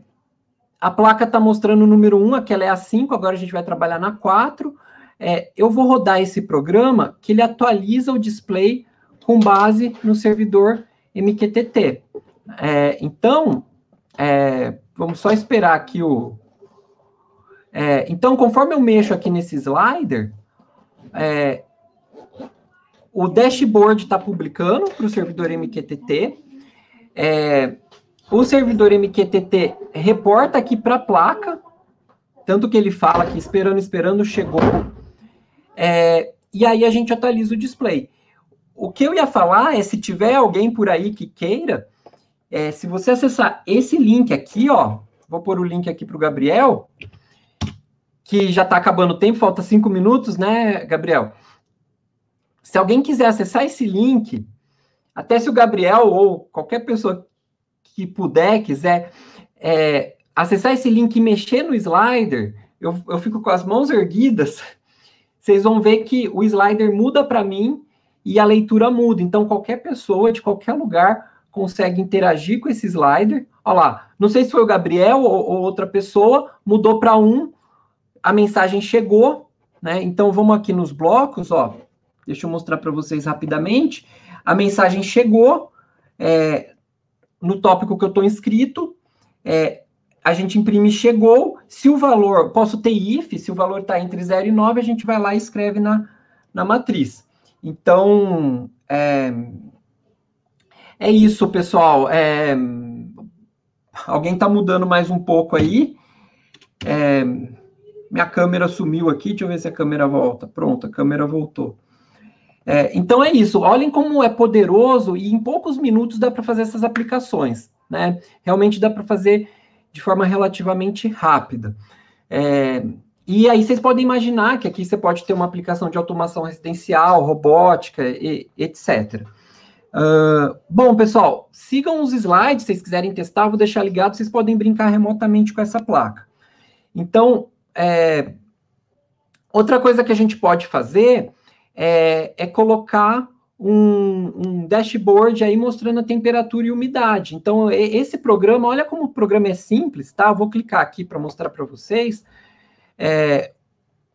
a placa está mostrando o número 1, aquela é a 5, agora a gente vai trabalhar na 4. É, eu vou rodar esse programa que ele atualiza o display com base no servidor MQTT. É, então, é, vamos só esperar aqui o. É, então, conforme eu mexo aqui nesse slider, é, o dashboard está publicando para o servidor MQTT. É, o servidor MQTT reporta aqui para a placa, tanto que ele fala que esperando, esperando, chegou. É, e aí a gente atualiza o display. O que eu ia falar é se tiver alguém por aí que queira, é, se você acessar esse link aqui, ó, vou pôr o link aqui para o Gabriel, que já está acabando o tempo, falta cinco minutos, né, Gabriel? Se alguém quiser acessar esse link, até se o Gabriel ou qualquer pessoa que puder, quiser é, acessar esse link e mexer no slider, eu, eu fico com as mãos erguidas, vocês vão ver que o slider muda para mim e a leitura muda. Então, qualquer pessoa de qualquer lugar consegue interagir com esse slider. Olha lá, não sei se foi o Gabriel ou, ou outra pessoa, mudou para um, a mensagem chegou, né? Então, vamos aqui nos blocos, ó. Deixa eu mostrar para vocês rapidamente. A mensagem chegou é, no tópico que eu estou inscrito. É, a gente imprime chegou. Se o valor, posso ter if, se o valor está entre 0 e 9, a gente vai lá e escreve na, na matriz. Então, é, é isso, pessoal. É, alguém está mudando mais um pouco aí. É, minha câmera sumiu aqui, deixa eu ver se a câmera volta. Pronto, a câmera voltou. É, então é isso, olhem como é poderoso e em poucos minutos dá para fazer essas aplicações, né? Realmente dá para fazer de forma relativamente rápida. É, e aí vocês podem imaginar que aqui você pode ter uma aplicação de automação residencial, robótica, e, etc. Uh, bom, pessoal, sigam os slides, se vocês quiserem testar, vou deixar ligado, vocês podem brincar remotamente com essa placa. Então, é, outra coisa que a gente pode fazer é, é colocar um, um, dashboard aí mostrando a temperatura e umidade. Então, esse programa, olha como o programa é simples, tá? Vou clicar aqui para mostrar para vocês. É,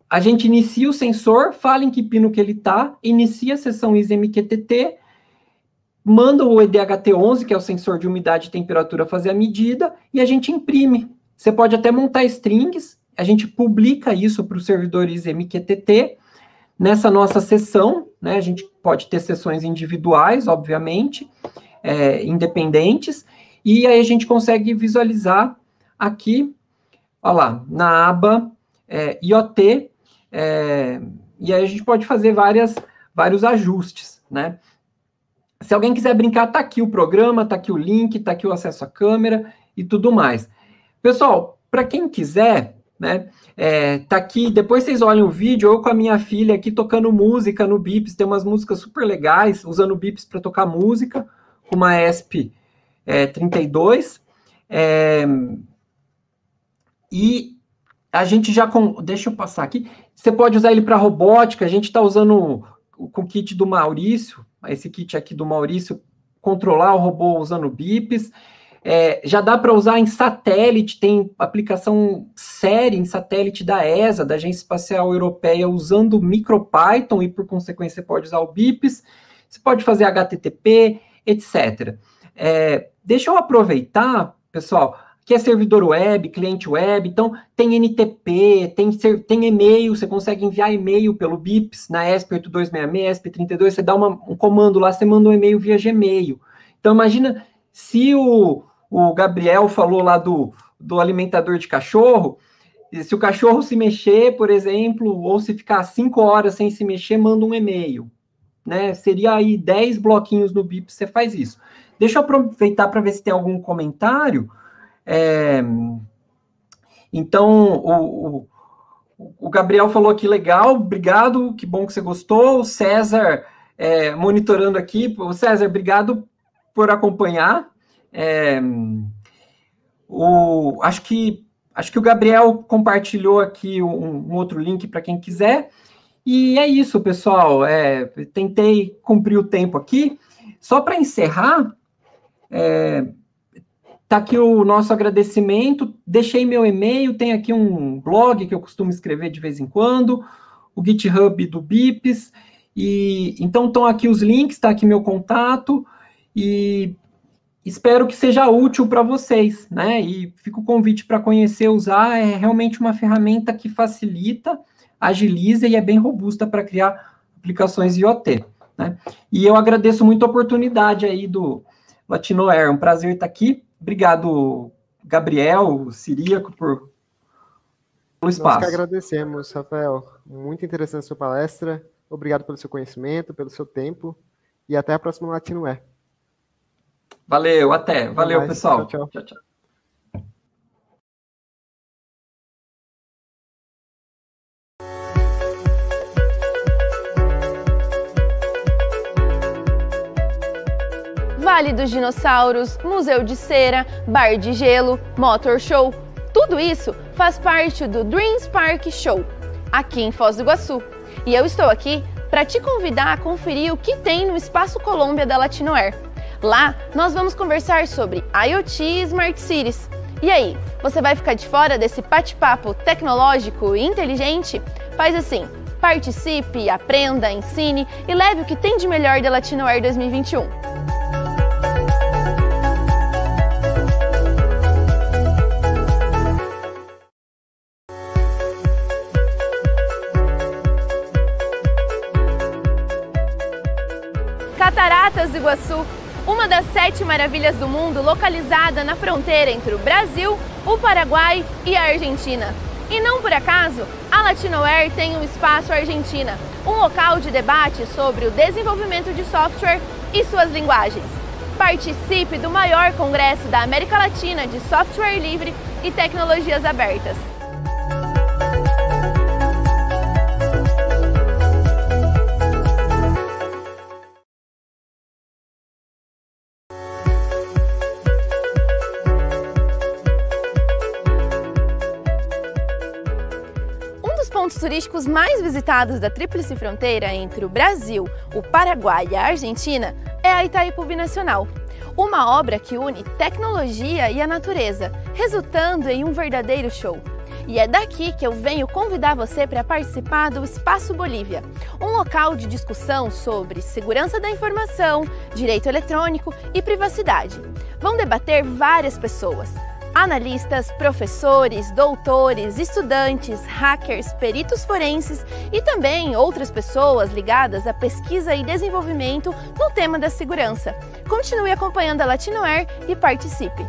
a gente inicia o sensor, fala em que pino que ele está, inicia a sessão ISMQTT, manda o EDHT11, que é o sensor de umidade e temperatura, fazer a medida, e a gente imprime. Você pode até montar strings, a gente publica isso para o servidor ISMQTT. Nessa nossa sessão, né, a gente pode ter sessões individuais, obviamente, é, independentes, e aí a gente consegue visualizar aqui, olha lá, na aba é, IoT, é, e aí a gente pode fazer várias, vários ajustes, né? Se alguém quiser brincar, tá aqui o programa, tá aqui o link, tá aqui o acesso à câmera e tudo mais. Pessoal, para quem quiser, né, é, tá aqui, depois vocês olhem o vídeo, eu com a minha filha aqui tocando música no Bips, tem umas músicas super legais, usando o Bips para tocar música, com uma ESP é, 32, é, e a gente já com, deixa eu passar aqui. Você pode usar ele para robótica. A gente está usando com o kit do Maurício, esse kit aqui do Maurício, controlar o robô usando bips. É, já dá para usar em satélite, tem aplicação séria em satélite da ESA, da Agência Espacial Europeia, usando MicroPython e, por consequência, você pode usar o BIPs. Você pode fazer HTTP, etc. É, deixa eu aproveitar, pessoal, que é servidor web, cliente web, então tem NTP, tem, tem e-mail, você consegue enviar e-mail pelo BIPS na ESP8266, ESP32, você dá uma, um comando lá, você manda um e-mail via Gmail. Então imagina se o, o Gabriel falou lá do, do alimentador de cachorro, se o cachorro se mexer, por exemplo, ou se ficar cinco horas sem se mexer, manda um e-mail. Né? Seria aí 10 bloquinhos no BIP, você faz isso. Deixa eu aproveitar para ver se tem algum comentário. É, então, o, o, o, Gabriel falou aqui, legal, obrigado, que bom que você gostou. O César é, monitorando aqui. O César, obrigado por acompanhar. É, o, acho que acho que o Gabriel compartilhou aqui um, um outro link para quem quiser. E é isso, pessoal. É, tentei cumprir o tempo aqui. Só para encerrar, é, tá aqui o nosso agradecimento. Deixei meu e-mail, tem aqui um blog que eu costumo escrever de vez em quando, o GitHub do Bips. E então estão aqui os links, está aqui meu contato e espero que seja útil para vocês, né? E fica o convite para conhecer, usar. É realmente uma ferramenta que facilita agiliza e é bem robusta para criar aplicações IoT. Né? E eu agradeço muito a oportunidade aí do Latino Air, um prazer estar aqui. Obrigado, Gabriel, Siríaco, por pelo espaço. Nós que agradecemos, Rafael. Muito interessante a sua palestra. Obrigado pelo seu conhecimento, pelo seu tempo. E até a próxima Latino Air. Valeu, até. Valeu, até pessoal. tchau. tchau, tchau. Vale dos Dinossauros, Museu de Cera, Bar de Gelo, Motor Show. Tudo isso faz parte do Dreams Park Show, aqui em Foz do Iguaçu. E eu estou aqui para te convidar a conferir o que tem no Espaço Colômbia da Latinoair. Lá nós vamos conversar sobre IoT e Smart Cities. E aí, você vai ficar de fora desse bate-papo tecnológico e inteligente? Faz assim, participe, aprenda, ensine e leve o que tem de melhor da Latinoair 2021. Iguaçu, uma das sete maravilhas do mundo localizada na fronteira entre o Brasil, o Paraguai e a Argentina. E não por acaso, a Latinoair tem um Espaço Argentina, um local de debate sobre o desenvolvimento de software e suas linguagens. Participe do maior congresso da América Latina de software livre e tecnologias abertas. Turísticos mais visitados da Tríplice Fronteira entre o Brasil, o Paraguai e a Argentina é a Itaipu Binacional, uma obra que une tecnologia e a natureza, resultando em um verdadeiro show. E é daqui que eu venho convidar você para participar do Espaço Bolívia, um local de discussão sobre segurança da informação, direito eletrônico e privacidade. Vão debater várias pessoas analistas, professores, doutores, estudantes, hackers, peritos forenses e também outras pessoas ligadas à pesquisa e desenvolvimento no tema da segurança. Continue acompanhando a Latinoair e participe!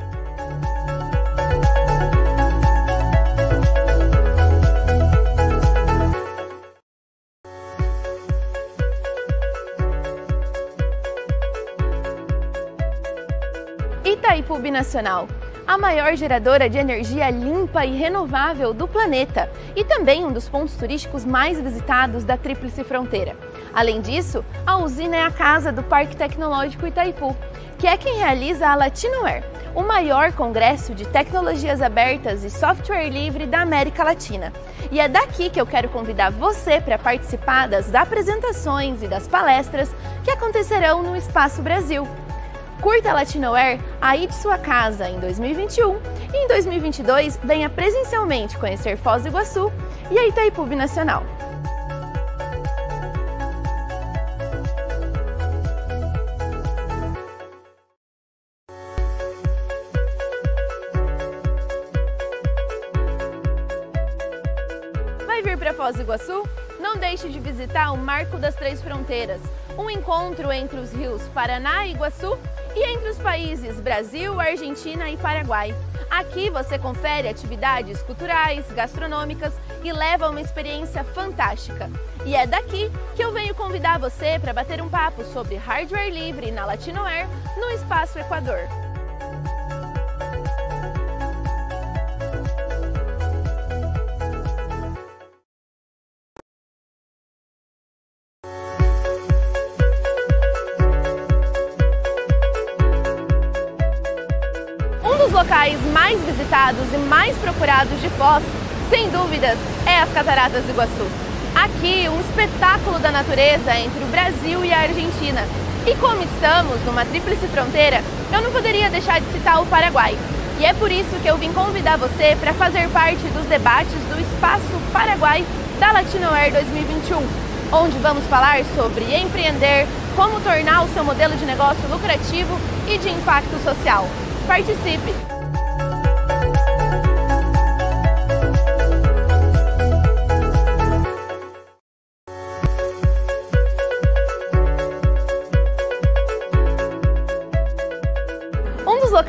Itaipu Binacional a maior geradora de energia limpa e renovável do planeta e também um dos pontos turísticos mais visitados da Tríplice Fronteira. Além disso, a usina é a casa do Parque Tecnológico Itaipu, que é quem realiza a Latinoair, o maior congresso de tecnologias abertas e software livre da América Latina. E é daqui que eu quero convidar você para participar das apresentações e das palestras que acontecerão no Espaço Brasil. Curta a Latinoair aí de sua casa em 2021 e em 2022 venha presencialmente conhecer Foz do Iguaçu e a Itaipu Nacional. Vai vir para Foz do Iguaçu? Não deixe de visitar o Marco das Três Fronteiras, um encontro entre os rios Paraná e Iguaçu e entre os países Brasil, Argentina e Paraguai. Aqui você confere atividades culturais, gastronômicas e leva uma experiência fantástica. E é daqui que eu venho convidar você para bater um papo sobre hardware livre na Latinoair no Espaço Equador. Visitados e mais procurados de Foz, sem dúvidas, é as Cataratas do Iguaçu. Aqui, um espetáculo da natureza entre o Brasil e a Argentina. E como estamos numa tríplice fronteira, eu não poderia deixar de citar o Paraguai. E é por isso que eu vim convidar você para fazer parte dos debates do Espaço Paraguai da Latinoair 2021, onde vamos falar sobre empreender, como tornar o seu modelo de negócio lucrativo e de impacto social. Participe!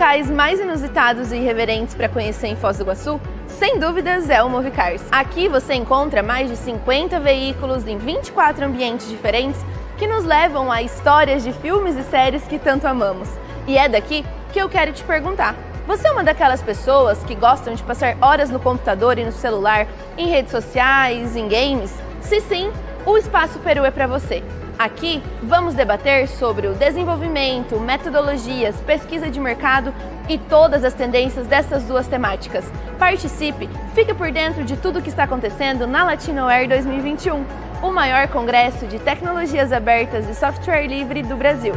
Locais mais inusitados e irreverentes para conhecer em Foz do Iguaçu, sem dúvidas, é o Movicars. Aqui você encontra mais de 50 veículos em 24 ambientes diferentes que nos levam a histórias de filmes e séries que tanto amamos. E é daqui que eu quero te perguntar. Você é uma daquelas pessoas que gostam de passar horas no computador e no celular, em redes sociais, em games? Se sim, o Espaço Peru é para você. Aqui vamos debater sobre o desenvolvimento, metodologias, pesquisa de mercado e todas as tendências dessas duas temáticas. Participe, fique por dentro de tudo o que está acontecendo na Latinoair 2021, o maior congresso de tecnologias abertas e software livre do Brasil.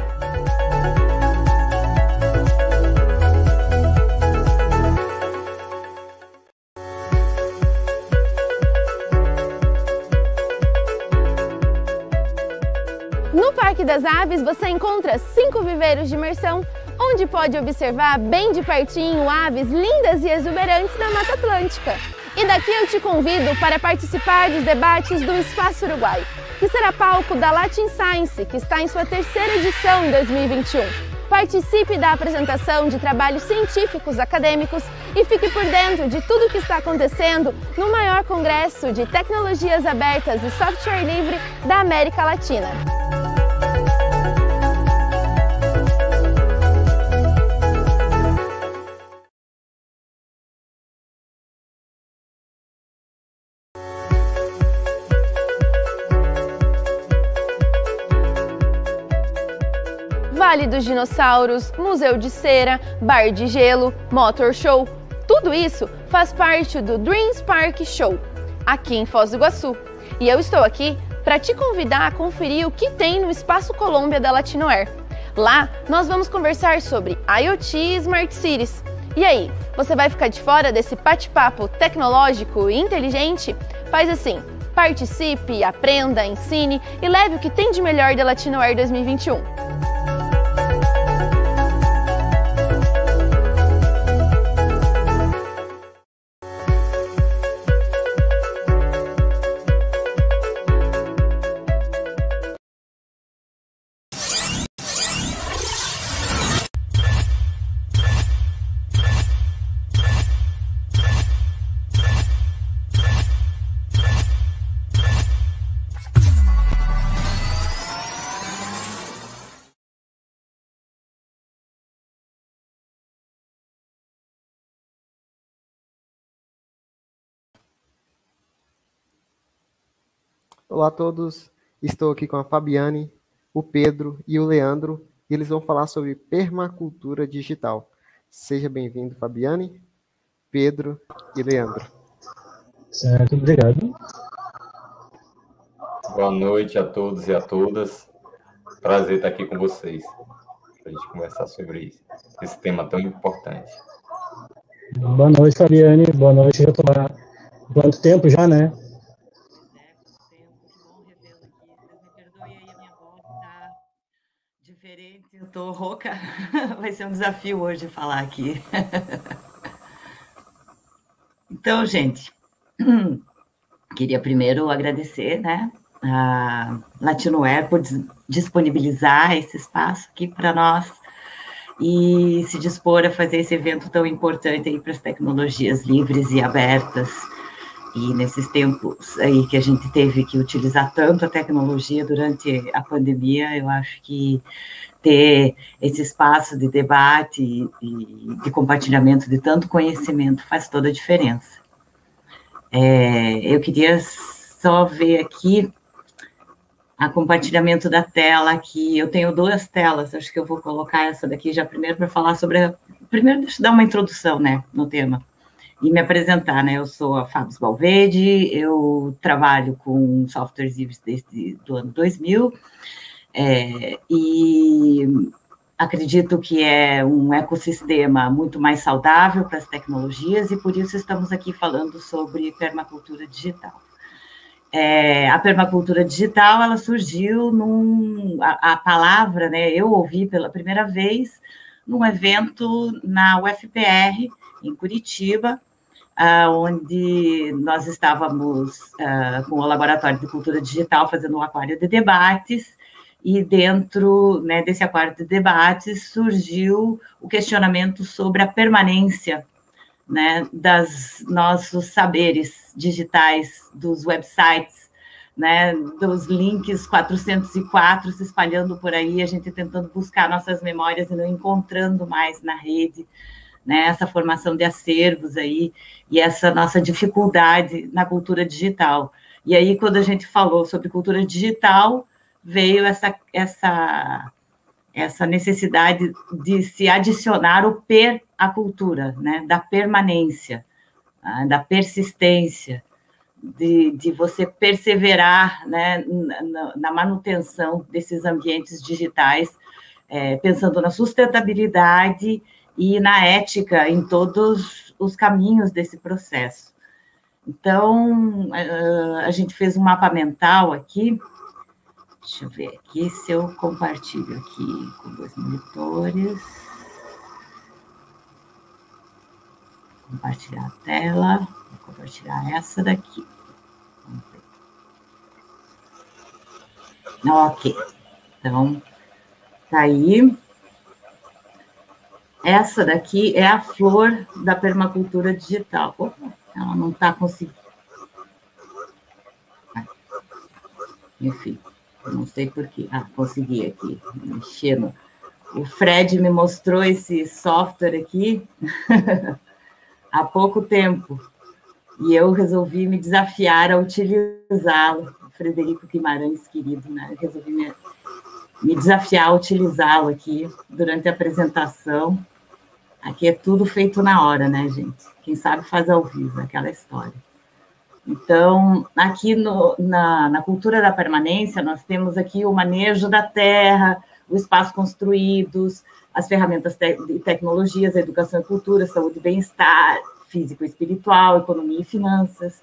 Parque das Aves você encontra cinco viveiros de imersão, onde pode observar bem de pertinho aves lindas e exuberantes da Mata Atlântica. E daqui eu te convido para participar dos debates do Espaço Uruguai, que será palco da Latin Science, que está em sua terceira edição em 2021. Participe da apresentação de trabalhos científicos acadêmicos e fique por dentro de tudo o que está acontecendo no maior congresso de tecnologias abertas e software livre da América Latina. Vale dos Dinossauros, Museu de Cera, Bar de Gelo, Motor Show. Tudo isso faz parte do Dreams Park Show, aqui em Foz do Iguaçu. E eu estou aqui para te convidar a conferir o que tem no Espaço Colômbia da Latinoair. Lá nós vamos conversar sobre IoT e Smart Cities. E aí, você vai ficar de fora desse bate-papo tecnológico e inteligente? Faz assim, participe, aprenda, ensine e leve o que tem de melhor da Latinoair 2021. Olá a todos, estou aqui com a Fabiane, o Pedro e o Leandro, e eles vão falar sobre permacultura digital. Seja bem-vindo, Fabiane, Pedro e Leandro. Certo, obrigado. Boa noite a todos e a todas. Prazer estar aqui com vocês, para a gente conversar sobre isso, esse tema tão importante. Boa noite, Fabiane. Boa noite, já estou há quanto tempo já, né? Tô rouca. Vai ser um desafio hoje falar aqui. Então, gente, queria primeiro agradecer, né, a Latinoair por disponibilizar esse espaço aqui para nós e se dispor a fazer esse evento tão importante aí para as tecnologias livres e abertas E nesses tempos aí que a gente teve que utilizar tanto a tecnologia durante a pandemia, eu acho que ter esse espaço de debate e de compartilhamento de tanto conhecimento faz toda a diferença. É, eu queria só ver aqui a compartilhamento da tela aqui. Eu tenho duas telas, acho que eu vou colocar essa daqui já primeiro para falar sobre a... Primeiro, deixa eu dar uma introdução, né, no tema e me apresentar, né? Eu sou a Fábio Balvede, eu trabalho com softwares livres desde o ano 2000, é, e acredito que é um ecossistema muito mais saudável para as tecnologias, e por isso estamos aqui falando sobre permacultura digital. É, a permacultura digital, ela surgiu num, a, a palavra, né, eu ouvi pela primeira vez num evento na UFPR, em Curitiba, uh, onde nós estávamos uh, com o Laboratório de Cultura Digital fazendo um aquário de debates, e dentro né, desse aquário de debates surgiu o questionamento sobre a permanência né, das nossos saberes digitais, dos websites, né, dos links 404 se espalhando por aí, a gente tentando buscar nossas memórias e não encontrando mais na rede né, essa formação de acervos aí e essa nossa dificuldade na cultura digital. E aí, quando a gente falou sobre cultura digital, veio essa, essa, essa necessidade de se adicionar o per à cultura, né, da permanência, ah, da persistência, de, de você perseverar né, na, na manutenção desses ambientes digitais, é, pensando na sustentabilidade e na ética em todos os caminhos desse processo. Então, a gente fez um mapa mental aqui. Deixa eu ver aqui se eu compartilho aqui com dois monitores. Compartilhar a tela. Vou compartilhar essa daqui. Vamos ver. Ok. Então, tá aí. Essa daqui é a flor da permacultura digital. Opa, ela não está conseguindo. Enfim, não sei porquê. Ah, consegui aqui, mexendo. O Fred me mostrou esse software aqui há pouco tempo. E eu resolvi me desafiar a utilizá-lo. Frederico Guimarães, querido, né? Eu resolvi me, me desafiar a utilizá-lo aqui durante a apresentação. Aqui é tudo feito na hora, né, gente? Quem sabe faz ao vivo, aquela história. Então, aqui no, na, na cultura da permanência, nós temos aqui o manejo da terra, o espaço construídos, as ferramentas te e tecnologias, a educação e cultura, saúde e bem-estar, físico e espiritual, economia e finanças,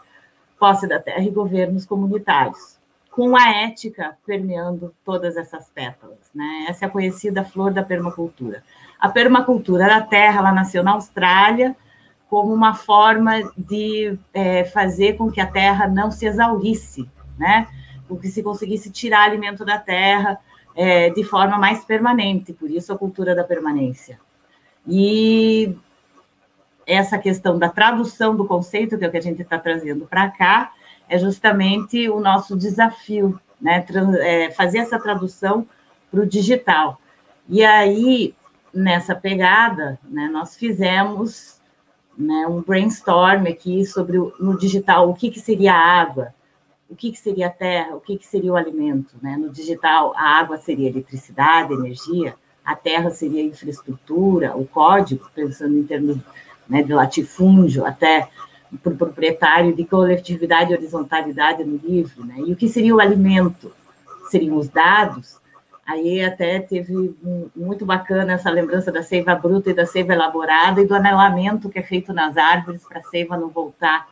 posse da terra e governos comunitários, com a ética permeando todas essas pétalas. Né? Essa é a conhecida flor da permacultura. A permacultura da terra, ela nasceu na Austrália como uma forma de é, fazer com que a terra não se exaurisse, né? Com que se conseguisse tirar alimento da terra é, de forma mais permanente, por isso a cultura da permanência. E essa questão da tradução do conceito, que é o que a gente está trazendo para cá, é justamente o nosso desafio, né? É, fazer essa tradução para o digital. E aí, nessa pegada, né, nós fizemos né, um brainstorm aqui sobre o, no digital o que, que seria a água, o que, que seria a terra, o que, que seria o alimento. Né? No digital, a água seria eletricidade, energia, a terra seria infraestrutura, o código, pensando em termos né, de latifúndio, até para o proprietário de coletividade e horizontalidade no livro. Né? E o que seria o alimento? Seriam os dados, Aí até teve muito bacana essa lembrança da seiva bruta e da seiva elaborada e do anelamento que é feito nas árvores para a seiva não voltar,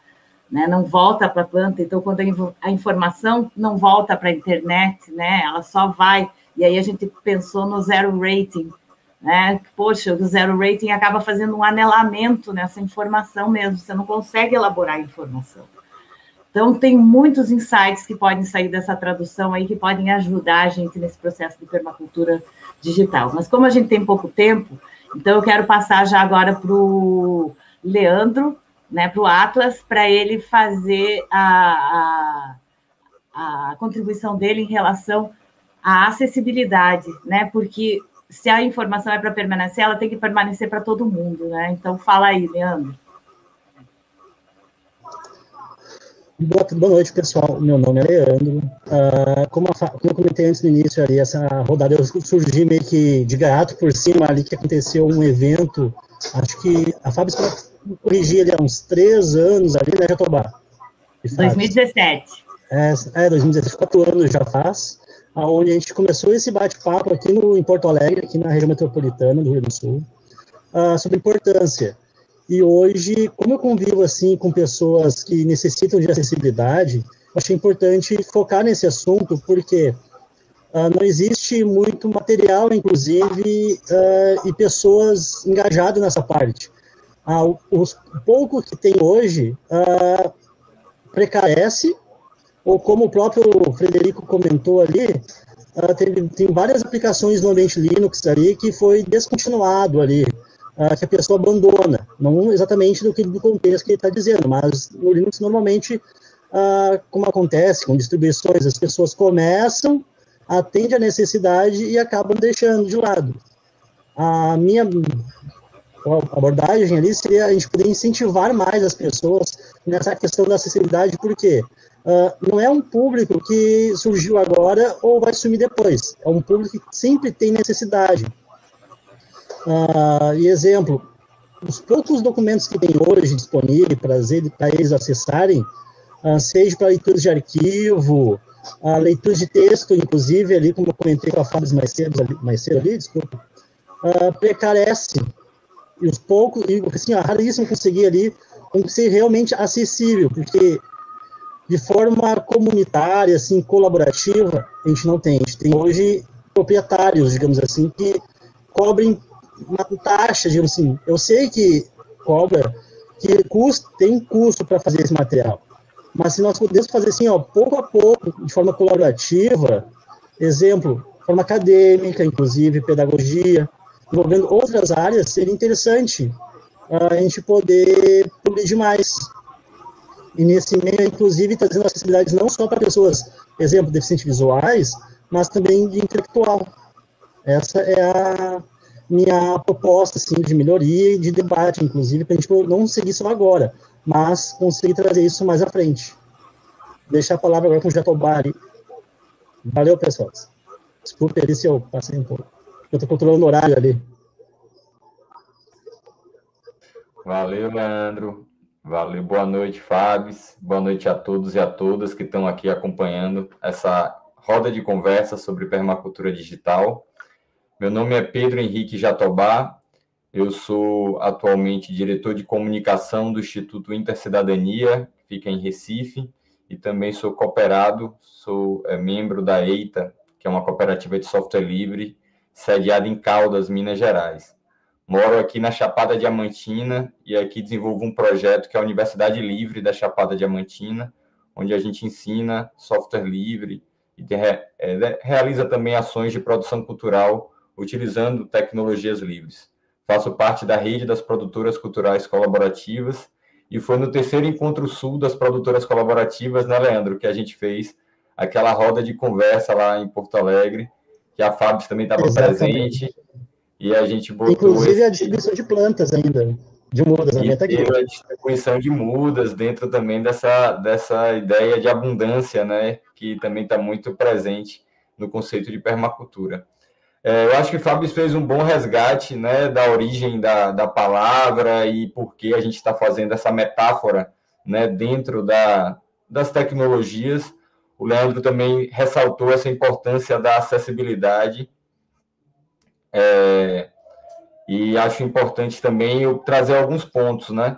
né? não volta para a planta. Então, quando a informação não volta para a internet, né? ela só vai. E aí a gente pensou no zero rating, né? Poxa, o zero rating acaba fazendo um anelamento nessa informação mesmo, você não consegue elaborar a informação. Então, tem muitos insights que podem sair dessa tradução aí, que podem ajudar a gente nesse processo de permacultura digital. Mas como a gente tem pouco tempo, então eu quero passar já agora para o Leandro, né, para o Atlas, para ele fazer a, a, a, contribuição dele em relação à acessibilidade, né, porque se a informação é para permanecer, ela tem que permanecer para todo mundo, né? Então, fala aí, Leandro. Boa, boa noite, pessoal. Meu nome é Leandro. Uh, como, a, como, eu comentei antes no início ali, essa rodada eu surgi meio que de gato por cima ali, que aconteceu um evento, acho que a Fábio corrigir ali há uns três anos ali, né, Jatobá? 2017. É, é, 2017, quatro anos já faz, aonde a gente começou esse bate-papo aqui no, em Porto Alegre, aqui na região metropolitana do Rio Grande do Sul, uh, sobre importância e hoje, como eu convivo assim com pessoas que necessitam de acessibilidade, achei importante focar nesse assunto, porque uh, não existe muito material, inclusive, uh, e pessoas engajadas nessa parte. Uh, os pouco que tem hoje uh, precarece, ou como o próprio Frederico comentou ali, tem, tem várias aplicações no ambiente Linux ali que foi descontinuado ali uh, que a pessoa abandona, não exatamente do, que, contexto que ele está dizendo, mas no Linux normalmente, uh, como acontece com distribuições, as pessoas começam, atendem a necessidade e acabam deixando de lado. A minha abordagem ali seria a gente poder incentivar mais as pessoas nessa questão da acessibilidade, porque uh, não é um público que surgiu agora ou vai sumir depois, é um público que sempre tem necessidade. Uh, e exemplo, os poucos documentos que tem hoje disponíveis para eles, acessarem, uh, seja para leituras de arquivo, a uh, leitura de texto, inclusive, ali, como eu comentei com a Fábio mais cedo, mais cedo ali, desculpa, uh, precarece. E os poucos, e assim, é raríssimo conseguir ali, um ser realmente acessível, porque de forma comunitária, assim, colaborativa, a gente não tem. A gente tem hoje proprietários, digamos assim, que cobrem uma taxa, digamos assim. Eu sei que cobra, que custo, tem custo para fazer esse material. Mas se nós pudermos fazer assim, ó, pouco a pouco, de forma colaborativa, exemplo, forma acadêmica, inclusive pedagogia, envolvendo outras áreas, seria interessante a gente poder progredir mais. E nesse meio, inclusive, trazendo acessibilidade não só para pessoas, exemplo, deficientes visuais, mas também de intelectual. Essa é a, minha proposta assim, de melhoria e de debate, inclusive, para a gente não seguir só agora, mas conseguir trazer isso mais à frente. Deixar a palavra agora com o Jatobá ali. Valeu, pessoal. Desculpe ali se eu passei um pouco. Eu estou controlando o horário ali. Valeu, Leandro. Valeu, boa noite, Fábio. Boa noite a todos e a todas que estão aqui acompanhando essa roda de conversa sobre permacultura digital. Meu nome é Pedro Henrique Jatobá, eu sou atualmente diretor de comunicação do Instituto Intercidadania, que fica em Recife, e também sou cooperado, sou é, membro da EITA, que é uma cooperativa de software livre, sediada em Caldas, Minas Gerais. Moro aqui na Chapada Diamantina e aqui desenvolvo um projeto que é a Universidade Livre da Chapada Diamantina, onde a gente ensina software livre e é, realiza também ações de produção cultural utilizando tecnologias livres. Faço parte da rede das produtoras culturais colaborativas e foi no terceiro encontro sul das produtoras colaborativas, né, Leandro, que a gente fez aquela roda de conversa lá em Porto Alegre, que a Fábio também estava presente e a gente botou inclusive esse... a distribuição de plantas ainda de mudas e até aqui. a distribuição de mudas dentro também dessa dessa ideia de abundância, né, que também está muito presente no conceito de permacultura. É, eu acho que o Fábio fez um bom resgate né, da origem da, da palavra e por que a gente está fazendo essa metáfora né, dentro da, das tecnologias. O Leandro também ressaltou essa importância da acessibilidade. É, e acho importante também eu trazer alguns pontos, né?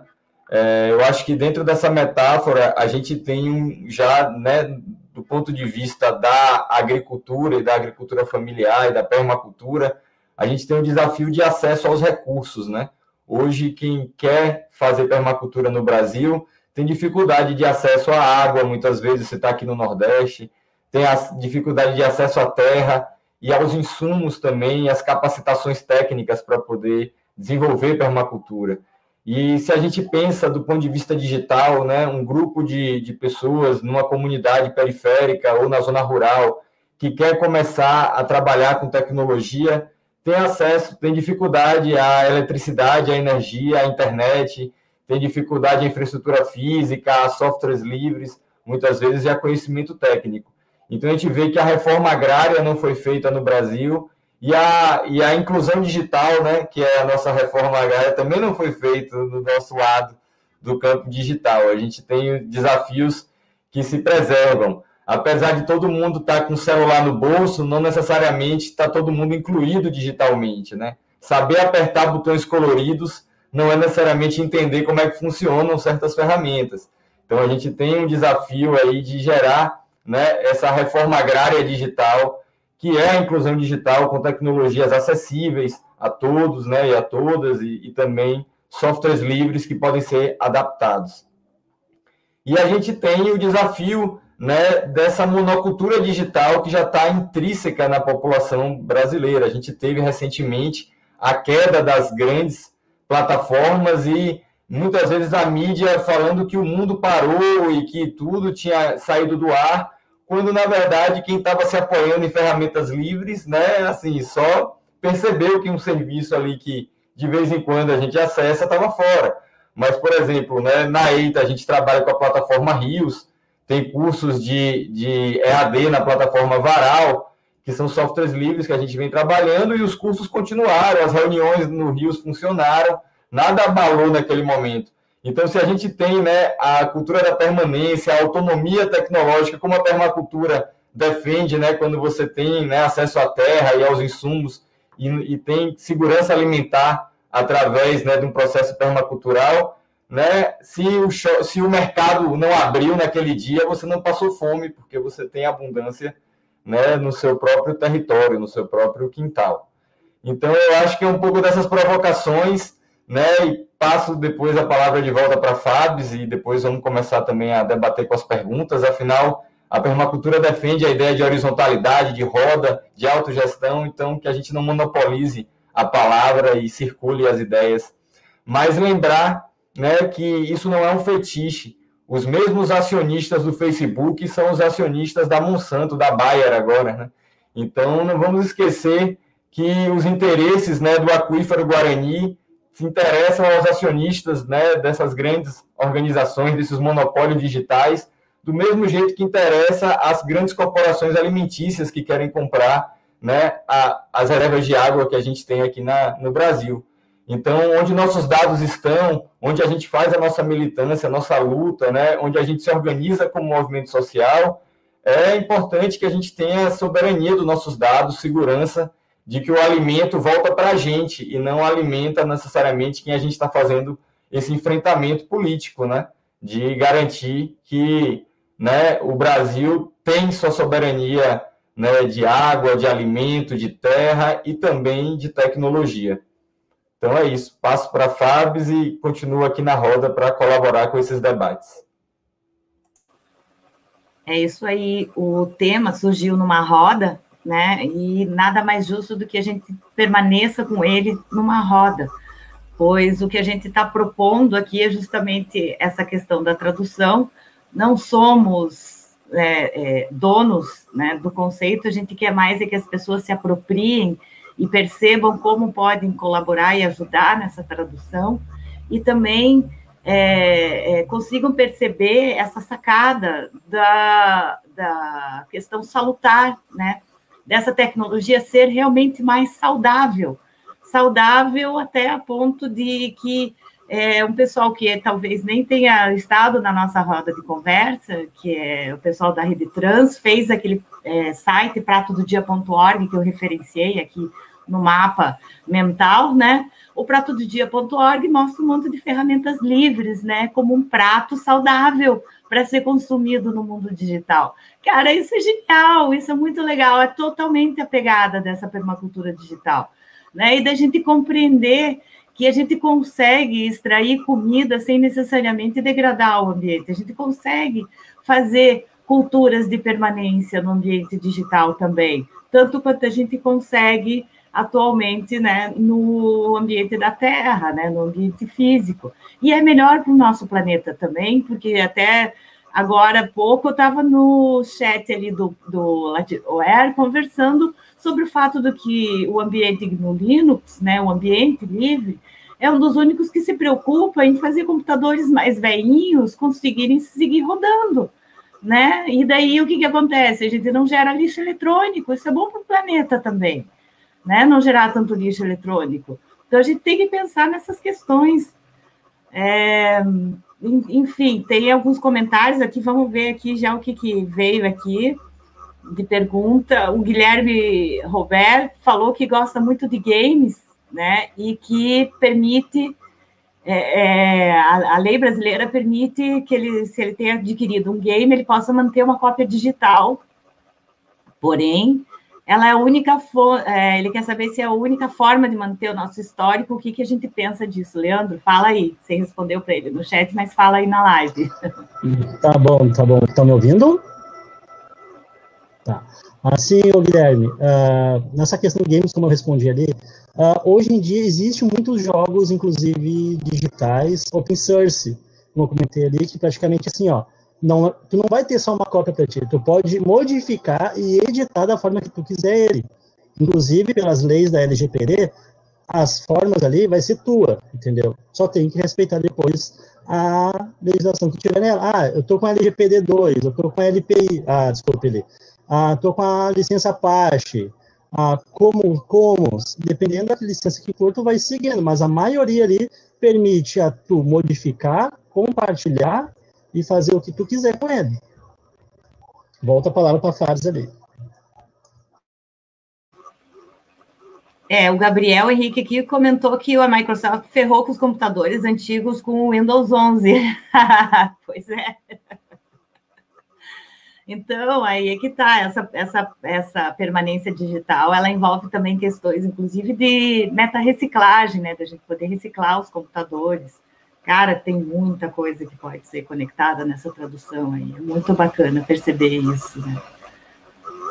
É, eu acho que dentro dessa metáfora a gente tem já, né, do ponto de vista da agricultura e da agricultura familiar e da permacultura, a gente tem um desafio de acesso aos recursos, né? Hoje, quem quer fazer permacultura no Brasil tem dificuldade de acesso à água, muitas vezes você está aqui no Nordeste, tem a dificuldade de acesso à terra e aos insumos também, as capacitações técnicas para poder desenvolver permacultura. E se a gente pensa do ponto de vista digital, né, um grupo de, de pessoas numa comunidade periférica ou na zona rural que quer começar a trabalhar com tecnologia, tem acesso, tem dificuldade à eletricidade, à energia, à internet, tem dificuldade à infraestrutura física, a softwares livres, muitas vezes e a conhecimento técnico. Então a gente vê que a reforma agrária não foi feita no Brasil e a, e a inclusão digital, né, que é a nossa reforma agrária, também não foi feita no nosso lado do campo digital. A gente tem desafios que se preservam. Apesar de todo mundo estar tá com o celular no bolso, não necessariamente está todo mundo incluído digitalmente, né? Saber apertar botões coloridos não é necessariamente entender como é que funcionam certas ferramentas. Então a gente tem um desafio aí de gerar, né, essa reforma agrária digital que é a inclusão digital com tecnologias acessíveis a todos né, e a todas, e, e também softwares livres que podem ser adaptados. E a gente tem o desafio né, dessa monocultura digital que já está intrínseca na população brasileira. A gente teve recentemente a queda das grandes plataformas e muitas vezes a mídia falando que o mundo parou e que tudo tinha saído do ar, quando na verdade quem estava se apoiando em ferramentas livres, né, assim, só percebeu que um serviço ali que de vez em quando a gente acessa estava fora. Mas, por exemplo, né, na EITA a gente trabalha com a plataforma Rios, tem cursos de, de EAD na plataforma Varal, que são softwares livres que a gente vem trabalhando, e os cursos continuaram, as reuniões no Rios funcionaram, nada abalou naquele momento. Então, se a gente tem né, a cultura da permanência, a autonomia tecnológica, como a permacultura defende, né, quando você tem né, acesso à terra e aos insumos e, e tem segurança alimentar através né, de um processo permacultural, né, se, o, se o mercado não abriu naquele dia, você não passou fome, porque você tem abundância né, no seu próprio território, no seu próprio quintal. Então, eu acho que é um pouco dessas provocações né? E passo depois a palavra de volta para Fabs e depois vamos começar também a debater com as perguntas. Afinal, a permacultura defende a ideia de horizontalidade, de roda, de autogestão, então que a gente não monopolize a palavra e circule as ideias. Mas lembrar né, que isso não é um fetiche. Os mesmos acionistas do Facebook são os acionistas da Monsanto, da Bayer agora. Né? Então, não vamos esquecer que os interesses né, do aquífero Guarani se interessam aos acionistas né, dessas grandes organizações, desses monopólios digitais, do mesmo jeito que interessa às grandes corporações alimentícias que querem comprar né, a, as reservas de água que a gente tem aqui na, no Brasil. Então, onde nossos dados estão, onde a gente faz a nossa militância, a nossa luta, né, onde a gente se organiza como movimento social, é importante que a gente tenha soberania dos nossos dados, segurança de que o alimento volta para a gente e não alimenta necessariamente quem a gente está fazendo esse enfrentamento político, né? De garantir que né, o Brasil tem sua soberania né, de água, de alimento, de terra e também de tecnologia. Então é isso. Passo para a Fabs e continuo aqui na roda para colaborar com esses debates. É isso aí. O tema surgiu numa roda né? E nada mais justo do que a gente permaneça com ele numa roda, pois o que a gente está propondo aqui é justamente essa questão da tradução. Não somos é, é, donos né, do conceito, a gente quer mais é que as pessoas se apropriem e percebam como podem colaborar e ajudar nessa tradução, e também é, é, consigam perceber essa sacada da, da questão salutar, né? Dessa tecnologia ser realmente mais saudável, saudável até a ponto de que é, um pessoal que talvez nem tenha estado na nossa roda de conversa, que é o pessoal da Rede Trans, fez aquele é, site pratododia.org que eu referenciei aqui no mapa mental, né? O pratododia.org mostra um monte de ferramentas livres, né? Como um prato saudável para ser consumido no mundo digital. Cara, isso é genial, isso é muito legal, é totalmente a pegada dessa permacultura digital, né? E da gente compreender que a gente consegue extrair comida sem necessariamente degradar o ambiente, a gente consegue fazer culturas de permanência no ambiente digital também, tanto quanto a gente consegue atualmente né, no ambiente da Terra, né, no ambiente físico. E é melhor para o nosso planeta também, porque até agora há pouco eu estava no chat ali do, do Air conversando sobre o fato de que o ambiente no Linux, né, o ambiente livre, é um dos únicos que se preocupa em fazer computadores mais velhinhos conseguirem seguir rodando. Né? E daí o que, que acontece? A gente não gera lixo eletrônico, isso é bom para o planeta também né? Não gerar tanto lixo eletrônico. Então a gente tem que pensar nessas questões. É, enfim, tem alguns comentários aqui, vamos ver aqui já o que, que veio aqui de pergunta. O Guilherme Robert falou que gosta muito de games, né? E que permite é, é, a, a, lei brasileira permite que ele, se ele tenha adquirido um game, ele possa manter uma cópia digital. Porém, ela é a única é, ele quer saber se é a única forma de manter o nosso histórico, o que, que a gente pensa disso. Leandro, fala aí. Você respondeu para ele no chat, mas fala aí na live. Tá bom, tá bom. Estão me ouvindo? Tá. Assim, Guilherme, uh, nessa questão de games, como eu respondi ali, uh, hoje em dia existem muitos jogos, inclusive digitais, open source, como eu comentei ali, que praticamente assim, ó, não, tu não vai ter só uma cópia para ti, tu pode modificar e editar da forma que tu quiser ele. Inclusive, pelas leis da LGPD, as formas ali vai ser tua, entendeu? Só tem que respeitar depois a legislação que tiver nela. Ah, eu tô com a LGPD 2, eu tô com a LPI, ah, desculpa ali. Ah, tô com a licença Apache. Ah, como, como, dependendo da licença que for, tu vai seguindo, mas a maioria ali permite a tu modificar, compartilhar e fazer o que tu quiser com ele. Volta a palavra para Fares ali. É, o Gabriel Henrique aqui comentou que a Microsoft ferrou com os computadores antigos com o Windows 11. pois é. Então, aí é que está, essa, essa, essa permanência digital, ela envolve também questões, inclusive, de meta-reciclagem, né, da gente poder reciclar os computadores. Cara, tem muita coisa que pode ser conectada nessa tradução aí. É muito bacana perceber isso, né?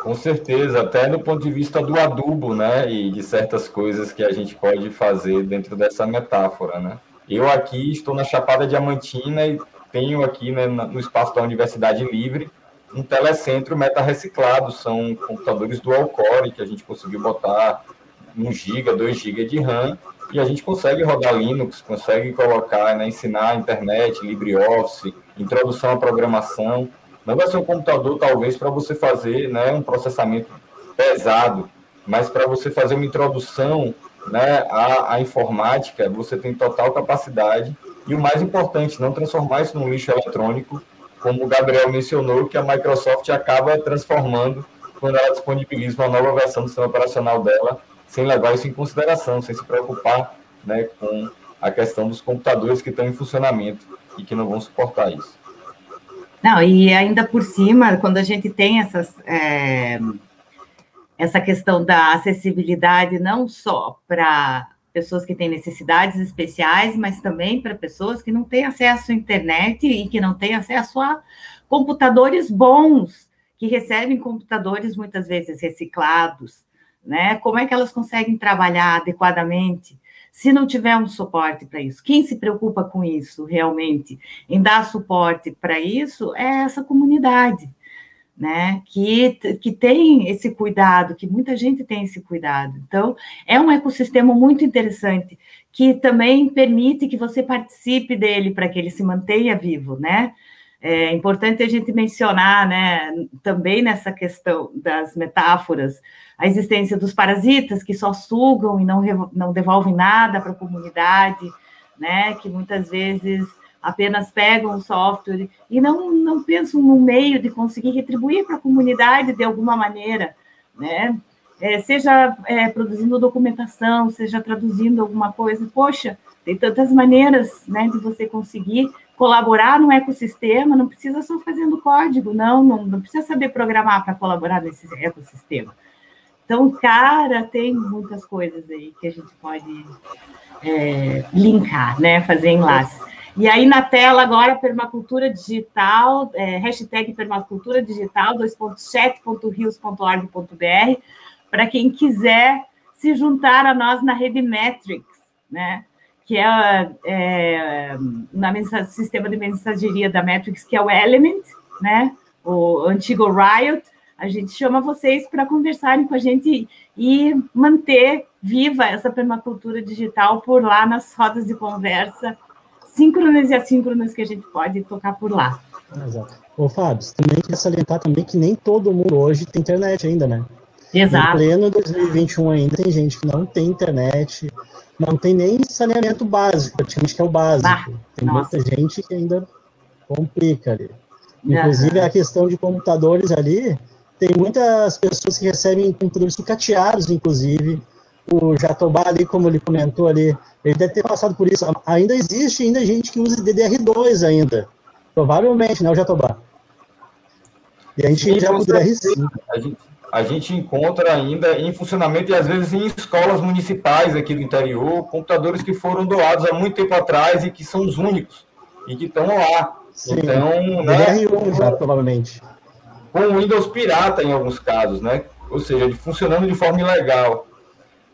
Com certeza, até do ponto de vista do adubo, né, e de certas coisas que a gente pode fazer dentro dessa metáfora, né. Eu aqui estou na Chapada Diamantina e tenho aqui né, no espaço da Universidade Livre um telecentro meta-reciclado, são computadores dual core que a gente conseguiu botar 1 GB, 2 GB de RAM e a gente consegue rodar Linux, consegue colocar, né, ensinar a internet, LibreOffice, introdução à programação. Não vai ser um computador, talvez, para você fazer né, um processamento pesado, mas para você fazer uma introdução né, à, à informática, você tem total capacidade. E o mais importante, não transformar isso num lixo eletrônico, como o Gabriel mencionou, que a Microsoft acaba transformando quando ela disponibiliza uma nova versão do sistema operacional dela sem levar isso em consideração, sem se preocupar né, com a questão dos computadores que estão em funcionamento e que não vão suportar isso. Não, e ainda por cima, quando a gente tem essas, é, essa questão da acessibilidade, não só para pessoas que têm necessidades especiais, mas também para pessoas que não têm acesso à internet e que não têm acesso a computadores bons, que recebem computadores muitas vezes reciclados, né? Como é que elas conseguem trabalhar adequadamente se não tiver um suporte para isso? Quem se preocupa com isso realmente, em dar suporte para isso, é essa comunidade, né? Que, que tem esse cuidado, que muita gente tem esse cuidado. Então, é um ecossistema muito interessante que também permite que você participe dele para que ele se mantenha vivo, né? É importante a gente mencionar, né, também nessa questão das metáforas, a existência dos parasitas que só sugam e não, não devolvem nada para a comunidade, né, que muitas vezes apenas pegam o software e não, não pensam no meio de conseguir retribuir para a comunidade de alguma maneira, né? É, seja é, produzindo documentação, seja traduzindo alguma coisa. Poxa, tem tantas maneiras né, de você conseguir colaborar no ecossistema, não precisa só fazendo código, não, não, não precisa saber programar para colaborar nesse ecossistema. Então, cara, tem muitas coisas aí que a gente pode é, linkar, né? Fazer enlaces. E aí na tela agora, permacultura digital, é, hashtag permacultura digital, 2.chat.rios.org.br, para quem quiser se juntar a nós na rede Metrics, né? que é, é na sistema de mensageria da Metrics, que é o Element, né? o antigo Riot, a gente chama vocês para conversarem com a gente e manter viva essa permacultura digital por lá nas rodas de conversa síncronas e assíncronas que a gente pode tocar por lá. Exato. Ô, Fábio, também queria salientar também que nem todo mundo hoje tem internet ainda, né? Exato. Em pleno 2021 ainda tem gente que não tem internet, não tem nem saneamento básico, praticamente que é o básico. Tem nossa. muita gente que ainda complica ali. Inclusive, uhum. a questão de computadores ali, tem muitas pessoas que recebem computadores sucateados, inclusive. O Jatobá ali, como ele comentou ali, ele deve ter passado por isso. Ainda existe ainda gente que usa DDR2 ainda. Provavelmente, né, o Jatobá? E a gente Sim, já poderia DR5. A gente, a gente encontra ainda em funcionamento e às vezes em escolas municipais aqui do interior, computadores que foram doados há muito tempo atrás e que são os únicos e que estão lá. Sim. Então, né, DR1 já, provavelmente. Com Windows pirata em alguns casos, né? Ou seja, funcionando de forma ilegal.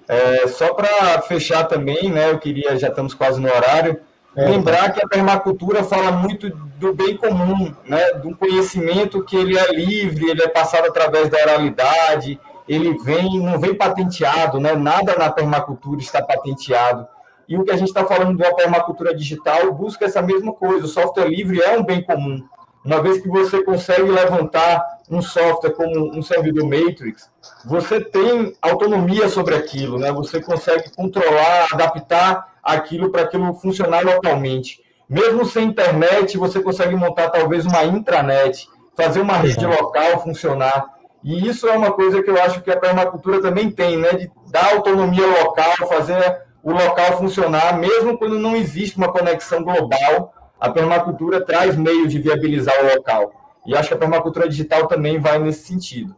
É, só para fechar também, né? Eu queria, já estamos quase no horário, é. Lembrar que a permacultura fala muito do bem comum, né? um conhecimento que ele é livre, ele é passado através da oralidade, ele vem, não vem patenteado, né? nada na permacultura está patenteado. E o que a gente está falando de uma permacultura digital busca essa mesma coisa. O software livre é um bem comum. Uma vez que você consegue levantar um software como um servidor Matrix, você tem autonomia sobre aquilo, né? Você consegue controlar, adaptar aquilo para aquilo funcionar localmente. Mesmo sem internet, você consegue montar talvez uma intranet, fazer uma rede local funcionar. E isso é uma coisa que eu acho que a permacultura também tem, né? De dar autonomia local, fazer o local funcionar, mesmo quando não existe uma conexão global, a permacultura traz meios de viabilizar o local. E acho que a permacultura digital também vai nesse sentido.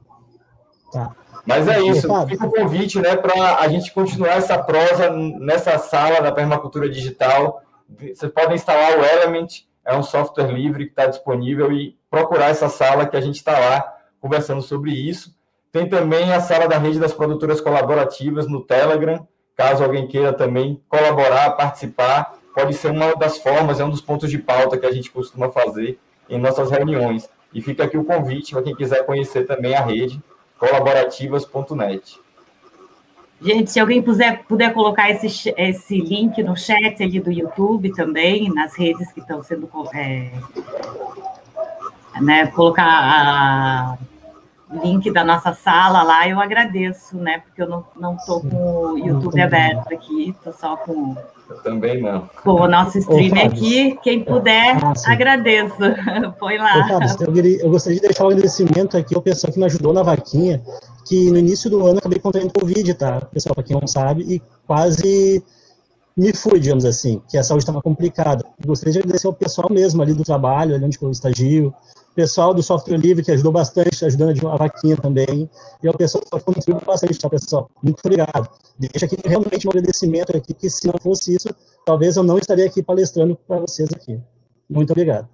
Tá. Mas é isso, fica o convite né, para a gente continuar essa prosa nessa sala da permacultura digital. Vocês podem instalar o Element, é um software livre que está disponível e procurar essa sala que a gente está lá conversando sobre isso. Tem também a sala da rede das produtoras colaborativas no Telegram, caso alguém queira também colaborar, participar, pode ser uma das formas, é um dos pontos de pauta que a gente costuma fazer em nossas reuniões. E fica aqui o convite para quem quiser conhecer também a rede colaborativas.net. Gente, se alguém puder, puder colocar esse, esse link no chat ali do YouTube também, nas redes que estão sendo. É, né, colocar o link da nossa sala lá, eu agradeço, né? Porque eu não estou com o YouTube aberto aqui, estou só com eu também não. Com o nosso stream aqui, quem puder, ah, agradeço. Põe lá. Ô, Fábio, eu, queria, eu, gostaria de deixar um agradecimento aqui ao pessoal que me ajudou na vaquinha, que no início do ano acabei contraindo Covid, tá? Pessoal, para quem não sabe, e quase me fui, digamos assim, que a saúde estava complicada. gostaria de agradecer ao pessoal mesmo ali do trabalho, ali onde eu estagio, pessoal do software livre que ajudou bastante, ajudando a vaquinha também, e ao pessoal que contribuiu bastante, tá, pessoal? Muito obrigado. Deixa aqui realmente um agradecimento aqui, que se não fosse isso, talvez eu não estaria aqui palestrando para vocês aqui. Muito obrigado.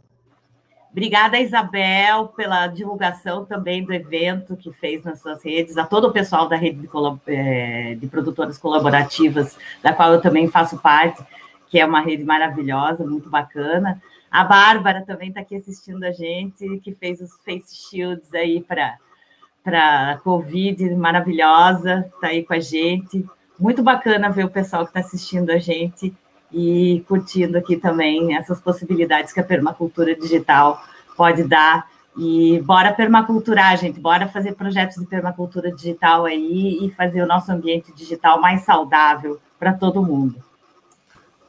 Obrigada, Isabel, pela divulgação também do evento que fez nas suas redes, a todo o pessoal da rede de, é, de produtoras colaborativas, da qual eu também faço parte, que é uma rede maravilhosa, muito bacana. A Bárbara também está aqui assistindo a gente, que fez os face shields aí para para Covid, maravilhosa, está aí com a gente. Muito bacana ver o pessoal que está assistindo a gente e curtindo aqui também essas possibilidades que a permacultura digital pode dar. E bora permaculturar, gente, bora fazer projetos de permacultura digital aí e fazer o nosso ambiente digital mais saudável para todo mundo.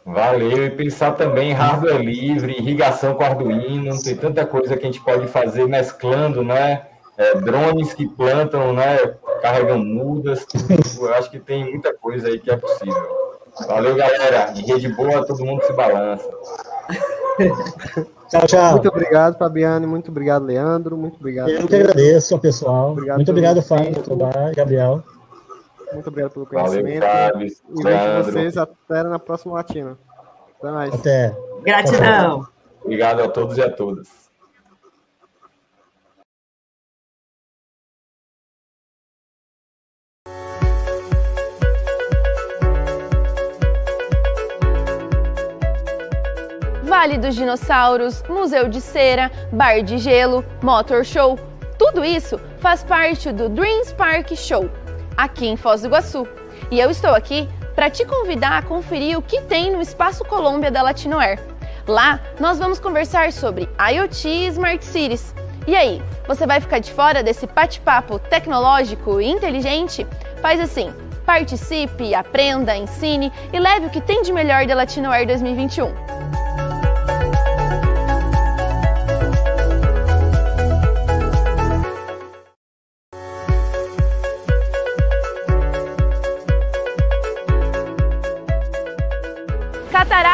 Valeu, e pensar também em hardware livre, irrigação com Arduino, tem tanta coisa que a gente pode fazer mesclando, né? É, drones que plantam, né? Carregam mudas, eu acho que tem muita coisa aí que é possível. Valeu, galera. Em rede boa, todo mundo se balança. tchau, tchau. Muito obrigado, Fabiane. Muito obrigado, Leandro. Muito obrigado. Eu que agradeço ao pessoal. Obrigado muito obrigado, Fábio, Gabriel. Muito obrigado pelo conhecimento. Valeu, Carlos, e vejo vocês até na próxima latina. Até mais. Até. Gratidão. Obrigado a todos e a todas. Vale dos Dinossauros, Museu de Cera, Bar de Gelo, Motor Show, tudo isso faz parte do Dreams Park Show, aqui em Foz do Iguaçu. E eu estou aqui para te convidar a conferir o que tem no Espaço Colômbia da Latinoair. Lá nós vamos conversar sobre IoT e Smart Cities. E aí, você vai ficar de fora desse bate-papo tecnológico e inteligente? Faz assim, participe, aprenda, ensine e leve o que tem de melhor da Latinoair 2021.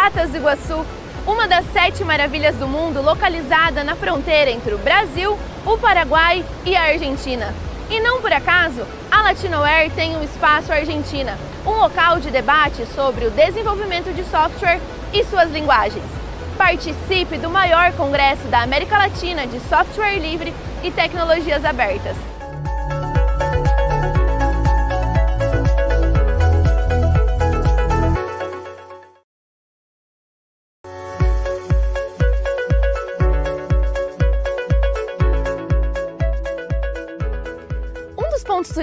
Cataratas do Iguaçu, uma das sete maravilhas do mundo localizada na fronteira entre o Brasil, o Paraguai e a Argentina. E não por acaso, a Latinoair tem um espaço Argentina, um local de debate sobre o desenvolvimento de software e suas linguagens. Participe do maior congresso da América Latina de software livre e tecnologias abertas.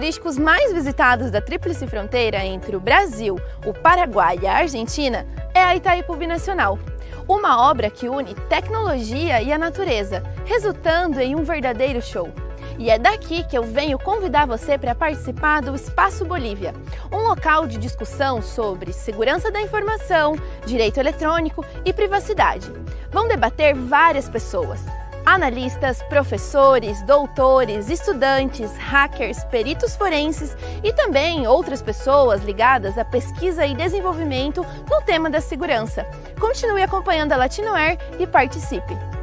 Turísticos mais visitados da Tríplice Fronteira entre o Brasil, o Paraguai e a Argentina é a Itaipu Binacional, uma obra que une tecnologia e a natureza, resultando em um verdadeiro show. E é daqui que eu venho convidar você para participar do Espaço Bolívia, um local de discussão sobre segurança da informação, direito eletrônico e privacidade. Vão debater várias pessoas, analistas, professores, doutores, estudantes, hackers, peritos forenses e também outras pessoas ligadas à pesquisa e desenvolvimento no tema da segurança. Continue acompanhando a Latinoair e participe!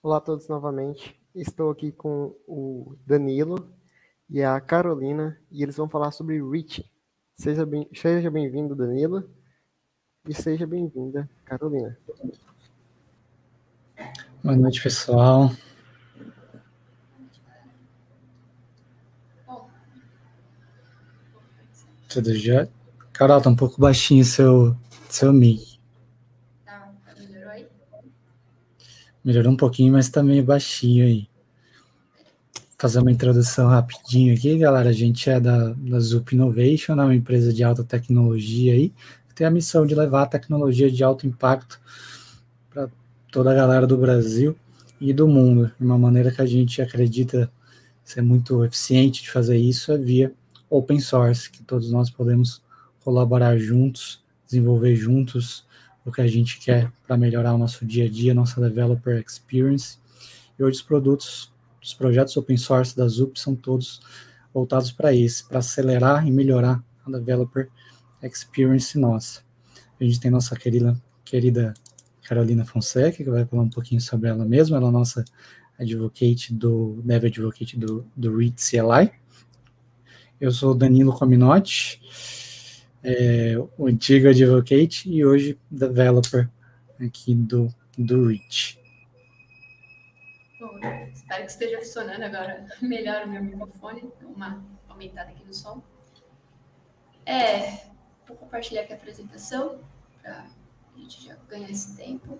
Olá a todos novamente. Estou aqui com o Danilo e a Carolina e eles vão falar sobre Rich. Seja bem-vindo, seja bem Danilo, e seja bem-vinda, Carolina. Boa noite, pessoal. Tudo já? Carol, tá um pouco baixinho seu, seu mic. Melhorou um pouquinho, mas tá meio baixinho aí. Fazer uma introdução rapidinho aqui, galera. A gente é da, da Zup Innovation, né, uma empresa de alta tecnologia aí, que tem a missão de levar a tecnologia de alto impacto para toda a galera do Brasil e do mundo. De uma maneira que a gente acredita ser muito eficiente de fazer isso é via open source, que todos nós podemos colaborar juntos, desenvolver juntos o que a gente quer para melhorar o nosso dia a dia, nossa developer experience. E hoje os produtos, os projetos open source da Zup são todos voltados para isso, para acelerar e melhorar a developer experience nossa. A gente tem nossa querida, querida Carolina Fonseca, que vai falar um pouquinho sobre ela mesma, ela é a nossa advocate do, dev advocate do, do REIT CLI. Eu sou Danilo Cominotti, é, o antigo advocate e hoje developer aqui do, do. Bom, espero que esteja funcionando agora melhor o meu microfone, uma aumentada aqui no som. É, vou compartilhar aqui a apresentação para a gente já ganhar esse tempo.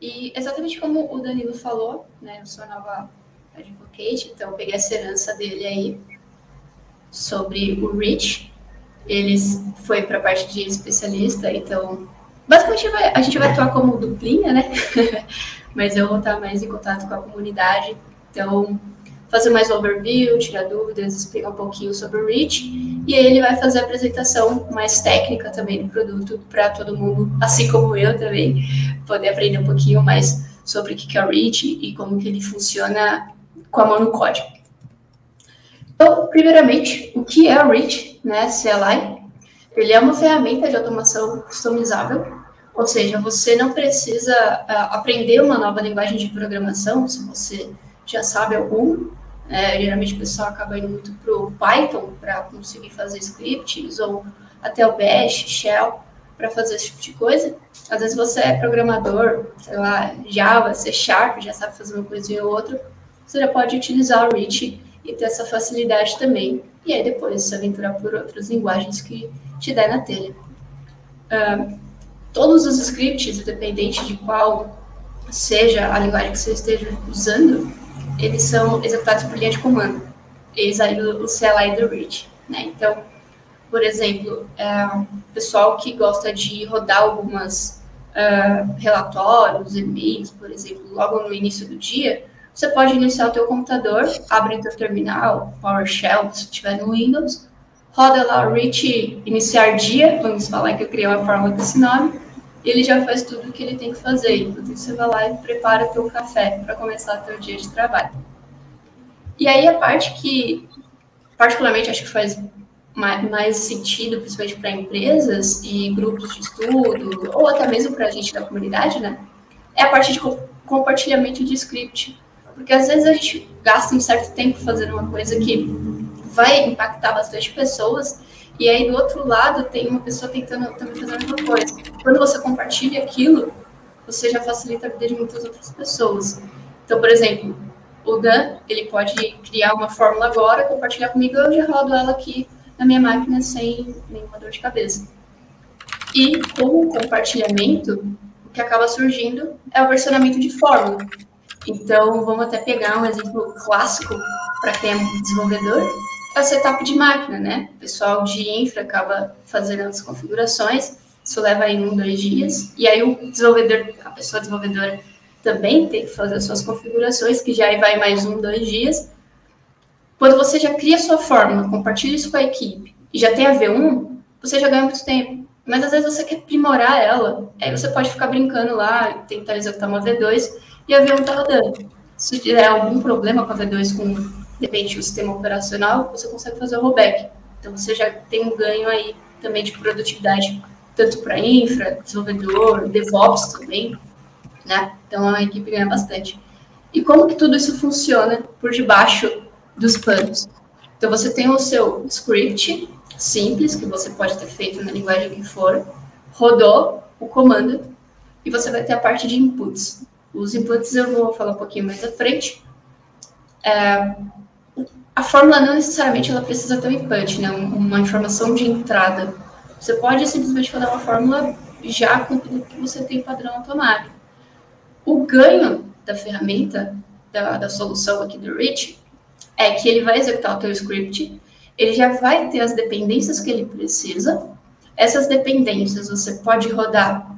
E exatamente como o Danilo falou, né, eu sou a nova Advocate, então peguei essa herança dele aí sobre o Rich. Ele foi para a parte de especialista, então basicamente vai, a gente vai atuar como duplinha, né? Mas eu vou estar mais em contato com a comunidade, então fazer mais overview, tirar dúvidas, explicar um pouquinho sobre o Rich, e aí ele vai fazer a apresentação mais técnica também do produto para todo mundo, assim como eu também, poder aprender um pouquinho mais sobre o que é o Rich e como que ele funciona com a mão no código. Então, primeiramente, o que é o Reach, né, CLI? Ele é uma ferramenta de automação customizável, ou seja, você não precisa uh, aprender uma nova linguagem de programação, se você já sabe alguma. É, geralmente o pessoal acaba indo muito para o Python para conseguir fazer scripts, ou até o Bash, Shell, para fazer esse tipo de coisa. Às vezes você é programador, sei lá, Java, C Sharp, já sabe fazer uma coisinha ou outra, você já pode utilizar o Reach e ter essa facilidade também. E aí depois se aventurar por outras linguagens que te der na telha. Uh, todos os scripts, independente de qual seja a linguagem que você esteja usando, eles são executados por linha de comando. Eles aí o CLI do Reach, né? Então, por exemplo, é, pessoal que gosta de rodar algumas uh, relatórios, e-mails, por exemplo, logo no início do dia, você pode iniciar o teu computador, abre o teu terminal, PowerShell, se tiver no Windows, roda lá o Reach iniciar dia, vamos falar que eu criei uma fórmula com esse nome, e ele já faz tudo o que ele tem que fazer. Enquanto você vai lá e prepara teu café para começar teu dia de trabalho. E aí a parte que, particularmente, acho que faz mais sentido, principalmente para empresas e grupos de estudo, ou até mesmo para a gente da comunidade, né? É a parte de compartilhamento de script. Porque às vezes a gente gasta um certo tempo fazendo uma coisa que vai impactar bastante pessoas, e aí do outro lado tem uma pessoa tentando também fazer a mesma coisa. Quando você compartilha aquilo, você já facilita a vida de muitas outras pessoas. Então, por exemplo, o Dan, ele pode criar uma fórmula agora, compartilhar comigo, eu já rodo ela aqui na minha máquina sem nenhuma dor de cabeça. E com o compartilhamento, o que acaba surgindo é o versionamento de fórmula. Então, vamos até pegar um exemplo clássico para quem é desenvolvedor, é o setup de máquina, né? O pessoal de infra acaba fazendo as configurações, isso leva aí um, dois dias, e aí o desenvolvedor, a pessoa desenvolvedora também tem que fazer as suas configurações, que já vai mais um, dois dias, quando você já cria sua fórmula, compartilha isso com a equipe e já tem a V1, você já ganha muito tempo. Mas às vezes você quer aprimorar ela, aí você pode ficar brincando lá, tentar executar uma V2 e a V1 tá rodando. Se tiver algum problema com a V2, com, depende do sistema operacional, você consegue fazer o rollback. Então você já tem um ganho aí também de produtividade, tanto para infra, desenvolvedor, DevOps também, né? Então a equipe ganha bastante. E como que tudo isso funciona por debaixo dos panos. Então, você tem o seu script simples, que você pode ter feito na linguagem que for, rodou o comando, e você vai ter a parte de inputs. Os inputs eu vou falar um pouquinho mais à frente. É, a fórmula não necessariamente ela precisa ter um input, né? uma informação de entrada. Você pode simplesmente rodar uma fórmula já com tudo que você tem padrão automático. O ganho da ferramenta, da, da solução aqui do Rich, é que ele vai executar o teu script, ele já vai ter as dependências que ele precisa. Essas dependências você pode rodar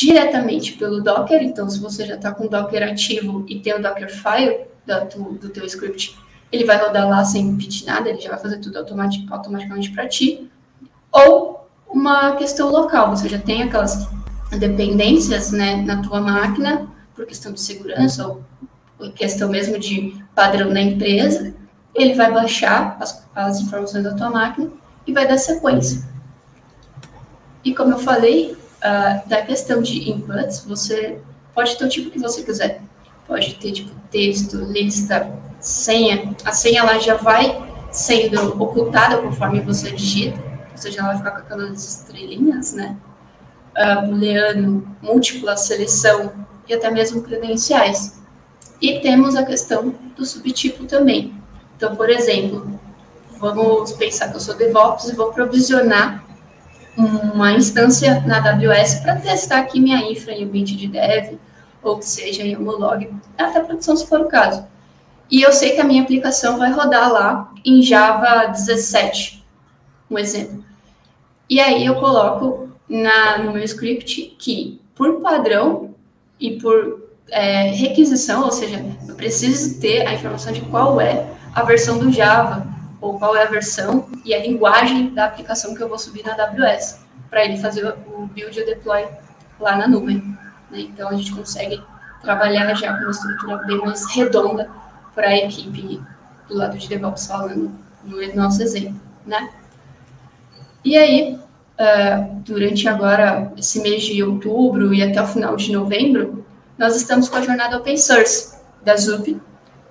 diretamente pelo Docker, então se você já está com o Docker ativo e tem o Dockerfile do, teu script, ele vai rodar lá sem pedir nada, ele já vai fazer tudo automatic, automaticamente para ti. Ou uma questão local, você já tem aquelas dependências né, na tua máquina, por questão de segurança ou questão mesmo de padrão da empresa, ele vai baixar as, as informações da tua máquina e vai dar sequência. E como eu falei, uh, da questão de inputs, você pode ter o tipo que você quiser. Pode ter tipo texto, lista, senha. A senha ela já vai sendo ocultada conforme você digita, ou seja, ela vai ficar com aquelas estrelinhas, né? Uh, booleano, múltipla seleção e até mesmo credenciais. E temos a questão do subtipo também. Então, por exemplo, vamos pensar que eu sou DevOps e vou provisionar uma instância na AWS para testar aqui minha infra em ambiente de dev, ou que seja em Homolog, até produção se for o caso. E eu sei que a minha aplicação vai rodar lá em Java 17, um exemplo. E aí eu coloco na, no meu script que, por padrão e por é, requisição, ou seja, eu preciso ter a informação de qual é a versão do Java, ou qual é a versão e a linguagem da aplicação que eu vou subir na AWS, para ele fazer o build e o deploy lá na nuvem. Né? Então, a gente consegue trabalhar já com uma estrutura bem mais redonda para a equipe do lado de DevOps falando no nosso exemplo, né? E aí, uh, durante agora esse mês de outubro e até o final de novembro, nós estamos com a jornada Open Source da ZUP,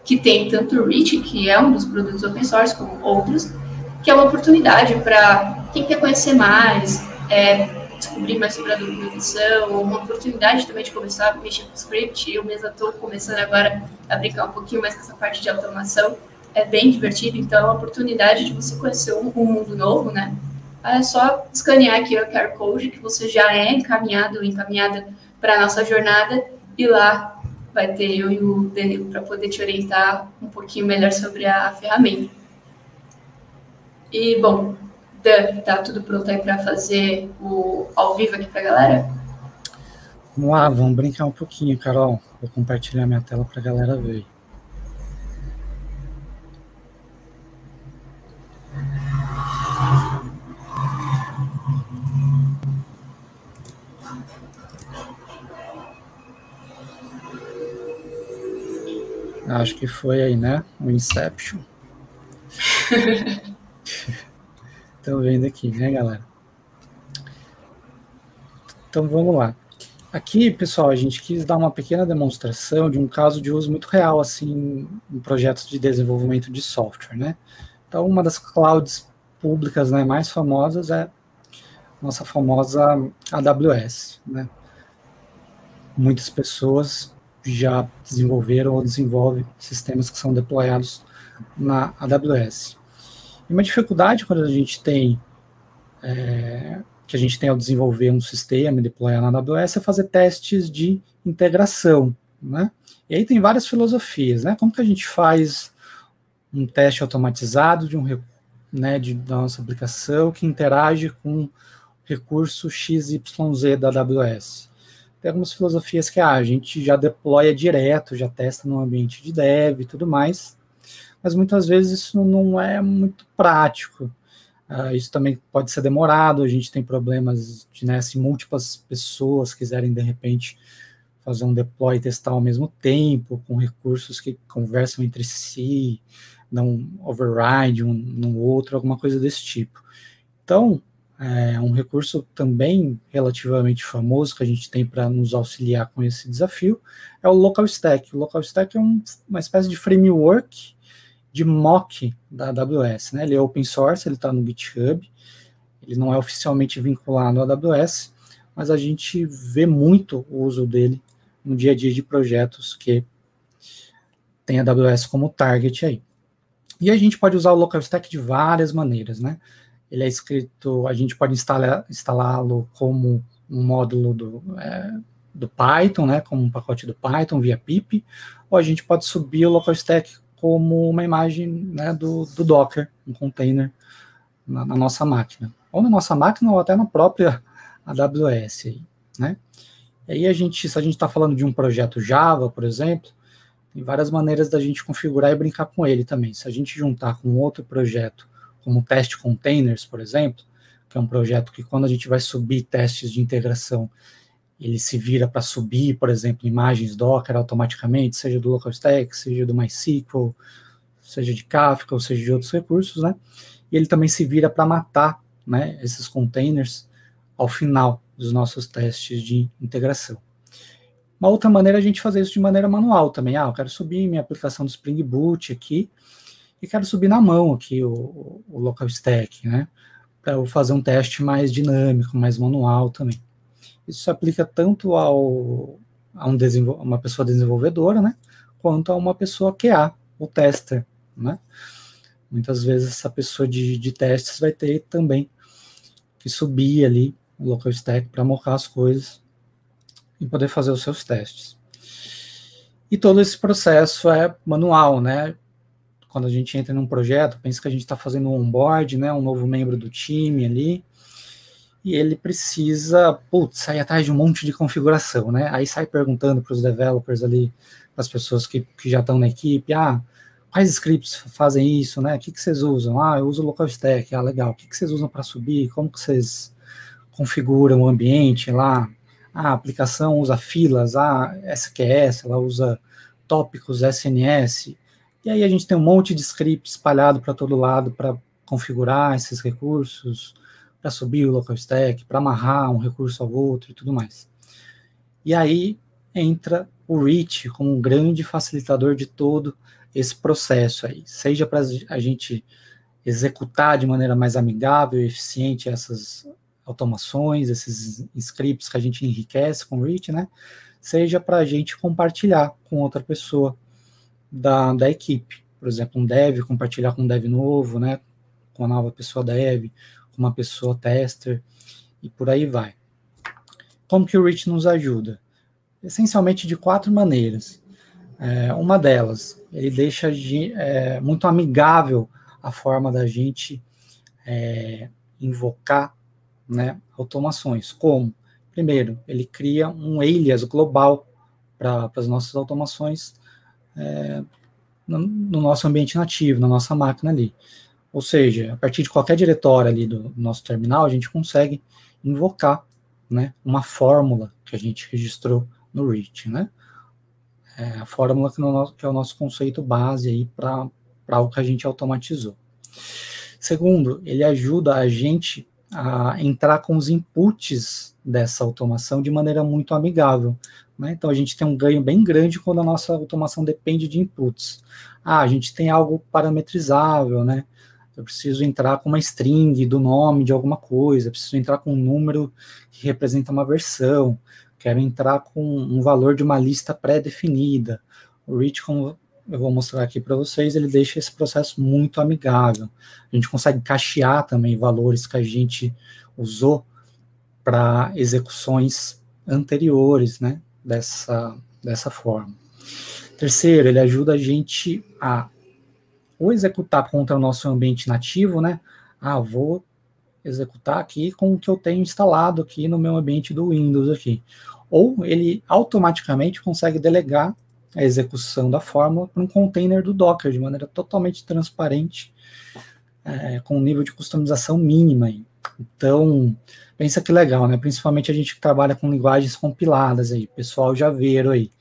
que tem tanto o Reach, que é um dos produtos open source, como outros, que é uma oportunidade para quem quer conhecer mais, é, descobrir mais sobre a documentação, uma oportunidade também de começar a mexer com script. Eu mesma estou começando agora a brincar um pouquinho mais com essa parte de automação. É bem divertido, então é uma oportunidade de você conhecer um, um mundo novo, né? É só escanear aqui o QR Code, que você já é encaminhado, encaminhada para a nossa jornada, e lá vai ter eu e o Danilo para poder te orientar um pouquinho melhor sobre a ferramenta. E, bom, Dan, tá tudo pronto aí para fazer o ao vivo aqui para a galera? Vamos lá, vamos brincar um pouquinho, Carol. Vou compartilhar minha tela para a galera ver. Acho que foi aí, né? O Inception. Estão vendo aqui, né, galera? Então vamos lá. Aqui, pessoal, a gente quis dar uma pequena demonstração de um caso de uso muito real, assim, em projetos de desenvolvimento de software, né? Então, uma das clouds públicas né, mais famosas é nossa famosa AWS, né? Muitas pessoas já desenvolveram ou desenvolvem sistemas que são deployados na AWS. E uma dificuldade quando a gente tem é, que a gente tem ao desenvolver um sistema e deployar na AWS é fazer testes de integração, né? E aí tem várias filosofias, né? Como que a gente faz um teste automatizado de um né, de, da nossa aplicação que interage com recurso XYZ da AWS? Tem algumas filosofias que ah, a gente já deploya direto, já testa no ambiente de dev e tudo mais, mas muitas vezes isso não é muito prático. Uh, isso também pode ser demorado, a gente tem problemas de, né, se múltiplas pessoas quiserem, de repente, fazer um deploy e testar ao mesmo tempo, com recursos que conversam entre si, não override um no outro, alguma coisa desse tipo. Então, é, um recurso também relativamente famoso que a gente tem para nos auxiliar com esse desafio é o Local Stack. O Local Stack é um, uma espécie de framework de mock da AWS. Né? Ele é open source, ele está no GitHub, ele não é oficialmente vinculado à AWS, mas a gente vê muito o uso dele no dia a dia de projetos que tem a AWS como target aí. E a gente pode usar o Local Stack de várias maneiras, né? Ele é escrito, a gente pode instalá-lo como um módulo do, é, do Python, né, como um pacote do Python via pip, ou a gente pode subir o local stack como uma imagem né, do, do Docker, um container na, na, nossa máquina, ou na nossa máquina ou até na própria AWS, né? E aí a gente, se a gente está falando de um projeto Java, por exemplo, tem várias maneiras da gente configurar e brincar com ele também. Se a gente juntar com outro projeto como Test Containers, por exemplo, que é um projeto que quando a gente vai subir testes de integração, ele se vira para subir, por exemplo, imagens Docker automaticamente, seja do local stack, seja do MySQL, seja de Kafka, ou seja de outros recursos, né? E ele também se vira para matar, né, esses containers ao final dos nossos testes de integração. Uma outra maneira é a gente fazer isso de maneira manual também. Ah, eu quero subir minha aplicação do Spring Boot aqui, e quero subir na mão aqui o, o local stack, né? Para eu fazer um teste mais dinâmico, mais manual também. Isso se aplica tanto ao, a um uma pessoa desenvolvedora, né? Quanto a uma pessoa QA, o tester, né? Muitas vezes essa pessoa de, de testes vai ter também que subir ali o local stack para mocar as coisas e poder fazer os seus testes. E todo esse processo é manual, né? Quando a gente entra num projeto, pensa que a gente está fazendo um onboard, né, um novo membro do time ali, e ele precisa, putz, sair atrás de um monte de configuração, né? Aí sai perguntando para os developers ali, as pessoas que, que já estão na equipe, ah, quais scripts fazem isso, né? O que, que vocês usam? Ah, eu uso local stack, ah, legal. O que, que vocês usam para subir? Como que vocês configuram o ambiente lá? Ah, a aplicação usa filas, ah, SQS, ela usa tópicos SNS. E aí a gente tem um monte de script espalhado para todo lado para configurar esses recursos, para subir o local stack, para amarrar um recurso ao outro e tudo mais. E aí entra o Reach como um grande facilitador de todo esse processo aí, seja para a gente executar de maneira mais amigável e eficiente essas automações, esses scripts que a gente enriquece com o Reach, né? Seja para a gente compartilhar com outra pessoa da, da equipe. Por exemplo, um dev, compartilhar com um dev novo, né? Com a nova pessoa dev, com uma pessoa tester, e por aí vai. Como que o Reach nos ajuda? Essencialmente de quatro maneiras. É, uma delas, ele deixa de, é, muito amigável a forma da gente é, invocar né, automações. Como? Primeiro, ele cria um alias global para as nossas automações é, no, no, nosso ambiente nativo, na nossa máquina ali. Ou seja, a partir de qualquer diretório ali do, nosso terminal, a gente consegue invocar né, uma fórmula que a gente registrou no reach, né? É a fórmula que, no, que é o nosso conceito base aí para o que a gente automatizou. Segundo, ele ajuda a gente a entrar com os inputs dessa automação de maneira muito amigável. Né? Então a gente tem um ganho bem grande quando a nossa automação depende de inputs. Ah, a gente tem algo parametrizável, né? Eu preciso entrar com uma string do nome de alguma coisa, preciso entrar com um número que representa uma versão, quero entrar com um valor de uma lista pré-definida. O Rich, como eu vou mostrar aqui para vocês, ele deixa esse processo muito amigável. A gente consegue cachear também valores que a gente usou para execuções anteriores, né, dessa, dessa forma. Terceiro, ele ajuda a gente a ou executar contra o nosso ambiente nativo, né? Ah, vou executar aqui com o que eu tenho instalado aqui no meu ambiente do Windows aqui. Ou ele automaticamente consegue delegar a execução da fórmula para um container do Docker de maneira totalmente transparente, é, com um nível de customização mínima. Então, pensa que legal, né? Principalmente a gente que trabalha com linguagens compiladas aí, pessoal já viram aí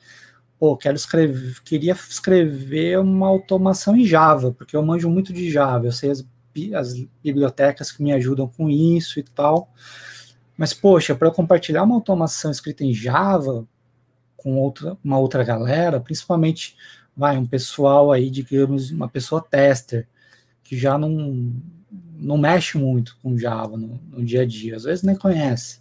pô, quero escrever, queria escrever uma automação em Java, porque eu manjo muito de Java, eu sei as, as bibliotecas que me ajudam com isso e tal. Mas, poxa, para eu compartilhar uma automação escrita em Java com outra, uma outra galera, principalmente, vai, um pessoal aí, digamos, uma pessoa tester, que já não, não mexe muito com Java no, no dia a dia, às vezes nem conhece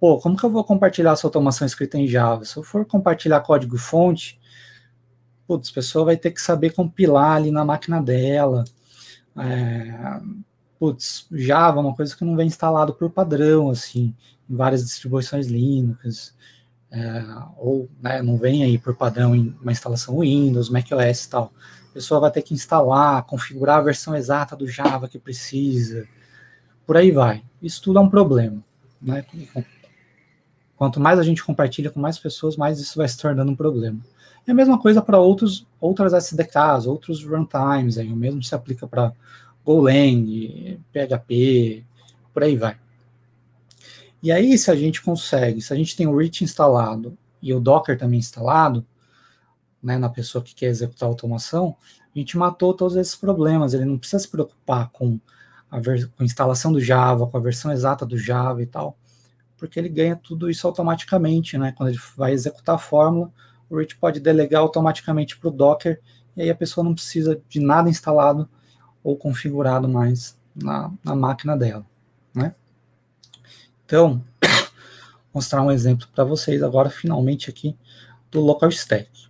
pô, como que eu vou compartilhar essa automação escrita em Java? Se eu for compartilhar código fonte, putz, a pessoa vai ter que saber compilar ali na máquina dela. É, putz, Java é uma coisa que não vem instalado por padrão, assim, em várias distribuições Linux, é, ou né, não vem aí por padrão em uma instalação Windows, macOS e tal. Pessoa vai ter que instalar, configurar a versão exata do Java que precisa, por aí vai. Isso tudo é um problema. Né? Quanto mais a gente compartilha com mais pessoas, mais isso vai se tornando um problema. É a mesma coisa para outros outras SDKs, outros runtimes, aí, o mesmo se aplica para Golang, PHP, por aí vai. E aí, se a gente consegue, se a gente tem o Reach instalado e o Docker também instalado, né, na pessoa que quer executar a automação, a gente matou todos esses problemas. Ele não precisa se preocupar com a, com a instalação do Java, com a versão exata do Java e tal porque ele ganha tudo isso automaticamente, né? Quando ele vai executar a fórmula, o Rich pode delegar automaticamente para o Docker, e aí a pessoa não precisa de nada instalado ou configurado mais na, na máquina dela, né? Então, mostrar um exemplo para vocês agora, finalmente aqui, do local stack?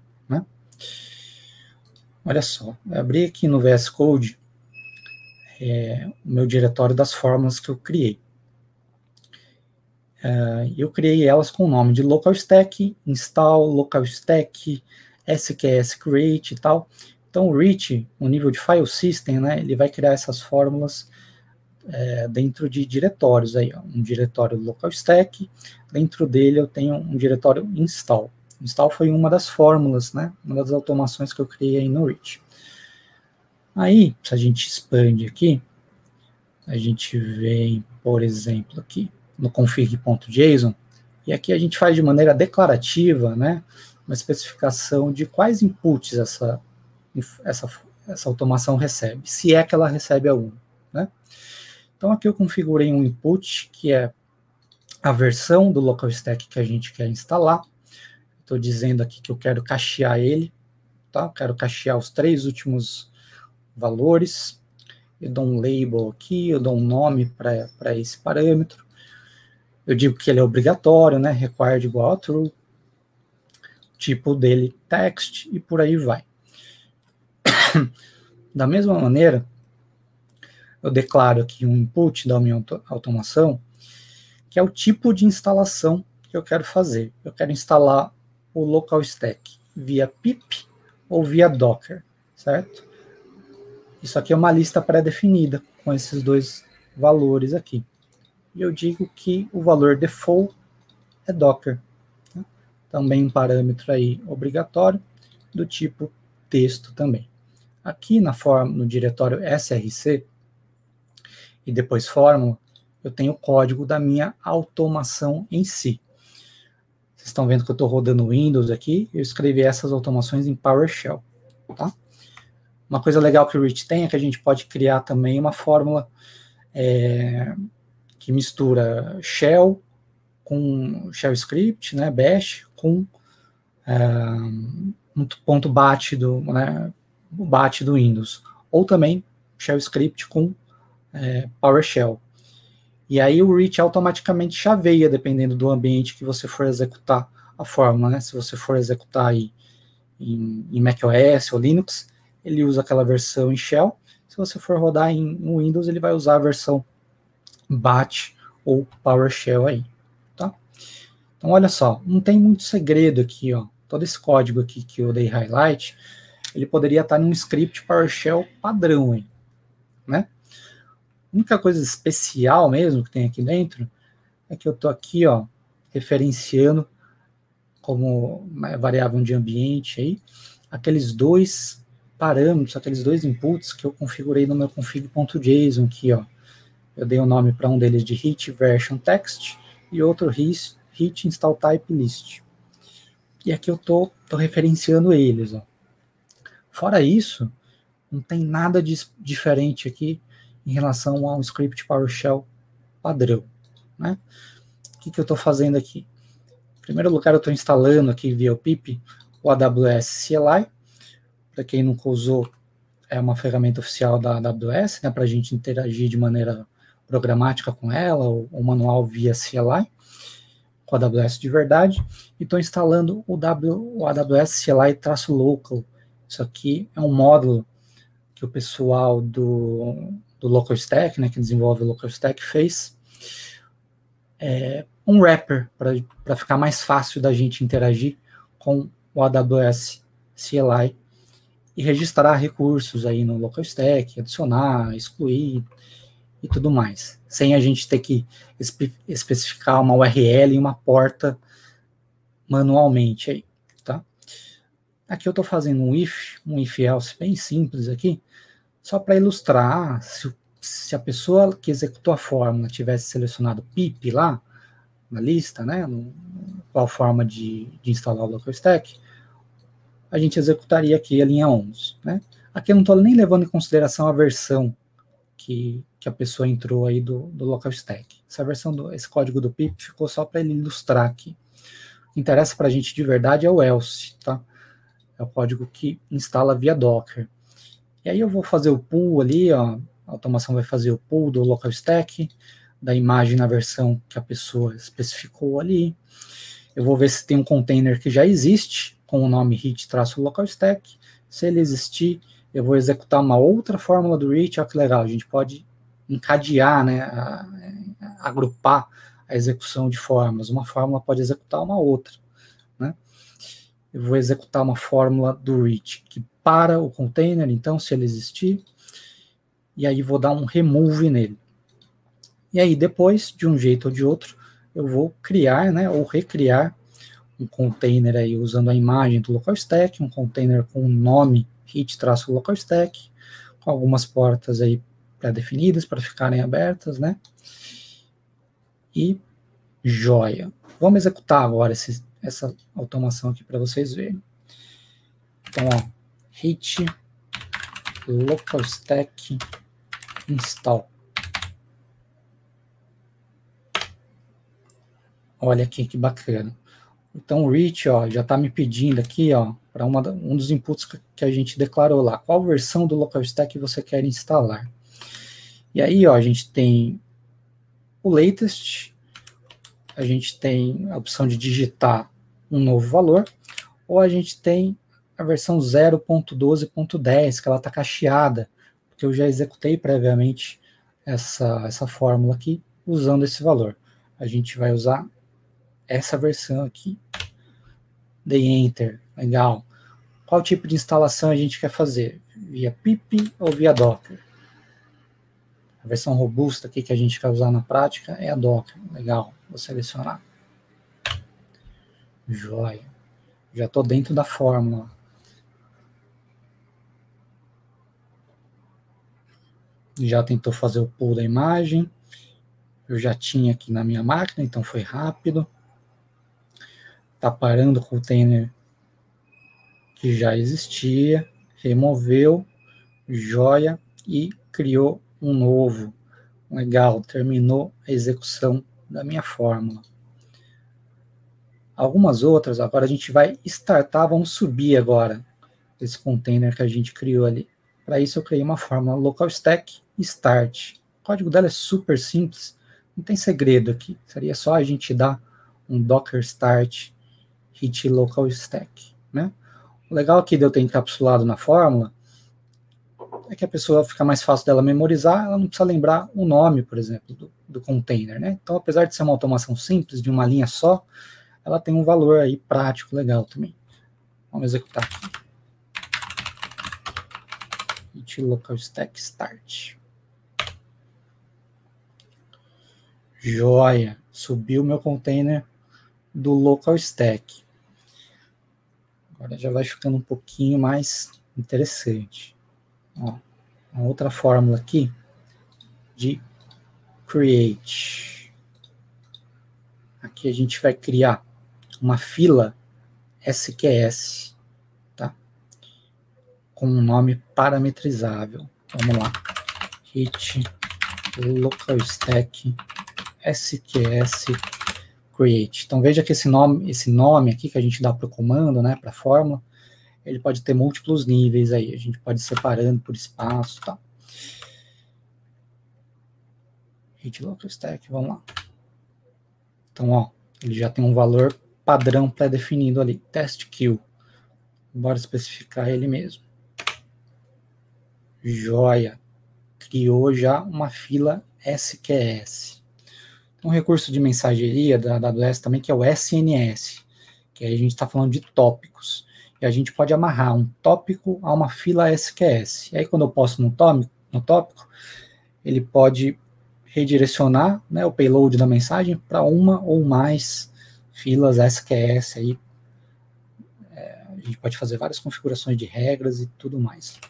Olha só, abri aqui no VS Code é, o meu diretório das fórmulas que eu criei. Uh, eu criei elas com o nome de local stack, install, local stack, SQS create e tal. Então, o Rich, o nível de file system, né, ele vai criar essas fórmulas é, dentro de diretórios. Aí, ó, um diretório local stack, dentro dele eu tenho um diretório install. Install foi uma das fórmulas, né, uma das automações que eu criei no Rich. Aí, se a gente expande aqui, a gente vem, por exemplo, aqui, no config.json, e aqui a gente faz de maneira declarativa, né, uma especificação de quais inputs essa essa, essa automação recebe, se é que ela recebe algum. Né? Então aqui eu configurei um input que é a versão do local stack que a gente quer instalar. Estou dizendo aqui que eu quero cachear ele, tá? quero cachear os três últimos valores. Eu dou um label aqui, eu dou um nome para esse parâmetro. Eu digo que ele é obrigatório, né? Required igual a true. Tipo dele text e por aí vai. da mesma maneira, eu declaro aqui um input da minha automação, que é o tipo de instalação que eu quero fazer. Eu quero instalar o local stack via pip ou via docker, certo? Isso aqui é uma lista pré-definida com esses dois valores aqui. E eu digo que o valor default é docker. Né? Também um parâmetro aí obrigatório do tipo texto também. Aqui na forma, no diretório src e depois fórmula, eu tenho o código da minha automação em si. Vocês estão vendo que eu estou rodando Windows aqui, eu escrevi essas automações em PowerShell, tá? Uma coisa legal que o Rich tem é que a gente pode criar também uma fórmula é, que mistura Shell com Shell Script, né, Bash, com é, um ponto BAT do, né, BAT do Windows, ou também Shell Script com é, PowerShell. E aí o reach automaticamente chaveia, dependendo do ambiente que você for executar a fórmula, né? Se você for executar aí em, em macOS ou Linux, ele usa aquela versão em Shell. Se você for rodar em, Windows, ele vai usar a versão BAT ou PowerShell aí, tá? Então, olha só, não tem muito segredo aqui, ó. Todo esse código aqui que eu dei highlight, ele poderia estar num script PowerShell padrão? A única coisa especial mesmo que tem aqui dentro é que eu estou aqui, ó, referenciando como variável de ambiente aí, aqueles dois parâmetros, aqueles dois inputs que eu configurei no meu config.json aqui, ó. Eu dei o um nome para um deles de hit version text e outro hit, install type list. E aqui eu tô referenciando eles, ó. Fora isso, não tem nada de diferente aqui em relação a um script PowerShell padrão. Né? O que, que eu estou fazendo aqui? Em primeiro lugar, eu estou instalando aqui via o PIP o AWS CLI. Para quem nunca usou, é uma ferramenta oficial da AWS, né, para a gente interagir de maneira programática com ela, ou, ou manual via CLI, com a AWS de verdade. E estou instalando o, w, o AWS CLI-local. Isso aqui é um módulo que o pessoal do do Local Stack, né, que desenvolve o Local Stack, fez é, um wrapper para ficar mais fácil da gente interagir com o AWS CLI e registrar recursos aí no Local Stack, adicionar, excluir e tudo mais, sem a gente ter que espe especificar uma URL e uma porta manualmente aí, tá? Aqui eu estou fazendo um if, um if else bem simples aqui, só para ilustrar, se, se, a pessoa que executou a fórmula tivesse selecionado PIP lá, na lista, né, no, qual forma de, de instalar o local stack, a gente executaria aqui a linha 11. Né? Aqui eu não estou nem levando em consideração a versão que, que a pessoa entrou aí do, do local stack. Essa versão, do, esse código do pip ficou só para ele ilustrar aqui. O que interessa para a gente de verdade é o else, tá? É o código que instala via Docker. E aí eu vou fazer o pull ali, ó, a automação vai fazer o pull do local stack, da imagem na versão que a pessoa especificou ali. Eu vou ver se tem um container que já existe, com o nome hit-local stack. Se ele existir, eu vou executar uma outra fórmula do reach. Olha que legal, a gente pode encadear, né, a, a, agrupar a execução de fórmulas. Uma fórmula pode executar uma outra. Né? Eu vou executar uma fórmula do reach que para o container, então, se ele existir, e aí vou dar um remove nele. E aí depois, de um jeito ou de outro, eu vou criar, né, ou recriar um container aí usando a imagem do local stack, um container com o nome hit-local stack, com algumas portas aí pré-definidas para ficarem abertas, né? E joia. Vamos executar agora esse, essa automação aqui para vocês verem. Então, ó, hit local stack install. Olha aqui que bacana. Então o reach ó, já está me pedindo aqui ó, para um dos inputs que a gente declarou lá. Qual versão do local stack você quer instalar? E aí ó, a gente tem o latest, a gente tem a opção de digitar um novo valor, ou a gente tem a versão 0.12.10, que ela está cacheada, porque eu já executei previamente essa, essa fórmula aqui, usando esse valor. A gente vai usar essa versão aqui. Dei Enter, legal. Qual tipo de instalação a gente quer fazer? Via pip ou via Docker? A versão robusta aqui que a gente quer usar na prática é a Docker. Legal, vou selecionar. Joia. Já estou dentro da fórmula. Já tentou fazer o pull da imagem. Eu já tinha aqui na minha máquina, então foi rápido. Está parando o container que já existia, removeu, joia e criou um novo. Legal, terminou a execução da minha fórmula. Algumas outras, agora a gente vai startar, vamos subir agora esse container que a gente criou ali. Para isso eu criei uma fórmula local stack start. O código dela é super simples, não tem segredo aqui. Seria só a gente dar um docker start hit local stack, né? O legal aqui de eu ter encapsulado na fórmula é que a pessoa fica mais fácil dela memorizar, ela não precisa lembrar o nome, por exemplo, do, do container, né? Então, apesar de ser uma automação simples, de uma linha só, ela tem um valor aí prático legal também. Vamos executar aqui. Git local stack start. Joia, subiu meu container do local stack. Agora já vai ficando um pouquinho mais interessante. Ó, uma outra fórmula aqui de create. Aqui a gente vai criar uma fila SQS, tá? Com um nome parametrizável. Vamos lá. Hit local stack SQS create. Então veja que esse nome, esse nome aqui que a gente dá para o comando, né, para a fórmula, ele pode ter múltiplos níveis aí. A gente pode ir separando por espaço, tá? Hit local stack, vamos lá. Então, ó, ele já tem um valor padrão pré-definido ali, test kill. Bora especificar ele mesmo. Joia. Criou já uma fila SQS. Um recurso de mensageria da AWS também, que é o SNS, que a gente está falando de tópicos. E a gente pode amarrar um tópico a uma fila SQS. E aí, quando eu posto no tópico, no tópico ele pode redirecionar né, o payload da mensagem para uma ou mais filas SQS aí. É, a gente pode fazer várias configurações de regras e tudo mais.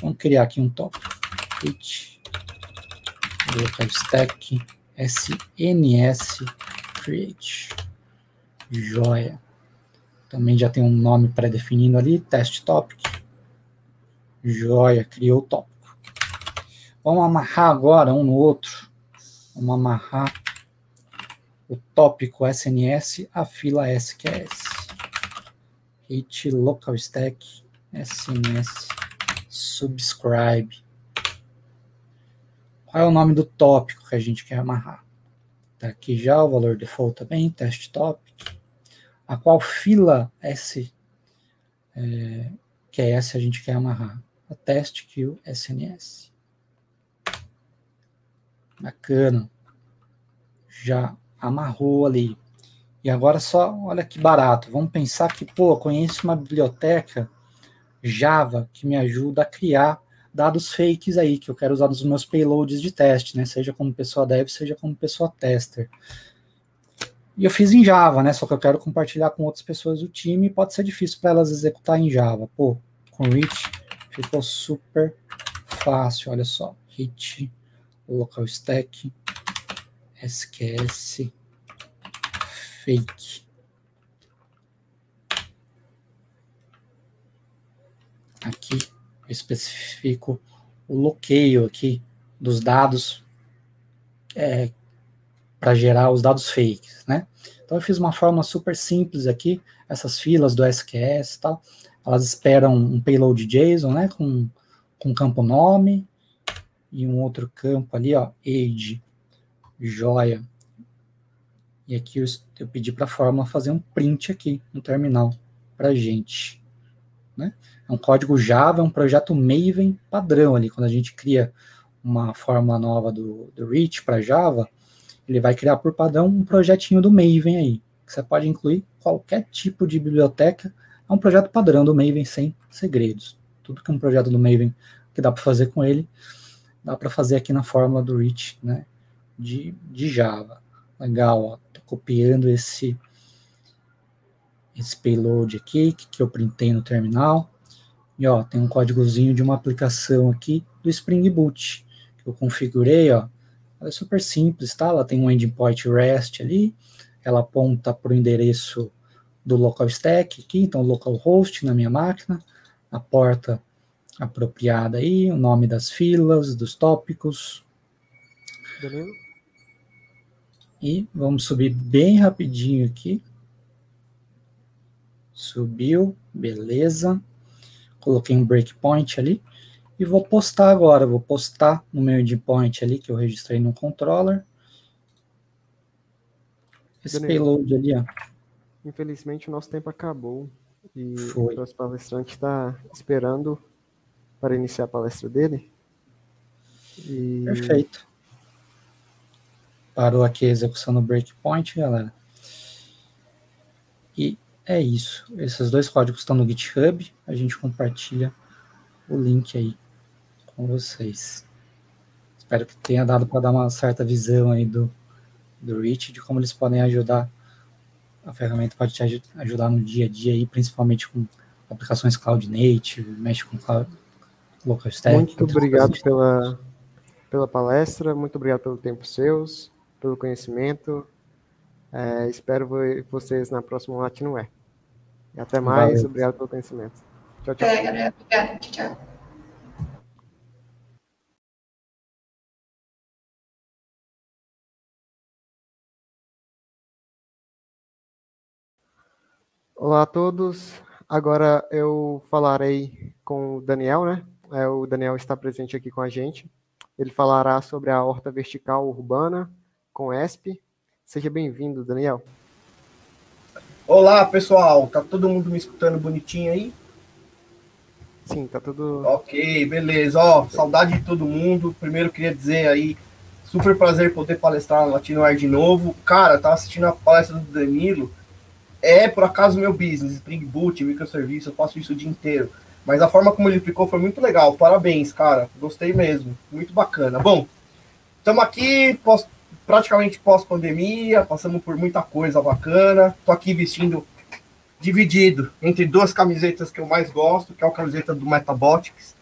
Vamos criar aqui um tópico. It, local stack, SNS create. Joia. Também já tem um nome pré-definido ali, test topic. Joia, criou o tópico. Vamos amarrar agora um no outro. Vamos amarrar o tópico SNS a fila SQS. Hit local stack SNS subscribe. Qual é o nome do tópico que a gente quer amarrar? Tá aqui já o valor default também, test topic. A qual fila S é, que é essa a gente quer amarrar? A test kill SNS. Bacana. Já amarrou ali. E agora só, olha que barato. Vamos pensar que, pô, conheço uma biblioteca Java que me ajuda a criar dados fakes aí, que eu quero usar nos meus payloads de teste, né? Seja como pessoa dev, seja como pessoa tester. E eu fiz em Java, né? Só que eu quero compartilhar com outras pessoas do time. Pode ser difícil para elas executar em Java. Pô, com Rich ficou super fácil. Olha só. Hit, local stack, SQS fake. aqui especifico o bloqueio aqui dos dados é, para gerar os dados fakes, né? Então eu fiz uma forma super simples aqui, essas filas do SQS e tal, elas esperam um payload JSON, né, com, com campo nome e um outro campo ali, ó, age, joia. E aqui eu, eu pedi para a fórmula fazer um print aqui no terminal para gente, né? É um código Java, é um projeto Maven padrão ali, quando a gente cria uma fórmula nova do, do Reach para Java, ele vai criar por padrão um projetinho do Maven aí, que você pode incluir qualquer tipo de biblioteca. É um projeto padrão do Maven sem segredos. Tudo que é um projeto do Maven que dá para fazer com ele, dá para fazer aqui na fórmula do Reach, né, de, de Java. Legal, tô copiando esse esse payload aqui que, que eu printei no terminal. E ó, tem um códigozinho de uma aplicação aqui do Spring Boot que eu configurei, ó, ela é super simples, tá? Ela tem um endpoint REST ali, ela aponta para o endereço do local stack aqui, então localhost na minha máquina, a porta apropriada aí, o nome das filas, dos tópicos. Beleza. E vamos subir bem rapidinho aqui. Subiu, beleza. Coloquei um breakpoint ali. E vou postar agora, vou postar no meu endpoint ali, que eu registrei no controller. Esse Danilo, payload ali, ó. Infelizmente o nosso tempo acabou e Foi. o nosso palestrante está esperando para iniciar a palestra dele. E... Perfeito. Parou aqui a execução no breakpoint, galera. É isso. Esses dois códigos estão no GitHub. A gente compartilha o link aí com vocês. Espero que tenha dado para dar uma certa visão aí do, do Reach, de como eles podem ajudar. A ferramenta pode te aj- ajudar no dia a dia aí, principalmente com aplicações cloud native, mexe com cloud, local stack. Muito obrigado pela, pela palestra, muito obrigado pelo tempo seus, pelo conhecimento. É, espero vo- vocês na próxima Latinoware. E até mais, Valeu. obrigado pelo conhecimento. Tchau, tchau. É, Gabriel. Tchau, tchau. Olá a todos. Agora eu falarei com o Daniel, né? É, o Daniel está presente aqui com a gente. Ele falará sobre a horta vertical urbana com ESP. Seja bem-vindo, Daniel. Olá, pessoal. Tá todo mundo me escutando bonitinho aí? Sim, tá tudo. Ok, beleza. Ó, saudade de todo mundo. Primeiro queria dizer aí, super prazer poder palestrar no Latino Air de novo. Cara, tava assistindo a palestra do Danilo. É por acaso meu business, Spring Boot, microserviço, eu faço isso o dia inteiro. Mas a forma como ele explicou foi muito legal. Parabéns, cara. Gostei mesmo. Muito bacana. Bom, estamos aqui pós, praticamente pós-pandemia, passamos por muita coisa bacana. Tô aqui vestindo dividido entre duas camisetas que eu mais gosto, que é a camiseta do Metabotics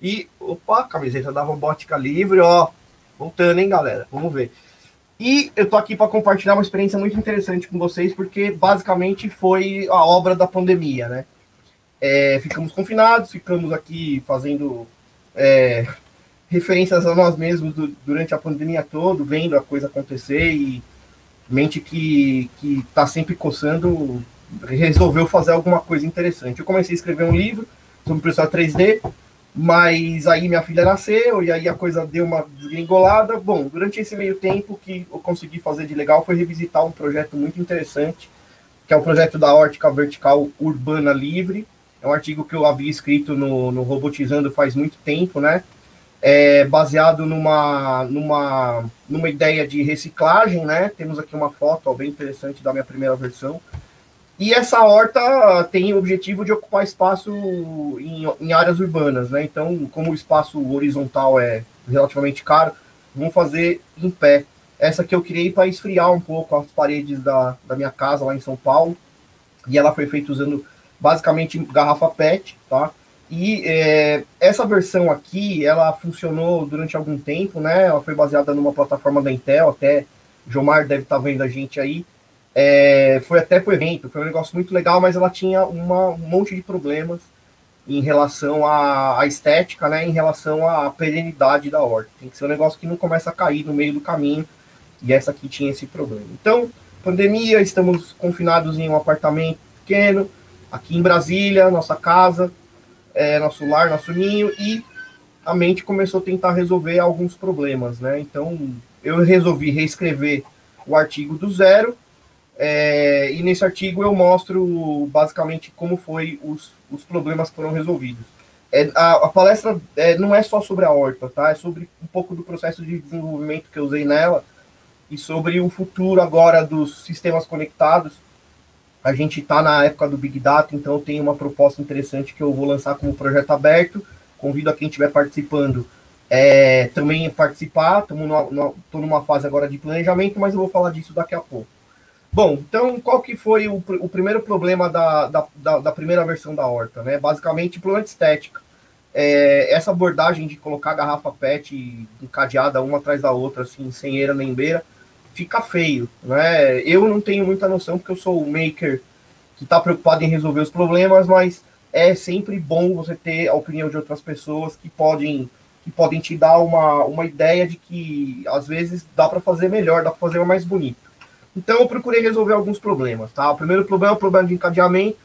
e, opa, camiseta da Robótica Livre, ó. Voltando, hein, galera? Vamos ver. E eu tô aqui para compartilhar uma experiência muito interessante com vocês, porque basicamente foi a obra da pandemia, né? É, ficamos confinados, ficamos aqui fazendo é, referências a nós mesmos du- durante a pandemia toda, vendo a coisa acontecer e mente que, que tá sempre coçando, resolveu fazer alguma coisa interessante. Eu comecei a escrever um livro sobre impressora 3D, mas aí minha filha nasceu e aí a coisa deu uma desgringolada. Bom, durante esse meio tempo que eu consegui fazer de legal foi revisitar um projeto muito interessante, que é o projeto da Órtica Vertical Urbana Livre. É um artigo que eu havia escrito no, no Robotizando faz muito tempo, né? É baseado numa, numa, numa ideia de reciclagem, né? Temos aqui uma foto ó, bem interessante da minha primeira versão. E essa horta tem o objetivo de ocupar espaço em, em áreas urbanas, né? Então, como o espaço horizontal é relativamente caro, vamos fazer em pé. Essa que eu criei para esfriar um pouco as paredes da, da minha casa lá em São Paulo. E ela foi feita usando basicamente garrafa PET, tá? E é, essa versão aqui, ela funcionou durante algum tempo, né? Ela foi baseada numa plataforma da Intel, até Jomar deve estar vendo a gente aí. É, foi até pro evento, foi um negócio muito legal, mas ela tinha uma, um monte de problemas. em relação à, à estética, né, em relação à perenidade da horta. Tem que ser um negócio que não começa a cair no meio do caminho, e essa aqui tinha esse problema. Então, pandemia, estamos confinados em um apartamento pequeno, aqui em Brasília, nossa casa, é, nosso lar, nosso ninho, e a mente começou a tentar resolver alguns problemas, né? Então, eu resolvi reescrever o artigo do zero, é, e nesse artigo eu mostro basicamente como foi os, os problemas que foram resolvidos. É, a, a, palestra é, não é só sobre a horta, tá? É sobre um pouco do processo de desenvolvimento que eu usei nela e sobre o futuro agora dos sistemas conectados. A gente está na época do Big Data, então tem uma proposta interessante que eu vou lançar como projeto aberto. Convido a quem estiver participando é, também participar. Estou numa fase agora de planejamento, mas eu vou falar disso daqui a pouco. Bom, então qual que foi o, o primeiro problema da, da, da, da, primeira versão da horta? Né? Basicamente, problema de estética. É, essa abordagem de colocar a garrafa PET encadeada uma atrás da outra, assim, sem eira nem beira, fica feio. Né? Eu não tenho muita noção, porque eu sou o maker que está preocupado em resolver os problemas, mas é sempre bom você ter a opinião de outras pessoas que podem que podem te dar uma, uma ideia de que às vezes dá para fazer melhor, dá para fazer mais bonito. Então eu procurei resolver alguns problemas, tá? O primeiro problema é o problema de encadeamento.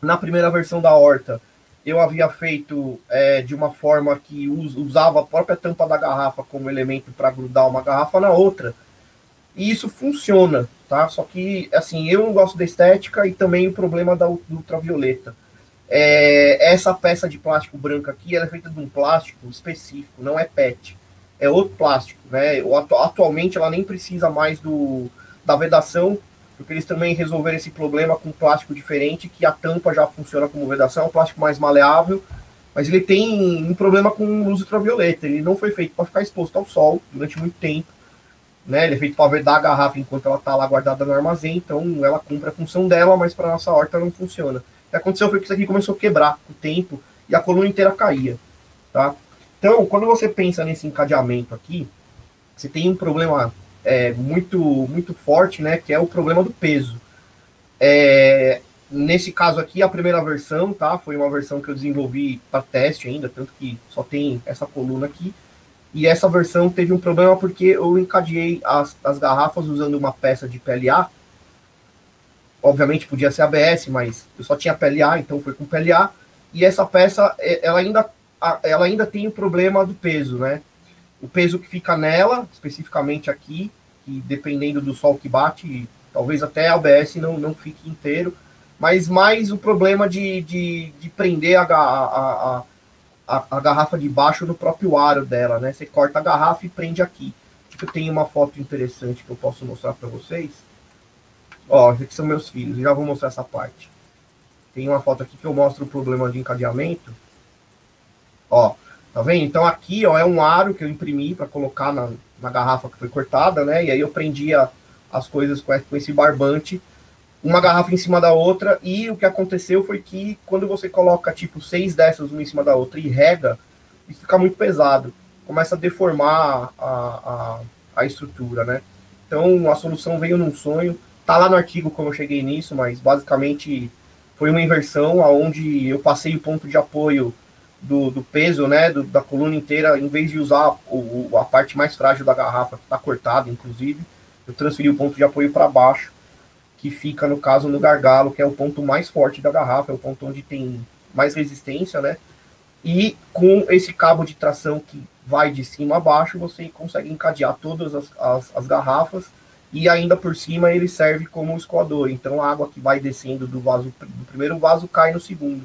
Na primeira versão da horta, eu havia feito é, de uma forma que usava a própria tampa da garrafa como elemento para grudar uma garrafa na outra. E isso funciona, tá? Só que, assim, eu não gosto da estética e também o problema da ultravioleta. É, essa peça de plástico branco aqui, ela é feita de um plástico específico, não é PET. É outro plástico, né? Atualmente ela nem precisa mais do, da vedação, porque eles também resolveram esse problema com plástico diferente, que a tampa já funciona como vedação, é um plástico mais maleável, mas ele tem um problema com luz ultravioleta, ele não foi feito para ficar exposto ao sol durante muito tempo, né? Ele é feito para vedar a garrafa enquanto ela está lá guardada no armazém, então ela cumpre a função dela, mas para nossa horta não funciona. O que aconteceu foi que isso aqui começou a quebrar com o tempo e a coluna inteira caía, tá? Então, quando você pensa nesse encadeamento aqui, você tem um problema é, muito, muito forte, né? Que é o problema do peso. É, nesse caso aqui, a primeira versão, tá? Foi uma versão que eu desenvolvi para teste ainda, tanto que só tem essa coluna aqui. E essa versão teve um problema porque eu encadeei as, as garrafas usando uma peça de PLA. Obviamente podia ser ABS, mas eu só tinha PLA, então foi com PLA. E essa peça, ela ainda, ela ainda tem o problema do peso, né? o peso que fica nela, especificamente aqui, que dependendo do sol que bate, talvez até a ABS não, não fique inteiro, mas mais o problema de, de, de prender a, a, a, a, garrafa de baixo no próprio aro dela, né? Você corta a garrafa e prende aqui. Tipo, tenho uma foto interessante que eu posso mostrar para vocês. Ó, aqui são meus filhos, já vou mostrar essa parte. Tem uma foto aqui que eu mostro o problema de encadeamento. Ó, Tá vendo? Então aqui, ó, é um aro que eu imprimi para colocar na, na garrafa que foi cortada, né? E aí eu prendia as coisas com esse barbante, uma garrafa em cima da outra, e o que aconteceu foi que quando você coloca, tipo, seis dessas uma em cima da outra e rega, isso fica muito pesado, começa a deformar a, a, a estrutura, né? Então a solução veio num sonho, tá lá no artigo como eu cheguei nisso, mas basicamente foi uma inversão onde eu passei o ponto de apoio do, do peso, né, do, da coluna inteira, em vez de usar o, a parte mais frágil da garrafa, que está cortada, inclusive, eu transferi o ponto de apoio para baixo, que fica, no caso, no gargalo, que é o ponto mais forte da garrafa, é o ponto onde tem mais resistência, né, e com esse cabo de tração que vai de cima a baixo, você consegue encadear todas as, as, as garrafas, e ainda por cima ele serve como escoador, então a água que vai descendo do vaso, do primeiro vaso cai no segundo,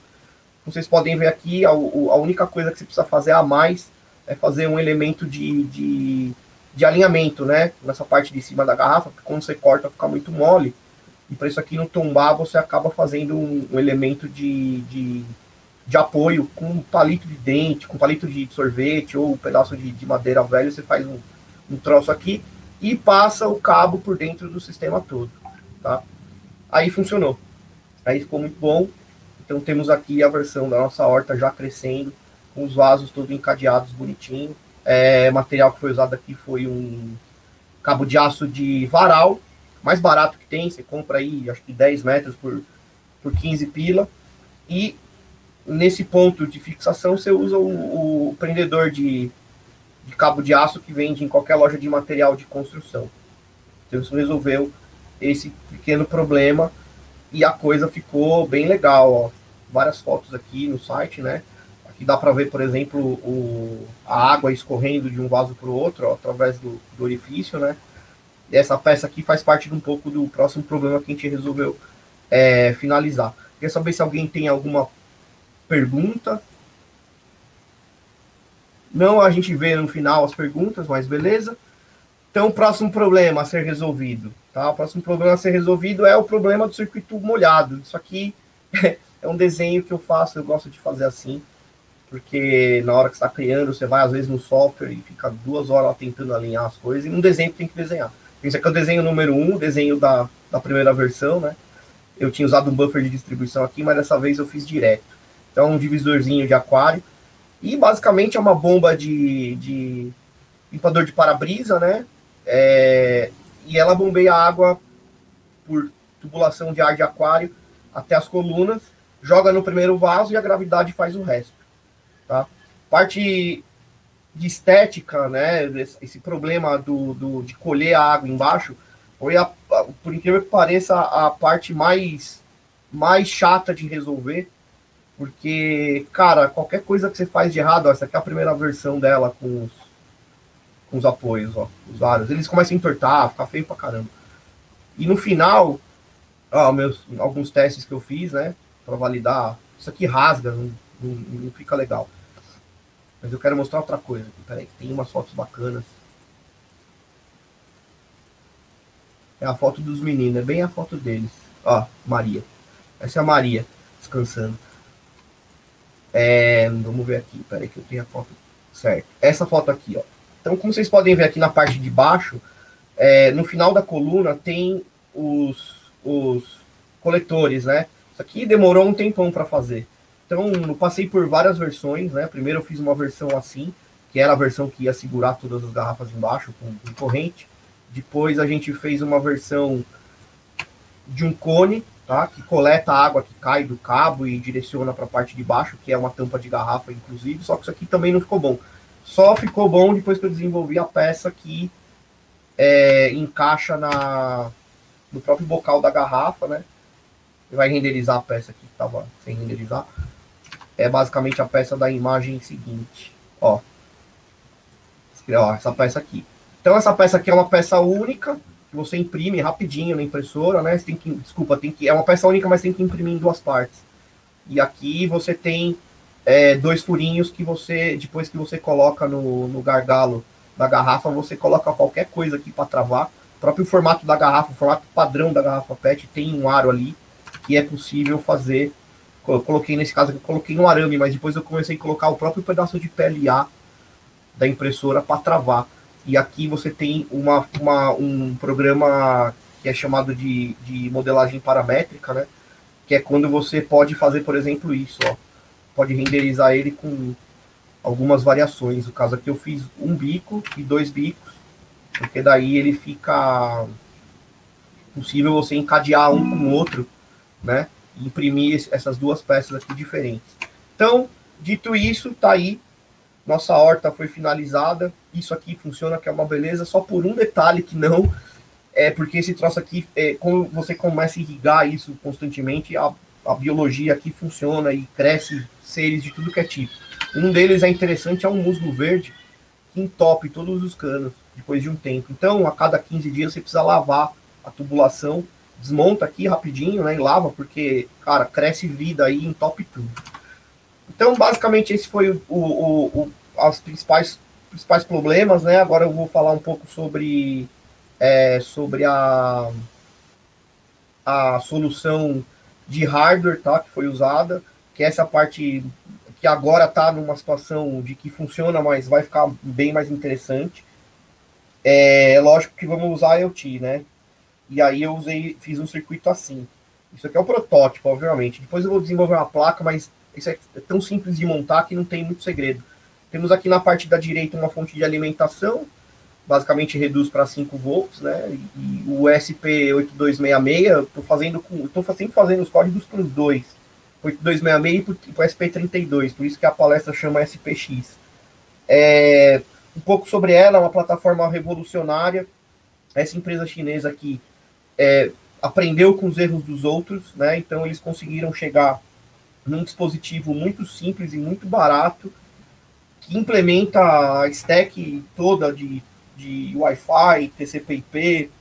vocês podem ver aqui, a, a única coisa que você precisa fazer a mais é fazer um elemento de, de, de alinhamento, né? Nessa parte de cima da garrafa, porque quando você corta fica muito mole. E para isso aqui não tombar, você acaba fazendo um, um elemento de, de, de, apoio com um palito de dente, com um palito de sorvete ou um pedaço de, de madeira velho. Você faz um, um troço aqui e passa o cabo por dentro do sistema todo, tá? Aí funcionou. Aí ficou muito bom. Então temos aqui a versão da nossa horta já crescendo, com os vasos todos encadeados bonitinho. É, material que foi usado aqui foi um cabo de aço de varal, mais barato que tem, você compra aí acho que 10 metros por, por 15 pila. E nesse ponto de fixação, você usa o, o prendedor de, de, cabo de aço que vende em qualquer loja de material de construção. Então, isso resolveu esse pequeno problema e a coisa ficou bem legal. Ó. Várias fotos aqui no site, né? Aqui dá para ver, por exemplo, o, a água escorrendo de um vaso para o outro, ó, através do, do orifício, né? Essa peça aqui faz parte de um pouco do próximo problema que a gente resolveu é, finalizar. Quer saber se alguém tem alguma pergunta? Não, a gente vê no final as perguntas, mas beleza. Então, o próximo problema a ser resolvido. Tá? O próximo problema a ser resolvido é o problema do circuito molhado. Isso aqui é um desenho que eu faço, eu gosto de fazer assim, porque na hora que está criando, você vai às vezes no software e fica duas horas tentando alinhar as coisas, e um desenho tem que desenhar. Esse aqui é o desenho número um, desenho da, da primeira versão, né? Eu tinha usado um buffer de distribuição aqui, mas dessa vez eu fiz direto. Então, um divisorzinho de aquário. E basicamente é uma bomba de, de limpador de para-brisa, né? É, e ela bombeia água por tubulação de ar de aquário até as colunas, joga no primeiro vaso e a gravidade faz o resto. Tá? Parte de estética, né? Esse problema do, do, de colher a água embaixo foi, a, por incrível que pareça, a parte mais, mais chata de resolver. Porque, cara, qualquer coisa que você faz de errado, ó, essa aqui é a primeira versão dela com os, com os apoios, ó, os aros. Eles começam a entortar, ficar feio pra caramba. E no final, ó, meus, alguns testes que eu fiz, né, para validar, isso aqui rasga, não, não, não, fica legal. Mas eu quero mostrar outra coisa. Peraí, tem umas fotos bacanas. É a foto dos meninos, é bem a foto deles. Ó, Maria. Essa é a Maria, descansando. É, vamos ver aqui, peraí que eu tenho a foto certo. Essa foto aqui, ó. Então, como vocês podem ver aqui na parte de baixo, é, no final da coluna tem os, os coletores, né? Isso aqui demorou um tempão para fazer. Então, eu passei por várias versões, né? Primeiro eu fiz uma versão assim, que era a versão que ia segurar todas as garrafas embaixo com, com corrente. Depois a gente fez uma versão de um cone, tá? Que coleta a água que cai do cabo e direciona para a parte de baixo, que é uma tampa de garrafa, inclusive. Só que isso aqui também não ficou bom. Só ficou bom depois que eu desenvolvi a peça que é, encaixa na, no próprio bocal da garrafa, né? Vai renderizar a peça aqui que estava sem renderizar. É basicamente a peça da imagem seguinte. Ó. ó. Essa peça aqui. Então essa peça aqui é uma peça única que você imprime rapidinho na impressora, né? Você tem que, desculpa, tem que é uma peça única, mas tem que imprimir em duas partes. E aqui você tem é, dois furinhos que você, depois que você coloca no, no gargalo da garrafa, você coloca qualquer coisa aqui para travar. O próprio formato da garrafa, o formato padrão da garrafa PET tem um aro ali que é possível fazer. Eu coloquei nesse caso, eu coloquei um arame, mas depois eu comecei a colocar o próprio pedaço de PLA da impressora para travar. E aqui você tem uma, uma, um programa que é chamado de, de modelagem paramétrica, né? Que é quando você pode fazer, por exemplo, isso, ó pode renderizar ele com algumas variações. No caso aqui eu fiz um bico e dois bicos, porque daí ele fica possível você encadear um com o outro, né? Imprimir essas duas peças aqui diferentes. Então, dito isso, tá aí. Nossa horta foi finalizada. Isso aqui funciona, que é uma beleza, só por um detalhe que não é porque esse troço aqui, é, quando você começa a irrigar isso constantemente, a, a biologia aqui funciona e cresce seres de tudo que é tipo. Um deles é interessante, é um musgo verde que entope todos os canos depois de um tempo. Então, a cada 15 dias você precisa lavar a tubulação, desmonta aqui rapidinho, né, e lava, porque, cara, cresce vida aí, entope tudo. Então, basicamente, esse foi o, o, o as principais, principais problemas, né? Agora eu vou falar um pouco sobre, é, sobre a, a solução de hardware, tá, que foi usada que essa parte que agora está numa situação de que funciona, mas vai ficar bem mais interessante. É lógico que vamos usar IoT, né? E aí eu usei, fiz um circuito assim. Isso aqui é o protótipo, obviamente. Depois eu vou desenvolver uma placa, mas isso é tão simples de montar que não tem muito segredo. Temos aqui na parte da direita uma fonte de alimentação, basicamente reduz para 5 volts, né? E, o SP8266, estou fazendo com, estou sempre fazendo os códigos para os dois 8266 e para o SP32, por isso que a palestra chama SPX. É, um pouco sobre ela, é uma plataforma revolucionária. Essa empresa chinesa aqui é, aprendeu com os erros dos outros, né? Então eles conseguiram chegar num dispositivo muito simples e muito barato que implementa a stack toda de, de Wi-Fi, TCP/IP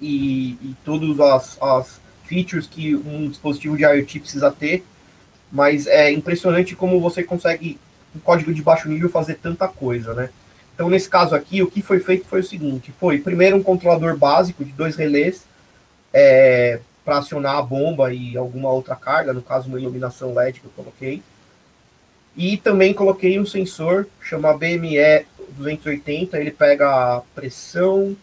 e, e todas as, as features que um dispositivo de IoT precisa ter. Mas é impressionante como você consegue, um código de baixo nível, fazer tanta coisa, né? Então, nesse caso aqui, o que foi feito foi o seguinte: foi primeiro um controlador básico de dois relés é, para acionar a bomba e alguma outra carga, no caso, uma iluminação LED que eu coloquei. E também coloquei um sensor, chama BME 280, ele pega a pressão,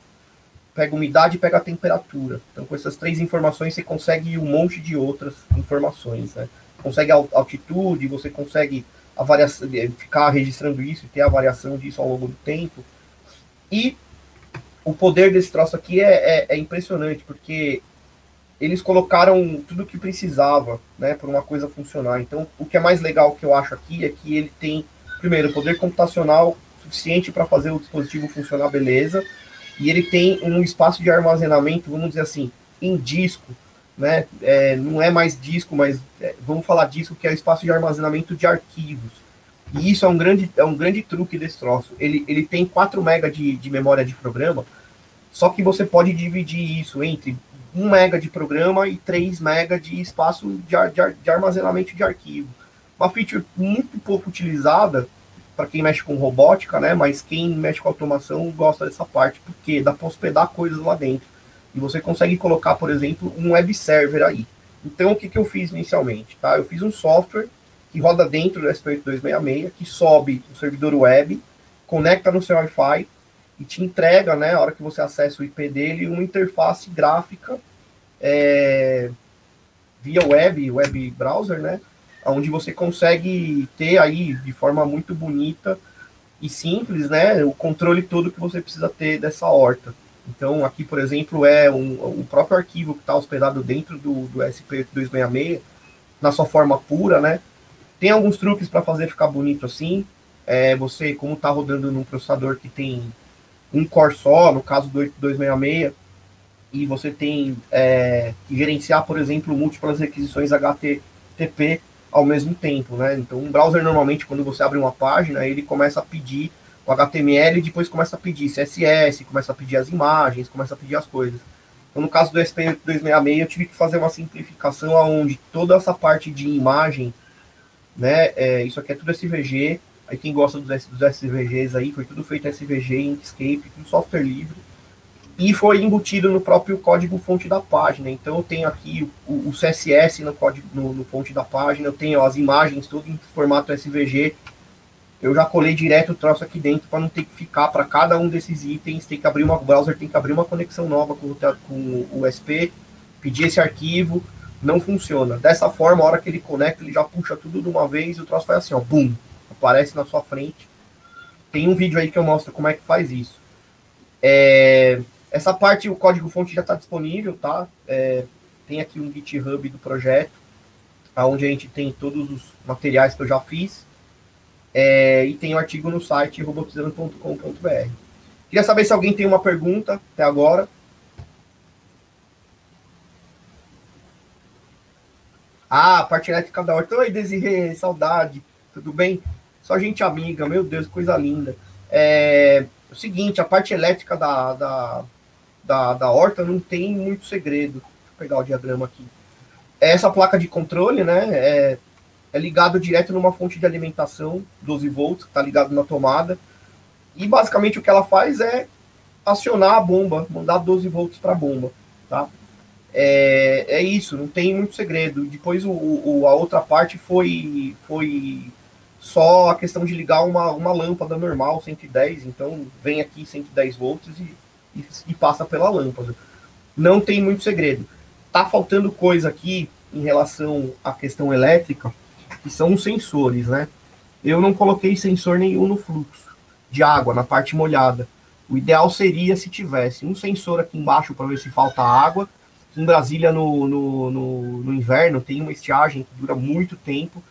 pega umidade e pega a temperatura. Então, com essas três informações, você consegue um monte de outras informações, né? Consegue altitude, você consegue a variação, ficar registrando isso e ter a variação disso ao longo do tempo. E o poder desse troço aqui é, é, é impressionante, porque eles colocaram tudo o que precisava, né, para uma coisa funcionar. Então, o que é mais legal que eu acho aqui é que ele tem, primeiro, poder computacional suficiente para fazer o dispositivo funcionar beleza, e ele tem um espaço de armazenamento, vamos dizer assim, em disco, né? É, não é mais disco, mas é, vamos falar disco, que é o espaço de armazenamento de arquivos. E isso é um grande, é um grande truque desse troço. Ele, ele tem 4 MB de, de memória de programa, só que você pode dividir isso entre 1 MB de programa e 3 MB de espaço de, de, de armazenamento de arquivo. Uma feature muito pouco utilizada para quem mexe com robótica, né? Mas quem mexe com automação gosta dessa parte, porque dá para hospedar coisas lá dentro. E você consegue colocar, por exemplo, um web server aí. Então, o que, que eu fiz inicialmente? Tá? Eu fiz um software que roda dentro do SP8266, que sobe o servidor web, conecta no seu Wi-Fi e te entrega, né, a hora que você acessa o IP dele, uma interface gráfica é, via web, web browser, né, onde você consegue ter aí de forma muito bonita e simples, né, o controle todo que você precisa ter dessa horta. Então, aqui, por exemplo, é um, o próprio arquivo que está hospedado dentro do, do SP266, na sua forma pura, né? Tem alguns truques para fazer ficar bonito assim. É, você, como está rodando num processador que tem um core só, no caso do 266, e você tem é, que gerenciar, por exemplo, múltiplas requisições HTTP ao mesmo tempo, né? Então, um browser normalmente, quando você abre uma página, ele começa a pedir o HTML e depois começa a pedir CSS, começa a pedir as imagens, começa a pedir as coisas. Então, no caso do SP266, eu tive que fazer uma simplificação onde toda essa parte de imagem, né, é, isso aqui é tudo SVG, aí quem gosta dos, dos SVGs aí, foi tudo feito SVG, Inkscape, tudo software livre, e foi embutido no próprio código fonte da página. Então, eu tenho aqui o, o CSS no código no, no fonte da página, eu tenho as imagens tudo em formato SVG, eu já colei direto o troço aqui dentro para não ter que ficar para cada um desses itens, tem que abrir uma o browser, tem que abrir uma conexão nova com, com o USB, pedir esse arquivo, não funciona. Dessa forma, a hora que ele conecta, ele já puxa tudo de uma vez e o troço vai assim, ó, bum, aparece na sua frente. Tem um vídeo aí que eu mostro como é que faz isso. É, essa parte, o código fonte já está disponível, tá? É, tem aqui um GitHub do projeto, onde a gente tem todos os materiais que eu já fiz. É, e tem um artigo no site robotizando.com.br. Queria saber se alguém tem uma pergunta até agora. Ah, parte elétrica da horta. Oi, Desirê, saudade. Tudo bem? Só gente amiga, meu Deus, coisa linda. É, o seguinte, a parte elétrica da, da, da, da horta não tem muito segredo. Deixa eu pegar o diagrama aqui. Essa placa de controle, né? É, é ligado direto numa fonte de alimentação, 12 volts, que está ligado na tomada. E basicamente o que ela faz é acionar a bomba, mandar 12 volts para a bomba, tá? É, é isso, não tem muito segredo. Depois o, o, a outra parte foi, foi só a questão de ligar uma, uma lâmpada normal, 110, então vem aqui 110 volts e, e, e passa pela lâmpada. Não tem muito segredo. Tá faltando coisa aqui em relação à questão elétrica, que são os sensores, né? Eu não coloquei sensor nenhum no fluxo de água, na parte molhada. O ideal seria se tivesse um sensor aqui embaixo para ver se falta água, em Brasília, no, no, no, no inverno, tem uma estiagem que dura muito tempo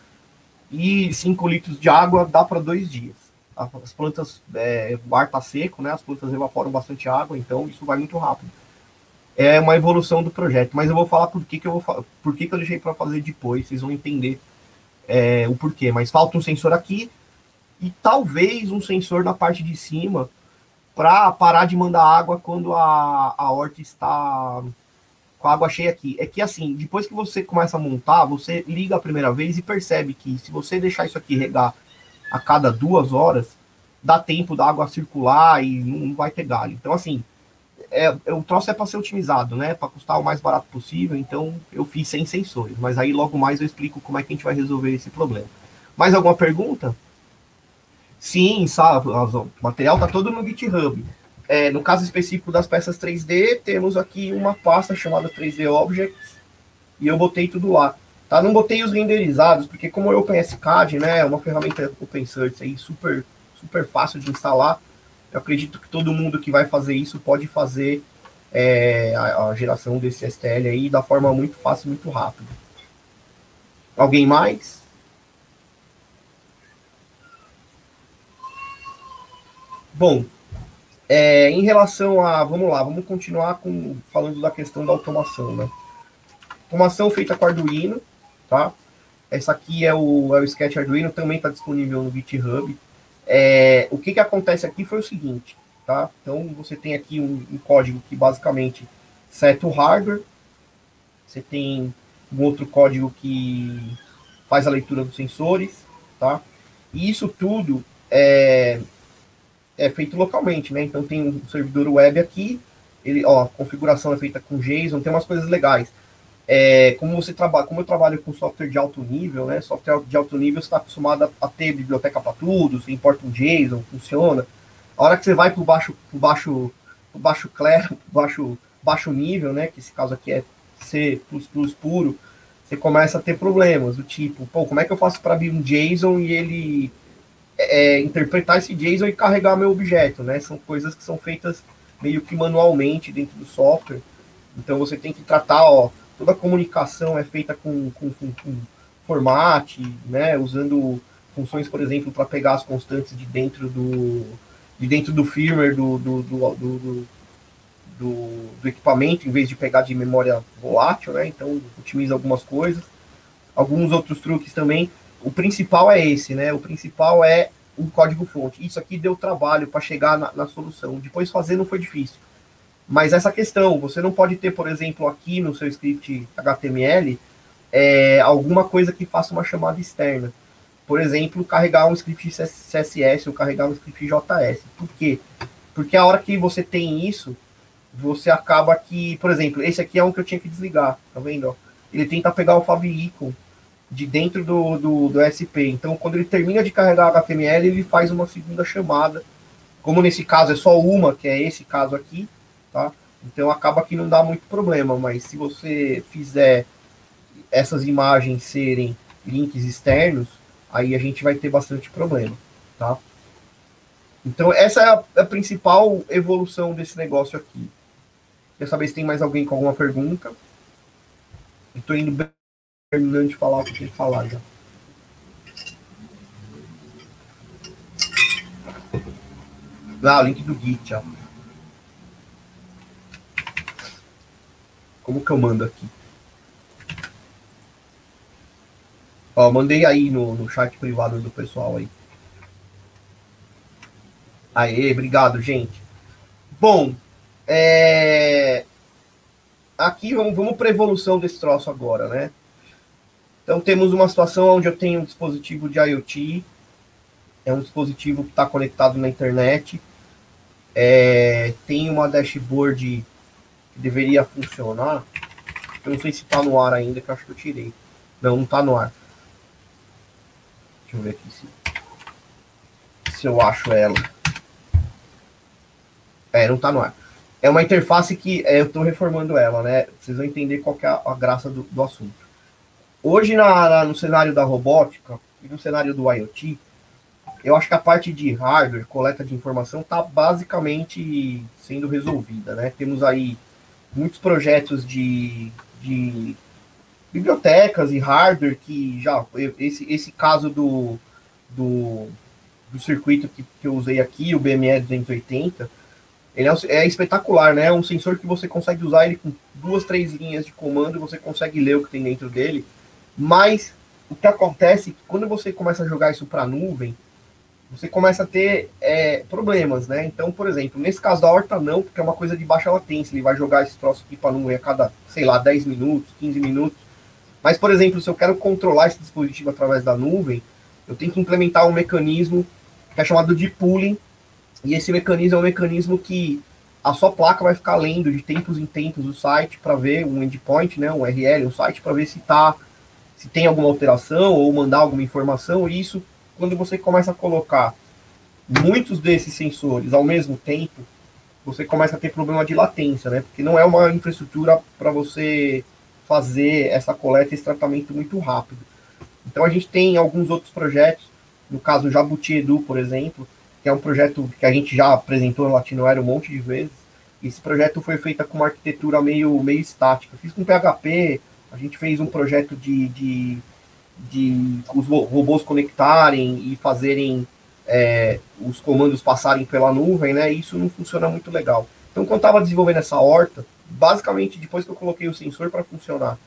e 5 litros de água dá para dois dias. As plantas, é, o ar está seco, né? As plantas evaporam bastante água, então isso vai muito rápido. É uma evolução do projeto, mas eu vou falar por que, que eu vou por que, que eu deixei para fazer depois, vocês vão entender é, o porquê. Mas falta um sensor aqui e talvez um sensor na parte de cima para parar de mandar água quando a, a horta está com a água cheia aqui. É que assim, depois que você começa a montar, você liga a primeira vez e percebe que se você deixar isso aqui regar a cada duas horas, dá tempo da água circular e não vai ter galho. Então, assim, é, é o troço é para ser otimizado, né? Para custar o mais barato possível. Então, eu fiz sem sensores. Mas aí logo mais eu explico como é que a gente vai resolver esse problema. Mais alguma pergunta? Sim, sabe? O material tá todo no GitHub. É, no caso específico das peças 3D, temos aqui uma pasta chamada 3D Objects e eu botei tudo lá. Tá? Não botei os renderizados, porque como o OpenSCAD, né, é uma ferramenta open source aí super, super fácil de instalar, eu acredito que todo mundo que vai fazer isso pode fazer é, a, a, geração desse STL aí da forma muito fácil, muito rápida. Alguém mais? Bom, é, em relação a. Vamos lá, vamos continuar com, falando da questão da automação, né? Automação feita com Arduino, tá? Essa aqui é o, é o Sketch Arduino, também está disponível no GitHub. É, o que, que acontece aqui foi o seguinte, tá? Então, você tem aqui um, um código que basicamente seta o hardware, você tem um outro código que faz a leitura dos sensores, tá? E isso tudo é, é feito localmente, né? Então tem um servidor web aqui, ele, ó, configuração é feita com JSON, tem umas coisas legais. É, como você trabalha, como eu trabalho com software de alto nível, né? Software de alto nível você está acostumado a, ter biblioteca para tudo, você importa um JSON, funciona. A hora que você vai para o baixo, pro baixo, pro baixo claro, pro baixo, baixo nível, né? Que esse caso aqui é C++ puro, você começa a ter problemas do tipo, pô, como é que eu faço para abrir um JSON e ele é, interpretar esse JSON e carregar meu objeto, né? São coisas que são feitas meio que manualmente dentro do software. Então você tem que tratar, ó, toda a comunicação é feita com, com, com, com format, né? Usando funções, por exemplo, para pegar as constantes de dentro do de dentro do firmware do do, do, do, do, do equipamento, em vez de pegar de memória volátil, né? Então otimiza algumas coisas. Alguns outros truques também o principal é esse, né? O principal é o código-fonte. Isso aqui deu trabalho para chegar na, na, solução. Depois fazer não foi difícil. Mas essa questão, você não pode ter, por exemplo, aqui no seu script HTML, é, alguma coisa que faça uma chamada externa. Por exemplo, carregar um script CSS ou carregar um script JS. Por quê? Porque a hora que você tem isso, você acaba que, por exemplo, esse aqui é um que eu tinha que desligar, tá vendo? Ele tenta pegar o favicon de dentro do, do, do, SP. Então, quando ele termina de carregar HTML, ele faz uma segunda chamada. Como nesse caso é só uma, que é esse caso aqui, tá? Então acaba que não dá muito problema, mas se você fizer essas imagens serem links externos, aí a gente vai ter bastante problema, tá? Então essa é a, a principal evolução desse negócio aqui. Quer saber se tem mais alguém com alguma pergunta? Estou indo bem terminando de falar o que falar já. Ah, o link do Git, ó. Como que eu mando aqui? Ó, mandei aí no, no chat privado do pessoal aí. Aê, obrigado, gente. Bom, é... aqui vamos, vamos para a evolução desse troço agora, né? Então, temos uma situação onde eu tenho um dispositivo de IoT, é um dispositivo que está conectado na internet, é, tem uma dashboard que deveria funcionar. Eu não sei se está no ar ainda, que eu acho que eu tirei. Não, não está no ar. Deixa eu ver aqui se, se eu acho ela. É, não está no ar. É uma interface que é, eu estou reformando ela, né? Vocês vão entender qual é a, a graça do, do assunto. Hoje, na, na, no cenário da robótica e no cenário do IoT, eu acho que a parte de hardware, coleta de informação, está basicamente sendo resolvida, né? Temos aí muitos projetos de, de bibliotecas e hardware que já esse, esse caso do, do, do circuito que, que eu usei aqui, o BME 280, ele é, é, espetacular, né? É um sensor que você consegue usar ele com duas, três linhas de comando, você consegue ler o que tem dentro dele. Mas o que acontece é que quando você começa a jogar isso para a nuvem, você começa a ter é, problemas, né? Então, por exemplo, nesse caso da horta não, porque é uma coisa de baixa latência, ele vai jogar esse troço aqui para nuvem a cada, sei lá, 10 minutos, 15 minutos. Mas, por exemplo, se eu quero controlar esse dispositivo através da nuvem, eu tenho que implementar um mecanismo que é chamado de pooling, e esse mecanismo é um mecanismo que a sua placa vai ficar lendo de tempos em tempos o site para ver um endpoint, né, um URL, um site para ver se tá se tem alguma alteração ou mandar alguma informação. E isso, quando você começa a colocar muitos desses sensores ao mesmo tempo, você começa a ter problema de latência, né? Porque não é uma infraestrutura para você fazer essa coleta e esse tratamento muito rápido. Então a gente tem alguns outros projetos, no caso Jabuti Edu, por exemplo, que é um projeto que a gente já apresentou no Latinoair um monte de vezes. Esse projeto foi feito com uma arquitetura meio, meio estática. Fiz com PHP, a gente fez um projeto de, de, de os robôs conectarem e fazerem é, os comandos passarem pela nuvem, né? Isso não funciona muito legal. Então, quando estava desenvolvendo essa horta, basicamente, depois que eu coloquei o sensor para funcionar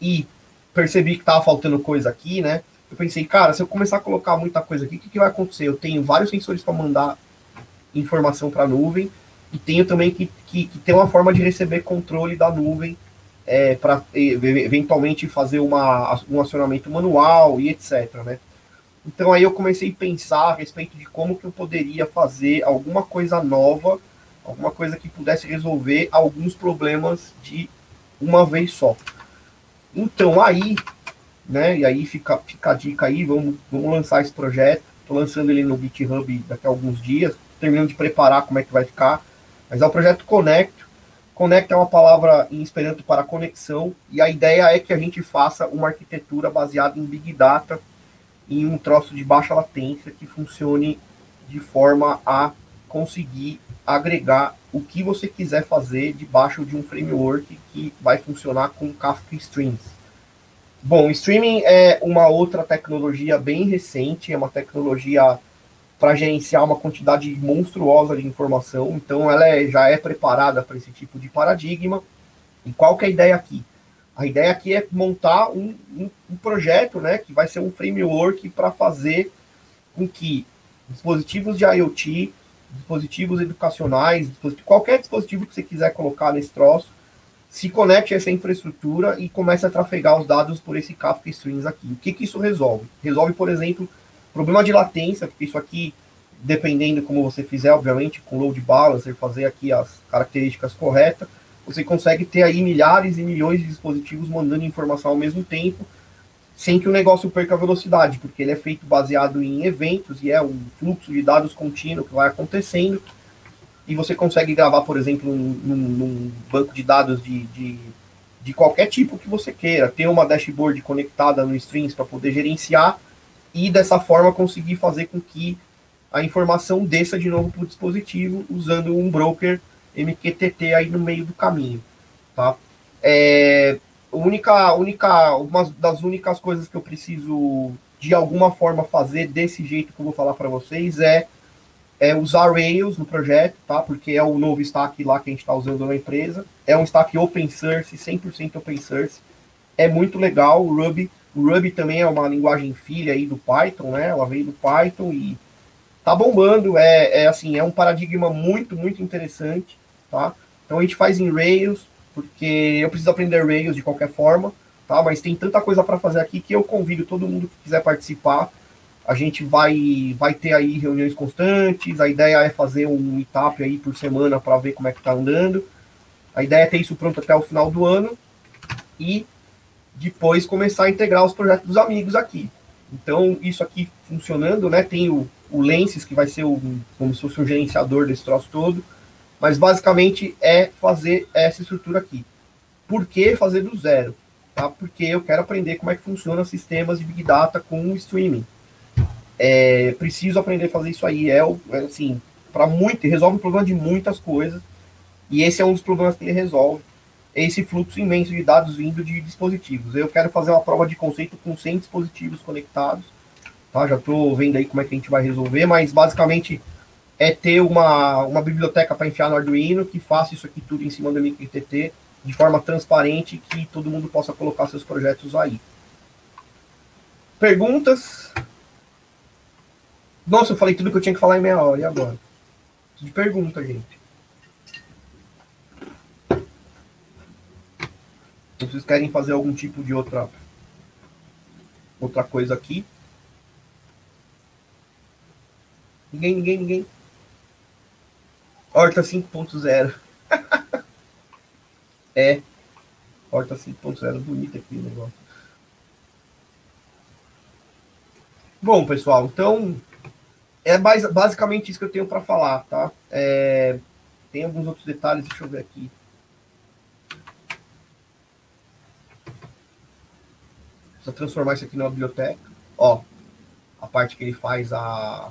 e percebi que estava faltando coisa aqui, né? eu pensei, cara, se eu começar a colocar muita coisa aqui, o que, que vai acontecer? Eu tenho vários sensores para mandar informação para a nuvem e tenho também que, que, que, ter uma forma de receber controle da nuvem é, para eventualmente fazer uma, um acionamento manual e etc. Né? Então aí eu comecei a pensar a respeito de como que eu poderia fazer alguma coisa nova, alguma coisa que pudesse resolver alguns problemas de uma vez só. Então aí né? E aí fica, fica a dica aí, vamos, vamos lançar esse projeto. Estou lançando ele no GitHub daqui a alguns dias, terminando de preparar como é que vai ficar. Mas é o projeto Connect. Connect é uma palavra em Esperanto para conexão, e a ideia é que a gente faça uma arquitetura baseada em Big Data, em um troço de baixa latência que funcione de forma a conseguir agregar o que você quiser fazer debaixo de um framework que vai funcionar com Kafka Streams. Bom, streaming é uma outra tecnologia bem recente, é uma tecnologia para gerenciar uma quantidade monstruosa de informação, então ela é, já é preparada para esse tipo de paradigma. E qual que é a ideia aqui? A ideia aqui é montar um, um, um projeto, né, que vai ser um framework para fazer com que dispositivos de IoT, dispositivos educacionais, qualquer dispositivo que você quiser colocar nesse troço, se conecte a essa infraestrutura e comece a trafegar os dados por esse Kafka Streams aqui. O que, que isso resolve? Resolve, por exemplo, problema de latência, porque isso aqui, dependendo como você fizer, obviamente, com load balancer, fazer aqui as características corretas, você consegue ter aí milhares e milhões de dispositivos mandando informação ao mesmo tempo, sem que o negócio perca velocidade, porque ele é feito baseado em eventos e é um fluxo de dados contínuo que vai acontecendo e você consegue gravar, por exemplo, num, num banco de dados de, de, de, qualquer tipo que você queira. Ter uma dashboard conectada no Streams para poder gerenciar e dessa forma conseguir fazer com que a informação desça de novo para o dispositivo usando um broker MQTT aí no meio do caminho, tá? É, única, única, uma das únicas coisas que eu preciso de alguma forma fazer desse jeito que eu vou falar para vocês é é usar Rails no projeto, tá? Porque é o novo stack lá que a gente está usando na empresa. É um stack open source, 100% open source. É muito legal. O Ruby, o Ruby também é uma linguagem filha aí do Python, né? Ela veio do Python e tá bombando. É, é assim, é um paradigma muito, muito interessante, tá? Então a gente faz em Rails, porque eu preciso aprender Rails de qualquer forma, tá? Mas tem tanta coisa para fazer aqui que eu convido todo mundo que quiser participar a gente vai, vai ter aí reuniões constantes. A ideia é fazer um meetup aí por semana para ver como é que está andando. A ideia é ter isso pronto até o final do ano e depois começar a integrar os projetos dos amigos aqui. Então, isso aqui funcionando, né? Tem o, o Lenses, que vai ser o, como se fosse um gerenciador desse troço todo, mas basicamente é fazer essa estrutura aqui. Por que fazer do zero? Tá? Porque eu quero aprender como é que funciona sistemas de Big Data com o streaming. É, preciso aprender a fazer isso aí. É, é assim, para muito, resolve o problema de muitas coisas. E esse é um dos problemas que ele resolve. Esse fluxo imenso de dados vindo de dispositivos. Eu quero fazer uma prova de conceito com 100 dispositivos conectados, tá? Já estou vendo aí como é que a gente vai resolver, mas basicamente é ter uma, uma biblioteca para enfiar no Arduino que faça isso aqui tudo em cima do MQTT de forma transparente que todo mundo possa colocar seus projetos aí. Perguntas? Nossa, eu falei tudo que eu tinha que falar em meia hora, e agora? De pergunta, gente. Vocês querem fazer algum tipo de outra outra coisa aqui? Ninguém, ninguém, ninguém. Horta 5.0. é. Horta 5.0. Bonito aqui o negócio. Bom, pessoal, então é mais, basicamente isso que eu tenho para falar, tá? É, tem alguns outros detalhes, deixa eu ver aqui. Precisa transformar isso aqui numa biblioteca. Ó, a parte que ele faz a,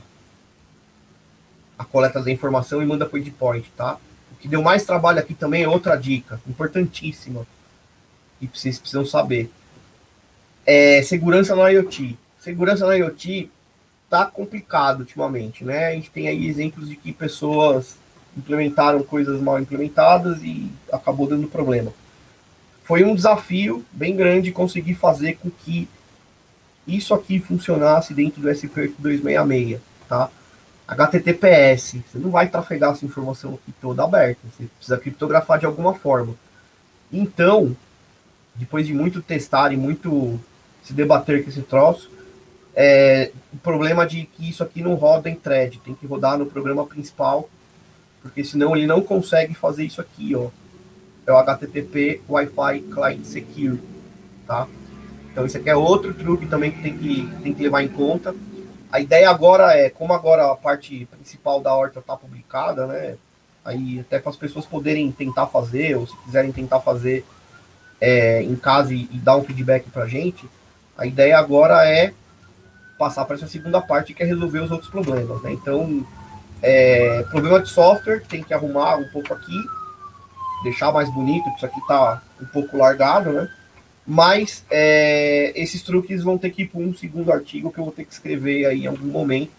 a coleta da informação e manda para o endpoint, tá? O que deu mais trabalho aqui também é outra dica, importantíssima, e vocês precisam saber. É segurança no IoT. Segurança no IoT tá complicado ultimamente, né? A gente tem aí exemplos de que pessoas implementaram coisas mal implementadas e acabou dando problema. Foi um desafio bem grande conseguir fazer com que isso aqui funcionasse dentro do SP266, tá? HTTPS, você não vai trafegar essa informação aqui toda aberta, você precisa criptografar de alguma forma. Então, depois de muito testar e muito se debater com esse troço, é, o problema de que isso aqui não roda em thread, tem que rodar no programa principal, porque senão ele não consegue fazer isso aqui, ó. É o HTTP Wi-Fi Client Secure, tá? Então isso aqui é outro truque também que tem que, tem que levar em conta. A ideia agora é, como agora a parte principal da horta está publicada, né? Aí até para as pessoas poderem tentar fazer, ou se quiserem tentar fazer é, em casa e, e, dar um feedback para a gente, a ideia agora é passar para essa segunda parte que é resolver os outros problemas, né? Então, é, problema de software tem que arrumar um pouco aqui, deixar mais bonito, isso aqui está um pouco largado, né? Mas é, esses truques vão ter que ir para um segundo artigo que eu vou ter que escrever aí em algum momento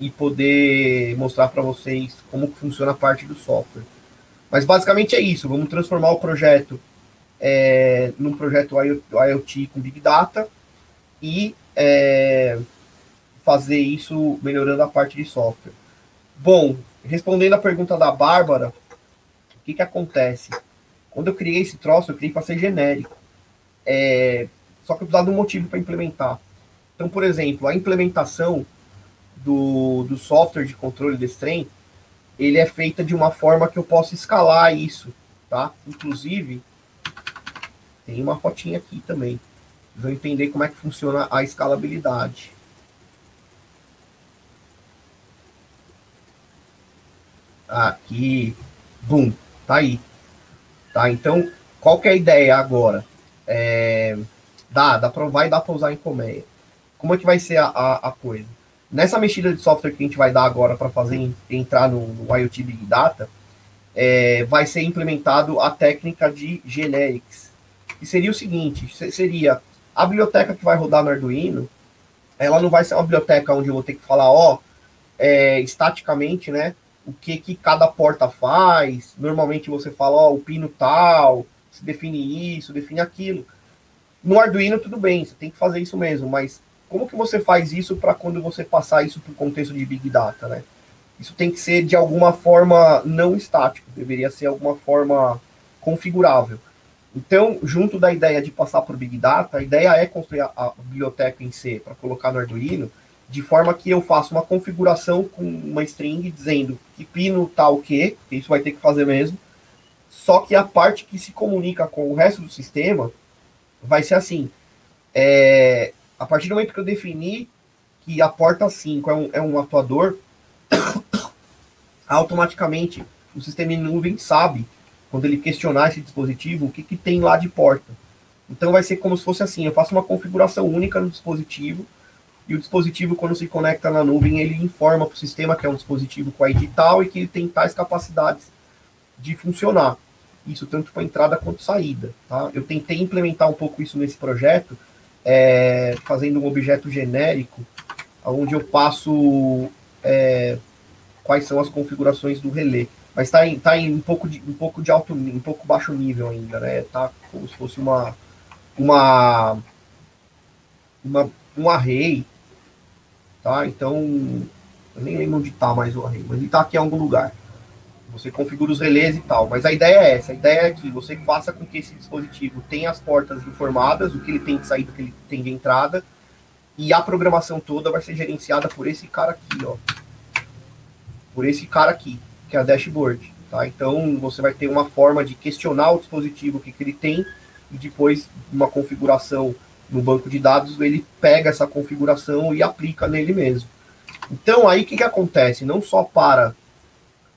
e poder mostrar para vocês como funciona a parte do software. Mas basicamente é isso. Vamos transformar o projeto é, num projeto IoT com Big Data e é, fazer isso melhorando a parte de software. Bom, respondendo a pergunta da Bárbara, que, que acontece? Quando eu criei esse troço, eu criei para ser genérico. É, só que eu precisava de um motivo para implementar. Então, por exemplo, a implementação do, do software de controle desse trem, ele é feita de uma forma que eu possa escalar isso, tá? Inclusive, tem uma fotinha aqui também. Vão entender como é que funciona a escalabilidade. Aqui, boom, tá aí. Tá, então, qual que é a ideia agora? É, dá, dá pra, vai dar para usar em colmeia. Como é que vai ser a, a, a, coisa? Nessa mexida de software que a gente vai dar agora para fazer entrar no, no, IoT Big Data, é, vai ser implementado a técnica de generics. Que seria o seguinte, seria a biblioteca que vai rodar no Arduino, ela não vai ser uma biblioteca onde eu vou ter que falar, ó, é, estaticamente, né, o que que cada porta faz. Normalmente você fala, ó, o pino tal, se define isso, define aquilo. No Arduino, tudo bem, você tem que fazer isso mesmo, mas como que você faz isso para quando você passar isso para o contexto de Big Data, né? Isso tem que ser de alguma forma não estático, deveria ser alguma forma configurável. Então, junto da ideia de passar por Big Data, a ideia é construir a, a biblioteca em C para colocar no Arduino, de forma que eu faça uma configuração com uma string dizendo que pino tal que, que isso vai ter que fazer mesmo, só que a parte que se comunica com o resto do sistema vai ser assim. É, a partir do momento que eu definir que a porta 5 é um, é um atuador, automaticamente o sistema em nuvem sabe, quando ele questionar esse dispositivo, o que, que tem lá de porta. Então vai ser como se fosse assim, eu faço uma configuração única no dispositivo, e o dispositivo, quando se conecta na nuvem, ele informa para o sistema que é um dispositivo com ID tal e que ele tem tais capacidades de funcionar. isso tanto para entrada quanto saída. Tá? Eu tentei implementar um pouco isso nesse projeto, é, fazendo um objeto genérico, onde eu passo é, quais são as configurações do relé. Mas está em, tá em um, pouco de, um pouco de alto, um pouco baixo nível ainda, né? Tá como se fosse uma, uma, uma um array, tá? Então, eu nem lembro onde está mais o array, mas ele está aqui em algum lugar. Você configura os relés e tal, mas a ideia é essa, a ideia é que você faça com que esse dispositivo tenha as portas informadas, o que ele tem de saída, o que ele tem de entrada, e a programação toda vai ser gerenciada por esse cara aqui, ó. Por esse cara aqui, que é a dashboard, tá? Então, você vai ter uma forma de questionar o dispositivo, o que, que ele tem, e depois, uma configuração no banco de dados, ele pega essa configuração e aplica nele mesmo. Então, aí o que, que acontece? Não só para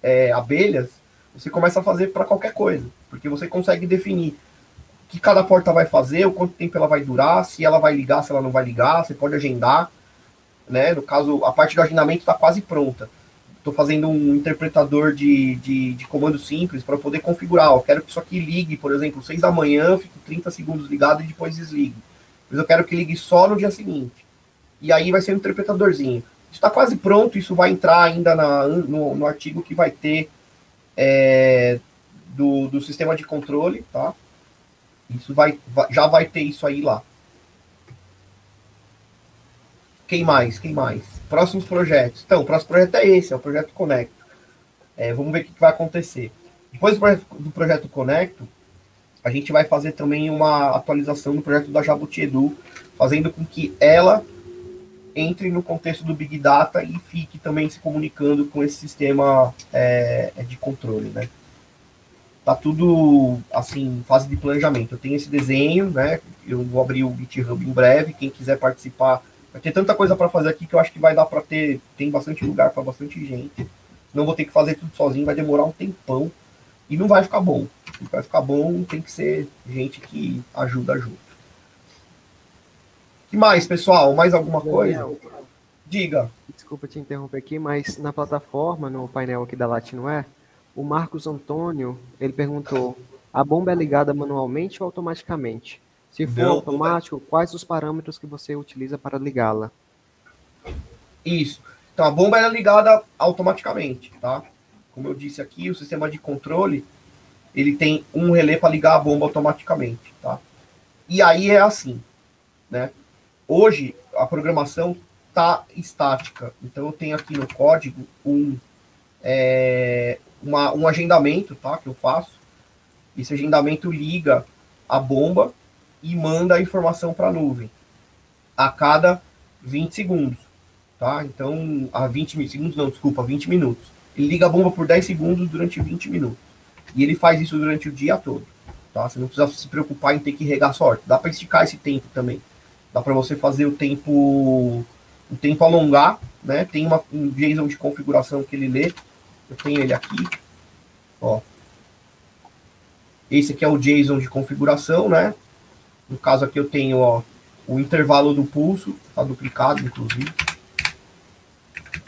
é, abelhas, você começa a fazer para qualquer coisa, porque você consegue definir o que cada porta vai fazer, o quanto tempo ela vai durar, se ela vai ligar, se ela não vai ligar, você pode agendar, né? No caso, a parte do agendamento está quase pronta. Estou fazendo um interpretador de, de, de comando simples para poder configurar. Eu quero que isso aqui ligue, por exemplo, 6 da manhã, fique 30 segundos ligado e depois desligue. Mas eu quero que ligue só no dia seguinte. E aí vai ser um interpretadorzinho. Está quase pronto, isso vai entrar ainda na, no, no artigo que vai ter é, do, do sistema de controle, tá? Isso vai, já vai ter isso aí lá. Quem mais? Quem mais? Próximos projetos. Então, o próximo projeto é esse, é o projeto Conecto. É, vamos ver o que, vai acontecer. Depois do projeto Conecto, a gente vai fazer também uma atualização do projeto da Jabuti Edu, fazendo com que ela entre no contexto do Big Data e fique também se comunicando com esse sistema é, de controle, né? Tá tudo, assim, fase de planejamento. Eu tenho esse desenho, né? Eu vou abrir o GitHub em breve. Quem quiser participar, vai ter tanta coisa para fazer aqui que eu acho que vai dar para ter, tem bastante lugar para bastante gente. Não vou ter que fazer tudo sozinho, vai demorar um tempão e não vai ficar bom. Vai ficar bom, tem que ser gente que ajuda junto que mais, pessoal? Mais alguma coisa? Diga. Desculpa te interromper aqui, mas na plataforma, no painel aqui da Latinware, o Marcos Antônio, ele perguntou, a bomba é ligada manualmente ou automaticamente? Se for Não, automático, quais os parâmetros que você utiliza para ligá-la? Isso. Então, a bomba é ligada automaticamente, tá? Como eu disse aqui, o sistema de controle, ele tem um relé para ligar a bomba automaticamente, tá? E aí é assim, né? Hoje, a programação está estática. Então, eu tenho aqui no código um, é, uma, um agendamento tá, que eu faço. Esse agendamento liga a bomba e manda a informação para a nuvem a cada 20 segundos. Tá? Então, a 20 segundos, não, desculpa, 20 minutos. Ele liga a bomba por 10 segundos durante 20 minutos. E ele faz isso durante o dia todo. Tá? Você não precisa se preocupar em ter que regar sorte. Dá para esticar esse tempo também. Dá para você fazer o tempo o tempo alongar, né? Tem uma, um JSON de configuração que ele lê. Eu tenho ele aqui. Ó. Esse aqui é o JSON de configuração, né? No caso aqui eu tenho, ó, o intervalo do pulso, tá duplicado, inclusive.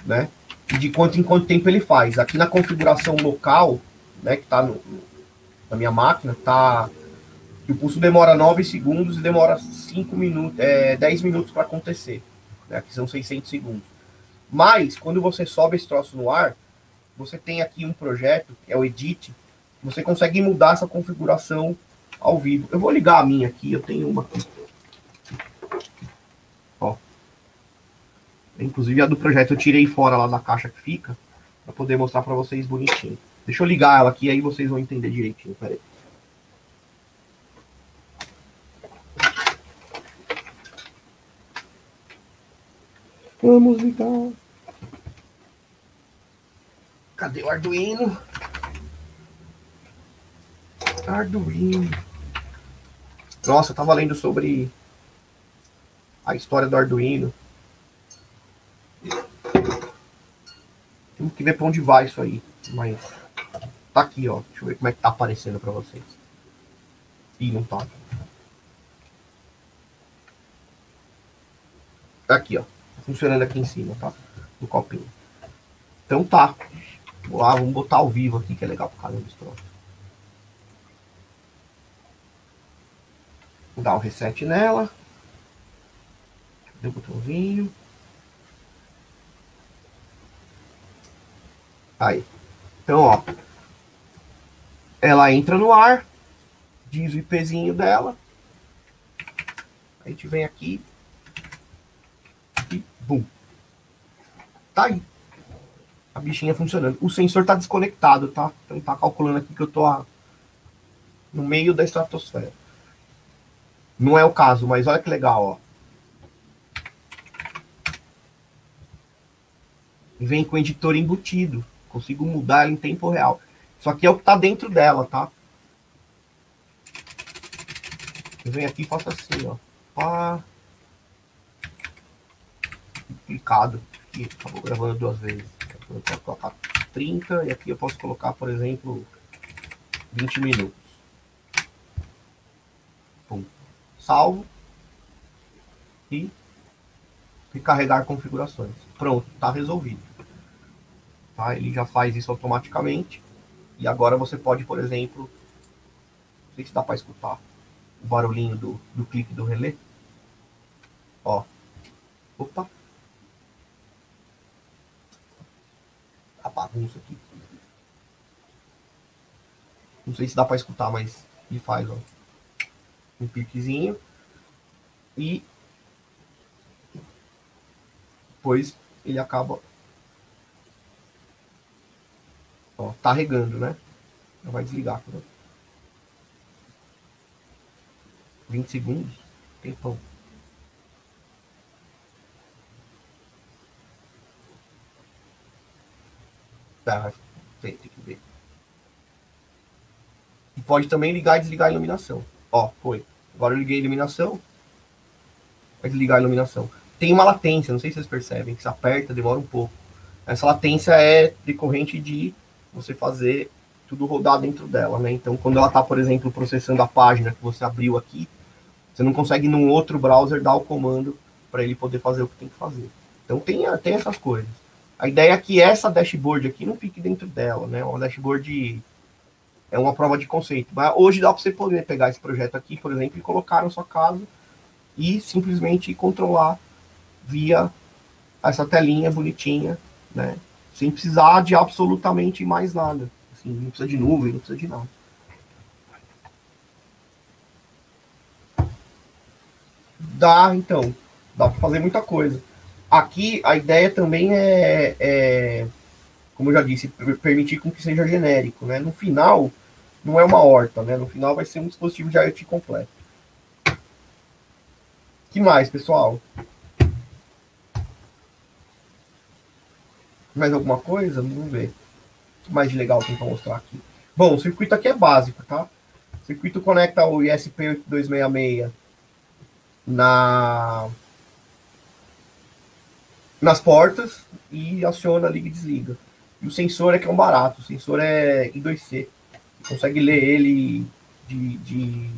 Né? E de quanto em quanto tempo ele faz. Aqui na configuração local, né, que tá no, na minha máquina, tá que o pulso demora 9 segundos e demora 5 minutos, é, 10 minutos para acontecer, né, que são 600 segundos. Mas, quando você sobe esse troço no ar, você tem aqui um projeto, que é o Edit, você consegue mudar essa configuração ao vivo. Eu vou ligar a minha aqui, eu tenho uma aqui. Ó. Inclusive a do projeto eu tirei fora lá da caixa que fica, para poder mostrar para vocês bonitinho. Deixa eu ligar ela aqui, aí vocês vão entender direitinho. Peraí. Vamos ligar. Cadê o Arduino? Arduino. Nossa, eu tava lendo sobre a história do Arduino. Temos que ver pra onde vai isso aí. Mas tá aqui, ó. Deixa eu ver como é que tá aparecendo pra vocês. Ih, não tá. Tá aqui, ó funcionando aqui em cima, tá? No copinho. Então tá. Vamos lá, vamos botar ao vivo aqui, que é legal pra caramba esse troço. Vou dar o um reset nela. Cadê o botãozinho? Aí. Então, ó. Ela entra no ar, diz o IPzinho dela. A gente vem aqui e bum. Tá aí. A bichinha funcionando. O sensor tá desconectado, tá? Então tá calculando aqui que eu tô a, no meio da estratosfera. Não é o caso, mas olha que legal, ó. Vem com o editor embutido. Consigo mudar em tempo real. Isso aqui é o que está dentro dela, tá? Eu venho aqui e faço assim, ó. Pá. Clicado. Aqui, acabou gravando duas vezes. Eu posso colocar 30 e aqui eu posso colocar, por exemplo, 20 minutos. Pum. Salvo. E recarregar configurações. Pronto, está resolvido. Tá? Ele já faz isso automaticamente. E agora você pode, por exemplo, não sei se dá para escutar o barulhinho do, do clique do relé. Ó. Opa. A bagunça aqui. Não sei se dá para escutar, mas ele faz, ó. Um cliquezinho. E depois ele acaba Ó, tá regando, né? Já vai desligar. Né? 20 segundos. Tempão. Tá, tem, tem que ver. E pode também ligar e desligar a iluminação. Ó, foi. Agora eu liguei a iluminação. Vai desligar a iluminação. Tem uma latência, não sei se vocês percebem, que se aperta, demora um pouco. Essa latência é decorrente de você fazer tudo rodar dentro dela, né? Então, quando ela está, por exemplo, processando a página que você abriu aqui, você não consegue num outro browser dar o comando para ele poder fazer o que tem que fazer. Então, tem, tem essas coisas. A ideia é que essa dashboard aqui não fique dentro dela, né? Uma dashboard é uma prova de conceito. Mas hoje dá para você poder pegar esse projeto aqui, por exemplo, e colocar na sua casa e simplesmente controlar via essa telinha bonitinha, né? Sem precisar de absolutamente mais nada. Assim, não precisa de nuvem, não precisa de nada. Dá, então, dá para fazer muita coisa. Aqui a ideia também é, é, como eu já disse, permitir com que seja genérico, né? No final, não é uma horta, né? No final vai ser um dispositivo de IoT completo. que mais, pessoal? Mais alguma coisa? Vamos ver. O que mais legal tem para mostrar aqui? Bom, o circuito aqui é básico, tá? O circuito conecta o ISP8266 na nas portas e aciona, liga e desliga. E o sensor é que é um barato, o sensor é I2C. Você consegue ler ele de, de,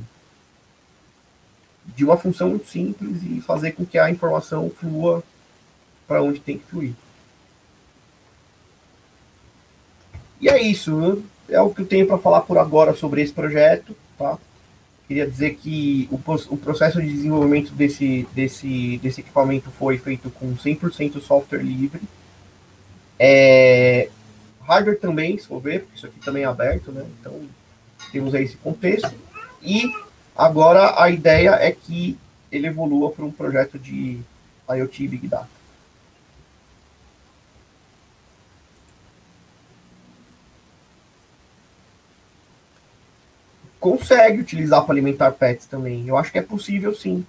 de uma função muito simples e fazer com que a informação flua para onde tem que fluir. E é isso, é o que eu tenho para falar por agora sobre esse projeto, tá? Queria dizer que o, o processo de desenvolvimento desse, desse, desse equipamento foi feito com 100% software livre. É, hardware também, se for ver, porque isso aqui também é aberto, né? Então, temos aí esse contexto. E agora a ideia é que ele evolua para um projeto de IoT Big Data. Consegue utilizar para alimentar pets também. Eu acho que é possível sim.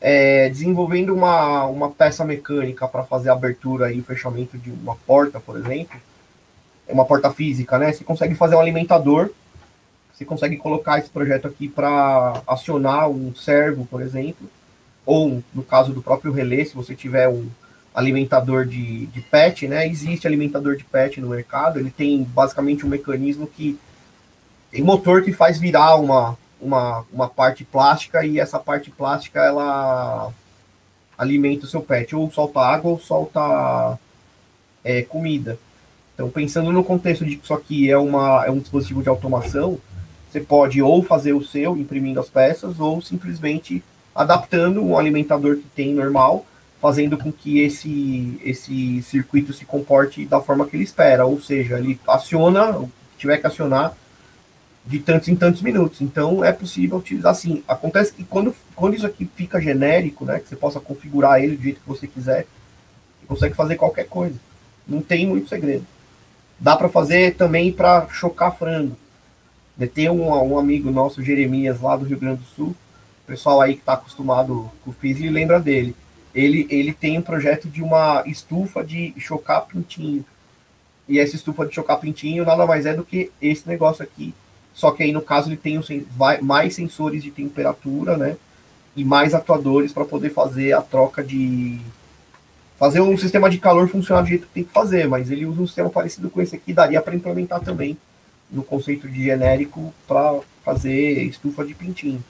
É, desenvolvendo uma, uma peça mecânica para fazer a abertura e fechamento de uma porta, por exemplo, é uma porta física, né? Você consegue fazer um alimentador, você consegue colocar esse projeto aqui para acionar um servo, por exemplo, ou no caso do próprio relé, se você tiver um alimentador de, de pet, né? Existe alimentador de pet no mercado, ele tem basicamente um mecanismo que tem motor que faz virar uma, uma, uma parte plástica e essa parte plástica ela alimenta o seu pet, ou solta água ou solta é, comida. Então, pensando no contexto de que isso aqui é, uma, é um dispositivo de automação, Você pode ou fazer o seu, imprimindo as peças, ou simplesmente adaptando um alimentador que tem normal, fazendo com que esse, esse circuito se comporte da forma que ele espera. Ou seja, ele aciona, tiver que acionar, de tantos em tantos minutos. Então é possível utilizar assim. Acontece que quando, quando isso aqui fica genérico, né, que você possa configurar ele do jeito que você quiser, você consegue fazer qualquer coisa. Não tem muito segredo. Dá para fazer também para chocar frango. Tem um, um amigo nosso, Jeremias, lá do Rio Grande do Sul, o pessoal aí que está acostumado com o Fizzly lembra dele. Ele, ele tem um projeto de uma estufa de chocar pintinho. E essa estufa de chocar pintinho nada mais é do que esse negócio aqui. Só que aí, no caso, ele tem mais sensores de temperatura, né? E mais atuadores para poder fazer a troca de. Fazer um sistema de calor funcionar do jeito que tem que fazer, mas ele usa um sistema parecido com esse aqui, daria para implementar também no conceito de genérico para fazer estufa de pintinho.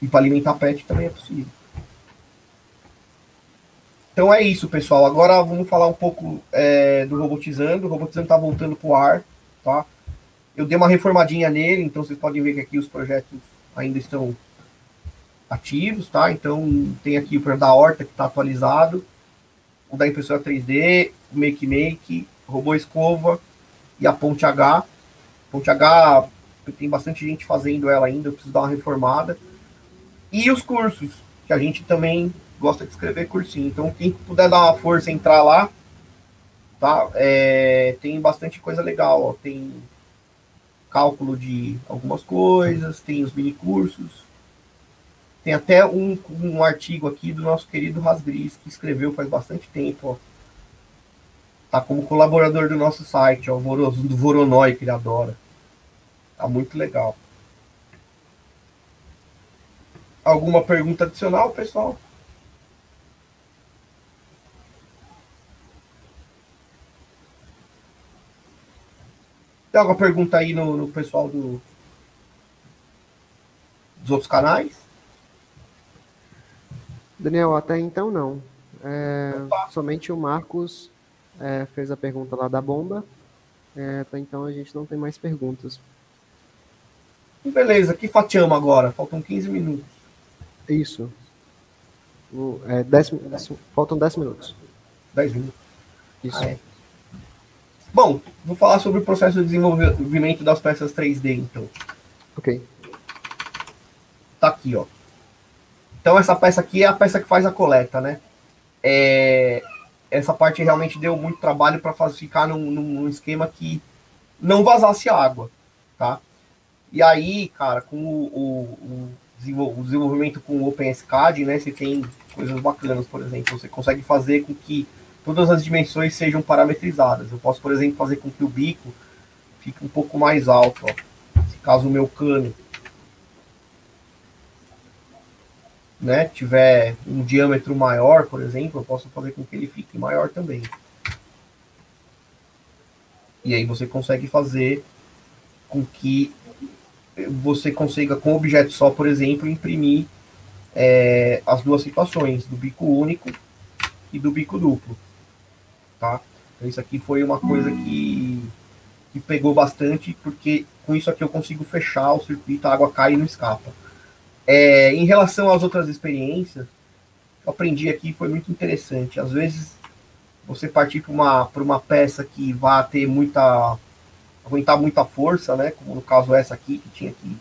E para alimentar pet também é possível. Então é isso, pessoal. Agora vamos falar um pouco é, do Robotizando. O Robotizando está voltando para o ar, tá? Eu dei uma reformadinha nele, então vocês podem ver que aqui os projetos ainda estão ativos, tá? Então tem aqui o projeto da Horta que está atualizado, o da impressora 3D, o Make Make, Robô Escova, e a Ponte H. Ponte H, tem bastante gente fazendo ela ainda, eu preciso dar uma reformada. E os cursos, que a gente também gosta de escrever cursinho. Então, quem puder dar uma força, entrar lá, tá? É, tem bastante coisa legal, ó. Tem cálculo de algumas coisas, tem os mini cursos. Tem até um, um artigo aqui do nosso querido Rasgris, que escreveu faz bastante tempo, ó Tá como colaborador do nosso site, ó, do Voronoi, que ele adora. Tá muito legal. Alguma pergunta adicional, pessoal? Tem alguma pergunta aí no, no pessoal do, dos outros canais? Daniel, até então não. É, somente o Marcos é, fez a pergunta lá da bomba. É, até então a gente não tem mais perguntas. Beleza, que fatiamos agora? Faltam 15 minutos. Isso. O, é, dez, faltam 10 minutos. 10 minutos. Isso. Ah, é. Bom, vou falar sobre o processo de desenvolvimento das peças 3D, então. Ok. Tá aqui, ó. Então, essa peça aqui é a peça que faz a coleta, né? É, essa parte realmente deu muito trabalho para ficar num, num, esquema que não vazasse água, tá? E aí, cara, com o, o, o desenvolvimento com o OpenSCAD, né, você tem coisas bacanas, por exemplo, você consegue fazer com que todas as dimensões sejam parametrizadas. Eu posso, por exemplo, fazer com que o bico fique um pouco mais alto, ó, se caso o meu cano né, tiver um diâmetro maior, por exemplo, eu posso fazer com que ele fique maior também. E aí você consegue fazer com que você consiga, com objeto só, por exemplo, imprimir é, as duas situações, do bico único e do bico duplo. Tá? Então, isso aqui foi uma coisa que, que pegou bastante, porque com isso aqui eu consigo fechar o circuito, a água cai e não escapa. É, em relação às outras experiências, eu aprendi aqui foi muito interessante. Às vezes você partir para uma, uma peça que vai ter muita. aguentar muita força, né? Como no caso essa aqui, que tinha aqui.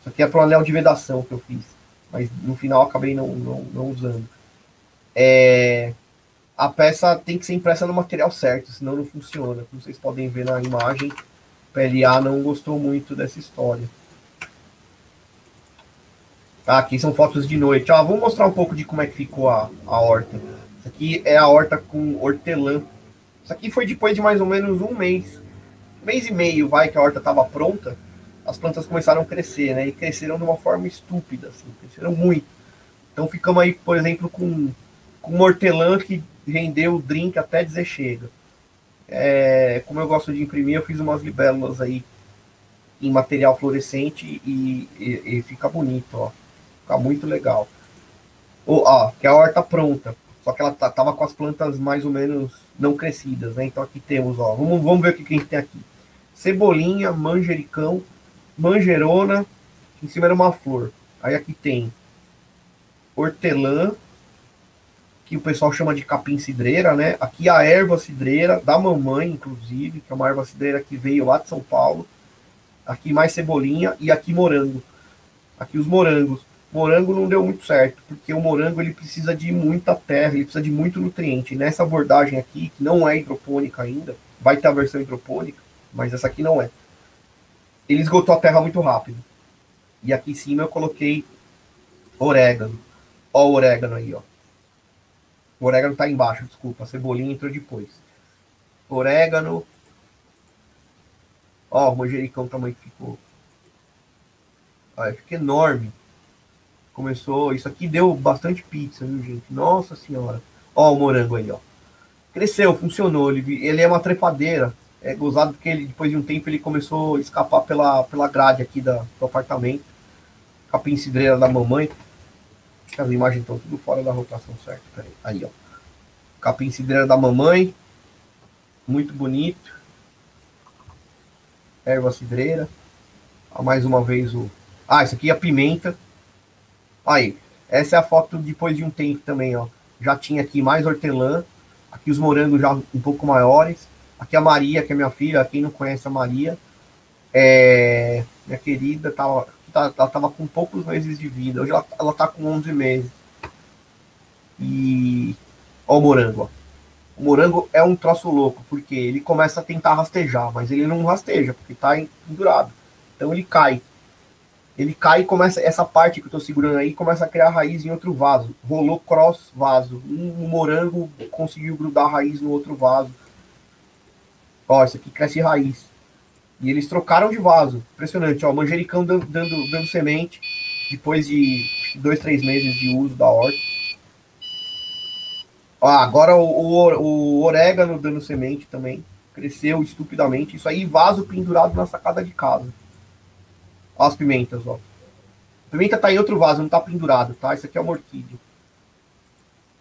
Isso aqui é para o anel de vedação que eu fiz. Mas no final acabei não, não, não usando. É, a peça tem que ser impressa no material certo, senão não funciona. Como vocês podem ver na imagem, PLA não gostou muito dessa história. Ah, aqui são fotos de noite. Ó, vou mostrar um pouco de como é que ficou a, a horta. Isso aqui é a horta com hortelã. Isso aqui foi depois de mais ou menos um mês. Um mês e meio, vai, que a horta estava pronta. As plantas começaram a crescer, né? E cresceram de uma forma estúpida, assim. Cresceram muito. Então ficamos aí, por exemplo, com, com um hortelã que rendeu o drink até dizer chega. É, como eu gosto de imprimir, eu fiz umas libélulas aí em material fluorescente e, e, e fica bonito, ó. Fica muito legal. ó, que a horta pronta. Só que ela tá, tava com as plantas mais ou menos não crescidas, né? Então aqui temos, ó. Vamos, vamos ver o que, que a gente tem aqui. Cebolinha, manjericão, manjerona, em cima era uma flor. Aí aqui tem hortelã, que o pessoal chama de capim cidreira, né? Aqui a erva cidreira, da mamãe, inclusive, que é uma erva cidreira que veio lá de São Paulo. Aqui mais cebolinha e aqui morango. Aqui os morangos. Morango não deu muito certo, porque o morango ele precisa de muita terra, ele precisa de muito nutriente. Nessa abordagem aqui, que não é hidropônica ainda, vai ter a versão hidropônica, mas essa aqui não é. Ele esgotou a terra muito rápido. E aqui em cima eu coloquei orégano. Ó o orégano aí, ó. O orégano tá embaixo, desculpa. A cebolinha entrou depois. Orégano. Ó, o manjericão também ficou. Olha, fica enorme. Começou. Isso aqui deu bastante pizza, viu, gente? Nossa senhora. Ó, o morango aí, ó. Cresceu, funcionou. Ele, ele é uma trepadeira. É gozado porque ele, depois de um tempo ele começou a escapar pela, pela grade aqui da, do apartamento. Capim cidreira da mamãe. As imagens estão tudo fora da rotação, certo? Peraí. Aí, ó. Capim cidreira da mamãe. Muito bonito. Erva cidreira. Ah, mais uma vez o. Ah, isso aqui é a pimenta. Aí. Essa é a foto depois de um tempo também, ó. Já tinha aqui mais hortelã. Aqui os morangos já um pouco maiores. Aqui a Maria, que é minha filha. Quem não conhece a Maria. É, minha querida, tava, tá, ela estava com poucos meses de vida. Hoje ela, ela tá com 11 meses. E. Ó, o morango, ó. O morango é um troço louco, porque ele começa a tentar rastejar, mas ele não rasteja, porque tá pendurado. Então ele cai. Ele cai e começa. Essa parte que eu tô segurando aí começa a criar raiz em outro vaso. Rolou cross vaso. Um, um morango conseguiu grudar raiz no outro vaso. Ó, isso aqui cresce raiz. E eles trocaram de vaso. Impressionante, ó. Manjericão dando, dando, dando semente depois de dois, três meses de uso da horta. Ó, agora o, o, o orégano dando semente também. Cresceu estupidamente. Isso aí, vaso pendurado na sacada de casa. Ó, as pimentas, ó. A pimenta tá em outro vaso, não tá pendurado, tá? Isso aqui é uma orquídea.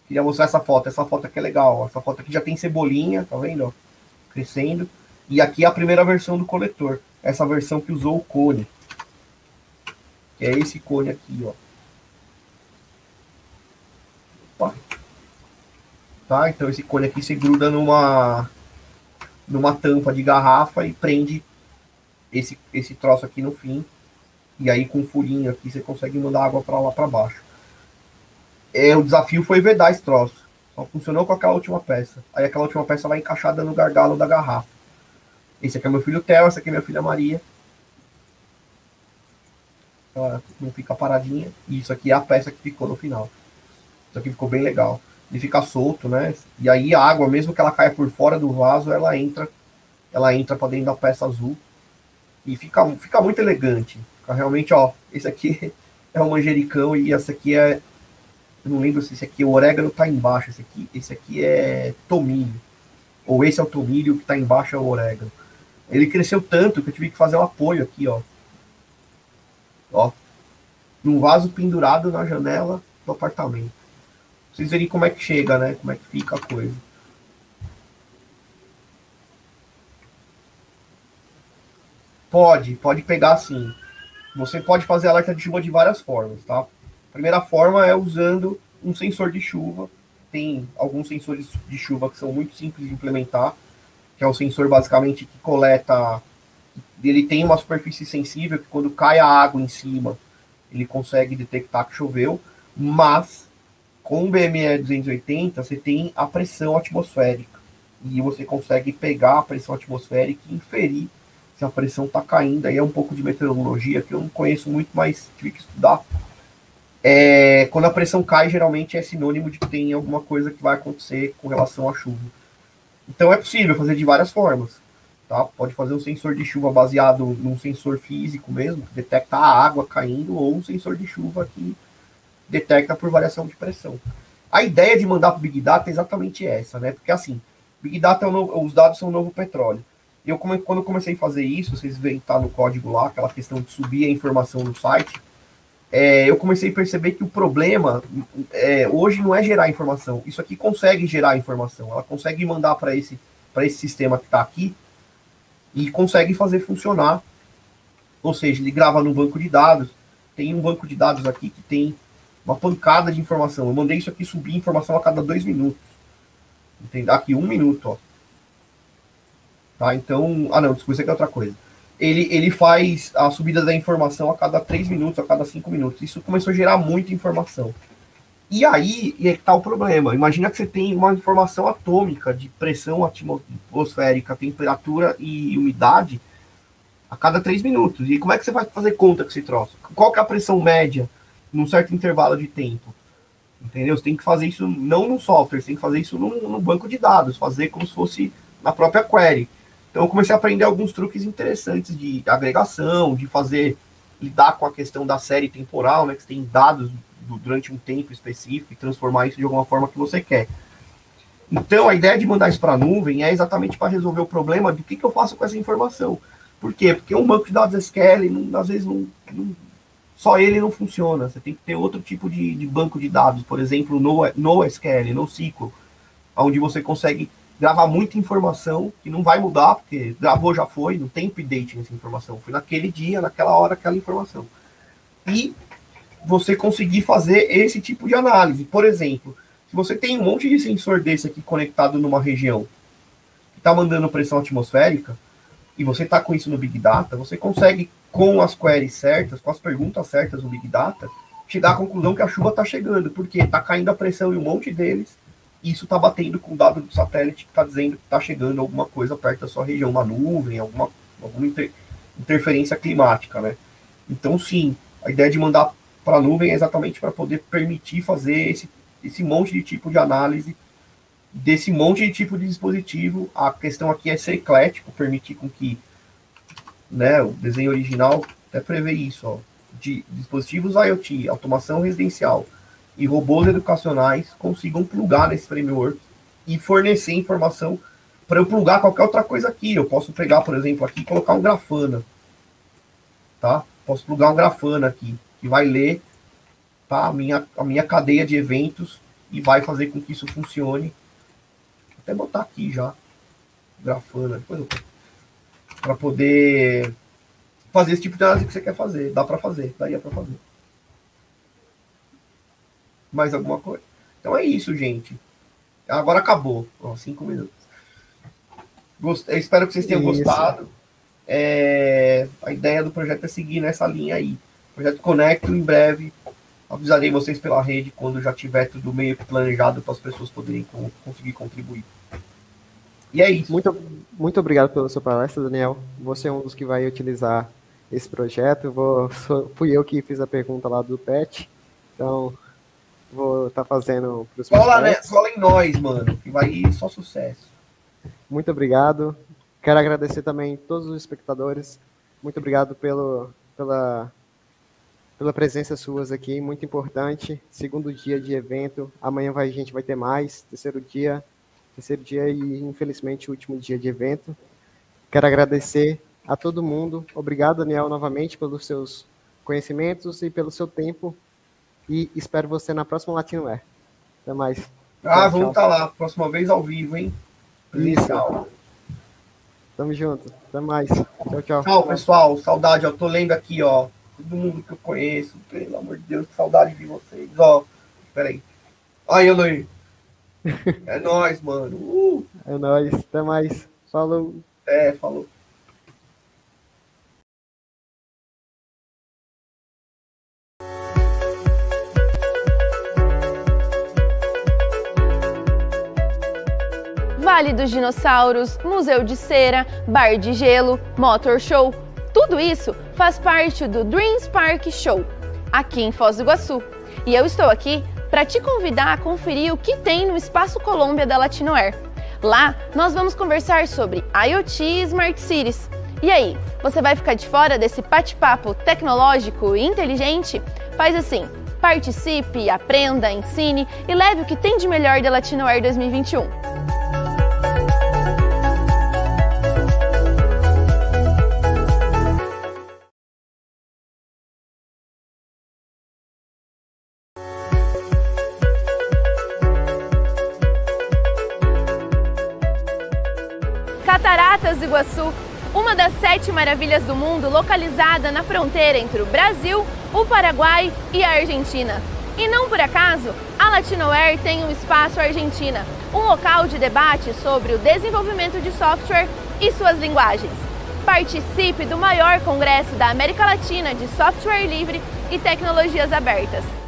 Queria mostrar essa foto. Essa foto aqui é legal, ó. Essa foto aqui já tem cebolinha, tá vendo, ó? Crescendo. E aqui é a primeira versão do coletor. Essa versão que usou o cone. Que é esse cone aqui, ó. Opa. Tá? Então esse cone aqui se gruda numa numa tampa de garrafa e prende esse, esse troço aqui no fim. E aí com um furinho aqui você consegue mandar água para lá para baixo. É, o desafio foi vedar esse troço. Só funcionou com aquela última peça. Aí aquela última peça vai encaixada no gargalo da garrafa. Esse aqui é meu filho Theo, essa aqui é minha filha Maria. Ela não fica paradinha. E isso aqui é a peça que ficou no final. Isso aqui ficou bem legal. Ele fica solto, né? E aí a água, mesmo que ela caia por fora do vaso, ela entra, ela entra para dentro da peça azul. E fica, fica muito elegante. Fica realmente, ó, esse aqui é o manjericão e esse aqui é eu não lembro se esse aqui, o orégano tá embaixo, esse aqui, esse aqui é tomilho. Ou esse é o tomilho que tá embaixo é o orégano. Ele cresceu tanto que eu tive que fazer um apoio aqui, ó. Ó. Num vaso pendurado na janela do apartamento. Pra vocês verem como é que chega, né? Como é que fica a coisa. Pode, pode pegar sim. Você pode fazer alerta de chuva de várias formas, tá? A primeira forma é usando um sensor de chuva. Tem alguns sensores de chuva que são muito simples de implementar que é um sensor basicamente que coleta. Ele tem uma superfície sensível que quando cai a água em cima, ele consegue detectar que choveu, mas com o BME 280 você tem a pressão atmosférica e você consegue pegar a pressão atmosférica e inferir se a pressão está caindo. Aí é um pouco de meteorologia que eu não conheço muito, mas tive que estudar. É, quando a pressão cai, geralmente é sinônimo de que tem alguma coisa que vai acontecer com relação à chuva. Então é possível fazer de várias formas. Tá? Pode fazer um sensor de chuva baseado num sensor físico mesmo, que detecta a água caindo, ou um sensor de chuva que detecta por variação de pressão. A ideia de mandar para o Big Data é exatamente essa, né? Porque assim, Big Data, é novo, os dados são o novo petróleo. Eu, quando eu comecei a fazer isso, vocês veem que tá no código lá, aquela questão de subir a informação no site, é, eu comecei a perceber que o problema é, hoje não é gerar informação. Isso aqui consegue gerar informação. Ela consegue mandar para esse, esse sistema que está aqui e consegue fazer funcionar Ou seja, ele grava no banco de dados. Tem um banco de dados aqui que tem uma pancada de informação. Eu mandei isso aqui subir informação a cada dois minutos. Entende? Aqui, um minuto, ó. Tá? Então. Ah, não, desculpa, isso aqui é outra coisa. Ele, ele faz a subida da informação a cada três minutos, a cada cinco minutos. Isso começou a gerar muita informação. E aí é que tá o problema. Imagina que você tem uma informação atômica de pressão atmosférica, temperatura e umidade a cada três minutos. E como é que você vai fazer conta com esse troço? Qual que é a pressão média num certo intervalo de tempo? Entendeu? Você tem que fazer isso não no software, você tem que fazer isso no, no banco de dados, fazer como se fosse na própria query. Então eu comecei a aprender alguns truques interessantes de agregação, de fazer lidar com a questão da série temporal, né? Que você tem dados do, durante um tempo específico e transformar isso de alguma forma que você quer. Então a ideia de mandar isso para a nuvem é exatamente para resolver o problema do que, que eu faço com essa informação. Por quê? Porque um banco de dados SQL, não, às vezes, não, não, só ele não funciona. Você tem que ter outro tipo de, de banco de dados, por exemplo, no, no SQL, no SQL, onde você consegue gravar muita informação que não vai mudar, porque gravou já foi, não tem update nessa informação. Foi naquele dia, naquela hora, aquela informação. E você conseguir fazer esse tipo de análise. Por exemplo, se você tem um monte de sensor desse aqui conectado numa região que está mandando pressão atmosférica, e você está com isso no Big Data, você consegue, com as queries certas, com as perguntas certas no Big Data, chegar à conclusão que a chuva está chegando, porque está caindo a pressão em um monte deles, isso está batendo com o dado do satélite que está dizendo que está chegando alguma coisa perto da sua região, uma nuvem, alguma, alguma inter, interferência climática, né? Então, sim, a ideia de mandar para a nuvem é exatamente para poder permitir fazer esse, esse monte de tipo de análise desse monte de tipo de dispositivo. A questão aqui é ser eclético, permitir com que né, o desenho original até prevê isso, ó, de dispositivos IoT, automação residencial e robôs educacionais consigam plugar nesse framework e fornecer informação para eu plugar qualquer outra coisa aqui. Eu posso pegar, por exemplo, aqui e colocar um grafana. Tá? Posso plugar um grafana aqui, que vai ler tá, a, minha, a minha cadeia de eventos e vai fazer com que isso funcione até botar aqui já. Grafana, depois eu para poder fazer esse tipo de análise que você quer fazer. Dá para fazer, daria para fazer. Mais alguma coisa? Então é isso, gente. Agora acabou. Ó, cinco minutos. Gost... Eu espero que vocês tenham isso. gostado. É... A ideia do projeto é seguir nessa linha aí. O projeto Conecto em breve avisarei vocês pela rede quando já tiver tudo meio planejado para as pessoas poderem conseguir contribuir. E é isso. Muito, muito obrigado pela sua palestra, Daniel. Você é um dos que vai utilizar esse projeto. Vou, fui eu que fiz a pergunta lá do PET, então vou estar tá fazendo para os Cola, né? Cola em nós, mano, que vai ir só sucesso. Muito obrigado. Quero agradecer também todos os espectadores. Muito obrigado pelo, pela pela presença suas aqui, muito importante. Segundo dia de evento, amanhã vai, a gente vai ter mais. Terceiro dia, terceiro dia e infelizmente último dia de evento. Quero agradecer a todo mundo. Obrigado, Daniel, novamente pelos seus conhecimentos e pelo seu tempo. E espero você na próxima Latino Air. Até mais. Ah, tchau, vamos estar tá lá. Próxima vez ao vivo, hein? Presencial. Tamo junto. Até mais. Tchau, tchau. Tchau, pessoal. Saudade. Eu tô lendo aqui, ó todo mundo que eu conheço, pelo amor de Deus, que saudade de vocês. Ó, peraí. Aí, Eloy. É nóis, mano. Uh. É nóis. Até mais. Falou. É, falou. Vale dos Dinossauros, Museu de Cera, Bar de Gelo, Motor Show tudo isso faz parte do Dreams Park Show, aqui em Foz do Iguaçu. E eu estou aqui para te convidar a conferir o que tem no Espaço Colômbia da Latinoair. Lá, nós vamos conversar sobre IoT e Smart Cities. E aí, você vai ficar de fora desse bate-papo tecnológico e inteligente? Faz assim, participe, aprenda, ensine e leve o que tem de melhor da Latinoair 2021. Iguaçu, uma das sete maravilhas do mundo localizada na fronteira entre o Brasil, o Paraguai e a Argentina. E não por acaso, a Latinoware tem um espaço Argentina, um local de debate sobre o desenvolvimento de software e suas linguagens. Participe do maior congresso da América Latina de software livre e tecnologias abertas.